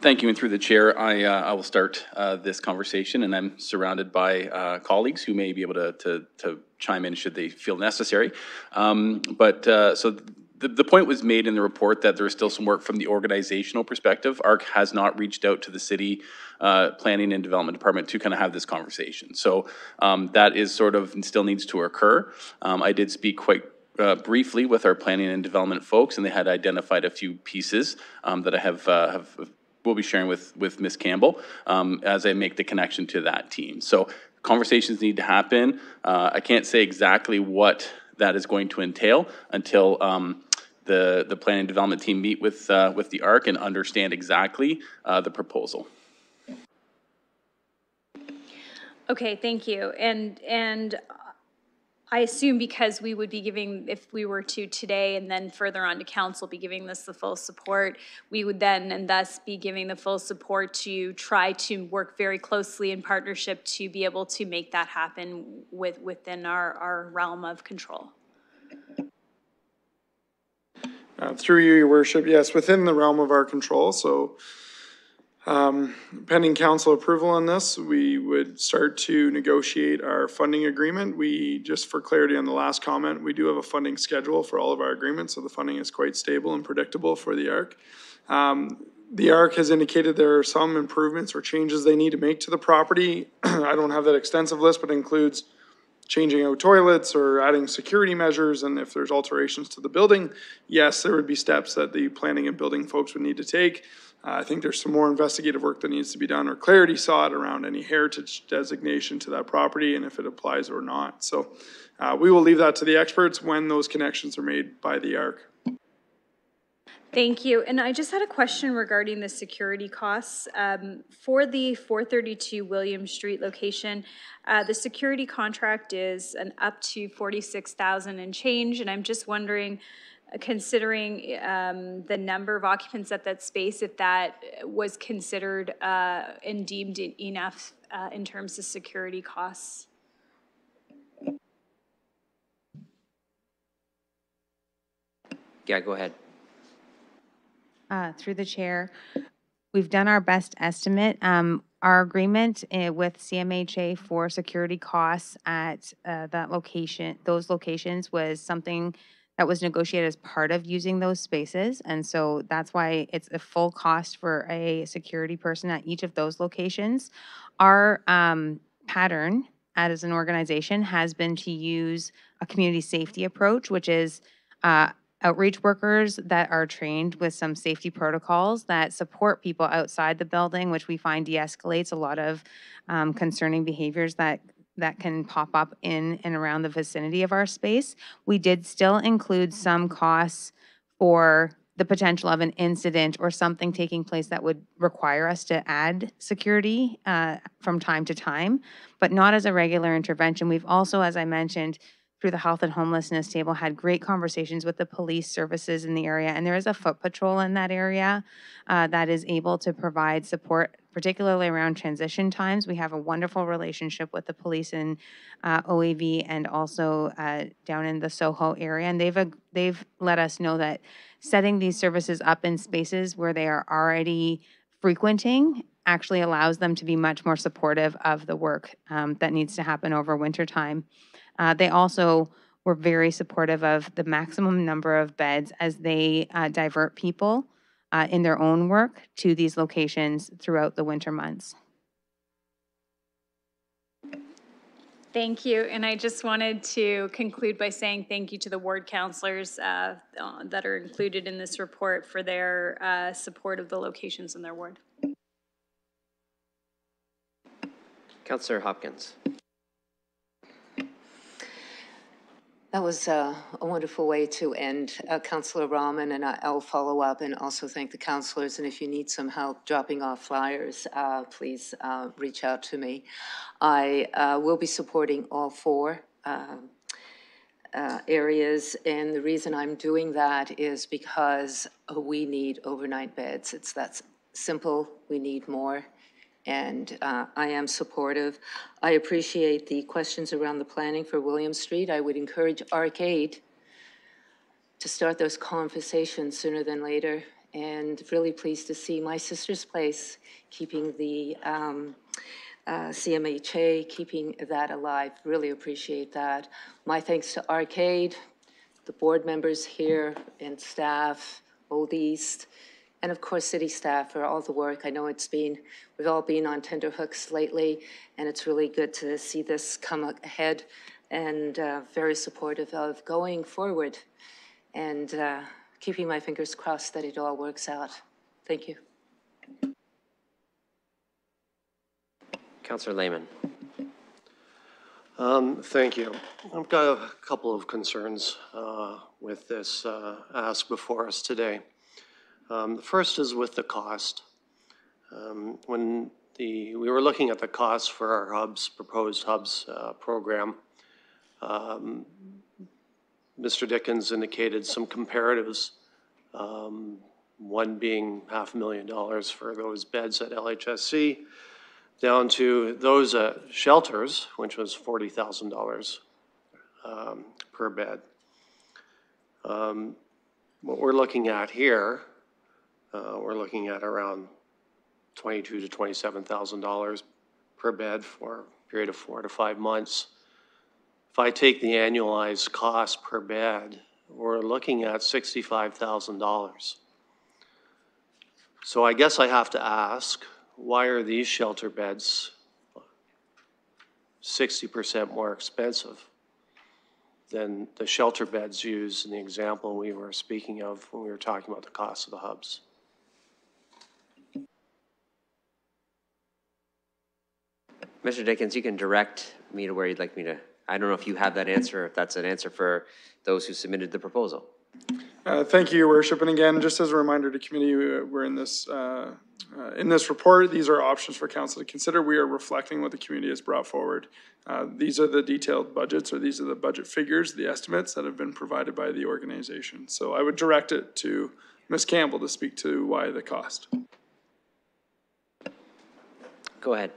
Speaker 26: Thank you, and through the chair, I, uh, I will start uh, this conversation, and I'm surrounded by uh, colleagues who may be able to, to, to chime in should they feel necessary. Um, But, uh, so the, the point was made in the report that there is still some work from the organizational perspective. ARC has not reached out to the city uh, Planning and Development Department to kind of have this conversation. So um, that is sort of, still needs to occur. Um, I did speak quite uh, briefly with our planning and development folks, and they had identified a few pieces um, that I have, uh, have, will be sharing with, with Ms. Campbell um, as I make the connection to that team. So conversations need to happen. Uh, I can't say exactly what that is going to entail until um, the, the planning development team meet with, uh, with the ARC and understand exactly uh, the proposal.
Speaker 30: Okay, thank you. And, and I assume because we would be giving, if we were to today and then further on to council, be giving this the full support, we would then and thus be giving the full support to try to work very closely in partnership to be able to make that happen with, within our, our realm of control.
Speaker 24: Uh, Through you, your worship, yes, within the realm of our control, so um, pending council approval on this, we would start to negotiate our funding agreement. We, just for clarity on the last comment, we do have a funding schedule for all of our agreements, so the funding is quite stable and predictable for the ARC. Um, The ARC has indicated there are some improvements or changes they need to make to the property. [clears throat] I don't have that extensive list, but includes changing out toilets or adding security measures, and if there's alterations to the building, yes, there would be steps that the planning and building folks would need to take. Uh, I think there's some more investigative work that needs to be done or clarity sought around any heritage designation to that property and if it applies or not. So uh, we will leave that to the experts when those connections are made by the ARC.
Speaker 30: Thank you. And I just had a question regarding the security costs. Um, For the 432 William Street location, uh, the security contract is an up to 46,000 and change, and I'm just wondering, considering um, the number of occupants at that space, if that was considered uh, and deemed enough uh, in terms of security costs?
Speaker 1: Yeah, go ahead.
Speaker 25: Uh, Through the chair, we've done our best estimate. Um, Our agreement uh, with CMHA for security costs at uh, that location, those locations was something that was negotiated as part of using those spaces. And so that's why it's a full cost for a security person at each of those locations. Our um, pattern as an organization has been to use a community safety approach, which is uh, outreach workers that are trained with some safety protocols that support people outside the building, which we find de-escalates a lot of um, concerning behaviors that that can pop up in and around the vicinity of our space. We did still include some costs for the potential of an incident or something taking place that would require us to add security uh, from time to time, but not as a regular intervention. We've also, as I mentioned, through the health and homelessness table, had great conversations with the police services in the area. And there is a foot patrol in that area uh, that is able to provide support, particularly around transition times. We have a wonderful relationship with the police in uh, OAV and also uh, down in the Soho area. And they've, they've let us know that setting these services up in spaces where they are already frequenting actually allows them to be much more supportive of the work um, that needs to happen over winter time. Uh, they also were very supportive of the maximum number of beds as they uh, divert people uh, in their own work to these locations throughout the winter months.
Speaker 30: Thank you, and I just wanted to conclude by saying thank you to the ward counselors uh, uh, that are included in this report for their uh, support of the locations in their ward.
Speaker 1: Counselor Hopkins.
Speaker 11: That was uh, a wonderful way to end. Uh, Councillor Rahman, and I'll follow up and also thank the councillors. And if you need some help dropping off flyers, uh, please uh, reach out to me. I uh, will be supporting all four um, uh, areas, and the reason I'm doing that is because uh, we need overnight beds. It's that simple. We need more and uh, I am supportive. I appreciate the questions around the planning for William Street. I would encourage Ark Aid to start those conversations sooner than later, and really pleased to see my sister's place keeping the um, uh, CMHA, keeping that alive. Really appreciate that. My thanks to Ark Aid, the board members here and staff, Old East, and of course, city staff for all the work. I know it's been, we've all been on tenterhooks lately, and it's really good to see this come ahead and uh, very supportive of going forward and uh, keeping my fingers crossed that it all works out. Thank you.
Speaker 1: Counselor Lehman.
Speaker 14: Um, Thank you. I've got a couple of concerns uh, with this uh, ask before us today. Um, The first is with the cost. Um, When the, we were looking at the costs for our hubs, proposed hubs uh, program, um, Mr. Dickins indicated some comparatives, um, one being half a million dollars for those beds at LHSC, down to those at shelters, which was forty thousand dollars um, per bed. Um, What we're looking at here, uh, we're looking at around twenty-two to twenty-seven thousand dollars per bed for a period of four to five months. If I take the annualized cost per bed, we're looking at sixty-five thousand dollars. So I guess I have to ask, why are these shelter beds sixty percent more expensive than the shelter beds used in the example we were speaking of when we were talking about the cost of the hubs?
Speaker 1: Mr. Dickins, you can direct me to where you'd like me to, I don't know if you have that answer, if that's an answer for those who submitted the proposal.
Speaker 24: Uh, Thank you, Your Worship. And again, just as a reminder to committee, uh, we're in this, uh, uh, in this report, these are options for council to consider. We are reflecting what the community has brought forward. Uh, These are the detailed budgets, or these are the budget figures, the estimates that have been provided by the organization. So I would direct it to Ms. Campbell to speak to why the cost.
Speaker 1: Go ahead.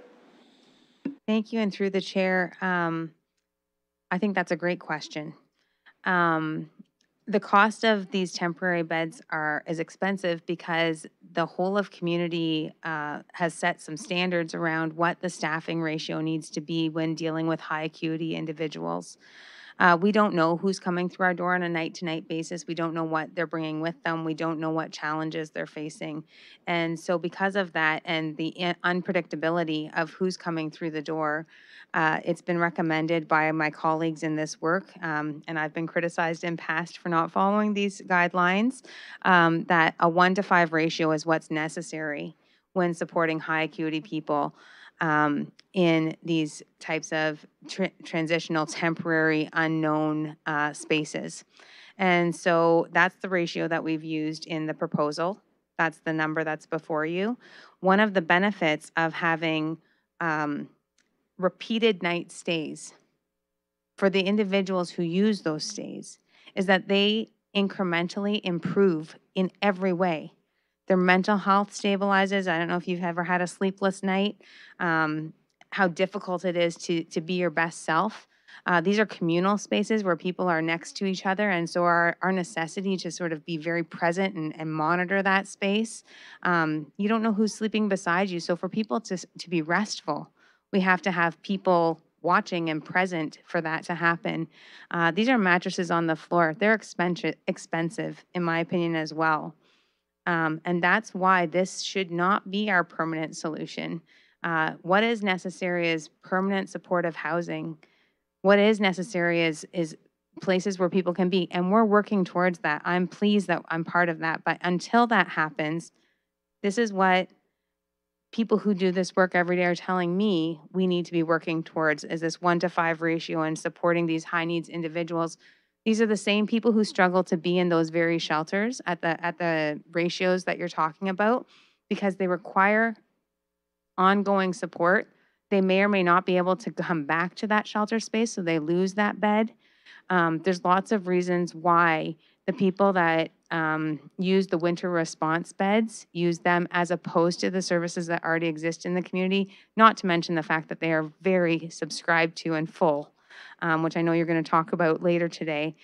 Speaker 25: Thank you, and through the chair, um, I think that's a great question. Um, the cost of these temporary beds are, is expensive because the whole of community, uh, has set some standards around what the staffing ratio needs to be when dealing with high acuity individuals. Uh, we don't know who's coming through our door on a night-to-night basis. We don't know what they're bringing with them. We don't know what challenges they're facing. And so because of that and the unpredictability of who's coming through the door, uh, it's been recommended by my colleagues in this work, um, and I've been criticized in past for not following these guidelines, um, that a one to five ratio is what's necessary when supporting high acuity people um, in these types of tr- transitional, temporary, unknown uh, spaces. And so that's the ratio that we've used in the proposal. That's the number that's before you. One of the benefits of having um, repeated night stays for the individuals who use those stays is that they incrementally improve in every way. Their mental health stabilizes. I don't know if you've ever had a sleepless night, um, how difficult it is to, to be your best self. Uh, these are communal spaces where people are next to each other, and so our, our necessity to sort of be very present and, and monitor that space. Um, you don't know who's sleeping beside you, so for people to, to be restful, we have to have people watching and present for that to happen. Uh, these are mattresses on the floor. They're expensive, expensive, in my opinion, as well. Um, and that's why this should not be our permanent solution. Uh, what is necessary is permanent supportive housing What is necessary is, is places where people can be, and we're working towards that. I'm pleased that I'm part of that, but until that happens, this is what people who do this work every day are telling me we need to be working towards is this one to five ratio and supporting these high needs individuals. These are the same people who struggle to be in those very shelters at the at the ratios that you're talking about because they require ongoing support. They may or may not be able to come back to that shelter space, so they lose that bed. Um, there's lots of reasons why the people that um, use the winter response beds use them as opposed to the services that already exist in the community, not to mention the fact that they are very subscribed to and full, um, which I know you're going to talk about later today.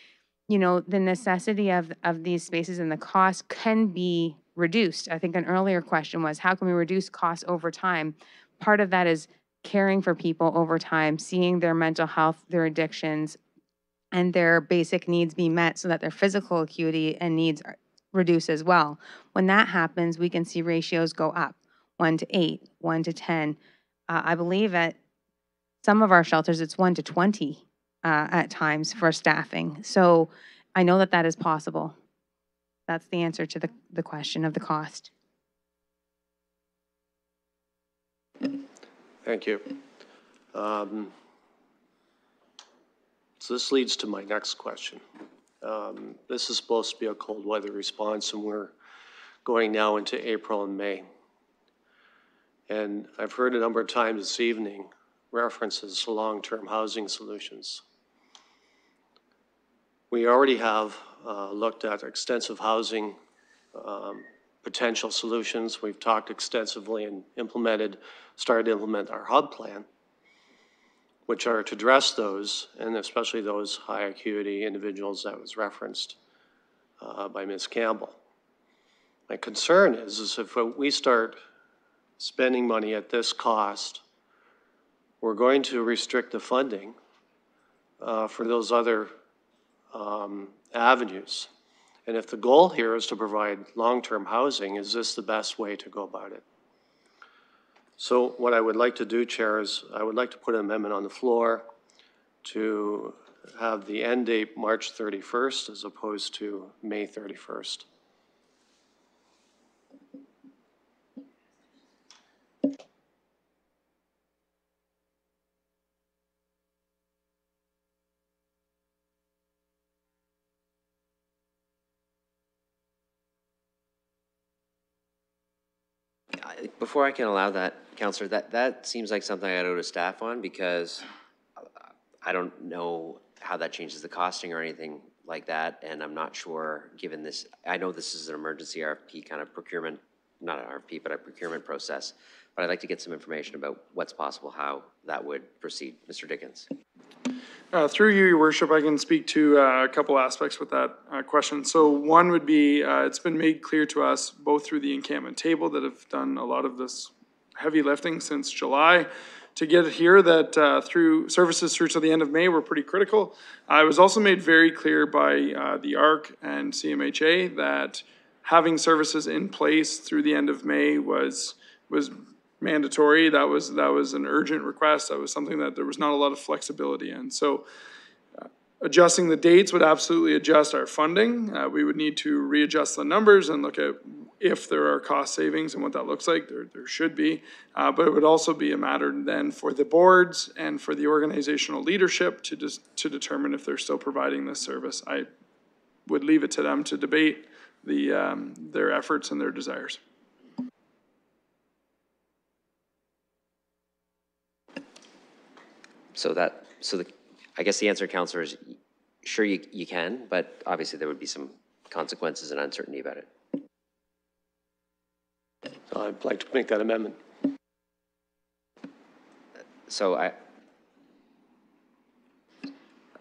Speaker 25: You know, the necessity of, of these spaces and the cost can be reduced. I think an earlier question was, how can we reduce costs over time? Part of that is caring for people over time, seeing their mental health, their addictions, and their basic needs be met so that their physical acuity and needs reduce as well. When that happens, we can see ratios go up, one to eight, one to 10. Uh, I believe at some of our shelters, it's one to 20 uh, at times for staffing. So I know that that is possible. That's the answer to the, the question of the cost.
Speaker 14: Thank you. Um, So this leads to my next question. Um, This is supposed to be a cold weather response, and we're going now into April and May. And I've heard a number of times this evening references to long-term housing solutions. We already have uh, looked at extensive housing um, potential solutions. We've talked extensively and implemented, started to implement our hub plan, which are to address those, and especially those high acuity individuals that was referenced uh, by Ms. Campbell. My concern is, is if we start spending money at this cost, we're going to restrict the funding uh, for those other um, avenues. And if the goal here is to provide long-term housing, is this the best way to go about it? So what I would like to do, Chair, is I would like to put an amendment on the floor to have the end date March 31st as opposed to May 31st.
Speaker 1: I- Before I can allow that, Counselor, that, that seems like something I'd owe to staff on because I don't know how that changes the costing or anything like that, and I'm not sure, given this, I know this is an emergency RFP kind of procurement, not an RFP, but a procurement process, but I'd like to get some information about what's possible, how that would proceed. Mr. Dickins?
Speaker 24: Uh, Through you, your worship, I can speak to uh, a couple aspects with that uh, question. So one would be, uh, it's been made clear to us, both through the encampment table that have done a lot of this heavy lifting since July, to get it here, that uh, through, services through to the end of May were pretty critical. Uh, It was also made very clear by uh, the ARC and CMHA that having services in place through the end of May was, was mandatory. That was, that was an urgent request. That was something that there was not a lot of flexibility in. So uh, adjusting the dates would absolutely adjust our funding. Uh, we would need to readjust the numbers and look at if there are cost savings and what that looks like. There, there should be. Uh, but it would also be a matter then for the boards and for the organizational leadership to just, to determine if they're still providing this service. I would leave it to them to debate the, um, their efforts and their desires.
Speaker 1: So that, so the, I guess the answer, Counselor, is sure you, you can, but obviously there would be some consequences and uncertainty about it.
Speaker 14: So I'd like to make that amendment.
Speaker 1: So I,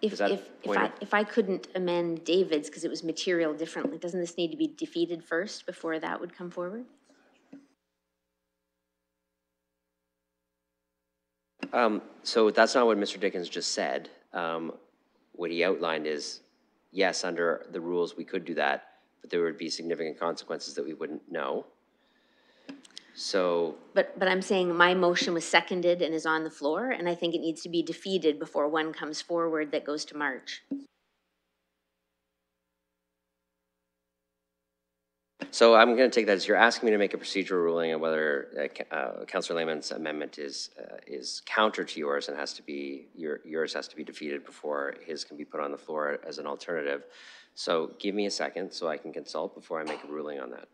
Speaker 4: If, if, if I, if I couldn't amend David's because it was material differently, doesn't this need to be defeated first before that would come forward?
Speaker 1: Um, so that's not what Mr. Dickins just said. Um, what he outlined is, yes, under the rules, we could do that, but there would be significant consequences that we wouldn't know. So,
Speaker 4: But, but I'm saying my motion was seconded and is on the floor, and I think it needs to be defeated before one comes forward that goes to March.
Speaker 1: So I'm going to take that as you're asking me to make a procedural ruling on whether uh, uh, Councillor Lehman's amendment is, uh, is counter to yours and has to be, your, yours has to be defeated before his can be put on the floor as an alternative. So give me a second so I can consult before I make a ruling on that.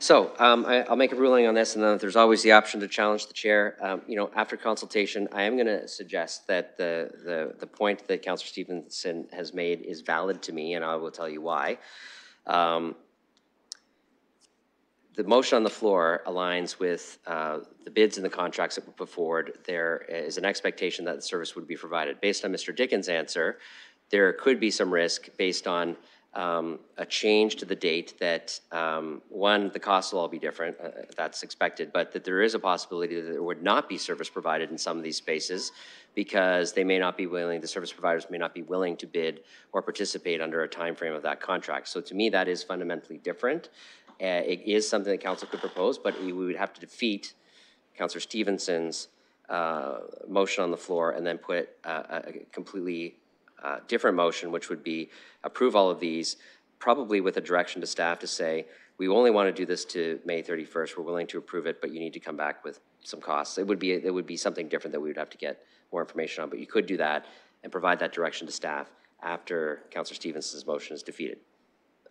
Speaker 1: So um, I, I'll make a ruling on this, and then there's always the option to challenge the chair. Um, You know, after consultation, I am going to suggest that the, the, the point that Councillor Stevenson has made is valid to me, and I will tell you why. Um, The motion on the floor aligns with uh, the bids and the contracts that were put forward. There is an expectation that the service would be provided. Based on Mr. Dickins' answer, there could be some risk based on um, a change to the date that, um, one, the costs will all be different, uh, that's expected, but that there is a possibility that there would not be service provided in some of these spaces because they may not be willing, the service providers may not be willing to bid or participate under a time frame of that contract. So to me, that is fundamentally different. Uh, It is something that council could propose, but we would have to defeat Councillor Stevenson's uh, motion on the floor and then put a completely uh, different motion, which would be approve all of these, probably with a direction to staff to say, we only want to do this to May 31st, we're willing to approve it, but you need to come back with some costs. It would be, it would be something different that we would have to get more information on, but you could do that and provide that direction to staff after Councillor Stevenson's motion is defeated.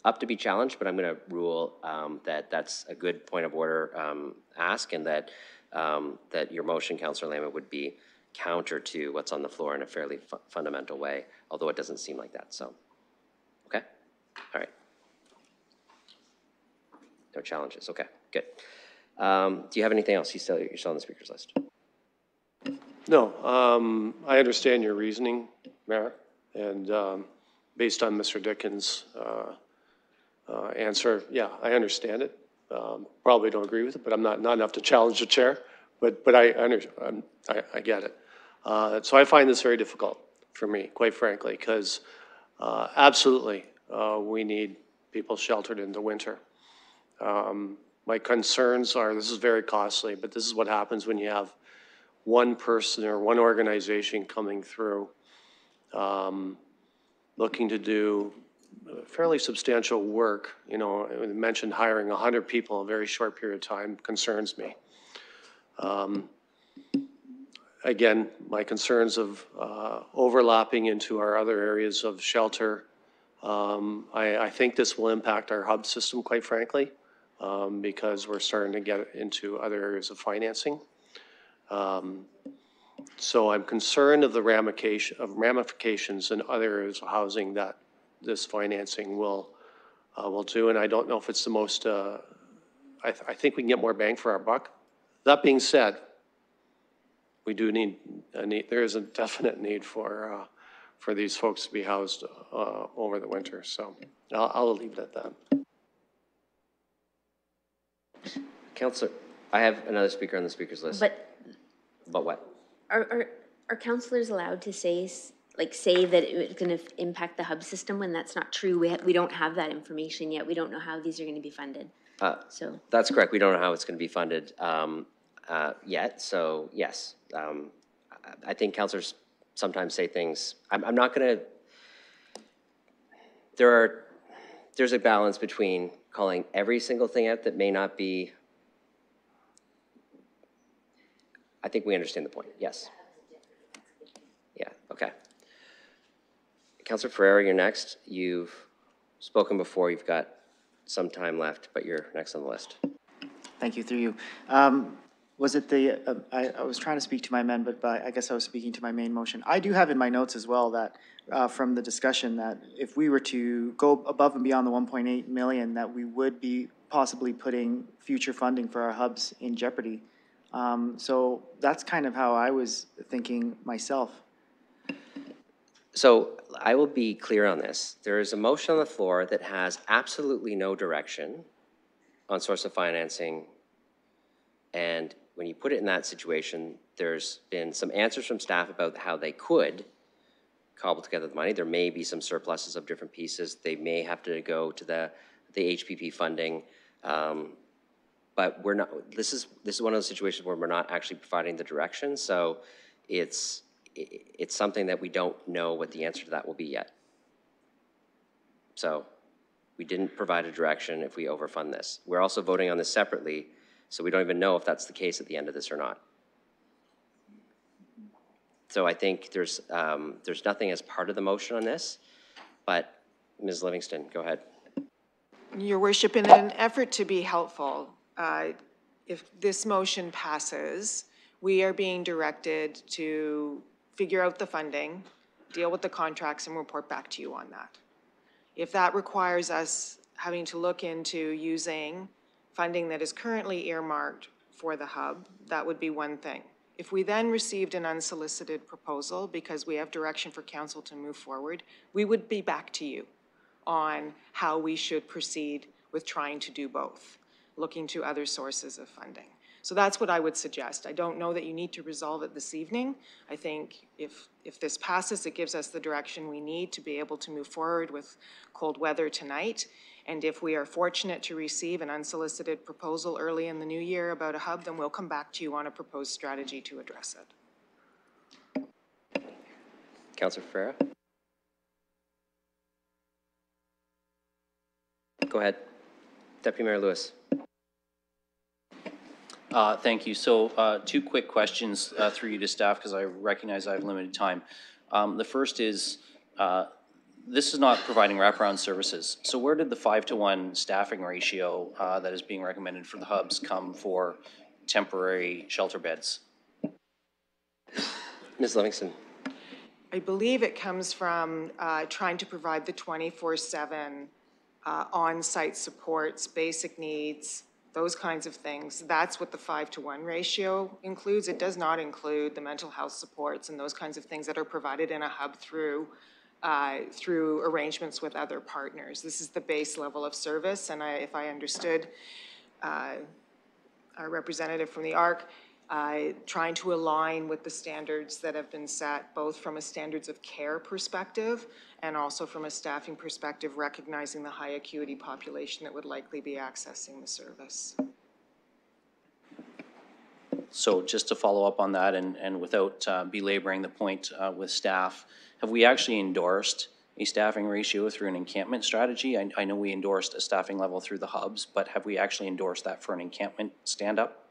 Speaker 1: Up to be challenged, but I'm going to rule um, that that's a good point of order um, ask and that, um, that your motion, Councillor Lehman, would be counter to what's on the floor in a fairly fu- fundamental way, although it doesn't seem like that, so. Okay? All right. No challenges, okay, good. Um, Do you have anything else? You still, you're still on the speaker's list.
Speaker 14: No, um, I understand your reasoning, Mayor, and, um, based on Mr. Dickins', uh, uh, answer, yeah, I understand it. Um, probably don't agree with it, but I'm not, not enough to challenge the chair, but, but I, under, um, I, I get it. Uh, so I find this very difficult for me, quite frankly, because, uh, absolutely, uh, we need people sheltered in the winter. Um, my concerns are, this is very costly, but this is what happens when you have one person or one organization coming through, um, looking to do fairly substantial work. You know, I mentioned hiring 100 people in a very short period of time concerns me. Um, Again, my concerns of uh, overlapping into our other areas of shelter. Um, I, I think this will impact our hub system, quite frankly, um, because we're starting to get into other areas of financing. Um, So I'm concerned of the ramification, of ramifications in other areas of housing that this financing will, uh, will do. And I don't know if it's the most, uh, I, th- I think we can get more bang for our buck. That being said, we do need, a need, there is a definite need for, uh, for these folks to be housed, uh, over the winter. So I'll, I'll leave it at that.
Speaker 1: Counselor, I have another speaker on the speaker's list.
Speaker 4: But
Speaker 1: But what?
Speaker 4: are, are, are counselors allowed to say, s- like, say that it's gonna f- impact the hub system when that's not true? We, ha- we don't have that information yet. We don't know how these are gonna be funded.
Speaker 1: Uh,
Speaker 4: So,
Speaker 1: That's correct. We don't know how it's going to be funded um, uh, yet, so yes. Um, I think counselors sometimes say things, I'm, I'm not going to, there are, there's a balance between calling every single thing out that may not be, I think we understand the point, yes. Yeah, okay. Counselor Ferreira, you're next. You've spoken before. You've got some time left, but you're next on the list.
Speaker 2: Thank you, through you. Um, Was it the, uh, I, I was trying to speak to my amendment, but I guess I was speaking to my main motion. I do have in my notes as well that, uh, from the discussion, that if we were to go above and beyond the 1.8 million, that we would be possibly putting future funding for our hubs in jeopardy. Um, So that's kind of how I was thinking myself.
Speaker 1: So I will be clear on this. There is a motion on the floor that has absolutely no direction on source of financing. And when you put it in that situation, there's been some answers from staff about how they could cobble together the money. There may be some surpluses of different pieces. They may have to go to the, the HPP funding. Um, But we're not, this is, this is one of those situations where we're not actually providing the direction. So it's, it's something that we don't know what the answer to that will be yet. So we didn't provide a direction if we overfund this. We're also voting on this separately, so we don't even know if that's the case at the end of this or not. So I think there's, um, there's nothing as part of the motion on this, but Ms. Livingstone, go ahead.
Speaker 27: Your worship, in an effort to be helpful, uh, if this motion passes, we are being directed to figure out the funding, deal with the contracts, and report back to you on that. If that requires us having to look into using funding that is currently earmarked for the hub, that would be one thing. If we then received an unsolicited proposal, because we have direction for council to move forward, we would be back to you on how we should proceed with trying to do both, looking to other sources of funding. So that's what I would suggest. I don't know that you need to resolve it this evening. I think if, if this passes, it gives us the direction we need to be able to move forward with cold weather tonight. And if we are fortunate to receive an unsolicited proposal early in the new year about a hub, then we'll come back to you on a proposed strategy to address it.
Speaker 1: Counselor Ferreira? Go ahead. Deputy Mayor Lewis.
Speaker 28: Uh, Thank you. So uh, two quick questions uh, through you to staff, because I recognize I have limited time. Um, The first is, uh, this is not providing wraparound services. So where did the five to one staffing ratio uh, that is being recommended for the hubs come for temporary shelter beds?
Speaker 1: Ms. Livingstone.
Speaker 27: I believe it comes from uh, trying to provide the 24/7 uh, on-site supports, basic needs, those kinds of things. That's what the five to one ratio includes. It does not include the mental health supports and those kinds of things that are provided in a hub through, uh, through arrangements with other partners. This is the base level of service, and I, if I understood uh, our representative from the ARC, uh, trying to align with the standards that have been set, both from a standards of care perspective and also from a staffing perspective, recognizing the high acuity population that would likely be accessing the service.
Speaker 28: So just to follow up on that and, and without uh, belaboring the point uh, with staff, have we actually endorsed a staffing ratio through an encampment strategy? I, I know we endorsed a staffing level through the hubs, but have we actually endorsed that for an encampment stand-up?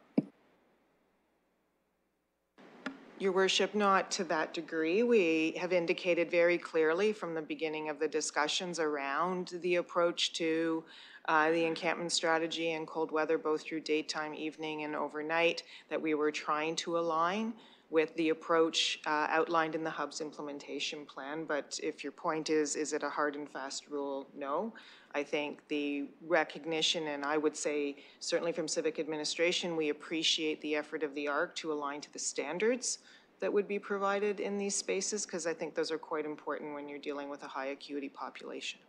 Speaker 27: Your worship, not to that degree. We have indicated very clearly from the beginning of the discussions around the approach to uh, the encampment strategy and cold weather, both through daytime, evening, and overnight, that we were trying to align with the approach uh, outlined in the hub's implementation plan. But if your point is, is it a hard and fast rule? No. I think the recognition, and I would say certainly from civic administration, we appreciate the effort of the ARC to align to the standards that would be provided in these spaces, because I think those are quite important when you're dealing with a high acuity population.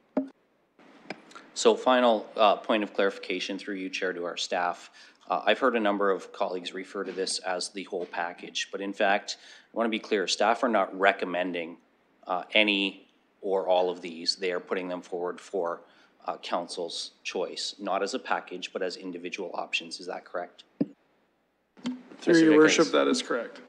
Speaker 28: So final uh, point of clarification through you, Chair, to our staff. Uh, I've heard a number of colleagues refer to this as the whole package, but in fact, I want to be clear, staff are not recommending uh, any or all of these. They are putting them forward for uh, council's choice, not as a package, but as individual options. Is that correct?
Speaker 24: Through your worship, that is correct.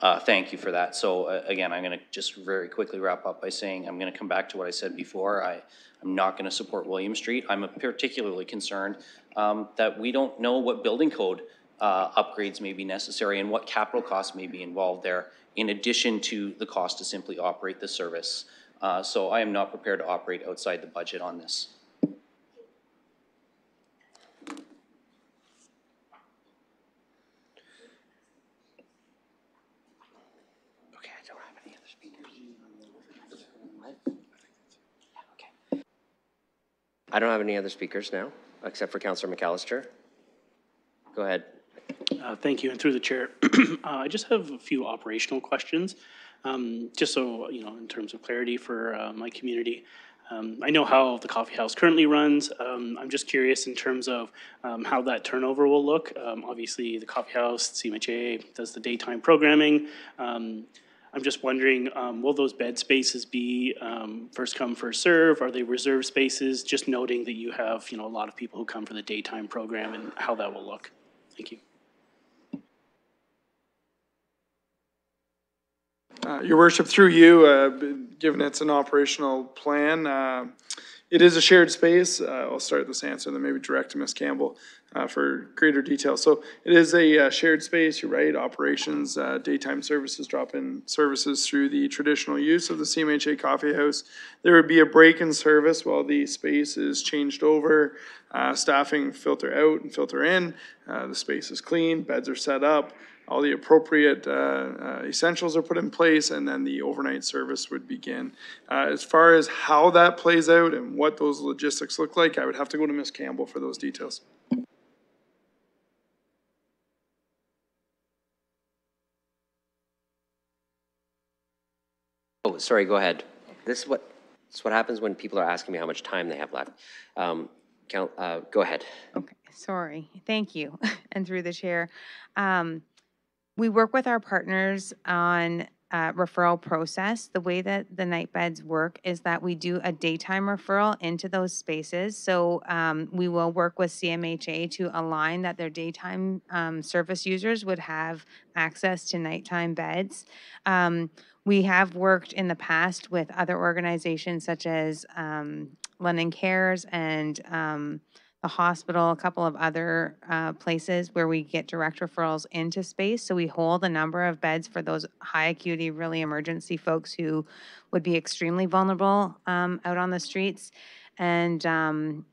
Speaker 28: Uh, Thank you for that. So uh, again, I'm going to just very quickly wrap up by saying, I'm going to come back to what I said before. I, I'm not going to support William Street. I'm particularly concerned um, that we don't know what building code uh, upgrades may be necessary and what capital costs may be involved there in addition to the cost to simply operate the service. Uh, So I am not prepared to operate outside the budget on this.
Speaker 1: Okay, I don't have any other speakers. I don't have any other speakers now, except for Counselor McAlister. Go ahead.
Speaker 16: Uh, Thank you, and through the chair, [clears throat] uh, I just have a few operational questions, um, just so, you know, in terms of clarity for uh, my community. Um, I know how the coffee house currently runs. Um, I'm just curious in terms of um, how that turnover will look. Um, Obviously, the coffee house, CMHA does the daytime programming. I'm just wondering, um, will those bed spaces be um, first come, first serve? Are they reserved spaces? Just noting that you have, you know, a lot of people who come for the daytime program and how that will look. Thank you.
Speaker 24: Uh, Your worship, through you, uh, given it's an operational plan, uh, it is a shared space. Uh, I'll start this answer, then maybe direct to Ms. Campbell uh, for greater detail. So it is a uh, shared space, you're right, operations, uh, daytime services, drop-in services through the traditional use of the CMHA Coffee House. There would be a break in service while the space is changed over, uh, staffing filter out and filter in, uh, the space is clean, beds are set up, all the appropriate uh, uh, essentials are put in place, and then the overnight service would begin. Uh, As far as how that plays out and what those logistics look like, I would have to go to Ms. Campbell for those details.
Speaker 1: Oh, sorry, go ahead. This is what, this is what happens when people are asking me how much time they have left. Um, Count, uh, go ahead.
Speaker 25: Okay, sorry, thank you, [laughs] and through the chair. Um, We work with our partners on uh, referral process. The way that the night beds work is that we do a daytime referral into those spaces. So um, we will work with CMHA to align that their daytime um, service users would have access to nighttime beds. Um, We have worked in the past with other organizations such as um, London Cares and um, the hospital, a couple of other uh, places where we get direct referrals into space. So we hold a number of beds for those high acuity, really emergency folks who would be extremely vulnerable um, out on the streets. And um,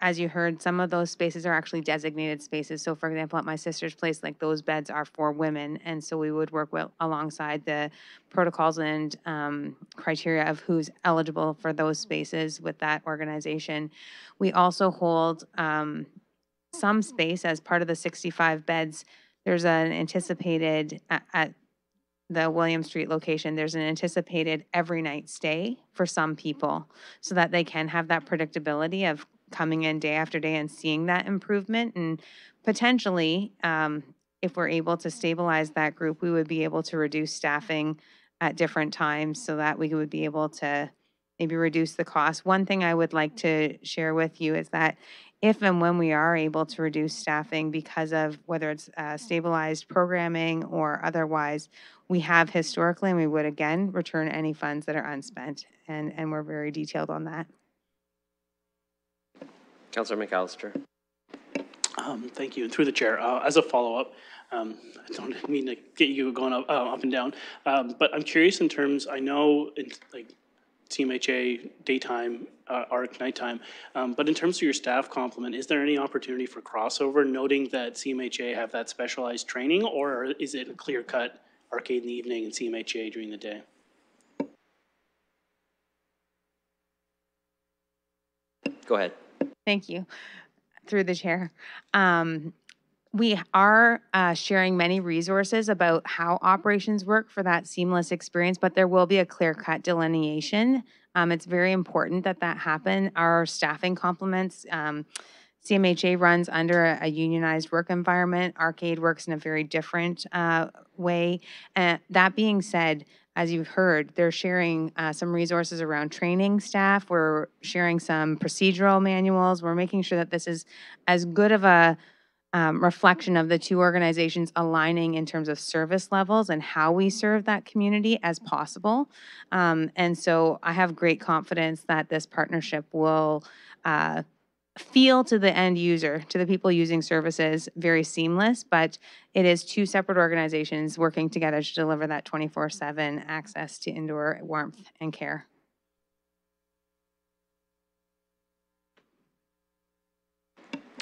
Speaker 25: as you heard, some of those spaces are actually designated spaces. So for example, at my sister's place, like those beds are for women. And so we would work alongside the protocols and um, criteria of who's eligible for those spaces with that organization. We also hold um, some space as part of the 65 beds. There's an anticipated, at, at the William Street location, there's an anticipated every night stay for some people so that they can have that predictability of coming in day after day and seeing that improvement. And potentially, um, if we're able to stabilize that group, we would be able to reduce staffing at different times so that we would be able to maybe reduce the cost. One thing I would like to share with you is that if and when we are able to reduce staffing because of whether it's uh, stabilized programming or otherwise, we have historically, and we would again return any funds that are unspent. And, and we're very detailed on that.
Speaker 1: Counselor McAlister.
Speaker 16: Um, Thank you. And through the chair, uh, as a follow-up, um, I don't [laughs] mean to get you going up, uh, up and down, um, but I'm curious in terms, I know in like CMHA daytime, uh, ARC nighttime, um, but in terms of your staff complement, is there any opportunity for crossover, noting that CMHA have that specialized training, or is it a clear-cut Ark Aid in the evening and CMHA during the day?
Speaker 1: Go ahead.
Speaker 25: Thank you. Through the chair. Um, we are uh, sharing many resources about how operations work for that seamless experience, but there will be a clear cut delineation. Um, it's very important that that happen. Our staffing complements. Um, CMHA runs under a, a unionized work environment. Ark Aid works in a very different uh, way. Uh, that being said, as you've heard, they're sharing uh, some resources around training staff. We're sharing some procedural manuals. We're making sure that this is as good of a um, reflection of the two organizations aligning in terms of service levels and how we serve that community as possible. Um, and so I have great confidence that this partnership will uh, feel to the end user, to the people using services, very seamless, but it is two separate organizations working together to deliver that 24/7 access to indoor warmth and care.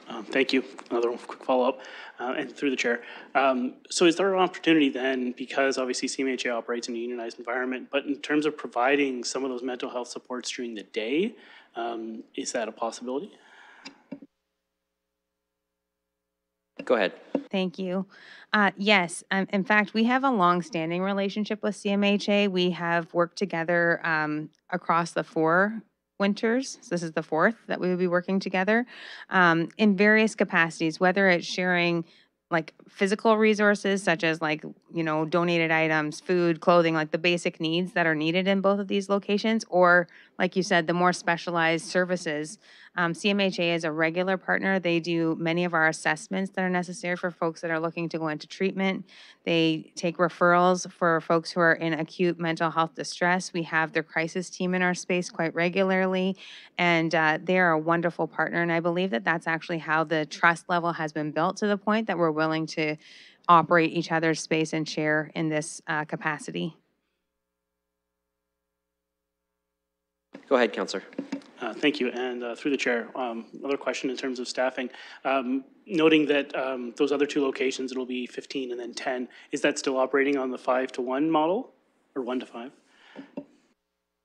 Speaker 16: Um, Thank you. Another quick follow-up, uh, and through the chair. Um, So is there an opportunity then, because obviously CMHA operates in a unionized environment, but in terms of providing some of those mental health supports during the day, um, is that a possibility?
Speaker 1: Go ahead.
Speaker 25: Thank you. Uh, Yes, um, in fact, we have a long-standing relationship with CMHA. We have worked together um, across the four winters. So this is the fourth that we will be working together um, in various capacities, whether it's sharing like physical resources such as like, you know, donated items, food, clothing, like the basic needs that are needed in both of these locations, or like you said, the more specialized services. Um, CMHA is a regular partner. They do many of our assessments that are necessary for folks that are looking to go into treatment. They take referrals for folks who are in acute mental health distress. We have their crisis team in our space quite regularly, and uh, they are a wonderful partner. And I believe that that's actually how the trust level has been built to the point that we're willing to operate each other's space and share in this uh, capacity.
Speaker 1: Go ahead, Counselor.
Speaker 16: Uh, Thank you, and uh, through the chair, um, another question in terms of staffing. Um, Noting that um, those other two locations, it'll be 15 and then 10, is that still operating on the five to one model, or one to five?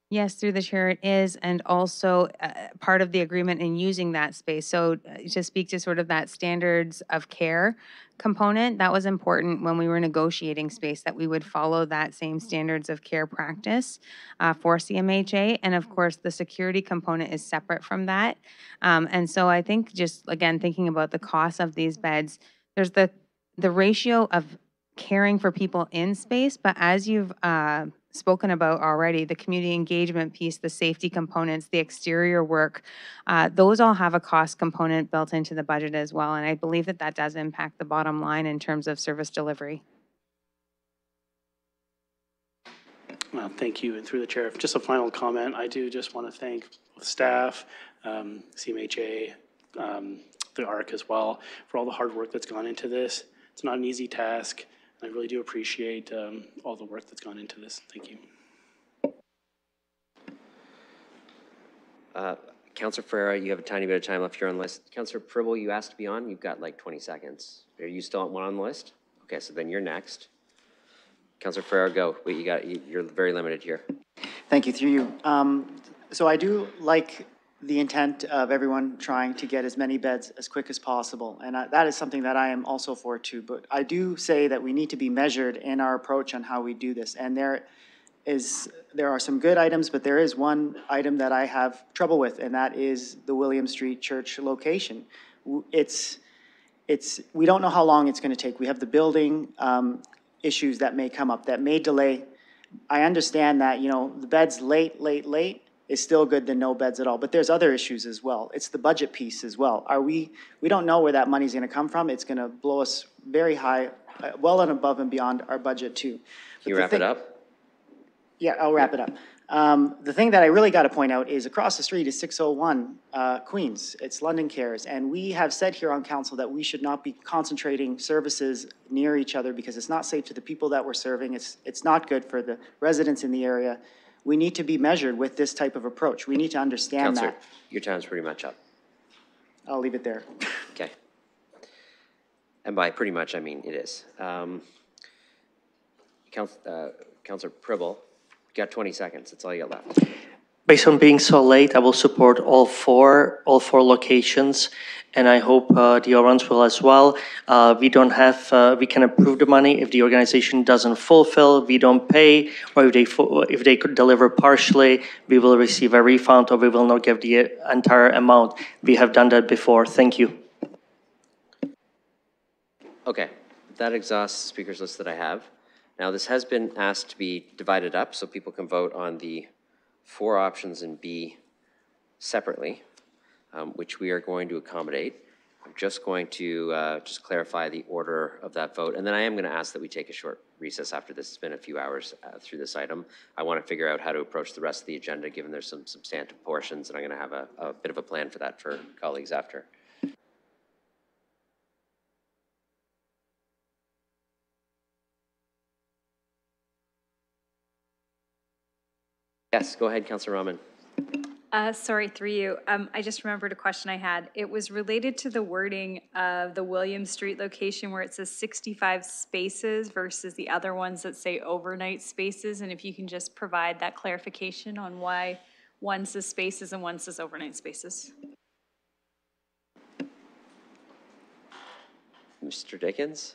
Speaker 25: Yes, through the chair it is, and also uh, part of the agreement in using that space. So uh, to speak to sort of that standards of care component, that was important when we were negotiating space, that we would follow that same standards of care practice uh, for CMHA. And of course, the security component is separate from that. Um, And so I think just, again, thinking about the cost of these beds, there's the, the ratio of caring for people in space, but as you've uh, spoken about already, the community engagement piece, the safety components, the exterior work, uh, those all have a cost component built into the budget as well. And I believe that that does impact the bottom line in terms of service delivery.
Speaker 16: Well, thank you, and through the chair, just a final comment, I do just want to thank staff, um, CMHA, um, the ARC as well, for all the hard work that's gone into this. It's not an easy task, I really do appreciate um, all the work that's gone into this. Thank you.
Speaker 1: Uh, Counselor Ferreira, you have a tiny bit of time left here on the list. Counselor Pribil, you asked to be on. You've got like 20 seconds. Are you still on one on the list? Okay, so then you're next. Counselor Ferreira, go. Wait, you got, you- you're very limited here.
Speaker 2: Thank you, through you. Um, So I do like the intent of everyone trying to get as many beds as quick as possible, and I- that is something that I am also for too. But I do say that we need to be measured in our approach on how we do this. And there is, there are some good items, but there is one item that I have trouble with, and that is the William Street Church location. It's, it's, we don't know how long it's gonna take. We have the building, um, issues that may come up, that may delay. I understand that, you know, the bed's late, late, late is still good than no beds at all, but there's other issues as well. It's the budget piece as well. Are we, we don't know where that money's gonna come from. It's gonna blow us very high, uh, well and above and beyond our budget too.
Speaker 1: Can
Speaker 2: But
Speaker 1: you
Speaker 2: the
Speaker 1: wrap it
Speaker 2: thing-
Speaker 1: up?
Speaker 2: yeah, I'll wrap it up. Um, the thing that I really got to point out is across the street is 601 uh, Queens. It's London Cares. And we have said here on council that we should not be concentrating services near each other because it's not safe to the people that we're serving. It's, it's not good for the residents in the area. We need to be measured with this type of approach. We need to understand
Speaker 1: Counselor,
Speaker 2: that.
Speaker 1: your time's pretty much up.
Speaker 2: I'll leave it there. [laughs]
Speaker 1: Okay. And by pretty much, I mean it is. Um, Couns- uh, Counselor Pribil, you got 20 seconds. That's all you got left.
Speaker 19: Based on being so late, I will support all four, all four locations, and I hope uh, the others will as well. Uh, We don't have, uh, we can approve the money if the organization doesn't fulfill, we don't pay, or if they, if they could deliver partially, we will receive a refund, or we will not give the entire amount. We have done that before. Thank you.
Speaker 1: Okay, that exhausts the speakers list that I have. Now, this has been asked to be divided up, so people can vote on the four options in B separately, um, which we are going to accommodate. I'm just going to uh, just clarify the order of that vote, and then I am going to ask that we take a short recess after this. It's been a few hours uh, through this item. I want to figure out how to approach the rest of the agenda, given there's some substantive portions, and I'm going to have a, a bit of a plan for that for colleagues after. Yes, go ahead, Councilor Rahman.
Speaker 30: Uh, sorry, through you. Um, I just remembered a question I had. It was related to the wording of the William Street location where it says sixty-five spaces versus the other ones that say overnight spaces. And if you can just provide that clarification on why one says spaces and one says overnight spaces.
Speaker 1: Mr. Dickins?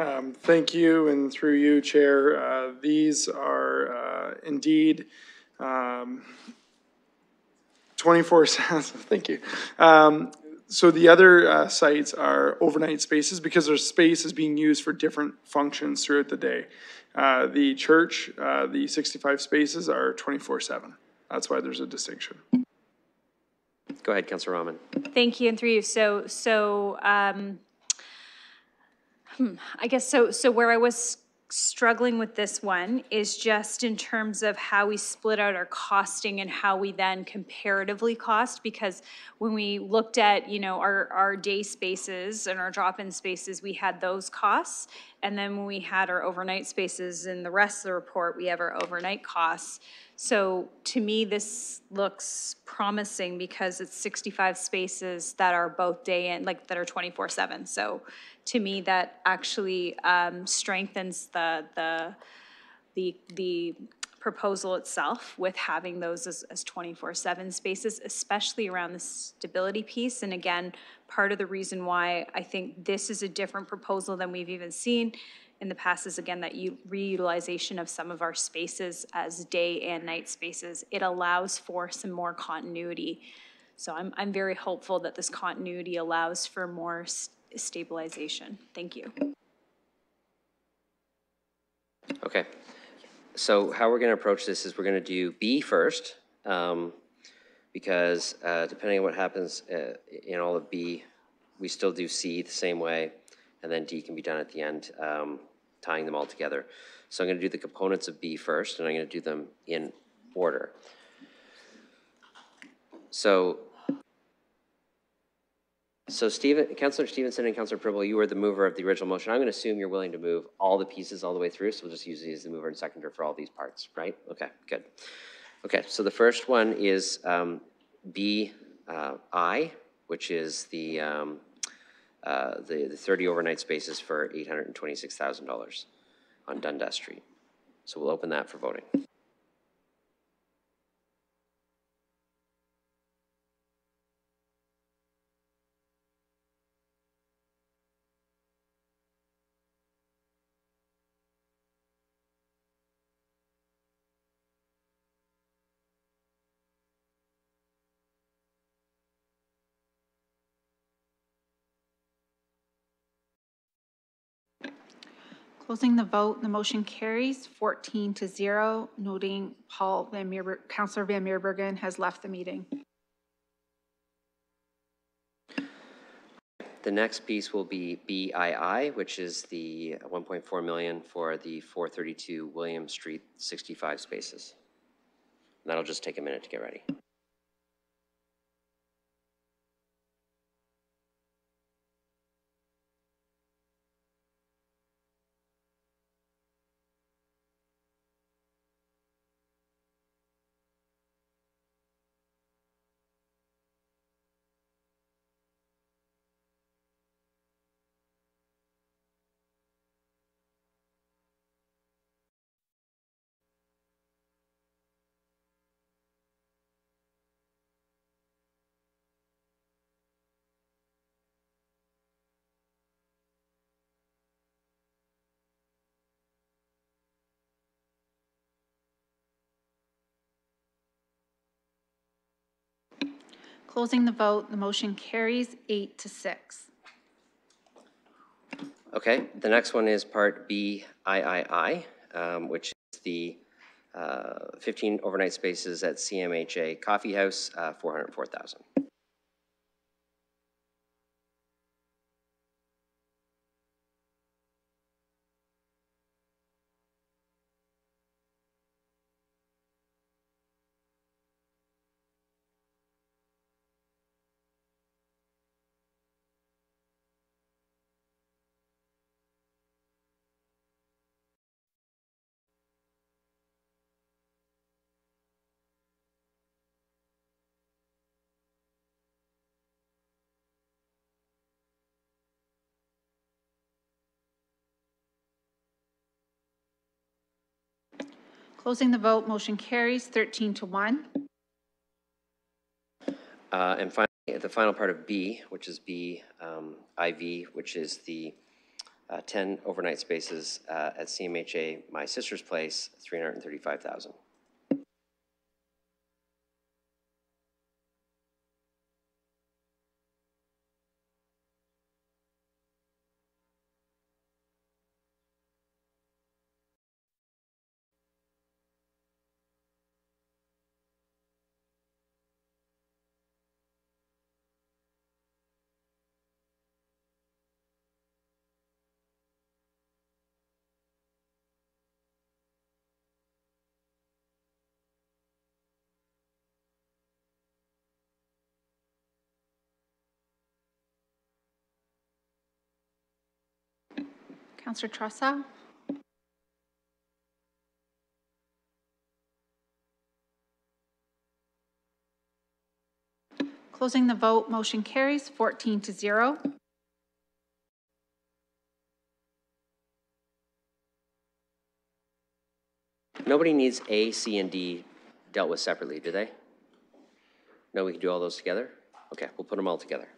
Speaker 24: Um, Thank you, and through you, Chair, uh, these are uh, indeed um, 24, [laughs] thank you. Um, So the other uh, sites are overnight spaces because their space is being used for different functions throughout the day. Uh, The church, uh, the 65 spaces are 24/7. That's why there's a distinction.
Speaker 1: Go ahead, Councilor Rahman.
Speaker 30: Thank you, and through you. So, so, um, hmm, I guess, so, so where I was struggling with this one is just in terms of how we split out our costing and how we then comparatively cost, because when we looked at, you know, our, our day spaces and our drop-in spaces, we had those costs. And then when we had our overnight spaces in the rest of the report, we have our overnight costs. So to me, this looks promising because it's sixty-five spaces that are both day in, like, that are twenty-four seven. So to me, that actually um, strengthens the, the, the, the proposal itself with having those as, as twenty-four seven spaces, especially around the stability piece. And again, part of the reason why I think this is a different proposal than we've even seen in the past is again, that reutilization of some of our spaces as day and night spaces. It allows for some more continuity. So I'm, I'm very hopeful that this continuity allows for more stabilization. Thank you.
Speaker 1: Okay. So how we're going to approach this is we're going to do B first, um, because uh, depending on what happens uh, in all of B, we still do C the same way, and then D can be done at the end, um, tying them all together. So I'm going to do the components of B first, and I'm going to do them in order. So so Stephen, Councillor Stevenson and Councillor Pribil, you were the mover of the original motion. I'm going to assume you're willing to move all the pieces all the way through, so we'll just use you as the mover and seconder for all these parts, right? Okay, good. Okay, so the first one is um, B uh, which is the, um, uh, the the 30 overnight spaces for $826,000 on Dundas Street. So we'll open that for voting.
Speaker 3: Closing the vote, the motion carries 14 to 0, noting Paul Van Meerber, Counselor Van Meerbergen has left the meeting.
Speaker 1: The next piece will be BII, which is the 1.4 million for the 432 William Street 65 spaces. That'll just take a minute to get ready.
Speaker 3: Closing the vote, the motion carries eight to six.
Speaker 1: Okay, the next one is Part BIII, um, which is the uh, 15 overnight spaces at CMHA Coffee House, uh, 404,000.
Speaker 3: Closing the vote, motion carries 13 to 1.
Speaker 1: Uh, And finally, the final part of B, which is B um, IV, which is the uh, 10 overnight spaces uh, at CMHA, My Sister's Place, 335,000.
Speaker 3: Counselor Tressa? Closing the vote, motion carries 14 to 0.
Speaker 1: Nobody needs A, C, and D dealt with separately, do they? No, we can do all those together? Okay, we'll put them all together.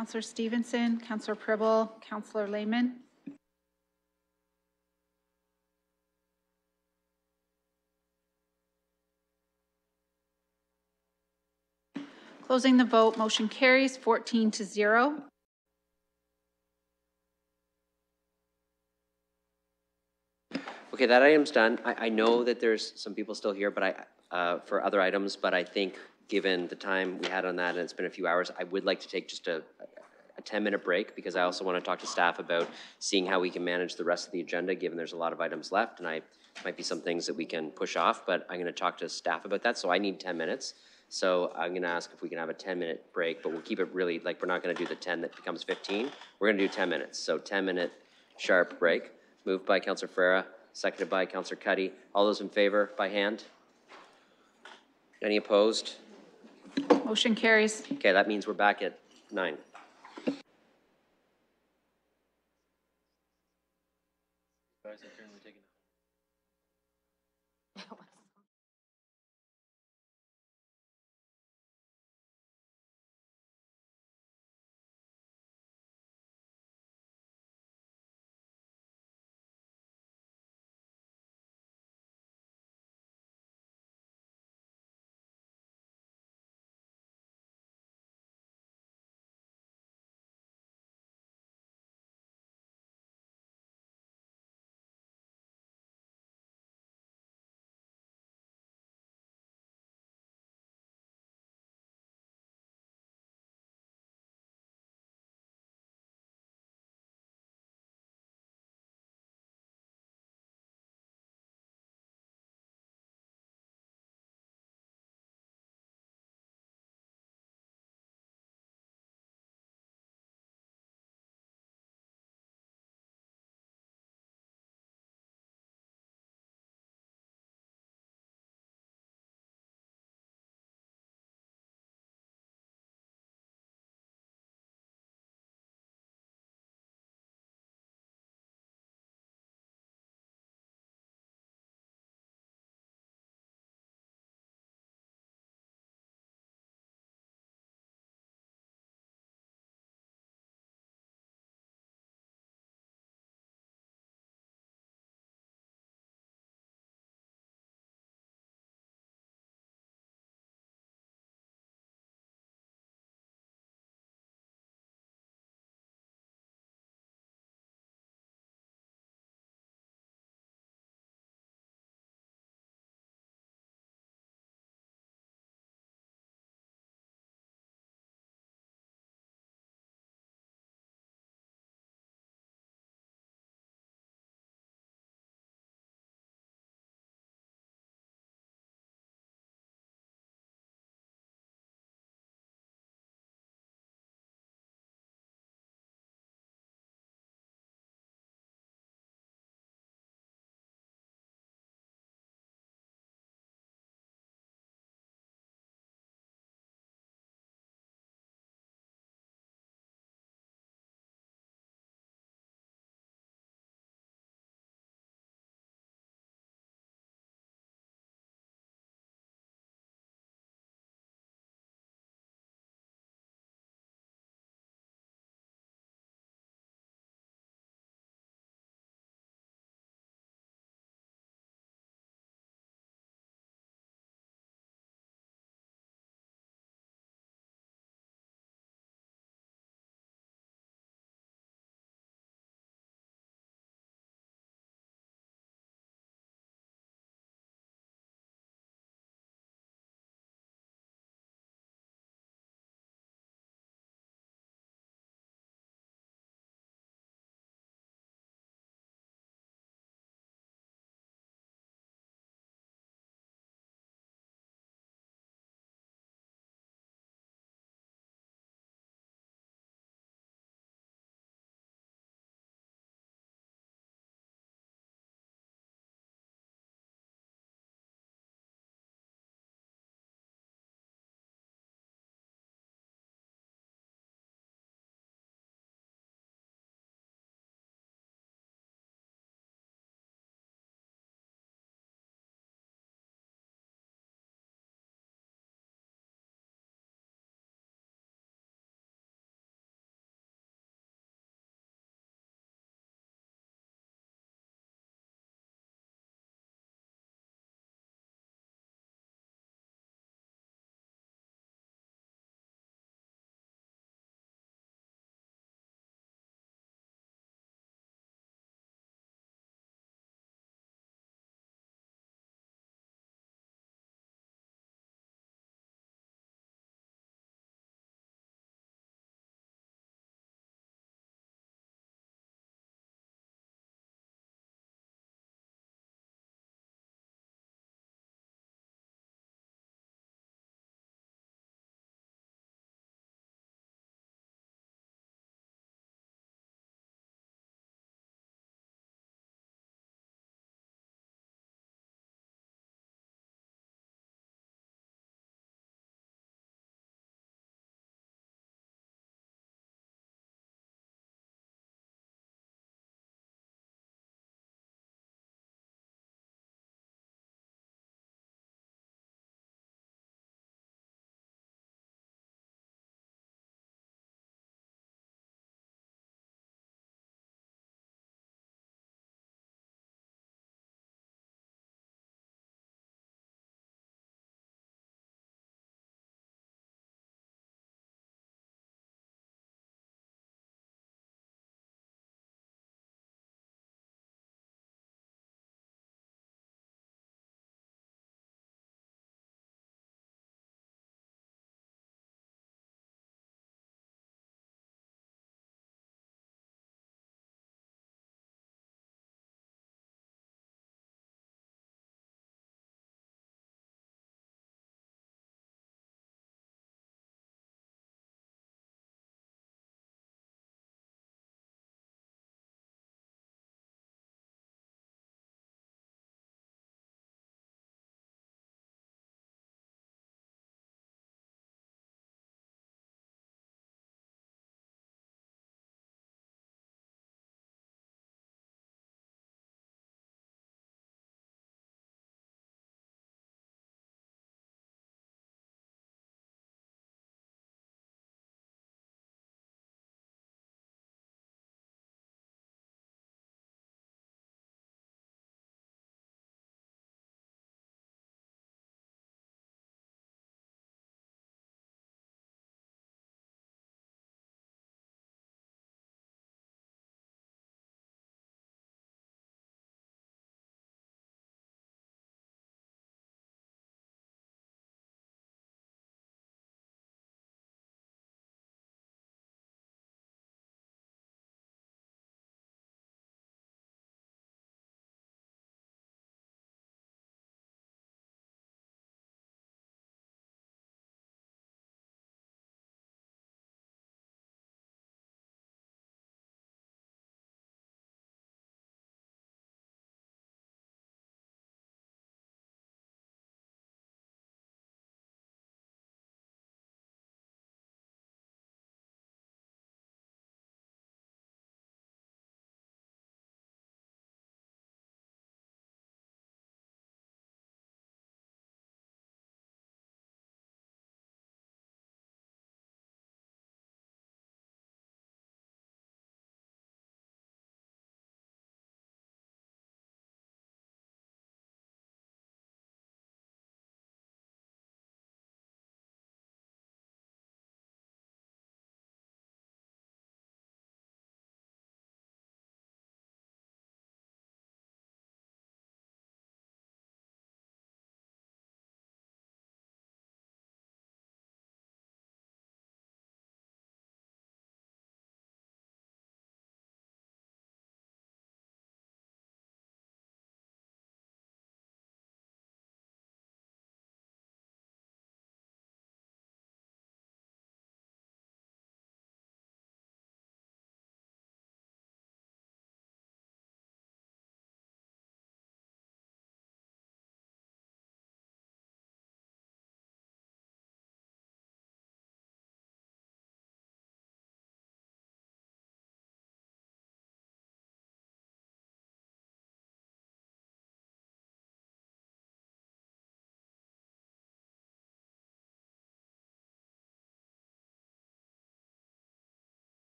Speaker 3: Counselor Stevenson, Counselor Pribil, Counselor Lehman? Closing the vote, motion carries 14 to 0.
Speaker 1: Okay, that item's done. I, I know that there's some people still here, but I, uh, for other items, but I think, given the time we had on that, and it's been a few hours, I would like to take just a, a ten-minute break, because I also want to talk to staff about seeing how we can manage the rest of the agenda, given there's a lot of items left, and I, might be some things that we can push off, but I'm going to talk to staff about that, so I need ten minutes. So I'm going to ask if we can have a ten-minute break, but we'll keep it really, like, we're not going to do the ten that becomes fifteen. We're going to do ten minutes, so ten-minute sharp break. Moved by Counselor Farah, seconded by Counselor Cuddy. All those in favor, by hand? Any opposed?
Speaker 3: Motion carries.
Speaker 1: Okay, that means we're back at nine.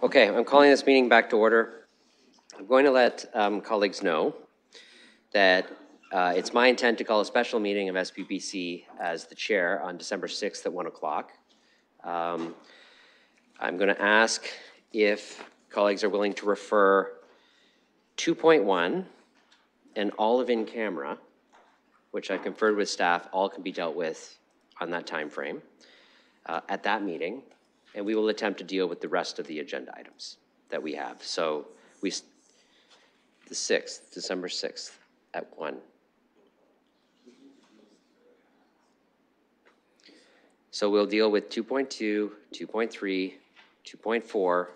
Speaker 1: Okay, I'm calling this meeting back to order. I'm going to let um, colleagues know that uh, it's my intent to call a special meeting of SPPC as the chair on December 6th at 1 o'clock. Um, I'm going to ask if colleagues are willing to refer 2.1 and all of in camera, which I've conferred with staff, all can be dealt with on that timeframe uh, at that meeting, and we will attempt to deal with the rest of the agenda items that we have. So we, the 6th, December 6th at 1. So we'll deal with 2.2, 2.3, 2.4,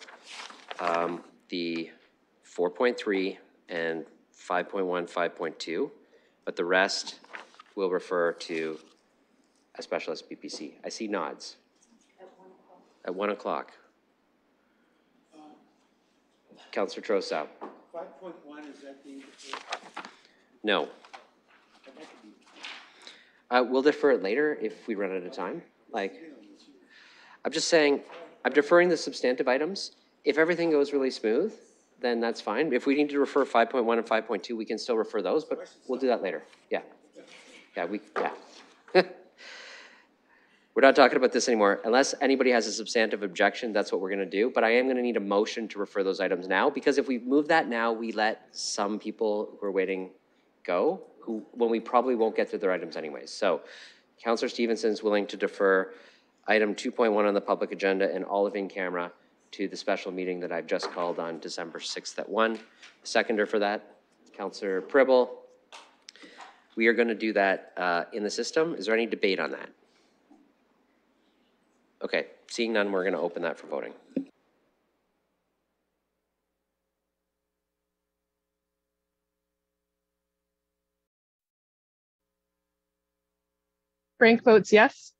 Speaker 1: um, the 4.3, and 5.1, 5.2, but the rest will refer to a specialist SPPC. I see nods. At 1 o'clock. Counselor
Speaker 6: point one, is that the?
Speaker 1: No. Uh, we'll defer it later if we run out of time. Like, I'm just saying, I'm deferring the substantive items. If everything goes really smooth, then that's fine. If we need to refer 5.1 and 5.2, we can still refer those, but we'll do that later. Yeah. Yeah, we, yeah. [laughs] We're not talking about this anymore. Unless anybody has a substantive objection, that's what we're gonna do. But I am gonna need a motion to refer those items now, because if we move that now, we let some people who are waiting go, who, when we probably won't get through their items anyways. So Counselor Stevenson's willing to defer item 2.1 on the public agenda and all of in camera to the special meeting that I've just called on December 6th at 1. Seconder for that, Counselor Pribil. We are going to do that uh, in the system. Is there any debate on that? Okay, seeing none, we're going to open that for voting.
Speaker 9: Franke votes yes.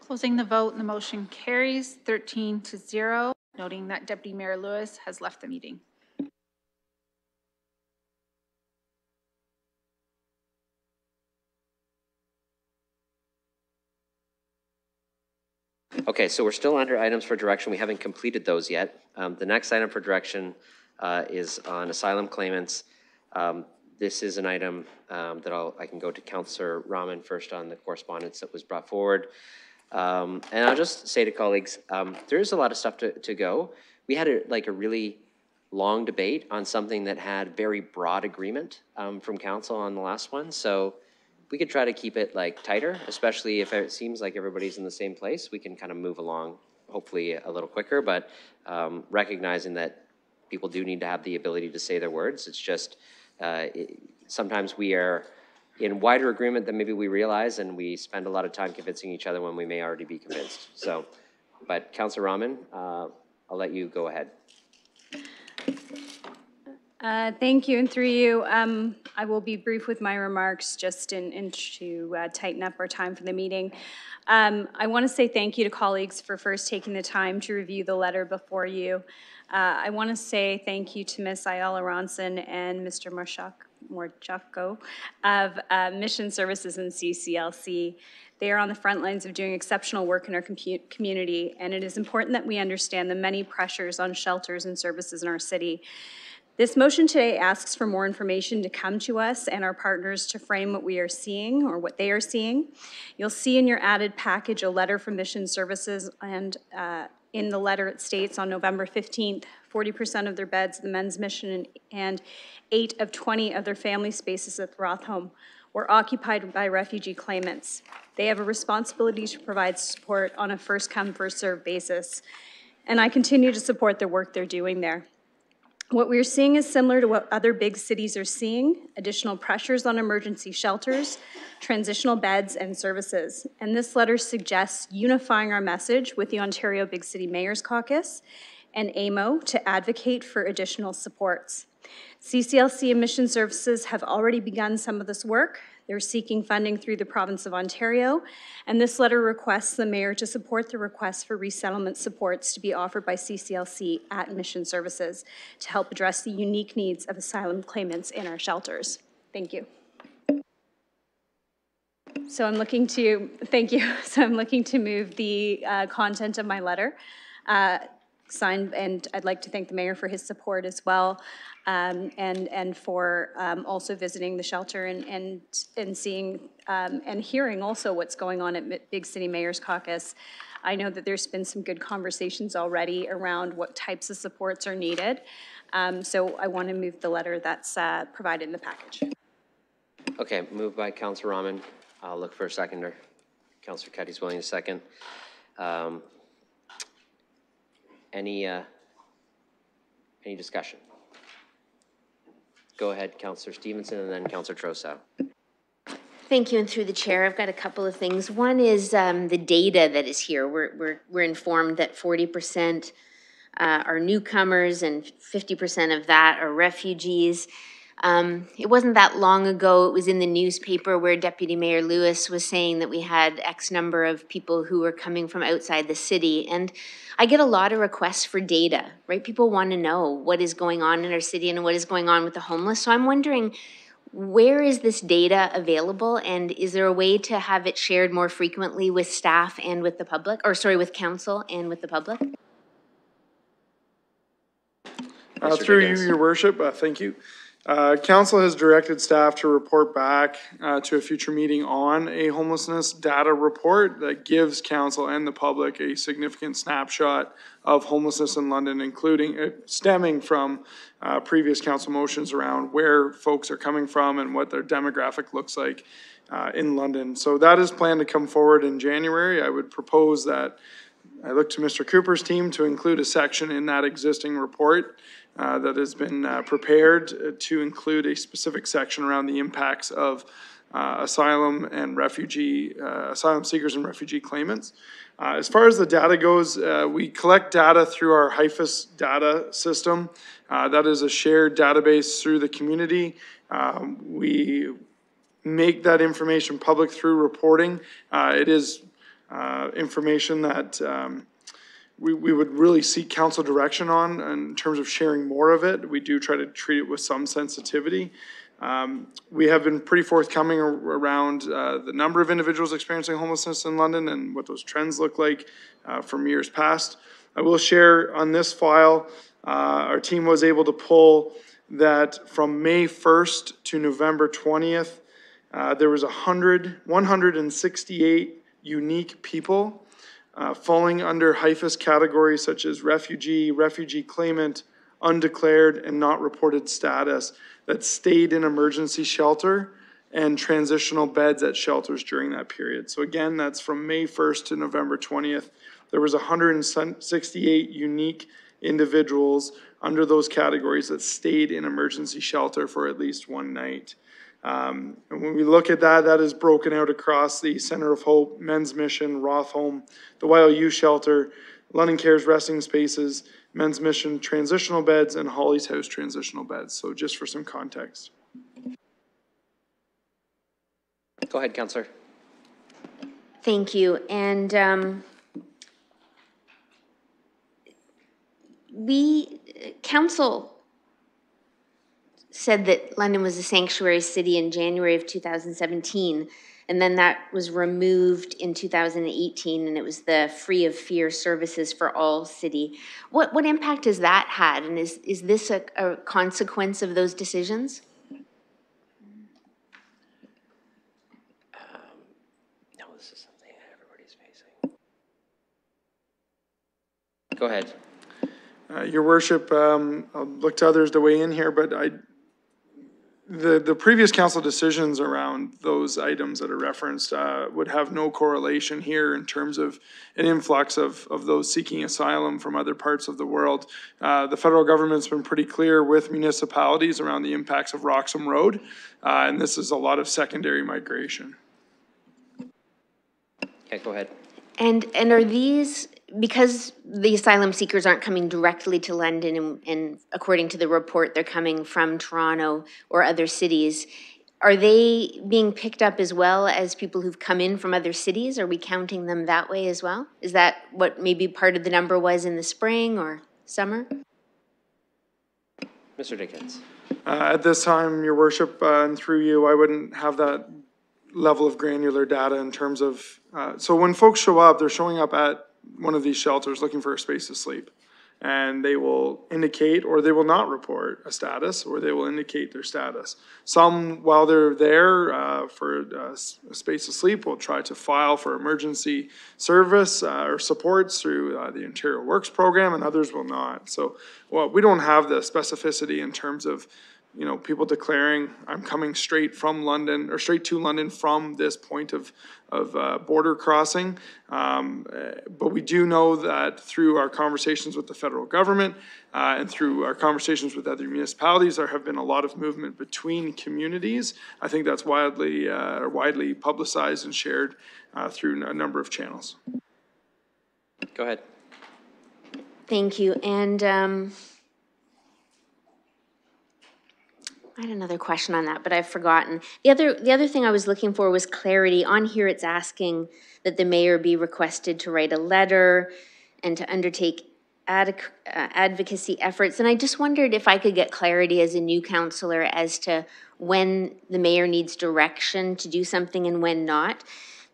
Speaker 3: Closing the vote, the motion carries 13 to 0, noting that Deputy Mayor Lewis has left the meeting.
Speaker 1: Okay, so we're still under items for direction. We haven't completed those yet. Um, The next item for direction uh, is on asylum claimants. Um, This is an item um, that I'll, I can go to Counselor Rahman first on the correspondence that was brought forward. Um, And I'll just say to colleagues, um, there is a lot of stuff to, to go. We had a, like a really long debate on something that had very broad agreement um, from council on the last one. So we could try to keep it like tighter, especially if it seems like everybody's in the same place. We can kind of move along, hopefully a little quicker, but um, recognizing that people do need to have the ability to say their words. It's just, uh, it- sometimes we are in wider agreement than maybe we realize, and we spend a lot of time convincing each other when we may already be convinced. So, but Councilor Rahman, uh, I'll let you go ahead.
Speaker 30: Uh, Thank you, and through you, um, I will be brief with my remarks, just in, in to uh, tighten up our time for the meeting. Um, I want to say thank you to colleagues for first taking the time to review the letter before you. Uh, I want to say thank you to Ms. Ayala Ronson and Mr. Morchako of uh, Mission Services and CCLC. They are on the front lines of doing exceptional work in our community, and it is important that we understand the many pressures on shelters and services in our city. This motion today asks for more information to come to us and our partners to frame what we are seeing or what they are seeing. You'll see in your added package a letter from Mission Services, and uh, in the letter it states on November 15th, 40% of their beds, the men's mission, and- eight of 20 of their family spaces at the Rotholme were occupied by refugee claimants. They have a responsibility to provide support on a first-come, first-served basis, and I continue to support the work they're doing there. What we're seeing is similar to what other big cities are seeing, additional pressures on emergency shelters, transitional beds, and services. And this letter suggests unifying our message with the Ontario Big City Mayors Caucus and AMO to advocate for additional supports. CCLC and Mission Services have already begun some of this work. They're seeking funding through the province of Ontario, and this letter requests the mayor to support the request for resettlement supports to be offered by CCLC at Mission Services to help address the unique needs of asylum claimants in our shelters. Thank you. So I'm looking to, thank you. [laughs] So I'm looking to move the uh, content of my letter, uh, signed, and I'd like to thank the mayor for his support as well, um, and, and for um, also visiting the shelter and, and, and seeing, um, and hearing also what's going on at Big City Mayor's Caucus. I know that there's been some good conversations already around what types of supports are needed. Um, So I want to move the letter that's uh, provided in the package.
Speaker 1: Okay, moved by Counselor Rahman. I'll look for a seconder. Counselor Cuddy's willing to second. Um, Any, uh, any discussion? Go ahead, Counselor Stevenson, and then Counselor Trosow.
Speaker 4: Thank you, and through the chair, I've got a couple of things. One is um, the data that is here. We're, we're, we're informed that forty percent uh, are newcomers and fifty percent of that are refugees. Um, It wasn't that long ago, it was in the newspaper where Deputy Mayor Lewis was saying that we had X number of people who were coming from outside the city. And I get a lot of requests for data, right? People want to know what is going on in our city and what is going on with the homeless. So I'm wondering, where is this data available and is there a way to have it shared more frequently with staff and with the public, or sorry, with council and with the public?
Speaker 24: Uh,
Speaker 1: Mr.
Speaker 24: Through you, your worship, uh, thank you. Uh, Council has directed staff to report back uh, to a future meeting on a homelessness data report that gives council and the public a significant snapshot of homelessness in London, including, uh, stemming from uh, previous council motions around where folks are coming from and what their demographic looks like uh, in London. So that is planned to come forward in January. I would propose that I look to Mr. Cooper's team to include a section in that existing report uh, that has been uh, prepared uh, to include a specific section around the impacts of uh, asylum and refugee, uh, asylum seekers and refugee claimants. As far as the data goes, we collect data through our HIFIS data system. That is a shared database through the community. Um, We make that information public through reporting. It is information that um, we, we would really seek council direction on in terms of sharing more of it. We do try to treat it with some sensitivity. Um, We have been pretty forthcoming ar- around uh, the number of individuals experiencing homelessness in London and what those trends look like uh, from years past. I will share on this file, uh, our team was able to pull that from May 1st to November 20th, uh, there was 100, 168 unique people uh, falling under HIFIS categories such as refugee, refugee claimant, undeclared, and not reported status that stayed in emergency shelter and transitional beds at shelters during that period. So again, that's from May 1st to November 20th. There was 168 unique individuals under those categories that stayed in emergency shelter for at least one night. Um, and when we look at that, that is broken out across the Center of Hope, Men's Mission, Rotholme, the YLU Shelter, London Cares Resting Spaces, Men's Mission Transitional Beds, and Holly's House Transitional Beds. So just for some context.
Speaker 1: Go ahead, Counselor.
Speaker 4: Thank you, and um, we, council said that London was a sanctuary city in January of 2017, and then that was removed in 2018, and it was the free of fear services for all city. What, what impact has that had, and is, is this a, a consequence of those decisions?
Speaker 1: No, this is something everybody's facing. Go ahead.
Speaker 24: Uh, Your worship, um, I'll look to others to weigh in here, but I, the, the previous council decisions around those items that are referenced, uh, would have no correlation here in terms of an influx of, of those seeking asylum from other parts of the world. Uh, the federal government's been pretty clear with municipalities around the impacts of Roxham Road, uh, and this is a lot of secondary migration.
Speaker 1: Okay, go ahead.
Speaker 4: And, and are these, because the asylum seekers aren't coming directly to London and, and according to the report, they're coming from Toronto or other cities, are they being picked up as well as people who've come in from other cities? Are we counting them that way as well? Is that what maybe part of the number was in the spring or summer?
Speaker 1: Mr. Dickins.
Speaker 24: Uh, At this time, your worship, uh, and through you, I wouldn't have that level of granular data in terms of, uh, so when folks show up, they're showing up at one of these shelters looking for a space to sleep. And they will indicate, or they will not report a status, or they will indicate their status. Some, while they're there uh, for uh, s- a space to sleep, will try to file for emergency service uh, or supports through uh, the Ontario Works program, and others will not. So, well, we don't have the specificity in terms of you know, people declaring, I'm coming straight from London, or straight to London from this point of, of uh, border crossing. Um, uh, But we do know that through our conversations with the federal government uh, and through our conversations with other municipalities, there have been a lot of movement between communities. I think that's widely, uh, widely publicized and shared uh, through a number of channels.
Speaker 1: Go ahead.
Speaker 4: Thank you, and um, I had another question on that, but I've forgotten. The other, the other thing I was looking for was clarity. On here, it's asking that the mayor be requested to write a letter and to undertake uh, advocacy efforts. And I just wondered if I could get clarity as a new counselor as to when the mayor needs direction to do something and when not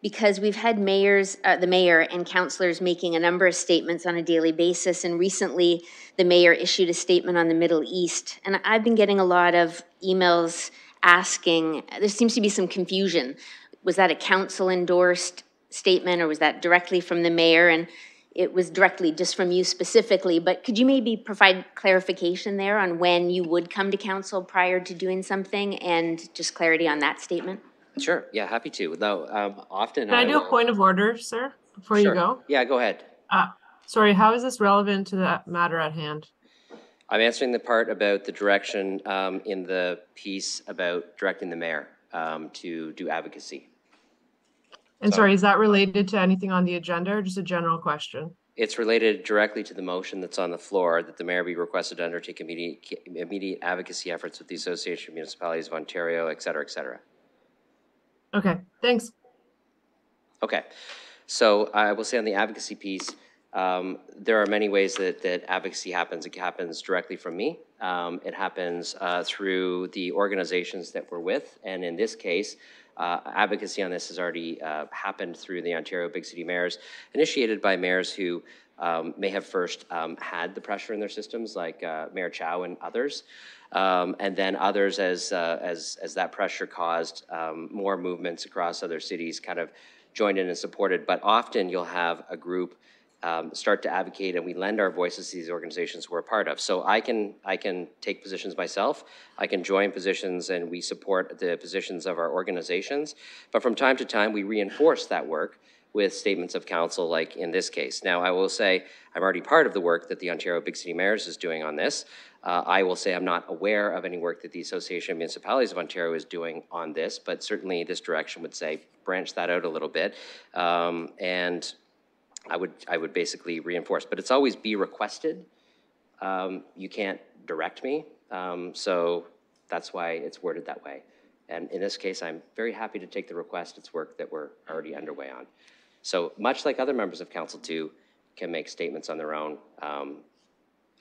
Speaker 4: because we've had mayors, uh, the mayor and councilors making a number of statements on a daily basis. And recently, the mayor issued a statement on the Middle East. And I've been getting a lot of emails asking, there seems to be some confusion. Was that a council endorsed statement or was that directly from the mayor? And it was directly just from you specifically, but could you maybe provide clarification there on when you would come to council prior to doing something and just clarity on that statement?
Speaker 1: Sure, yeah, happy to. Though, um, often
Speaker 33: Can I do
Speaker 1: will-
Speaker 33: a point of order, sir, before you
Speaker 1: Sure.
Speaker 33: go?
Speaker 1: Yeah, go ahead.
Speaker 33: Uh, sorry, how is this relevant to the matter at hand?
Speaker 1: I'm answering the part about the direction um, in the piece about directing the mayor um, to do advocacy.
Speaker 33: And sorry, is that related to anything on the agenda or just a general question?
Speaker 1: It's related directly to the motion that's on the floor, that the mayor be requested to undertake immediate, immediate advocacy efforts with the Association of Municipalities of Ontario, et cetera, et cetera.
Speaker 33: Okay, thanks.
Speaker 1: Okay, so I will say on the advocacy piece, um, there are many ways that, that advocacy happens. It happens directly from me. Um, it happens uh, through the organizations that we're with, and in this case, uh, advocacy on this has already uh, happened through the Ontario Big City Mayors, initiated by mayors who um, may have first um, had the pressure in their systems, like uh, Mayor Chow and others, um, and then others as uh, as as that pressure caused um, more movements across other cities, kind of joined in and supported. But often you'll have a group um, start to advocate, and we lend our voices to these organizations we're a part of. So I can I can take positions myself. I can join positions, and we support the positions of our organizations. But from time to time, we reinforce that work with statements of council, like in this case. Now, I will say I'm already part of the work that the Ontario Big City Mayors is doing on this. Uh, I will say I'm not aware of any work that the Association of Municipalities of Ontario is doing on this, but certainly this direction would say branch that out a little bit. Um, and I would, I would basically reinforce, but it's always be requested. Um, you can't direct me, um, so that's why it's worded that way. And in this case, I'm very happy to take the request. It's work that we're already underway on. So much like other members of council too, can make statements on their own. Um,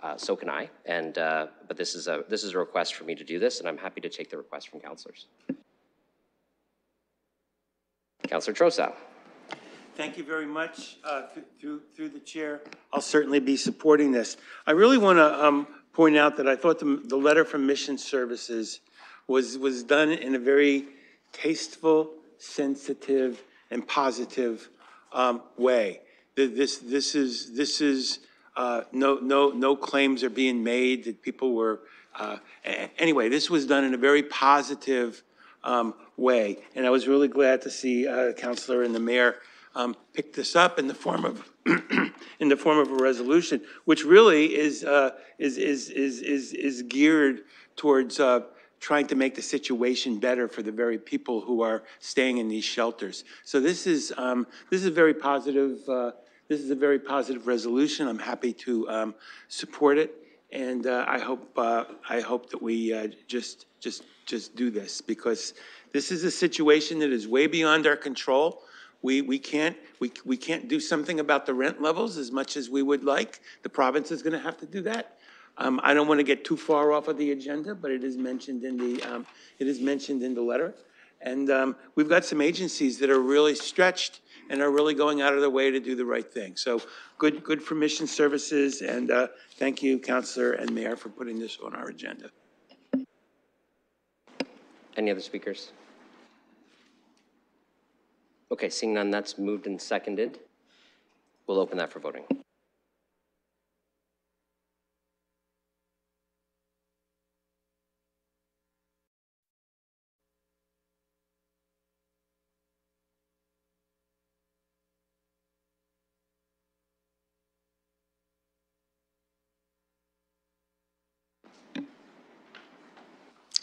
Speaker 1: uh, so can I. And uh, but this is a this is a request for me to do this, and I'm happy to take the request from councilors. Councilor Trosow.
Speaker 6: Thank you very much, uh, th- through, through the chair. I'll certainly be supporting this. I really want to point out that I thought the, the letter from Mission Services was, was done in a very tasteful, sensitive, and positive um, way. Th- This, this is, this is, uh, no, no, no claims are being made that people were, uh, anyway, this was done in a very positive um, way. And I was really glad to see uh, Counselor and the mayor um, pick this up in the form of, [clears throat] in the form of a resolution, which really is, uh, is, is, is, is is geared towards uh, trying to make the situation better for the very people who are staying in these shelters. So this is, um, this is a very positive, uh, this is a very positive resolution. I'm happy to um, support it. And uh, I hope, uh, I hope that we uh, just, just, just do this because this is a situation that is way beyond our control. We, we can't, we, we can't do something about the rent levels as much as we would like. The province is going to have to do that. Um, I don't want to get too far off of the agenda, but it is mentioned in the, um, it is mentioned in the letter. And um, we've got some agencies that are really stretched and are really going out of their way to do the right thing. So good, good for Mission Services, and uh, thank you, Counselor and Mayor, for putting this on our agenda.
Speaker 1: Any other speakers? Okay, seeing none, that's moved and seconded. We'll open that for voting.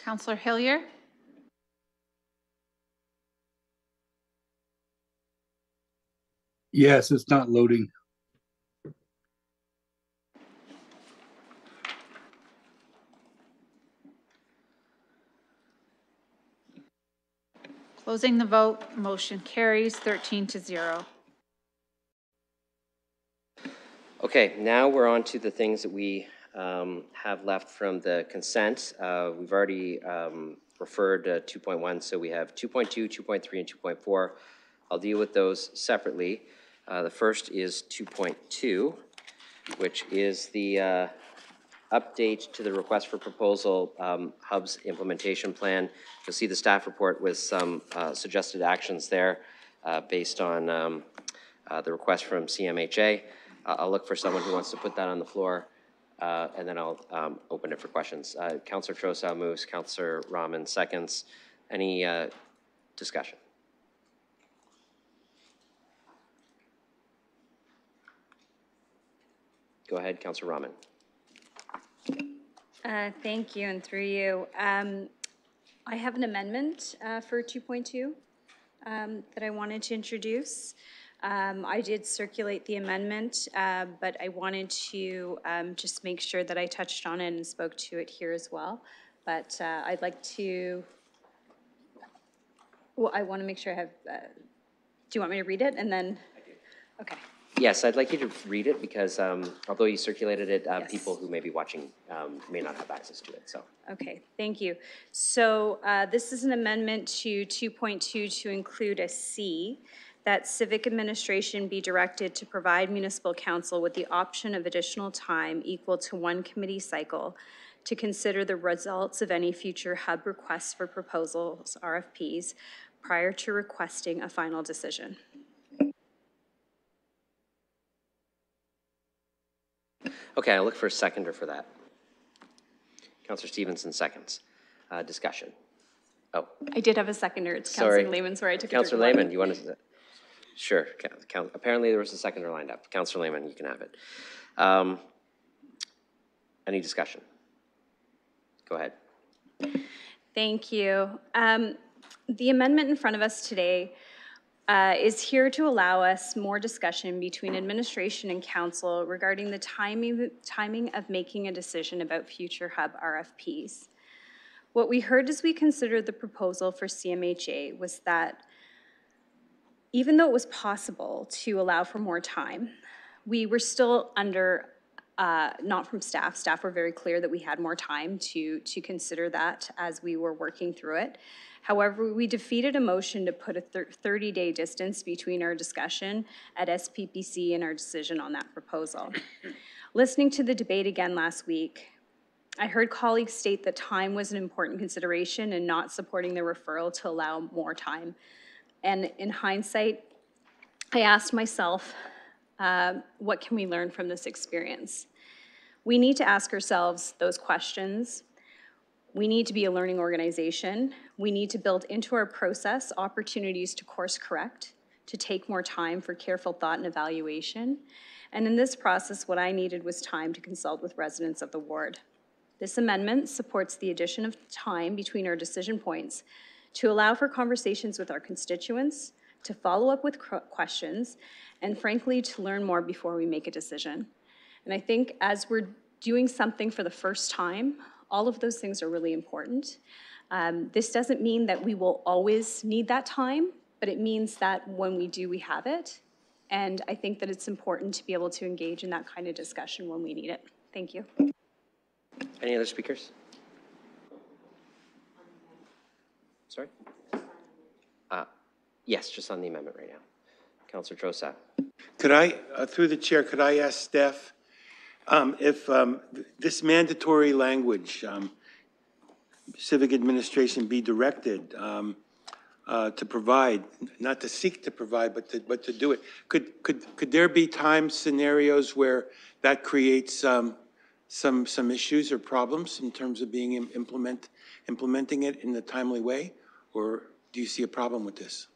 Speaker 3: Counselor Hillier?
Speaker 34: Yes, it's not loading.
Speaker 3: Closing the vote, motion carries 13 to 0.
Speaker 1: Okay, now we're on to the things that we um, have left from the consent. Uh, We've already um, referred uh, 2.1, so we have 2.2, 2.3, and 2.4. I'll deal with those separately. Uh, The first is 2.2, which is the uh, update to the request for proposal um, Hub's implementation plan. You'll see the staff report with some uh, suggested actions there uh, based on um, uh, the request from CMHA. Uh, I'll look for someone who wants to put that on the floor, uh, and then I'll um, open it for questions. Uh, Counselor Trosow moves, Counselor Rahman seconds. Any uh, discussion? Go ahead, Counselor Rahman.
Speaker 30: Uh, Thank you, and through you. Um, I have an amendment uh, for 2.2 um, that I wanted to introduce. Um, I did circulate the amendment, uh, but I wanted to um, just make sure that I touched on it and spoke to it here as well. But uh, I'd like to, well, I want to make sure I have, uh, do you want me to read it and then? Okay.
Speaker 1: Yes, I'd like you to read it because um, although you circulated it, uh,
Speaker 30: Yes.
Speaker 1: people who may be watching um, may not have access to it, so.
Speaker 30: Okay, thank you. So uh, this is an amendment to 2.2 to include a C, that civic administration be directed to provide municipal council with the option of additional time equal to one committee cycle to consider the results of any future hub requests for proposals, RFPs, prior to requesting a final decision.
Speaker 1: Okay, I'll look for a seconder for that. Counselor Stevenson seconds. Uh, Discussion. Oh,
Speaker 30: I did have a seconder, it's
Speaker 1: sorry.
Speaker 30: Councilor Lehman, sorry I took it.
Speaker 1: Counselor
Speaker 30: through one.
Speaker 1: Lehman, you want to? Sure. Apparently, there was a seconder lined up. Counselor Lehman, you can have it. Um, Any discussion? Go ahead.
Speaker 30: Thank you. Um, The amendment in front of us today uh, is here to allow us more discussion between administration and council regarding the timing, timing of making a decision about future hub RFPs. What we heard as we considered the proposal for CMHA was that even though it was possible to allow for more time, we were still under, uh, not from staff, staff were very clear that we had more time to, to consider that as we were working through it. However, we defeated a motion to put a 30-day distance between our discussion at SPPC and our decision on that proposal. Listening to the debate again last week, I heard colleagues state that time was an important consideration and not supporting the referral to allow more time. And in hindsight, I asked myself, uh, what can we learn from this experience? We need to ask ourselves those questions. We need to be a learning organization. We need to build into our process opportunities to course correct, to take more time for careful thought and evaluation. And in this process, what I needed was time to consult with residents of the ward. This amendment supports the addition of time between our decision points to allow for conversations with our constituents, to follow up with questions, and frankly, to learn more before we make a decision. And I think as we're doing something for the first time, all of those things are really important. Um, This doesn't mean that we will always need that time, but it means that when we do, we have it. And I think that it's important to be able to engage in that kind of discussion when we need it. Thank you.
Speaker 1: Any other speakers? Sorry? Uh, Yes, just on the amendment right now. Counselor Trosow.
Speaker 6: Could I, uh, through the chair, could I ask Steph, um, if um, th- this mandatory language, um, civic administration be directed um, uh, to provide, not to seek to provide, but to, but to do it? Could, could, could there be time scenarios where that creates um, some, some issues or problems in terms of being im- implement, implementing it in a timely way? Or do you see a problem with this?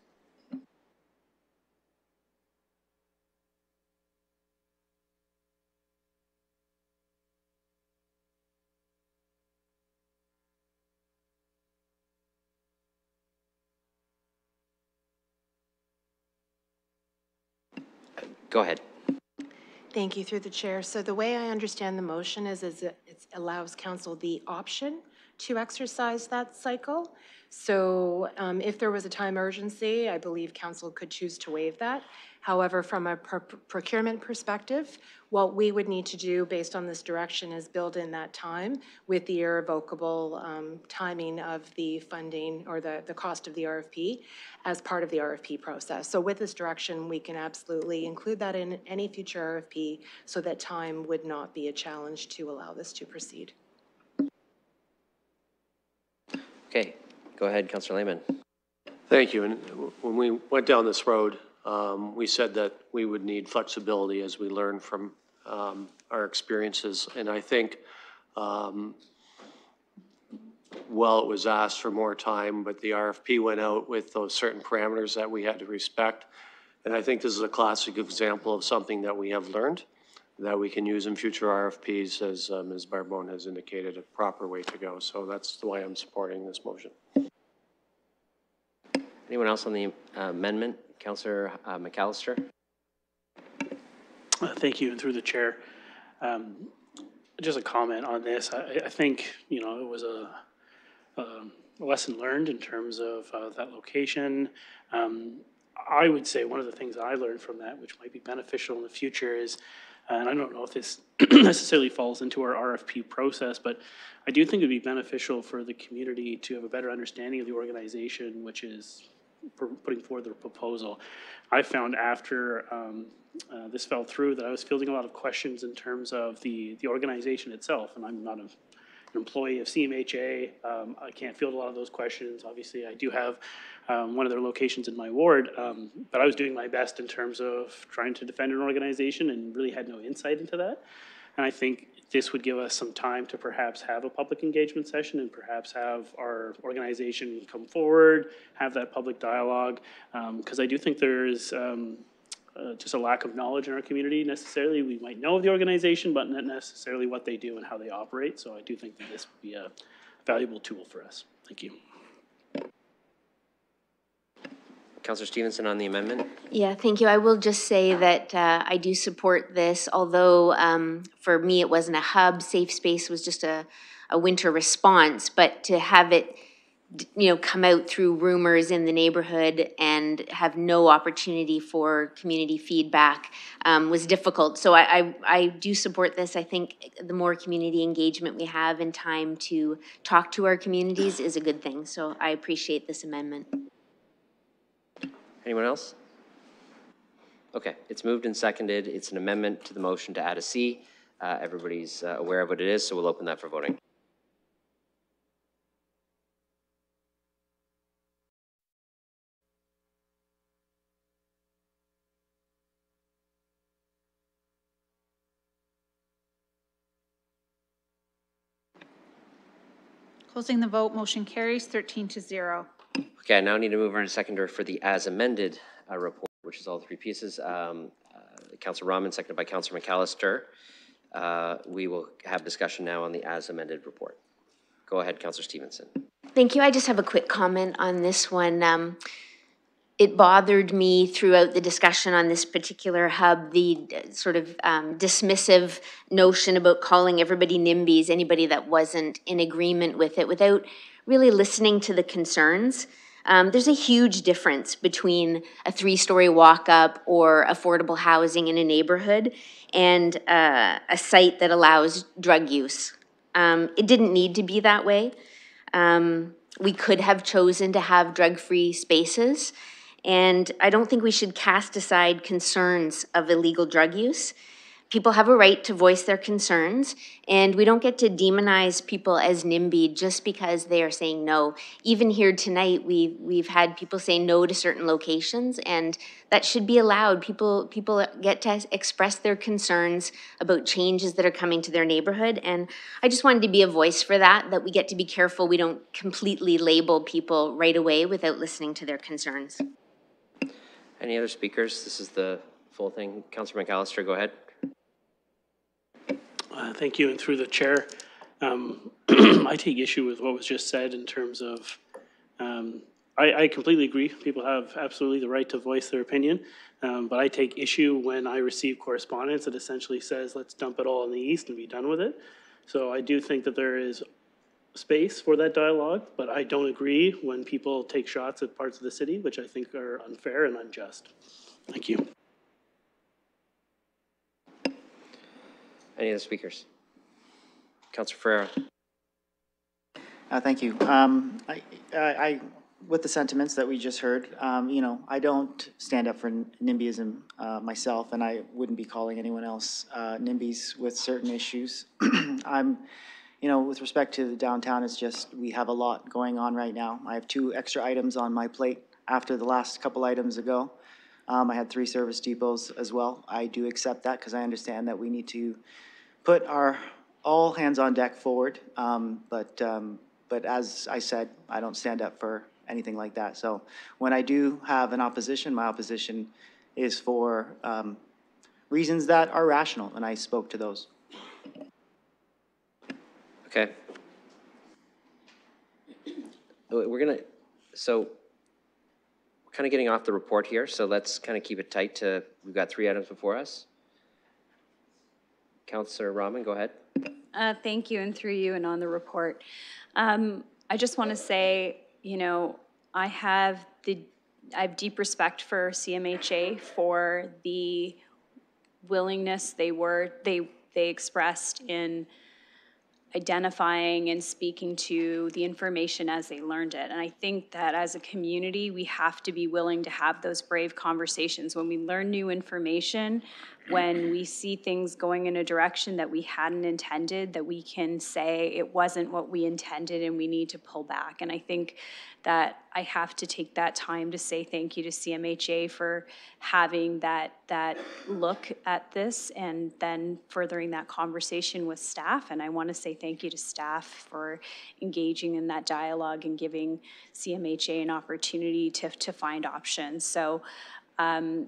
Speaker 1: Go ahead.
Speaker 35: Thank you, through the chair. So the way I understand the motion is, is it it allows council the option to exercise that cycle. So um, if there was a time urgency, I believe council could choose to waive that. However, from a pro- procurement perspective, what we would need to do based on this direction is build in that time with the irrevocable um, timing of the funding or the, the cost of the RFP as part of the RFP process. So with this direction, we can absolutely include that in any future RFP so that time would not be a challenge to allow this to proceed.
Speaker 1: Okay, go ahead, Counselor Lehman.
Speaker 14: Thank you. And when we went down this road, um, we said that we would need flexibility as we learn from um, our experiences. And I think, um, well, it was asked for more time, but the RFP went out with those certain parameters that we had to respect. And I think this is a classic example of something that we have learned that we can use in future RFPs, as uh, Ms. Barbon has indicated, a proper way to go. So that's why I'm supporting this motion.
Speaker 1: Anyone else on the uh, amendment? Counselor uh, McAlister?
Speaker 16: Uh, Thank you, and through the chair. Um, Just a comment on this. I, I think, you know, it was a, um, a lesson learned in terms of uh, that location. Um, I would say one of the things I learned from that, which might be beneficial in the future, is, and I don't know if this [clears throat] necessarily falls into our RFP process, but I do think it'd be beneficial for the community to have a better understanding of the organization, which is putting forward the proposal. I found after um, uh, this fell through that I was fielding a lot of questions in terms of the, the organization itself, and I'm not a, an employee of CMHA. Um, I can't field a lot of those questions. Obviously, I do have um, one of their locations in my ward, um, but I was doing my best in terms of trying to defend an organization and really had no insight into that. And I think this would give us some time to perhaps have a public engagement session and perhaps have our organization come forward, have that public dialogue. Because I do think there's um, uh, just a lack of knowledge in our community necessarily. We might know of the organization, but not necessarily what they do and how they operate. So I do think that this would be a valuable tool for us. Thank you.
Speaker 1: Counselor Stevenson on the amendment?
Speaker 4: Yeah, thank you. I will just say that uh, I do support this, although um, for me, it wasn't a hub. Safe Space was just a, a winter response, but to have it, you know, come out through rumors in the neighborhood and have no opportunity for community feedback um, was difficult. So I, I, I do support this. I think the more community engagement we have and time to talk to our communities is a good thing. So I appreciate this amendment.
Speaker 1: Anyone else? Okay, it's moved and seconded. It's an amendment to the motion to add a C. Uh, Everybody's uh, aware of what it is, so we'll open that for voting.
Speaker 3: Closing the vote, motion carries 13 to 0.
Speaker 1: Okay, I now need to move on to seconder for the as amended uh, report, which is all three pieces. Um, uh, Counselor Rahman, seconded by Counselor McAlister. Uh, We will have discussion now on the as amended report. Go ahead, Counselor Stevenson.
Speaker 4: Thank you. I just have a quick comment on this one. Um, It bothered me throughout the discussion on this particular hub, the uh, sort of um, dismissive notion about calling everybody NIMBYs, anybody that wasn't in agreement with it, without really listening to the concerns. Um, There's a huge difference between a three-story walk-up or affordable housing in a neighborhood and uh, a site that allows drug use Um, it didn't need to be that way. Um, we could have chosen to have drug-free spaces. And I don't think we should cast aside concerns of illegal drug use. People have a right to voice their concerns, and we don't get to demonize people as NIMBY just because they are saying no. Even here tonight, we've, we've had people say no to certain locations, and that should be allowed. People, people get to express their concerns about changes that are coming to their neighborhood, and I just wanted to be a voice for that, that we get to be careful we don't completely label people right away without listening to their concerns.
Speaker 1: Any other speakers? This is the full thing. Councillor McAlister, go ahead.
Speaker 16: Uh, Thank you, and through the chair, um, [clears throat] I take issue with what was just said in terms of, um, I, I completely agree, people have absolutely the right to voice their opinion, um, but I take issue when I receive correspondence that essentially says, let's dump it all in the east and be done with it. So I do think that there is space for that dialogue, but I don't agree when people take shots at parts of the city, which I think are unfair and unjust. Thank you.
Speaker 1: Any other speakers? Councillor Ferreira.
Speaker 2: Uh, thank you. Um, I, I, I- with the sentiments that we just heard, um, you know, I don't stand up for NIMBYism, uh, myself, and I wouldn't be calling anyone else, uh, NIMBYs with certain issues. [clears throat] I'm, you know, with respect to the downtown, it's just, we have a lot going on right now. I have two extra items on my plate after the last couple items ago. Um, I had three service depots as well. I do accept that because I understand that we need to put our, all hands on deck forward. Um, but, um, but as I said, I don't stand up for anything like that. So when I do have an opposition, my opposition is for, um, reasons that are rational, and I spoke to those.
Speaker 1: Okay. Uh, We're gonna, so, we're kind of getting off the report here, so let's kind of keep it tight to, we've got three items before us. Councillor Rahman, go ahead.
Speaker 30: Uh, Thank you, and through you and on the report. Um, I just want to say, you know, I have the, I have deep respect for CMHA for the willingness they were, they, they expressed in identifying and speaking to the information as they learned it. And I think that as a community, we have to be willing to have those brave conversations. When we learn new information, when we see things going in a direction that we hadn't intended, that we can say it wasn't what we intended and we need to pull back. And I think that I have to take that time to say thank you to CMHA for having that, that look at this and then furthering that conversation with staff. And I want to say thank you to staff for engaging in that dialogue and giving CMHA an opportunity to, to find options. So um,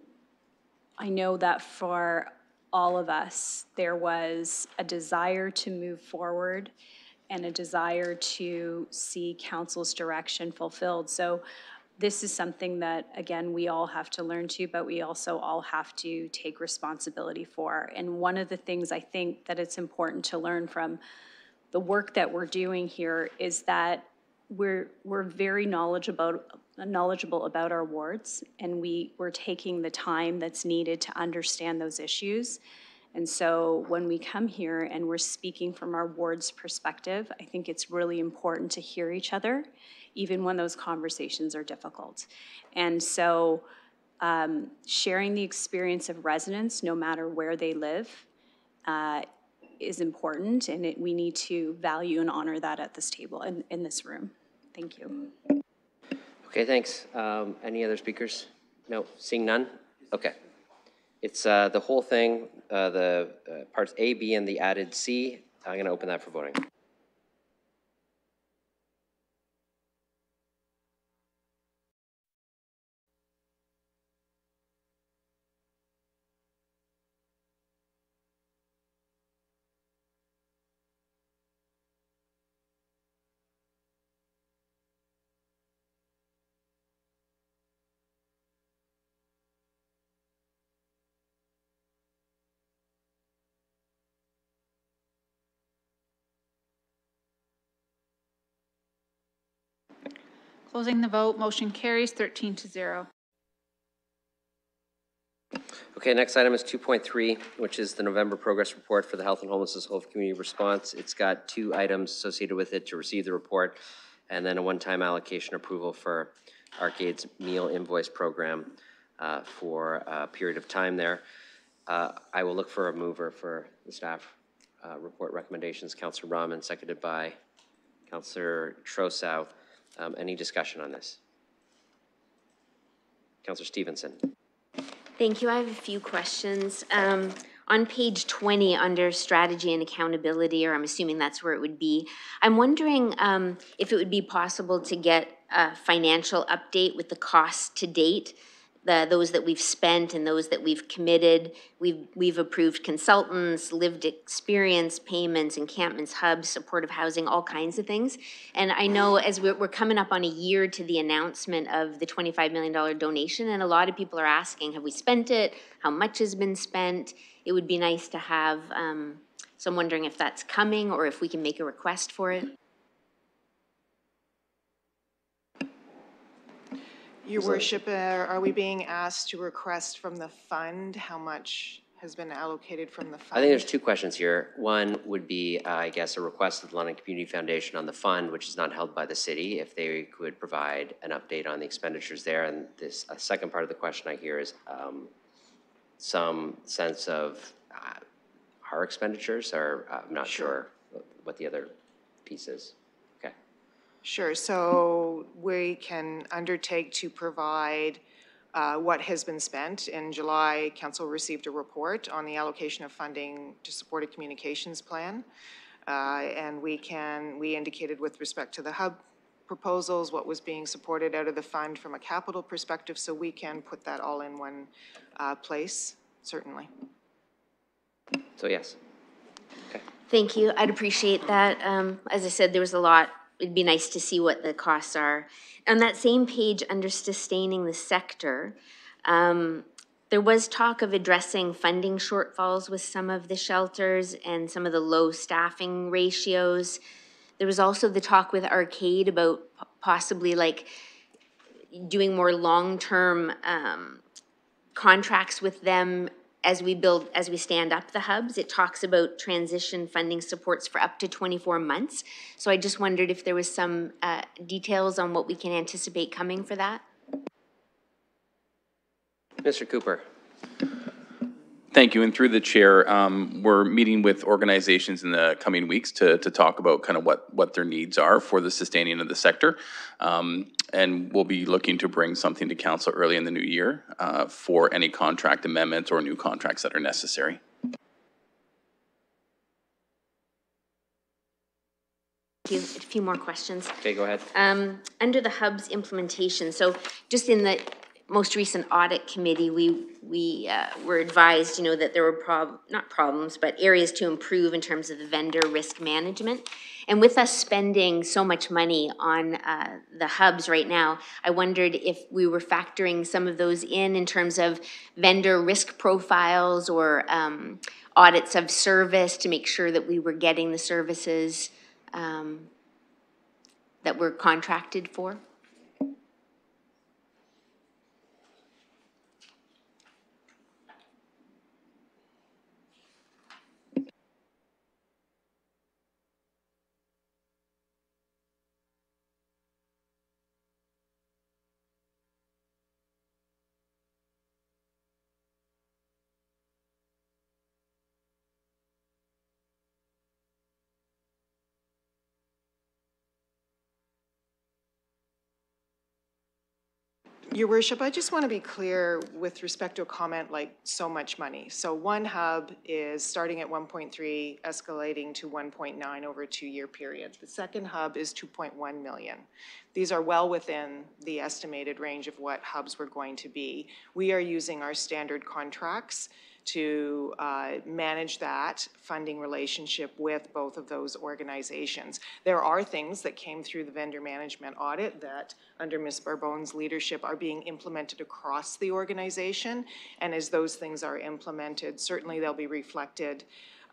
Speaker 30: I know that for all of us, there was a desire to move forward and a desire to see council's direction fulfilled. So this is something that, again, we all have to learn to, but we also all have to take responsibility for. And one of the things I think that it's important to learn from the work that we're doing here is that we're, we're very knowledgeable, knowledgeable about our wards, and we, we're taking the time that's needed to understand those issues. And so when we come here and we're speaking from our ward's perspective, I think it's really important to hear each other, even when those conversations are difficult. And so um, sharing the experience of residents, no matter where they live, uh, is important, and it, we need to value and honor that at this table, in, in this room. Thank you.
Speaker 1: Okay, thanks. Um, Any other speakers? No, seeing none? Okay. It's uh, the whole thing, uh, the uh, parts A, B, and the added C. I'm going to open that for voting.
Speaker 3: Closing the vote, motion carries 13 to 0.
Speaker 1: Okay, next item is 2.3, which is the November progress report for the Health and Homelessness Whole Community Response. It's got two items associated with it to receive the report, and then a one-time allocation approval for Ark Aid's meal invoice program uh, for a period of time there. Uh, I will look for a mover for the staff uh, report recommendations. Counselor Rahman, seconded by Counselor Trosow. Um, Any discussion on this? Counselor Stevenson.
Speaker 4: Thank you. I have a few questions. Um, on page 20, under strategy and accountability, or I'm assuming that's where it would be, I'm wondering um, if it would be possible to get a financial update with the costs to date, the, those that we've spent and those that we've committed. We've, we've approved consultants, lived experience payments, encampments, hubs, supportive housing, all kinds of things. And I know as we're, we're coming up on a year to the announcement of the $25 million donation, and a lot of people are asking, have we spent it? How much has been spent? It would be nice to have, um, so I'm wondering if that's coming or if we can make a request for it.
Speaker 27: Your worship, uh, are we being asked to request from the fund how much has been allocated from the fund?
Speaker 1: I think there's two questions here. One would be, uh, I guess, a request of the London Community Foundation on the fund, which is not held by the city, if they could provide an update on the expenditures there. And this, a second part of the question I hear is um, some sense of uh, our expenditures, or uh, I'm not sure what the other piece is. Okay.
Speaker 27: Sure, so we can undertake to provide uh, what has been spent. In July, council received a report on the allocation of funding to support a communications plan. Uh, And we can, we indicated with respect to the hub proposals, what was being supported out of the fund from a capital perspective, so we can put that all in one uh, place, certainly.
Speaker 1: So yes. Okay.
Speaker 4: Thank you. I'd appreciate that. Um, as I said, there was a lot. It'd be nice to see what the costs are. On that same page, under sustaining the sector, um, there was talk of addressing funding shortfalls with some of the shelters and some of the low staffing ratios. There was also the talk with Ark Aid about possibly like doing more long-term, um, contracts with them as we build, as we stand up the hubs. It talks about transition funding supports for up to 24 months. So I just wondered if there was some uh, details on what we can anticipate coming for that?
Speaker 1: Mr. Cooper.
Speaker 26: Thank you, and through the chair, um, we're meeting with organizations in the coming weeks to, to talk about kind of what, what their needs are for the sustaining of the sector. Um, and we'll be looking to bring something to council early in the new year, uh, for any contract amendments or new contracts that are necessary.
Speaker 4: A few more questions.
Speaker 1: Okay, go ahead.
Speaker 4: Um, under the hub's implementation, so just in the most recent audit committee, we, we, uh, were advised, you know, that there were prob, not problems, but areas to improve in terms of the vendor risk management. And with us spending so much money on, uh, the hubs right now, I wondered if we were factoring some of those in, in terms of vendor risk profiles or, um, audits of service to make sure that we were getting the services, um, that we're contracted for?
Speaker 27: Your worship, I just want to be clear with respect to a comment like so much money. So one hub is starting at 1.3, escalating to 1.9 over a two-year period. The second hub is 2.1 million. These are well within the estimated range of what hubs were going to be. We are using our standard contracts to uh, manage that funding relationship with both of those organizations. There are things that came through the vendor management audit that, under Ms. Barbon's leadership, are being implemented across the organization. And as those things are implemented, certainly they'll be reflected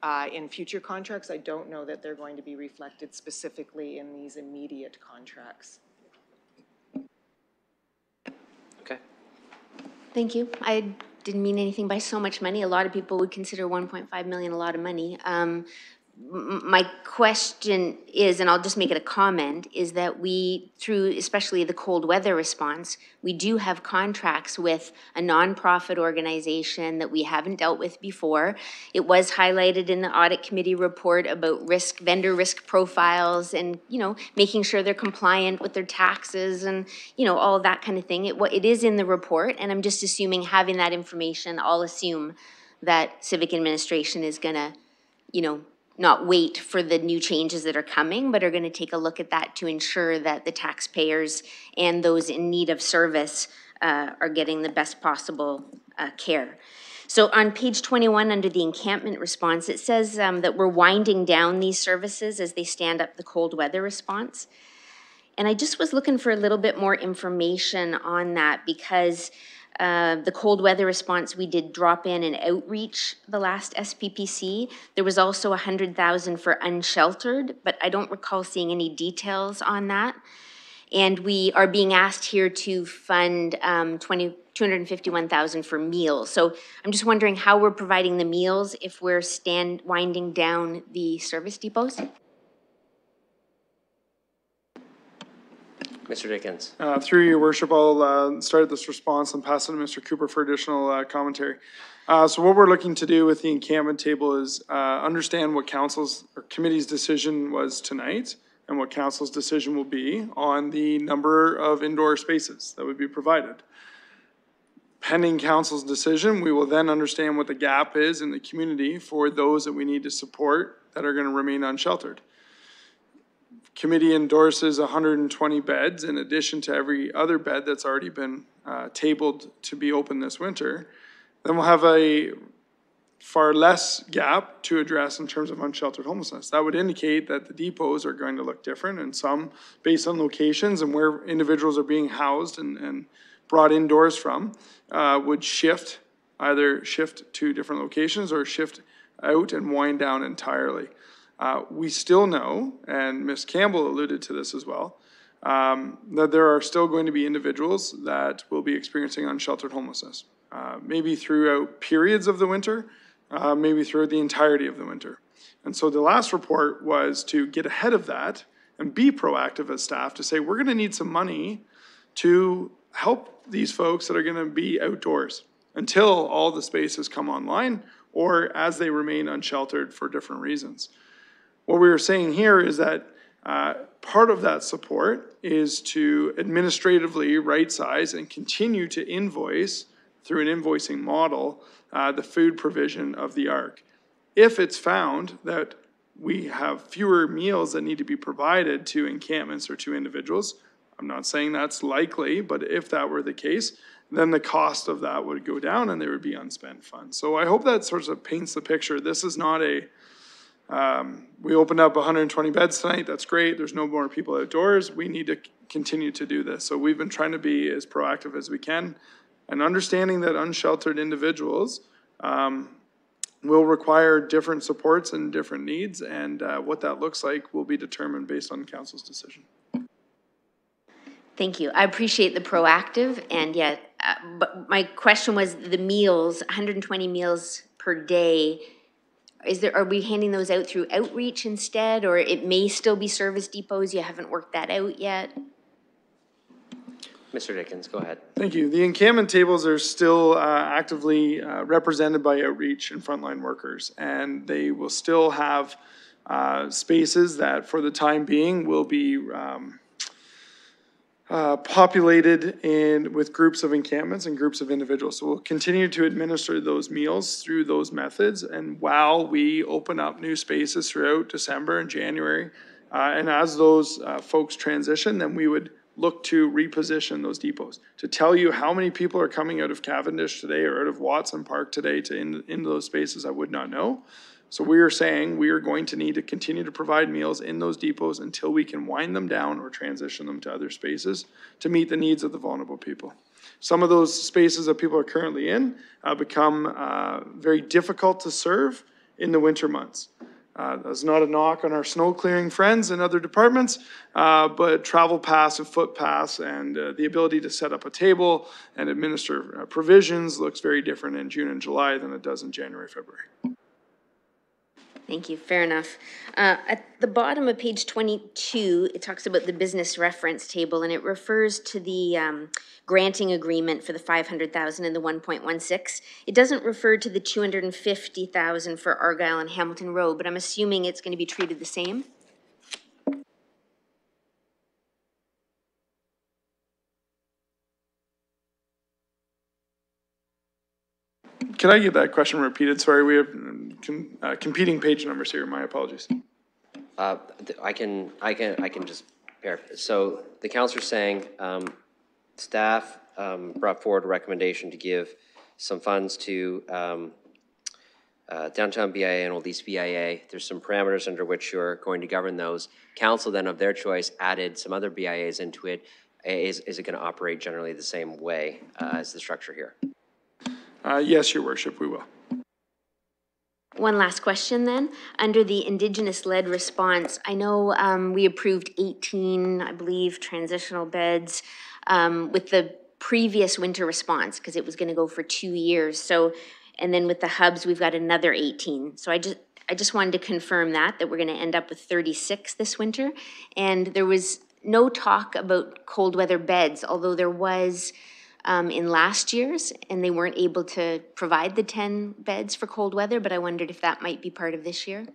Speaker 27: uh, in future contracts. I don't know that they're going to be reflected specifically in these immediate contracts.
Speaker 1: Okay.
Speaker 4: Thank you. I didn't mean anything by so much money. A lot of people would consider 1.5 million a lot of money. Um, my question is, and I'll just make it a comment, is that we, through especially the cold weather response, we do have contracts with a nonprofit organization that we haven't dealt with before. It was highlighted in the audit committee report about risk, vendor risk profiles and, you know, making sure they're compliant with their taxes and, you know, all that kind of thing. It, it is in the report, and I'm just assuming, having that information, I'll assume that civic administration is gonna, you know, not wait for the new changes that are coming, but are gonna take a look at that to ensure that the taxpayers and those in need of service uh, are getting the best possible uh, care. So on page twenty-one, under the encampment response, it says um, that we're winding down these services as they stand up the cold weather response. And I just was looking for a little bit more information on that because uh, the cold weather response, we did drop in and outreach the last SPPC. There was also a hundred thousand for unsheltered, but I don't recall seeing any details on that. And we are being asked here to fund um, 20, 251,000 for meals. So I'm just wondering how we're providing the meals if we're stand, winding down the service depots?
Speaker 1: Mr. Dickins?
Speaker 24: Uh, Through your worship, I'll uh, start this response and pass it to Mr. Cooper for additional uh, commentary. Uh, So what we're looking to do with the encampment table is uh, understand what council's or committee's decision was tonight and what council's decision will be on the number of indoor spaces that would be provided. Pending council's decision, we will then understand what the gap is in the community for those that we need to support that are going to remain unsheltered committee endorses hundred and twenty beds in addition to every other bed that's already been uh, tabled to be open this winter, then we'll have a far less gap to address in terms of unsheltered homelessness. That would indicate that the depots are going to look different and some based on locations and where individuals are being housed and, and brought indoors from, uh, would shift, either shift to different locations or shift out and wind down entirely. Uh, we still know, and Ms. Campbell alluded to this as well, um, that there are still going to be individuals that will be experiencing unsheltered homelessness. Uh, maybe throughout periods of the winter, uh, maybe throughout the entirety of the winter. And so the last report was to get ahead of that and be proactive as staff to say, we're gonna need some money to help these folks that are gonna be outdoors until all the spaces come online or as they remain unsheltered for different reasons. What we were saying here is that uh, part of that support is to administratively right-size and continue to invoice through an invoicing model, uh, the food provision of the ARC. If it's found that we have fewer meals that need to be provided to encampments or to individuals, I'm not saying that's likely, but if that were the case, then the cost of that would go down and there would be unspent funds. So I hope that sort of paints the picture. This is not a, um, we opened up hundred and twenty beds tonight, that's great, there's no more people outdoors, we need to c- continue to do this. So we've been trying to be as proactive as we can, and understanding that unsheltered individuals, um, will require different supports and different needs, and, uh, what that looks like will be determined based on council's decision.
Speaker 4: Thank you. I appreciate the proactive and yet, uh, but my question was the meals, hundred and twenty meals per day. Is there, are we handing those out through outreach instead, or it may still be service depots? You haven't worked that out yet?
Speaker 1: Mr. Dickins, go ahead.
Speaker 24: Thank you. The encampment tables are still uh, actively uh, represented by outreach and frontline workers, and they will still have uh, spaces that, for the time being, will be um, uh, populated in, with groups of encampments and groups of individuals. So we'll continue to administer those meals through those methods, and while we open up new spaces throughout December and January, uh, and as those uh, folks transition, then we would look to reposition those depots. To tell you how many people are coming out of Cavendish today or out of Watson Park today to in, into those spaces, I would not know. So we are saying we are going to need to continue to provide meals in those depots until we can wind them down or transition them to other spaces to meet the needs of the vulnerable people. Some of those spaces that people are currently in uh, become uh, very difficult to serve in the winter months. Uh, That's not a knock on our snow clearing friends in other departments, uh, but travel pass and foot pass and uh, the ability to set up a table and administer uh, provisions looks very different in June and July than it does in January, February.
Speaker 4: Thank you, fair enough. Uh, At the bottom of page 22, it talks about the business reference table, and it refers to the um, granting agreement for the 500,000 and the 1.16. It doesn't refer to the 250,000 for Argyle and Hamilton Road, but I'm assuming it's going to be treated the same?
Speaker 24: Can I get that question repeated? Sorry, we have com- uh, competing page numbers here. My apologies.
Speaker 1: Uh, I can, I can, I can just, pair- so the counselor's saying, um, staff, um, brought forward a recommendation to give some funds to, um, uh, downtown BIA and Old East BIA. There's some parameters under which you're going to govern those. Council then of their choice added some other BIAs into it. Is, is it gonna operate generally the same way, uh, as the structure here?
Speaker 24: Uh, Yes, your worship, we will.
Speaker 4: One last question then. Under the Indigenous-led response, I know um, we approved 18, I believe, transitional beds um, with the previous winter response, because it was going to go for two years. So, and then with the hubs, we've got another 18. So I just, I just wanted to confirm that, that we're going to end up with 36 this winter. And there was no talk about cold weather beds, although there was um, in last year's, and they weren't able to provide the 10 beds for cold weather, but I wondered if that might be part of this year.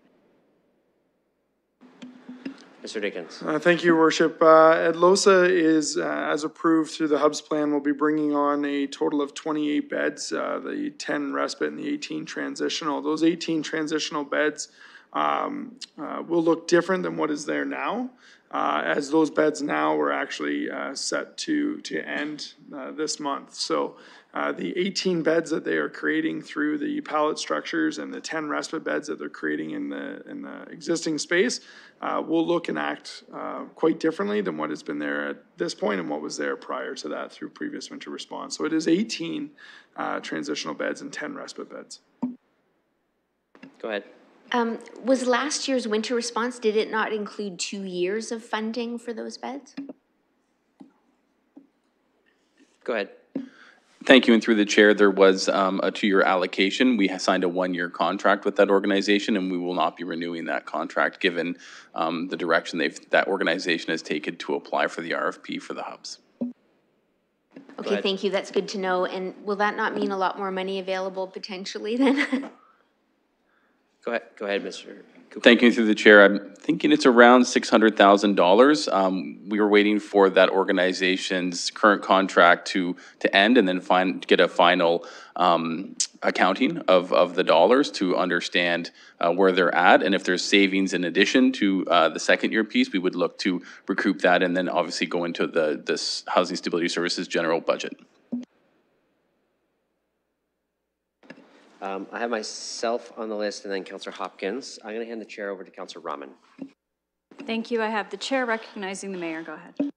Speaker 1: Mr. Dickins?
Speaker 24: Uh, Thank you, Your Worship. Uh, Atlohsa is, uh, as approved through the Hubs plan, will be bringing on a total of 28 beds, uh, the 10 respite and the 18 transitional. Those 18 transitional beds um, uh, will look different than what is there now, uh, as those beds now were actually uh, set to, to end uh, this month. So uh, the 18 beds that they are creating through the pallet structures and the 10 respite beds that they're creating in the, in the existing space uh, will look and act uh, quite differently than what has been there at this point and what was there prior to that through previous winter response. So it is 18 uh, transitional beds and 10 respite beds.
Speaker 1: Go ahead.
Speaker 4: Um, was last year's winter response, did it not include two years of funding for those beds?
Speaker 1: Go ahead.
Speaker 26: Thank you, and through the chair, there was um, a two-year allocation. We ha- signed a one-year contract with that organization, and we will not be renewing that contract, given um, the direction they've, that organization has taken to apply for the RFP for the hubs.
Speaker 4: Okay,
Speaker 1: ahead.
Speaker 4: thank you, that's good to know. And will that not mean a lot more money available potentially then? [laughs]
Speaker 1: Go ahead, go ahead, Mr. Cooper.
Speaker 26: Thank you through the chair. I'm thinking it's around six hundred thousand dollars. Um, we were waiting for that organization's current contract to, to end and then find, get a final, um, accounting of, of the dollars to understand, uh, where they're at. And if there's savings in addition to, uh, the second year piece, we would look to recoup that and then obviously go into the, this Housing Stability Services general budget.
Speaker 1: Um, I have myself on the list and then Counselor Hopkins. I'm gonna hand the chair over to Counselor Rahman.
Speaker 30: Thank you. I have the chair recognizing the mayor. Go ahead.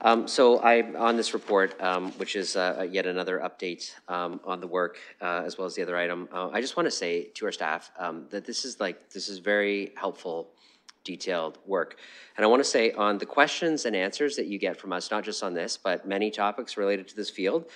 Speaker 1: Um, so I, on this report, um, which is, uh, yet another update, um, on the work, uh, as well as the other item, uh, I just want to say to our staff, um, that this is like, this is very helpful, detailed work. And I want to say on the questions and answers that you get from us, not just on this, but many topics related to this field,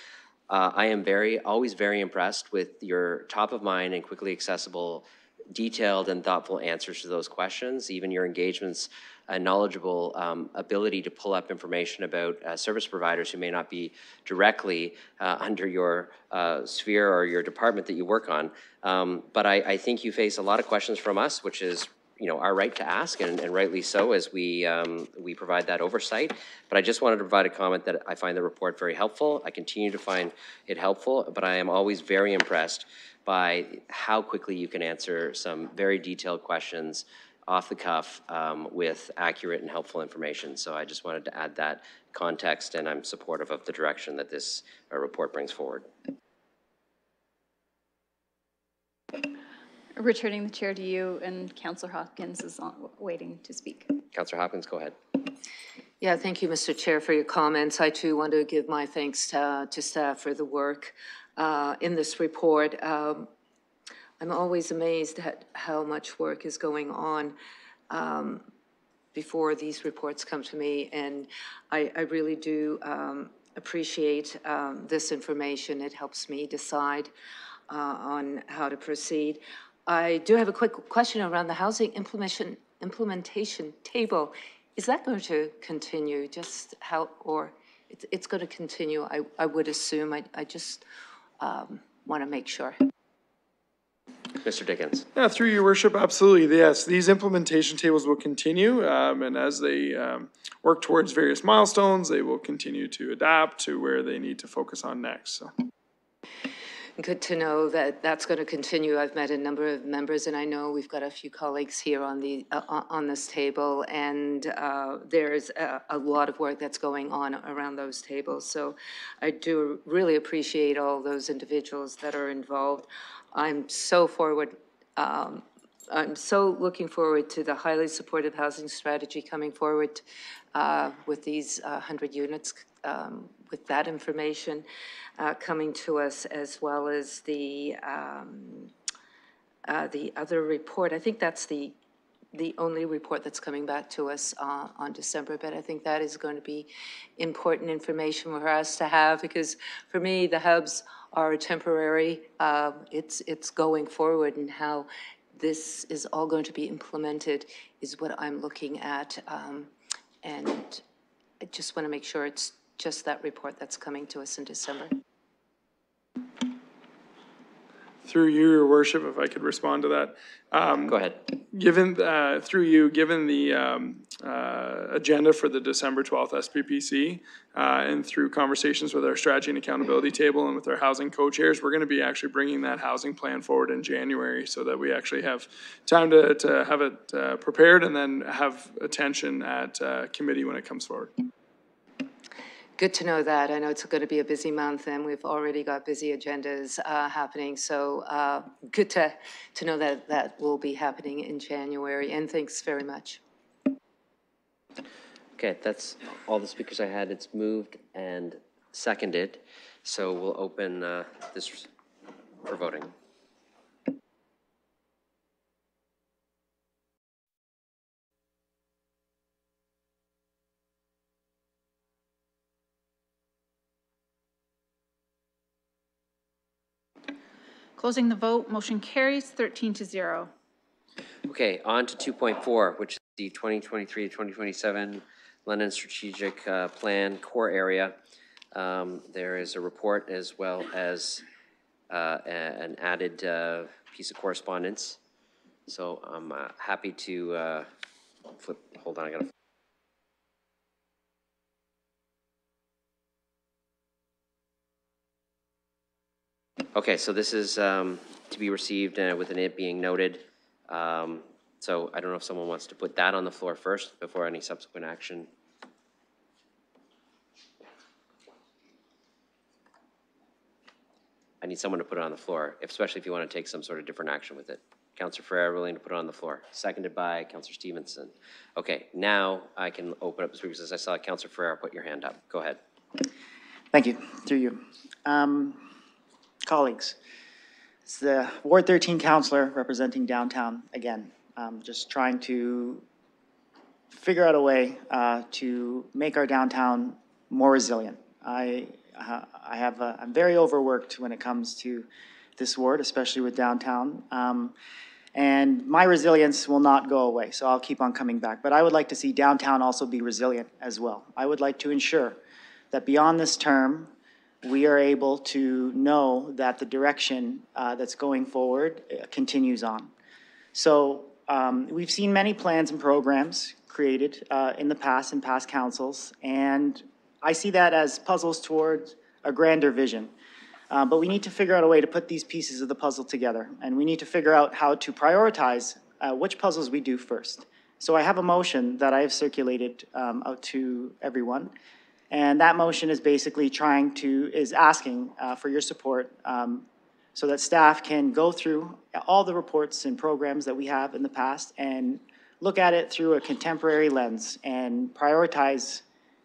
Speaker 1: uh, I am very, always very impressed with your top of mind and quickly accessible, detailed and thoughtful answers to those questions, even your engagements and knowledgeable um, ability to pull up information about uh, service providers who may not be directly uh, under your uh, sphere or your department that you work on. Um, but I, I think you face a lot of questions from us, which is you know, our right to ask, and, and rightly so, as we, um, we provide that oversight. But I just wanted to provide a comment that I find the report very helpful. I continue to find it helpful, but I am always very impressed by how quickly you can answer some very detailed questions off the cuff um, with accurate and helpful information. So I just wanted to add that context, and I'm supportive of the direction that this uh, report brings forward.
Speaker 30: Returning the chair to you, and Counselor Hopkins is on- waiting to speak.
Speaker 1: Counselor Hopkins, go ahead.
Speaker 11: Yeah, thank you, Mr. Chair, for your comments. I too want to give my thanks to, to staff for the work uh, in this report. Um, I'm always amazed at how much work is going on um, before these reports come to me, and I, I really do um, appreciate um, this information. It helps me decide uh, on how to proceed. I do have a quick question around the housing implementation, implementation table. Is that going to continue, just how, or it's, it's going to continue, I, I would assume, I, I just um, want to make sure.
Speaker 1: Mr. Dickins.
Speaker 24: Yeah, through your worship, absolutely, yes. These implementation tables will continue, um, and as they, um, work towards various milestones, they will continue to adapt to where they need to focus on next, so.
Speaker 11: Good to know that that's going to continue. I've met a number of members, and I know we've got a few colleagues here on the, uh, on this table, and uh, there's a, a lot of work that's going on around those tables. So I do really appreciate all those individuals that are involved. I'm so forward, um, I'm so looking forward to the highly supportive housing strategy coming forward uh, with these uh, 100 units, um, with that information uh, coming to us, as well as the, um, uh, the other report. I think that's the, the only report that's coming back to us uh, on December, but I think that is going to be important information for us to have, because for me, the hubs are temporary. Uh, It's, it's going forward, and how this is all going to be implemented is what I'm looking at. Um, And I just want to make sure it's just that report that's coming to us in December.
Speaker 24: Through you, your worship, if I could respond to that. Um,
Speaker 1: Go ahead.
Speaker 24: Given, uh, through you, given the, um, uh, agenda for the December twelfth SPPC, uh, and through conversations with our strategy and accountability table and with our housing co-chairs, we're gonna be actually bringing that housing plan forward in January so that we actually have time to, to have it, uh, prepared and then have attention at, uh, committee when it comes forward.
Speaker 11: Good to know that. I know it's going to be a busy month, and we've already got busy agendas uh, happening. So uh, good to, to know that that will be happening in January, and thanks very much.
Speaker 1: Okay, that's all the speakers I had. It's moved and seconded, so we'll open uh, this for voting.
Speaker 3: Closing the vote, motion carries 13 to 0.
Speaker 1: Okay, on to 2.4, which is the 2023 to 2027 London Strategic uh, Plan Core Area. Um, There is a report as well as uh, a- an added uh, piece of correspondence. So I'm uh, happy to uh, flip, hold on, I gotta Okay, so this is um, to be received uh, with an it being noted. Um, So I don't know if someone wants to put that on the floor first before any subsequent action. I need someone to put it on the floor, especially if you want to take some sort of different action with it. Counselor Ferreira willing to put it on the floor, seconded by Counselor Stevenson. Okay, now I can open up the speakers, as I saw Counselor Ferreira put your hand up. Go ahead.
Speaker 2: Thank you, through you. Um, Colleagues, it's the Ward 13 counselor representing downtown again. Um, Just trying to figure out a way uh, to make our downtown more resilient. I, uh, I have, a- I'm very overworked when it comes to this ward, especially with downtown. Um, And my resilience will not go away, so I'll keep on coming back. But I would like to see downtown also be resilient as well. I would like to ensure that beyond this term, we are able to know that the direction uh, that's going forward uh, continues on. So um, we've seen many plans and programs created uh, in the past, in past councils, and I see that as puzzles towards a grander vision. Uh, But we need to figure out a way to put these pieces of the puzzle together, and we need to figure out how to prioritize uh, which puzzles we do first. So I have a motion that I have circulated um, out to everyone, and that motion is basically trying to, is asking uh, for your support um, so that staff can go through all the reports and programs that we have in the past and look at it through a contemporary lens and prioritize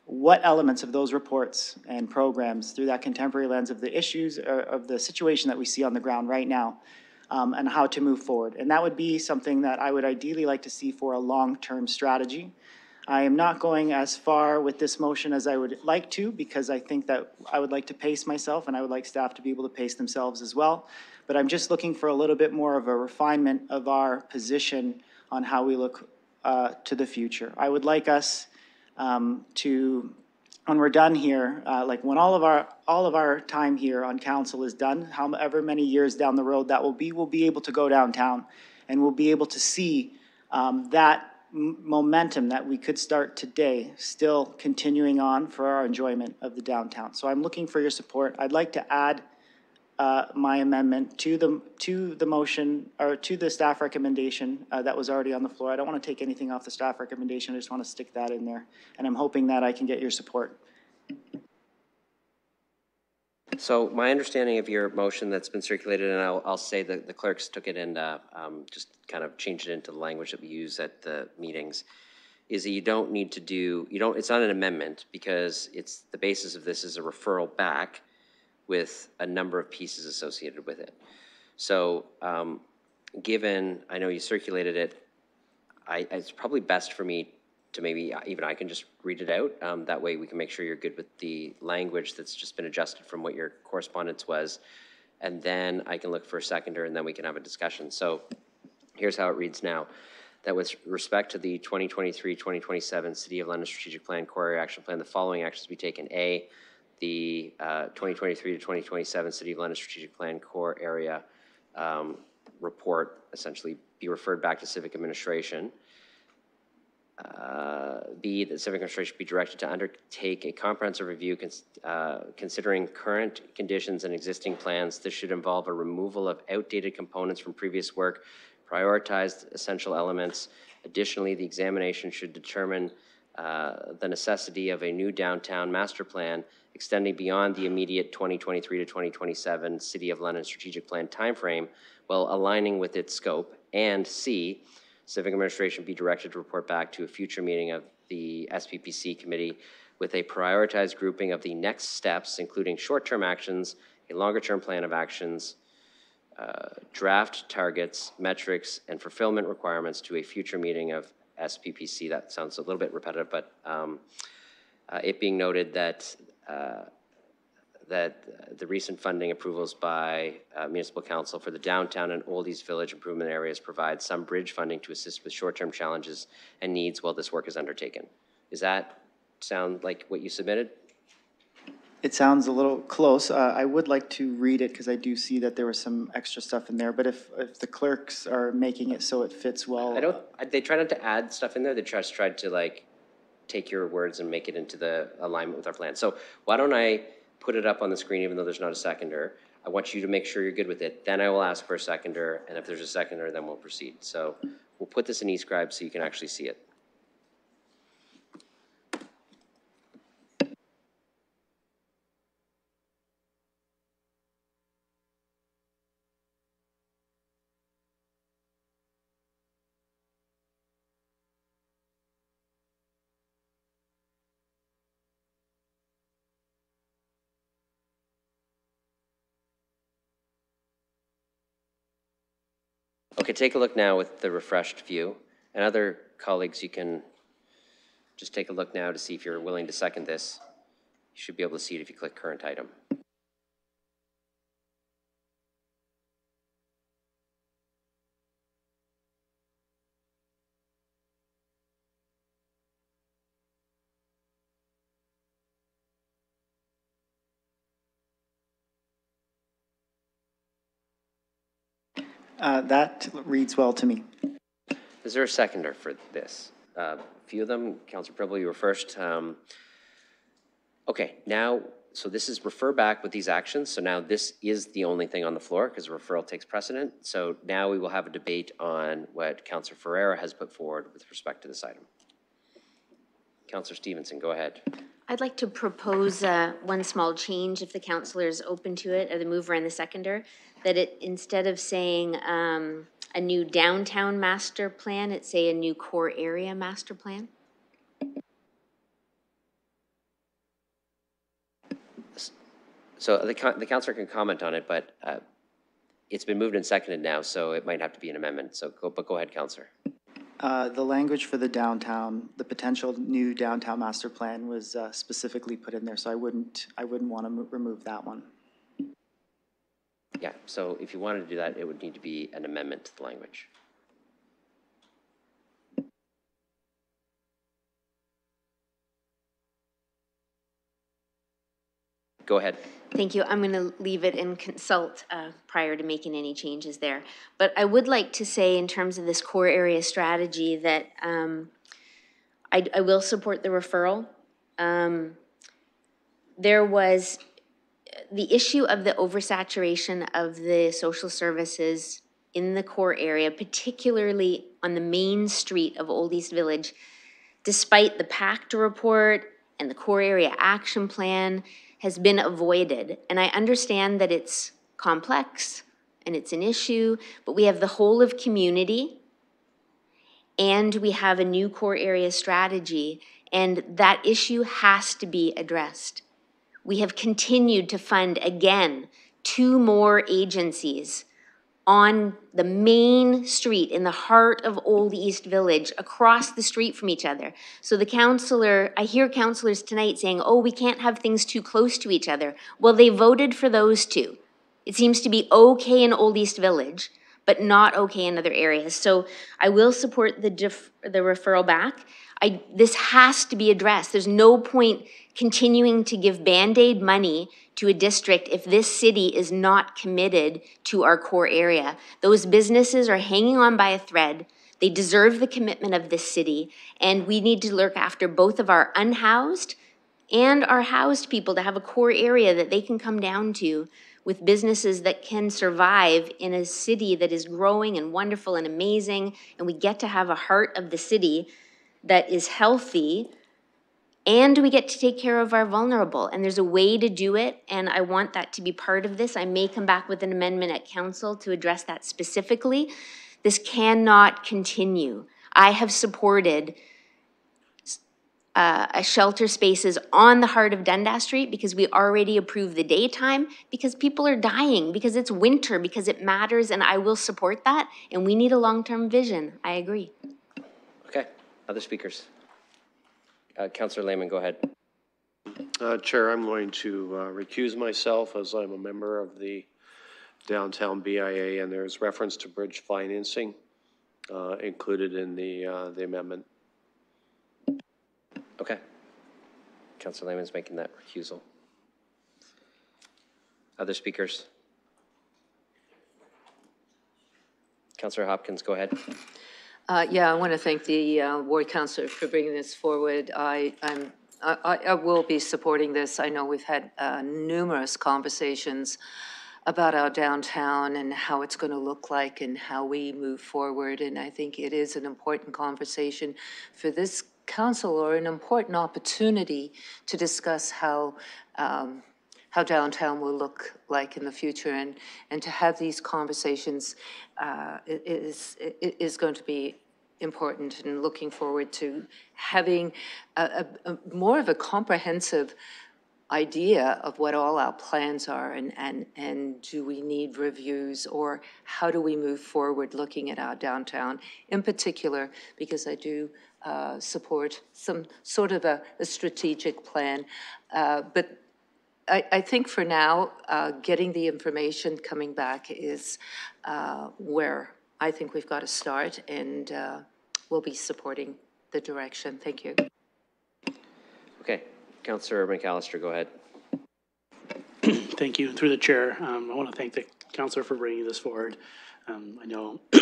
Speaker 2: what elements of those reports and programs through that contemporary lens of the issues or of the situation that we see on the ground right now um, and how to move forward. And that would be something that I would ideally like to see for a long-term strategy. I am not going as far with this motion as I would like to, because I think that I would like to pace myself, and I would like staff to be able to pace themselves as well. But I'm just looking for a little bit more of a refinement of our position on how we look uh, to the future. I would like us um, to, when we're done here, uh, like when all of our, all of our time here on council is done, however many years down the road that will be, we'll be able to go downtown and we'll be able to see um, that momentum that we could start today still continuing on for our enjoyment of the downtown. So I'm looking for your support. I'd like to add uh, my amendment to the, to the motion, or to the staff recommendation uh, that was already on the floor. I don't want to take anything off the staff recommendation, I just want to stick that in there. And I'm hoping that I can get your support.
Speaker 1: So my understanding of your motion that's been circulated, and I'll, I'll say that the clerks took it and uh, um, just kind of changed it into the language that we use at the meetings, is that you don't need to do, you don't, it's not an amendment because it's, the basis of this is a referral back with a number of pieces associated with it. So um, given, I know you circulated it, I, it's probably best for me to maybe, even I can just read it out. Um, That way we can make sure you're good with the language that's just been adjusted from what your correspondence was. And then I can look for a seconder and then we can have a discussion. So here's how it reads now. That with respect to the 2023-2027 City of London Strategic Plan Core Action Plan, the following actions be taken. A, the uh, 2023 to 2027 City of London Strategic Plan Core Area um, report essentially be referred back to Civic Administration. Uh, B, that Civic Administration should be directed to undertake a comprehensive review cons- uh, considering current conditions and existing plans. This should involve a removal of outdated components from previous work, prioritized essential elements. Additionally, the examination should determine uh, the necessity of a new downtown master plan extending beyond the immediate 2023 to 2027 City of London strategic plan timeframe while aligning with its scope. And C, civic administration be directed to report back to a future meeting of the SPPC committee with a prioritized grouping of the next steps, including short-term actions, a longer-term plan of actions, uh, draft targets, metrics, and fulfillment requirements to a future meeting of SPPC. That sounds a little bit repetitive, but um, uh, it being noted that uh, that the recent funding approvals by uh, municipal council for the downtown and Old East Village improvement areas provide some bridge funding to assist with short-term challenges and needs while this work is undertaken. Does that sound like what you submitted?
Speaker 2: It sounds a little close. Uh, I would like to read it because I do see that there was some extra stuff in there. But if, if the clerks are making it so it fits well.
Speaker 1: I don't, I- they try not to add stuff in there, they just tried to like take your words and make it into the alignment with our plan. So why don't I put it up on the screen even though there's not a seconder? I want you to make sure you're good with it, then I will ask for a seconder, and if there's a seconder, then we'll proceed. So we'll put this in eScribe so you can actually see it. Okay, take a look now with the refreshed view. And other colleagues, you can just take a look now to see if you're willing to second this. You should be able to see it if you click current item.
Speaker 2: That reads well to me.
Speaker 1: Is there a seconder for this? Uh, A few of them, Counselor Pribil, you were first. Um, Okay, now, so this is refer back with these actions, so now this is the only thing on the floor, because referral takes precedent. So now we will have a debate on what Counselor Ferreira has put forward with respect to this item. Counselor Stevenson, go ahead.
Speaker 4: I'd like to propose uh, one small change, if the counselor is open to it, or the mover and the seconder, that it, instead of saying um, a new downtown master plan, it say a new core area master plan.
Speaker 1: So the, the counselor can comment on it, but uh, it's been moved and seconded now, so it might have to be an amendment. So go, but go ahead, Counselor.
Speaker 2: Uh, The language for the downtown, the potential new downtown master plan was uh, specifically put in there, so I wouldn't, I wouldn't want to remove that one.
Speaker 1: Yeah, so if you wanted to do that, it would need to be an amendment to the language. Go ahead.
Speaker 4: Thank you. I'm going to leave it and consult uh, prior to making any changes there. But I would like to say, in terms of this core area strategy, that um, I, I will support the referral. Um, There was the issue of the oversaturation of the social services in the core area, particularly on the main street of Old East Village, despite the PACT report and the core area action plan, has been avoided. And I understand that it's complex and it's an issue, but we have the whole of community and we have a new core area strategy, and that issue has to be addressed. We have continued to fund again two more agencies on the main street in the heart of Old East Village, across the street from each other. So the counselor, I hear counselors tonight saying, oh, we can't have things too close to each other. Well, they voted for those two. It seems to be okay in Old East Village, but not okay in other areas. So I will support the def, the referral back. I, this has to be addressed. There's no point continuing to give Band-Aid money to a district if this city is not committed to our core area. Those businesses are hanging on by a thread. They deserve the commitment of this city, and we need to look after both of our unhoused and our housed people to have a core area that they can come down to with businesses that can survive in a city that is growing and wonderful and amazing, and we get to have a heart of the city that is healthy and we get to take care of our vulnerable. And there's a way to do it, and I want that to be part of this. I may come back with an amendment at council to address that specifically. This cannot continue. I have supported uh, a shelter spaces on the heart of Dundas Street because we already approved the daytime, because people are dying, because it's winter, because it matters, and I will support that. And we need a long-term vision. I agree.
Speaker 1: Okay, other speakers? Uh, Counselor Lehman, go ahead.
Speaker 14: Uh, Chair, I'm going to uh, recuse myself as I'm a member of the downtown BIA, and there's reference to bridge financing uh, included in the, uh, the amendment.
Speaker 1: Okay. Counselor Lehman's making that recusal. Other speakers? Counselor Hopkins, go ahead.
Speaker 11: Uh, Yeah, I want to thank the uh, ward councillor for bringing this forward. I, I'm, I, I will be supporting this. I know we've had uh, numerous conversations about our downtown and how it's going to look like and how we move forward. And I think it is an important conversation for this council or an important opportunity to discuss how, um, how downtown will look like in the future. And, and to have these conversations uh, is, is going to be important and looking forward to having a, a, a more of a comprehensive idea of what all our plans are and, and, and do we need reviews or how do we move forward looking at our downtown in particular, because I do uh, support some sort of a, a strategic plan. Uh, but I, I think for now, uh, getting the information coming back is uh, where I think we've got to start and uh, we'll be supporting the direction. Thank you.
Speaker 1: Okay, Councillor McAlister, go ahead. [clears throat]
Speaker 16: Thank you. Through the chair, um, I want to thank the counselor for bringing this forward. Um, I know [clears throat]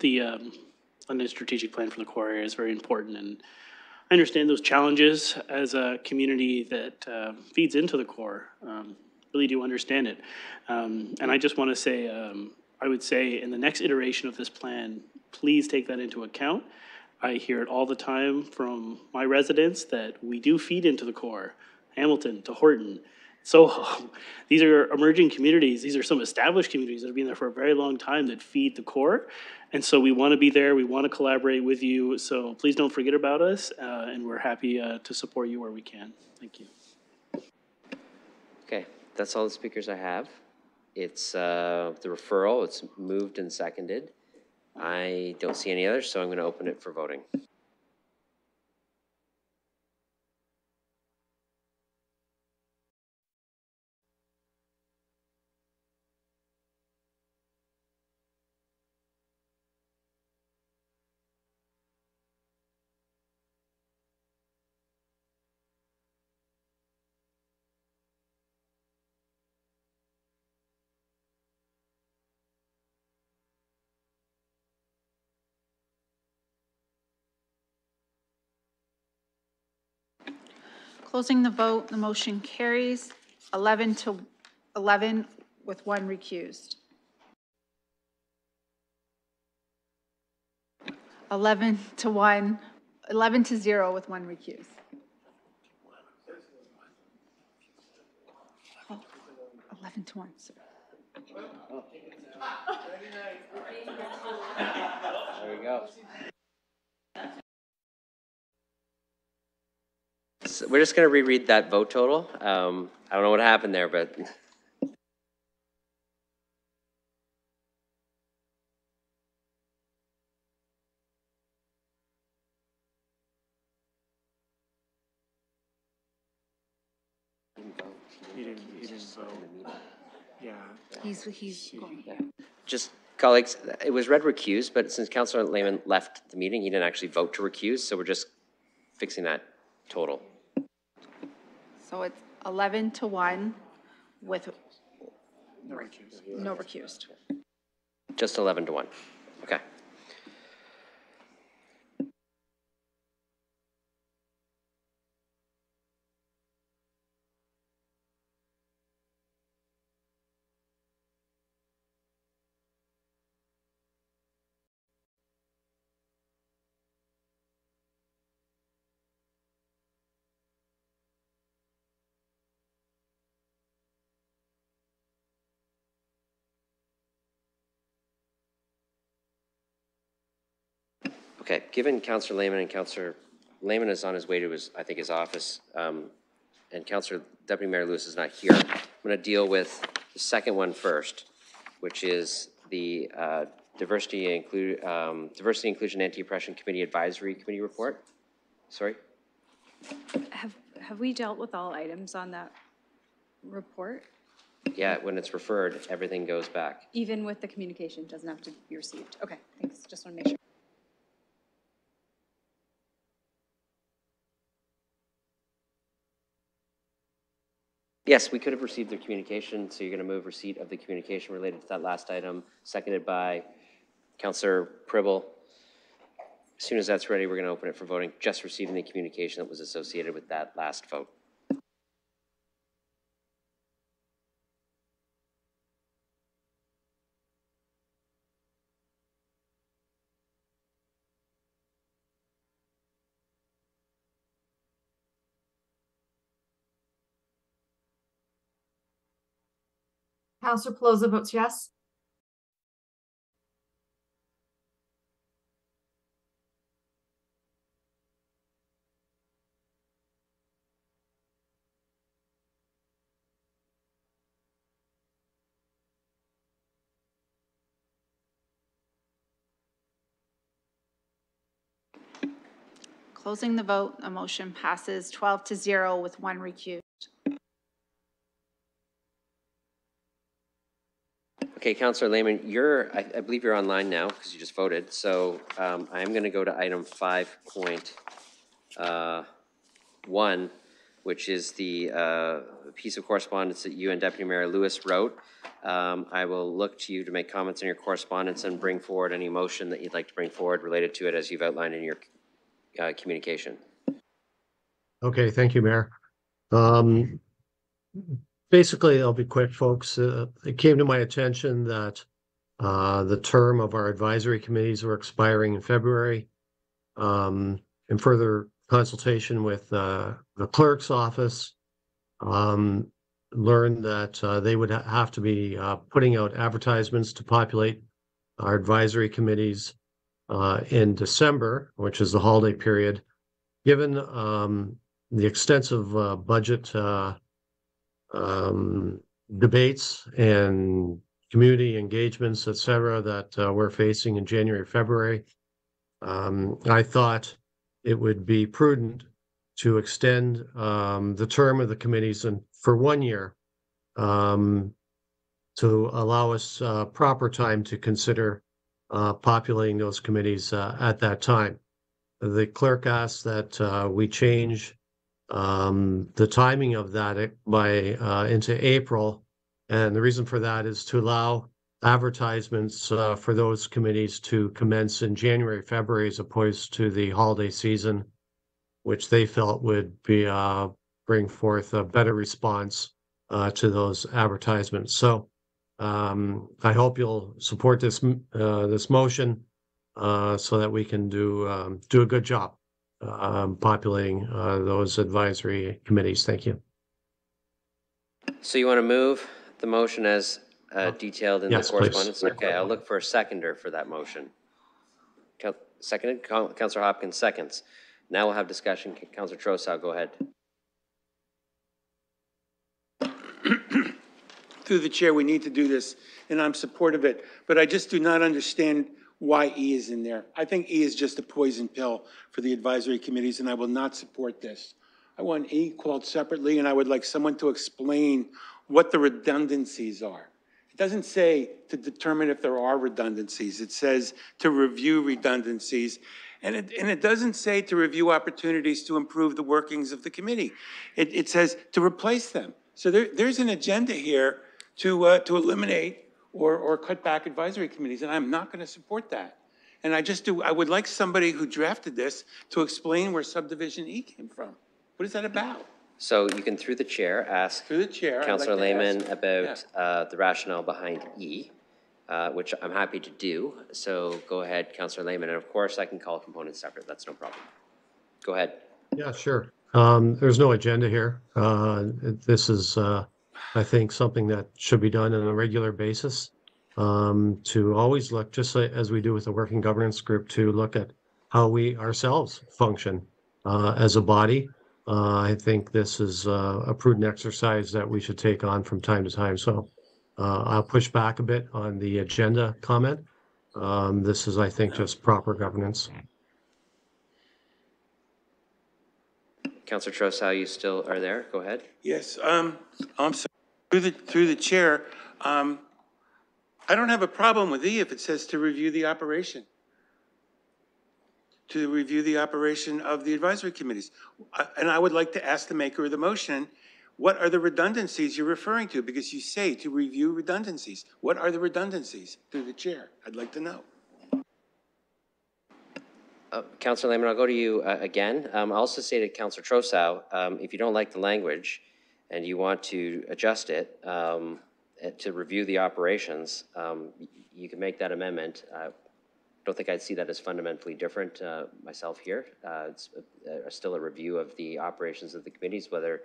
Speaker 16: the, um, London strategic plan for the core area is very important and I understand those challenges as a community that, uh, feeds into the core. Um, really do understand it. Um, and I just want to say, um, I would say in the next iteration of this plan, please take that into account. I hear it all the time from my residents that we do feed into the core, Hamilton to Horton. So [laughs] these are emerging communities. These are some established communities that have been there for a very long time that feed the core. And so we want to be there. We want to collaborate with you. So please don't forget about us. Uh, and we're happy uh, to support you where we can. Thank you.
Speaker 1: Okay, that's all the speakers I have. it's, uh, the referral, it's moved and seconded. I don't see any others, so I'm going to open it for voting.
Speaker 3: Closing the vote, the motion carries 11 to 11 with one recused. 11 to 1, 11 to 0 with one recused. Oh, 11 to 1, sorry.
Speaker 1: There we go. So We're just going to reread that vote total. Um, I don't know what happened there, but
Speaker 6: He didn't, he didn't vote. Yeah.
Speaker 3: He's, he's going.
Speaker 1: just, colleagues, it was read recused, but since Councilor Lehman left the meeting, he didn't actually vote to recuse, so we're just fixing that total.
Speaker 3: So it's 11 to 1 with no recused.
Speaker 1: Just 11 to 1. Okay. Okay, given Counselor Lehman and Counselor Lehman is on his way to his, I think, his office, um, and Counselor Deputy Mayor Lewis is not here, I'm going to deal with the second one first, which is the uh, Diversity Include, um, Diversity Inclusion Anti-Oppression Committee Advisory Committee report. Sorry?
Speaker 30: Have, have we dealt with all items on that report?
Speaker 1: Yeah, when it's referred, everything goes back.
Speaker 30: Even with the communication, doesn't have to be received? Okay, thanks, just want to make sure.
Speaker 1: Yes, we could have received the communication, so you're going to move receipt of the communication related to that last item, seconded by Counselor Pribil. As soon as that's ready, we're going to open it for voting, just receiving the communication that was associated with that last vote.
Speaker 33: Counselor Peloza votes yes.
Speaker 3: Closing the vote, the motion passes 12 to 0 with one recused.
Speaker 1: Okay, Counselor Lehman, you're, I, I believe you're online now, because you just voted, so um, I am going to go to item 5.1, uh, which is the uh, piece of correspondence that you and Deputy Mayor Lewis wrote. Um, I will look to you to make comments on your correspondence and bring forward any motion that you'd like to bring forward related to it as you've outlined in your uh, communication.
Speaker 34: Okay, thank you, Mayor. Um, basically, I'll be quick, folks. Uh, it came to my attention that uh, the term of our advisory committees were expiring in February. Um, in further consultation with uh, the clerk's office, um, learned that uh, they would ha- have to be uh, putting out advertisements to populate our advisory committees uh, in December, which is the holiday period. Given um, the extensive uh, budget uh, um, debates and community engagements, et cetera, that uh, we're facing in January, February, um, I thought it would be prudent to extend um, the term of the committees and for one year um, to allow us uh, proper time to consider uh, populating those committees uh, at that time. The clerk asked that uh, we change um, the timing of that by uh, into April. And the reason for that is to allow advertisements uh, for those committees to commence in January, February, as opposed to the holiday season, which they felt would be uh, bring forth a better response uh, to those advertisements. So um, I hope you'll support this uh, this motion uh, so that we can do um, do a good job um, populating uh, those advisory committees. Thank you.
Speaker 1: So you want to move the motion as uh, detailed in the
Speaker 34: Yes, please.
Speaker 1: correspondence? Okay, I'll look for a seconder for that motion. Coun- Seconded, Coun- Counselor Hopkins seconds. Now we'll have discussion. Counselor Trosow, go ahead.
Speaker 6: Through the chair, we need to do this, and I'm supportive of it, but I just do not understand why E is in there. I think E is just a poison pill for the advisory committees, and I will not support this. I want E called separately, and I would like someone to explain what the redundancies are. It doesn't say to determine if there are redundancies. It says to review redundancies. And it, and it doesn't say to review opportunities to improve the workings of the committee. It, it says to replace them. So there, there's an agenda here to, uh, to eliminate or, or cut back advisory committees, and I'm not going to support that. And I just do, I would like somebody who drafted this to explain where subdivision E came from. What is that about?
Speaker 1: So you can, through the chair, ask
Speaker 6: Through the chair, I'd like to
Speaker 1: Lehman
Speaker 6: ask-
Speaker 1: about uh, the rationale behind E, uh, which I'm happy to do. So go ahead, Councillor Lehman, and of course, I can call components separate, that's no problem. Go ahead.
Speaker 34: Yeah, sure. Um, there's no agenda here. Uh, this is, uh, I think, something that should be done on a regular basis. Um, to always look, just like- as we do with the working governance group, to look at how we ourselves function, uh, as a body. Uh, I think this is, uh, a prudent exercise that we should take on from time to time. So, uh, I'll push back a bit on the agenda comment. Um, this is, I think, just proper governance.
Speaker 1: Counselor Trosow, you still are there? Go ahead.
Speaker 6: Yes, um, I'm sorry, through the, through the chair, um, I don't have a problem with E if it says to review the operation. To review the operation of the advisory committees. I- And I would like to ask the maker of the motion, what are the redundancies you're referring to? Because you say to review redundancies. What are the redundancies? Through the chair, I'd like to know.
Speaker 1: Uh, Counselor Lehman, I'll go to you uh, again. Um, I'll also say to Counselor Trosow, um, if you don't like the language and you want to adjust it um, uh, to review the operations, um, you can make that amendment. Uh, Don't think I'd see that as fundamentally different uh, myself here. Uh, It's uh, still a review of the operations of the committees, whether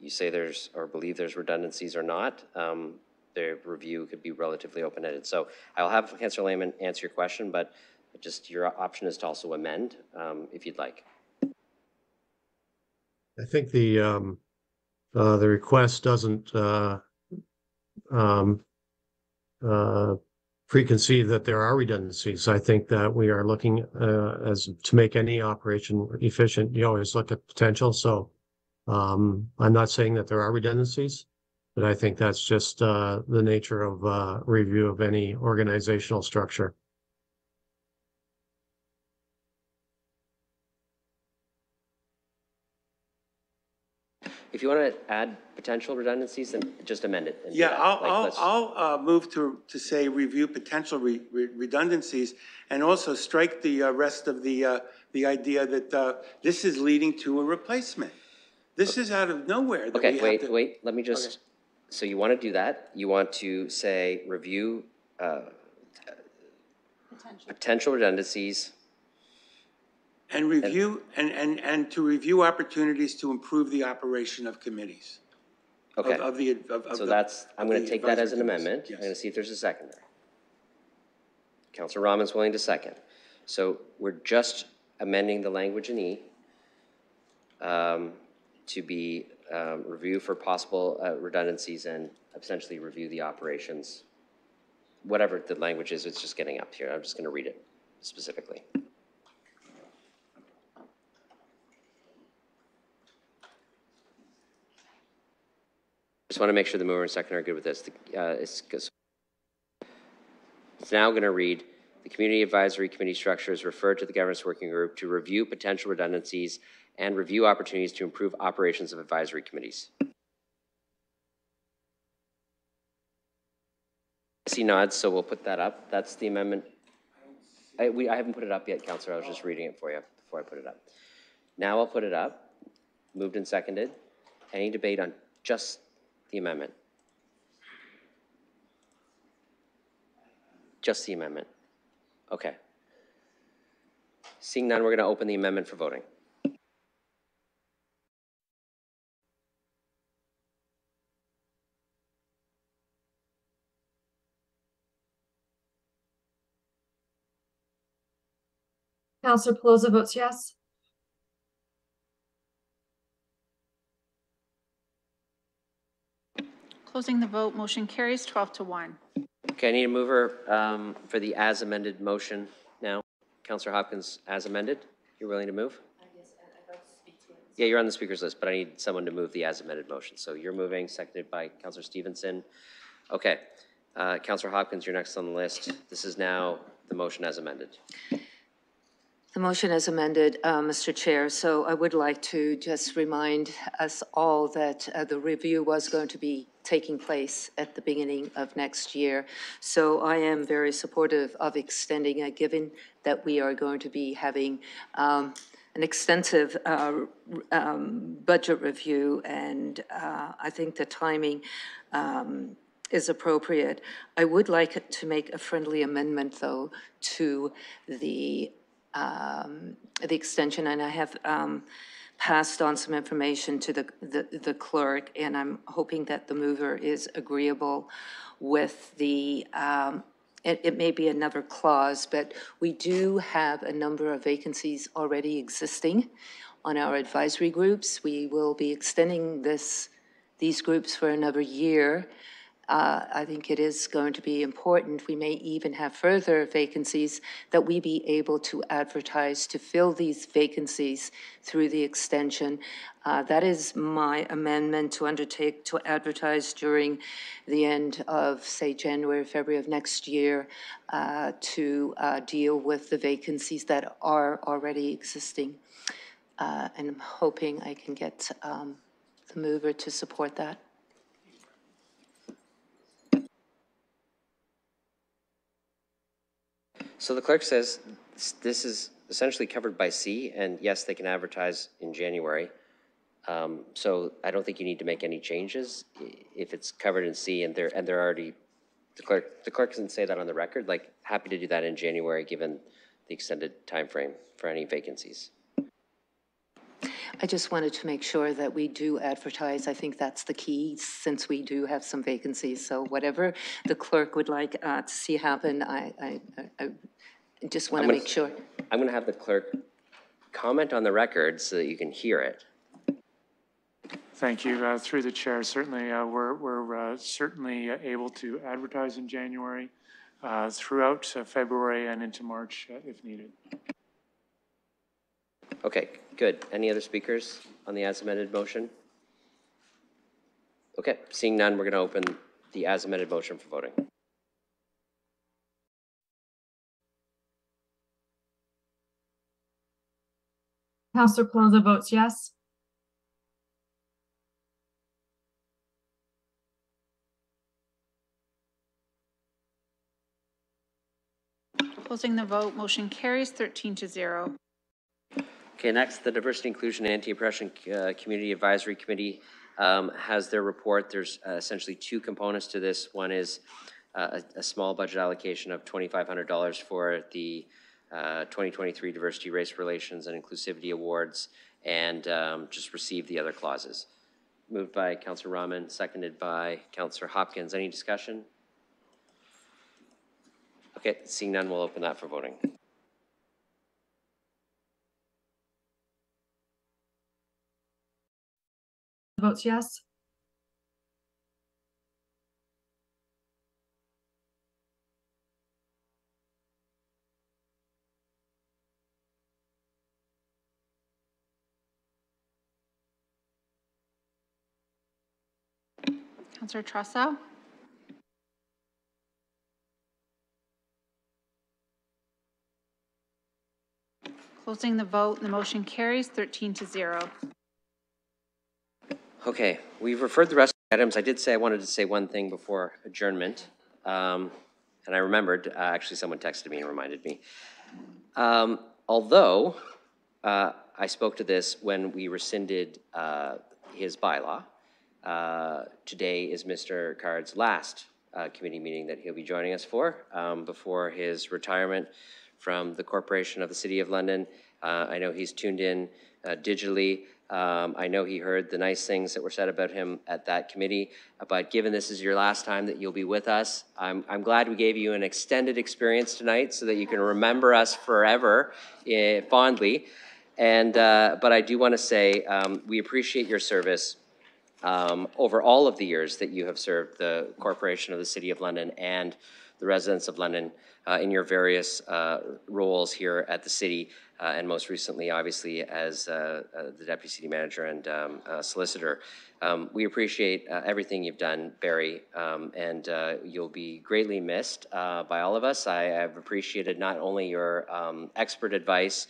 Speaker 1: you say there's, or believe there's redundancies or not. um, The review could be relatively open-ended. So I'll have Counselor Lehman answer your question, but just your option is to also amend um, if you'd like.
Speaker 34: I think the, um, uh, the request doesn't, uh, um, uh, preconceive that there are redundancies. I think that we are looking, uh, as to make any operation efficient, you always look at potential, so, um, I'm not saying that there are redundancies, but I think that's just, uh, the nature of, uh, review of any organizational structure.
Speaker 1: If you want to add potential redundancies, then just amend it. and do
Speaker 6: Yeah,
Speaker 1: that.
Speaker 6: I'll,
Speaker 1: Like,
Speaker 6: I'll,
Speaker 1: let's-
Speaker 6: I'll uh, move to, to say review potential re- re- redundancies and also strike the uh, rest of the, uh, the idea that uh, this is leading to a replacement. This is out of nowhere that we
Speaker 1: Okay,
Speaker 6: have
Speaker 1: wait,
Speaker 6: to.
Speaker 1: wait, let me just, so you want to do that? You want to say review uh, potential redundancies
Speaker 6: And review, and, and, and to review opportunities to improve the operation of committees. of-
Speaker 1: Okay.
Speaker 6: Of the, of, of
Speaker 1: So
Speaker 6: the-
Speaker 1: that's, I'm
Speaker 6: of
Speaker 1: going
Speaker 6: the
Speaker 1: to take that as
Speaker 6: advisory
Speaker 1: an
Speaker 6: committees.
Speaker 1: amendment. I'm
Speaker 6: Yes.
Speaker 1: going to see if there's a seconder. Counselor Rahman's willing to second. So we're just amending the language in E um, to be um, review for possible uh, redundancies and essentially review the operations. Whatever the language is, it's just getting up here. I'm just going to read it specifically. Just want to make sure the mover and second are good with this. The, uh, It's it's now going to read, "The Community Advisory Committee structure is referred to the Governance Working Group to review potential redundancies and review opportunities to improve operations of advisory committees." I see nods, so we'll put that up. That's the amendment. I, we, I haven't put it up yet, Counselor. I was just reading it for you before I put it up. Now I'll put it up. Moved and seconded. Any debate on just the amendment? Just the amendment? Okay. Seeing none, we're going to open the amendment for voting.
Speaker 33: Counselor Peloza votes yes.
Speaker 3: Closing the vote, motion carries 12 to 1.
Speaker 1: Okay, I need a mover um, for the as amended motion now. Counselor Hopkins, as amended, you're willing to move? Yeah, you're on the speaker's list, but I need someone to move the as amended motion. So you're moving, seconded by Counselor Stevenson. Okay, uh, Counselor Hopkins, you're next on the list. This is now the motion as amended.
Speaker 11: The motion as amended, uh, Mr. Chair, so I would like to just remind us all that uh, the review was going to be taking place at the beginning of next year. So I am very supportive of extending it, given that we are going to be having um, an extensive uh, um, budget review, and uh, I think the timing um, is appropriate. I would like to make a friendly amendment, though, to the um, the extension, and I have um, passed on some information to the, the the clerk, and I'm hoping that the mover is agreeable with the, um, it, it may be another clause, but we do have a number of vacancies already existing on our advisory groups. We will be extending this, these groups for another year. Uh, I think it is going to be important. We may even have further vacancies that we be able to advertise to fill these vacancies through the extension. Uh, That is my amendment to undertake to advertise during the end of, say, January, February of next year uh, to uh, deal with the vacancies that are already existing. Uh, And I'm hoping I can get um, the mover to support that.
Speaker 1: So the clerk says this is essentially covered by C, and yes, they can advertise in January. Um, So I don't think you need to make any changes if it's covered in C and they're, and they're already, the clerk, the clerk doesn't say that on the record, like, happy to do that in January, given the extended time frame for any vacancies.
Speaker 11: I just wanted to make sure that we do advertise. I think that's the key, since we do have some vacancies. So whatever the clerk would like uh, to see happen, I, I, I- I just want to
Speaker 1: gonna-
Speaker 11: make sure.
Speaker 1: I'm going to have the clerk comment on the record so that you can hear it.
Speaker 36: Thank you. Uh, Through the chair, certainly, uh, we're, we're uh, certainly able to advertise in January, uh, throughout uh, February and into March uh, if needed.
Speaker 1: Okay, good. Any other speakers on the as amended motion? Okay, seeing none, we're going to open the as amended motion for voting.
Speaker 33: Counselor Peloza votes yes.
Speaker 3: Closing the vote, motion carries 13 to 0.
Speaker 1: Okay, next, the Diversity, Inclusion, and Anti-Oppression uh, Community Advisory Committee um, has their report. There's uh, essentially two components to this. One is uh, a, a small budget allocation of $2,500 for the uh, 2023 Diversity, Race Relations, and Inclusivity Awards, and um, just receive the other clauses. Moved by Counselor Rahman, seconded by Counselor Hopkins. Any discussion? Okay, seeing none, we'll open that for voting.
Speaker 33: Votes yes.
Speaker 3: Counselor Trosow? Closing the vote, the motion carries 13 to 0.
Speaker 1: Okay, we've referred the rest of the items. I did say I wanted to say one thing before adjournment. Um, and I remembered, uh, actually, someone texted me and reminded me. Um, although, uh, I spoke to this when we rescinded, uh, his bylaw, uh, today is Mr. Card's last, uh, committee meeting that he'll be joining us for, um, before his retirement from the Corporation of the City of London. Uh, I know he's tuned in, digitally. Um, I know he heard the nice things that were said about him at that committee, but given this is your last time that you'll be with us, I'm, I'm glad we gave you an extended experience tonight so that you can remember us forever eh, fondly. And, uh, but I do want to say, um, we appreciate your service um, over all of the years that you have served the Corporation of the City of London and the residents of London uh, in your various uh, roles here at the city, uh, and most recently, obviously, as uh, uh, the Deputy City Manager and um, uh, Solicitor. Um, We appreciate uh, everything you've done, Barry, um, and uh, you'll be greatly missed by all of us. I have appreciated not only your um, expert advice,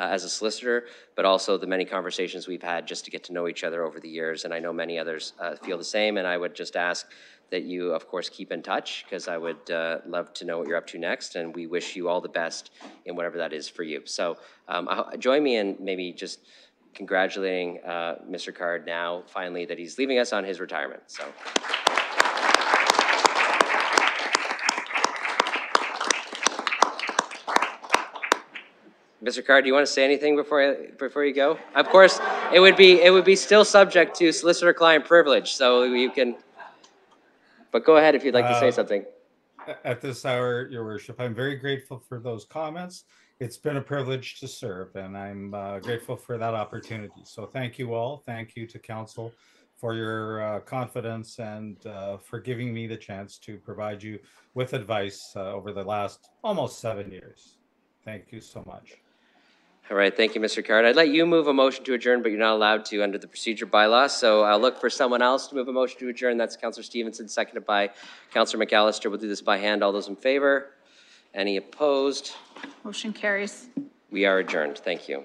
Speaker 1: uh, as a solicitor, but also the many conversations we've had just to get to know each other over the years. And I know many others uh, feel the same. And I would just ask that you, of course, keep in touch because I would uh, love to know what you're up to next. And we wish you all the best in whatever that is for you. So um, join me in maybe just congratulating uh, Mr. Card now, finally, that he's leaving us on his retirement. So. Mr. Card, do you want to say anything before, I- before you go? Of course, it would be, it would be still subject to solicitor-client privilege, so you can, but go ahead if you'd like to say
Speaker 37: Uh,
Speaker 1: something.
Speaker 37: At this hour, your worship, I'm very grateful for those comments. It's been a privilege to serve and I'm uh, grateful for that opportunity. So thank you all. Thank you to council for your uh, confidence and uh, for giving me the chance to provide you with advice uh, over the last almost seven years. Thank you so much.
Speaker 1: All right, thank you, Mr. Card. I'd let you move a motion to adjourn, but you're not allowed to under the procedure bylaw, so I'll look for someone else to move a motion to adjourn. That's Counselor Stevenson, seconded by Counselor McAlister. We'll do this by hand. All those in favor? Any opposed?
Speaker 3: Motion carries.
Speaker 1: We are adjourned. Thank you.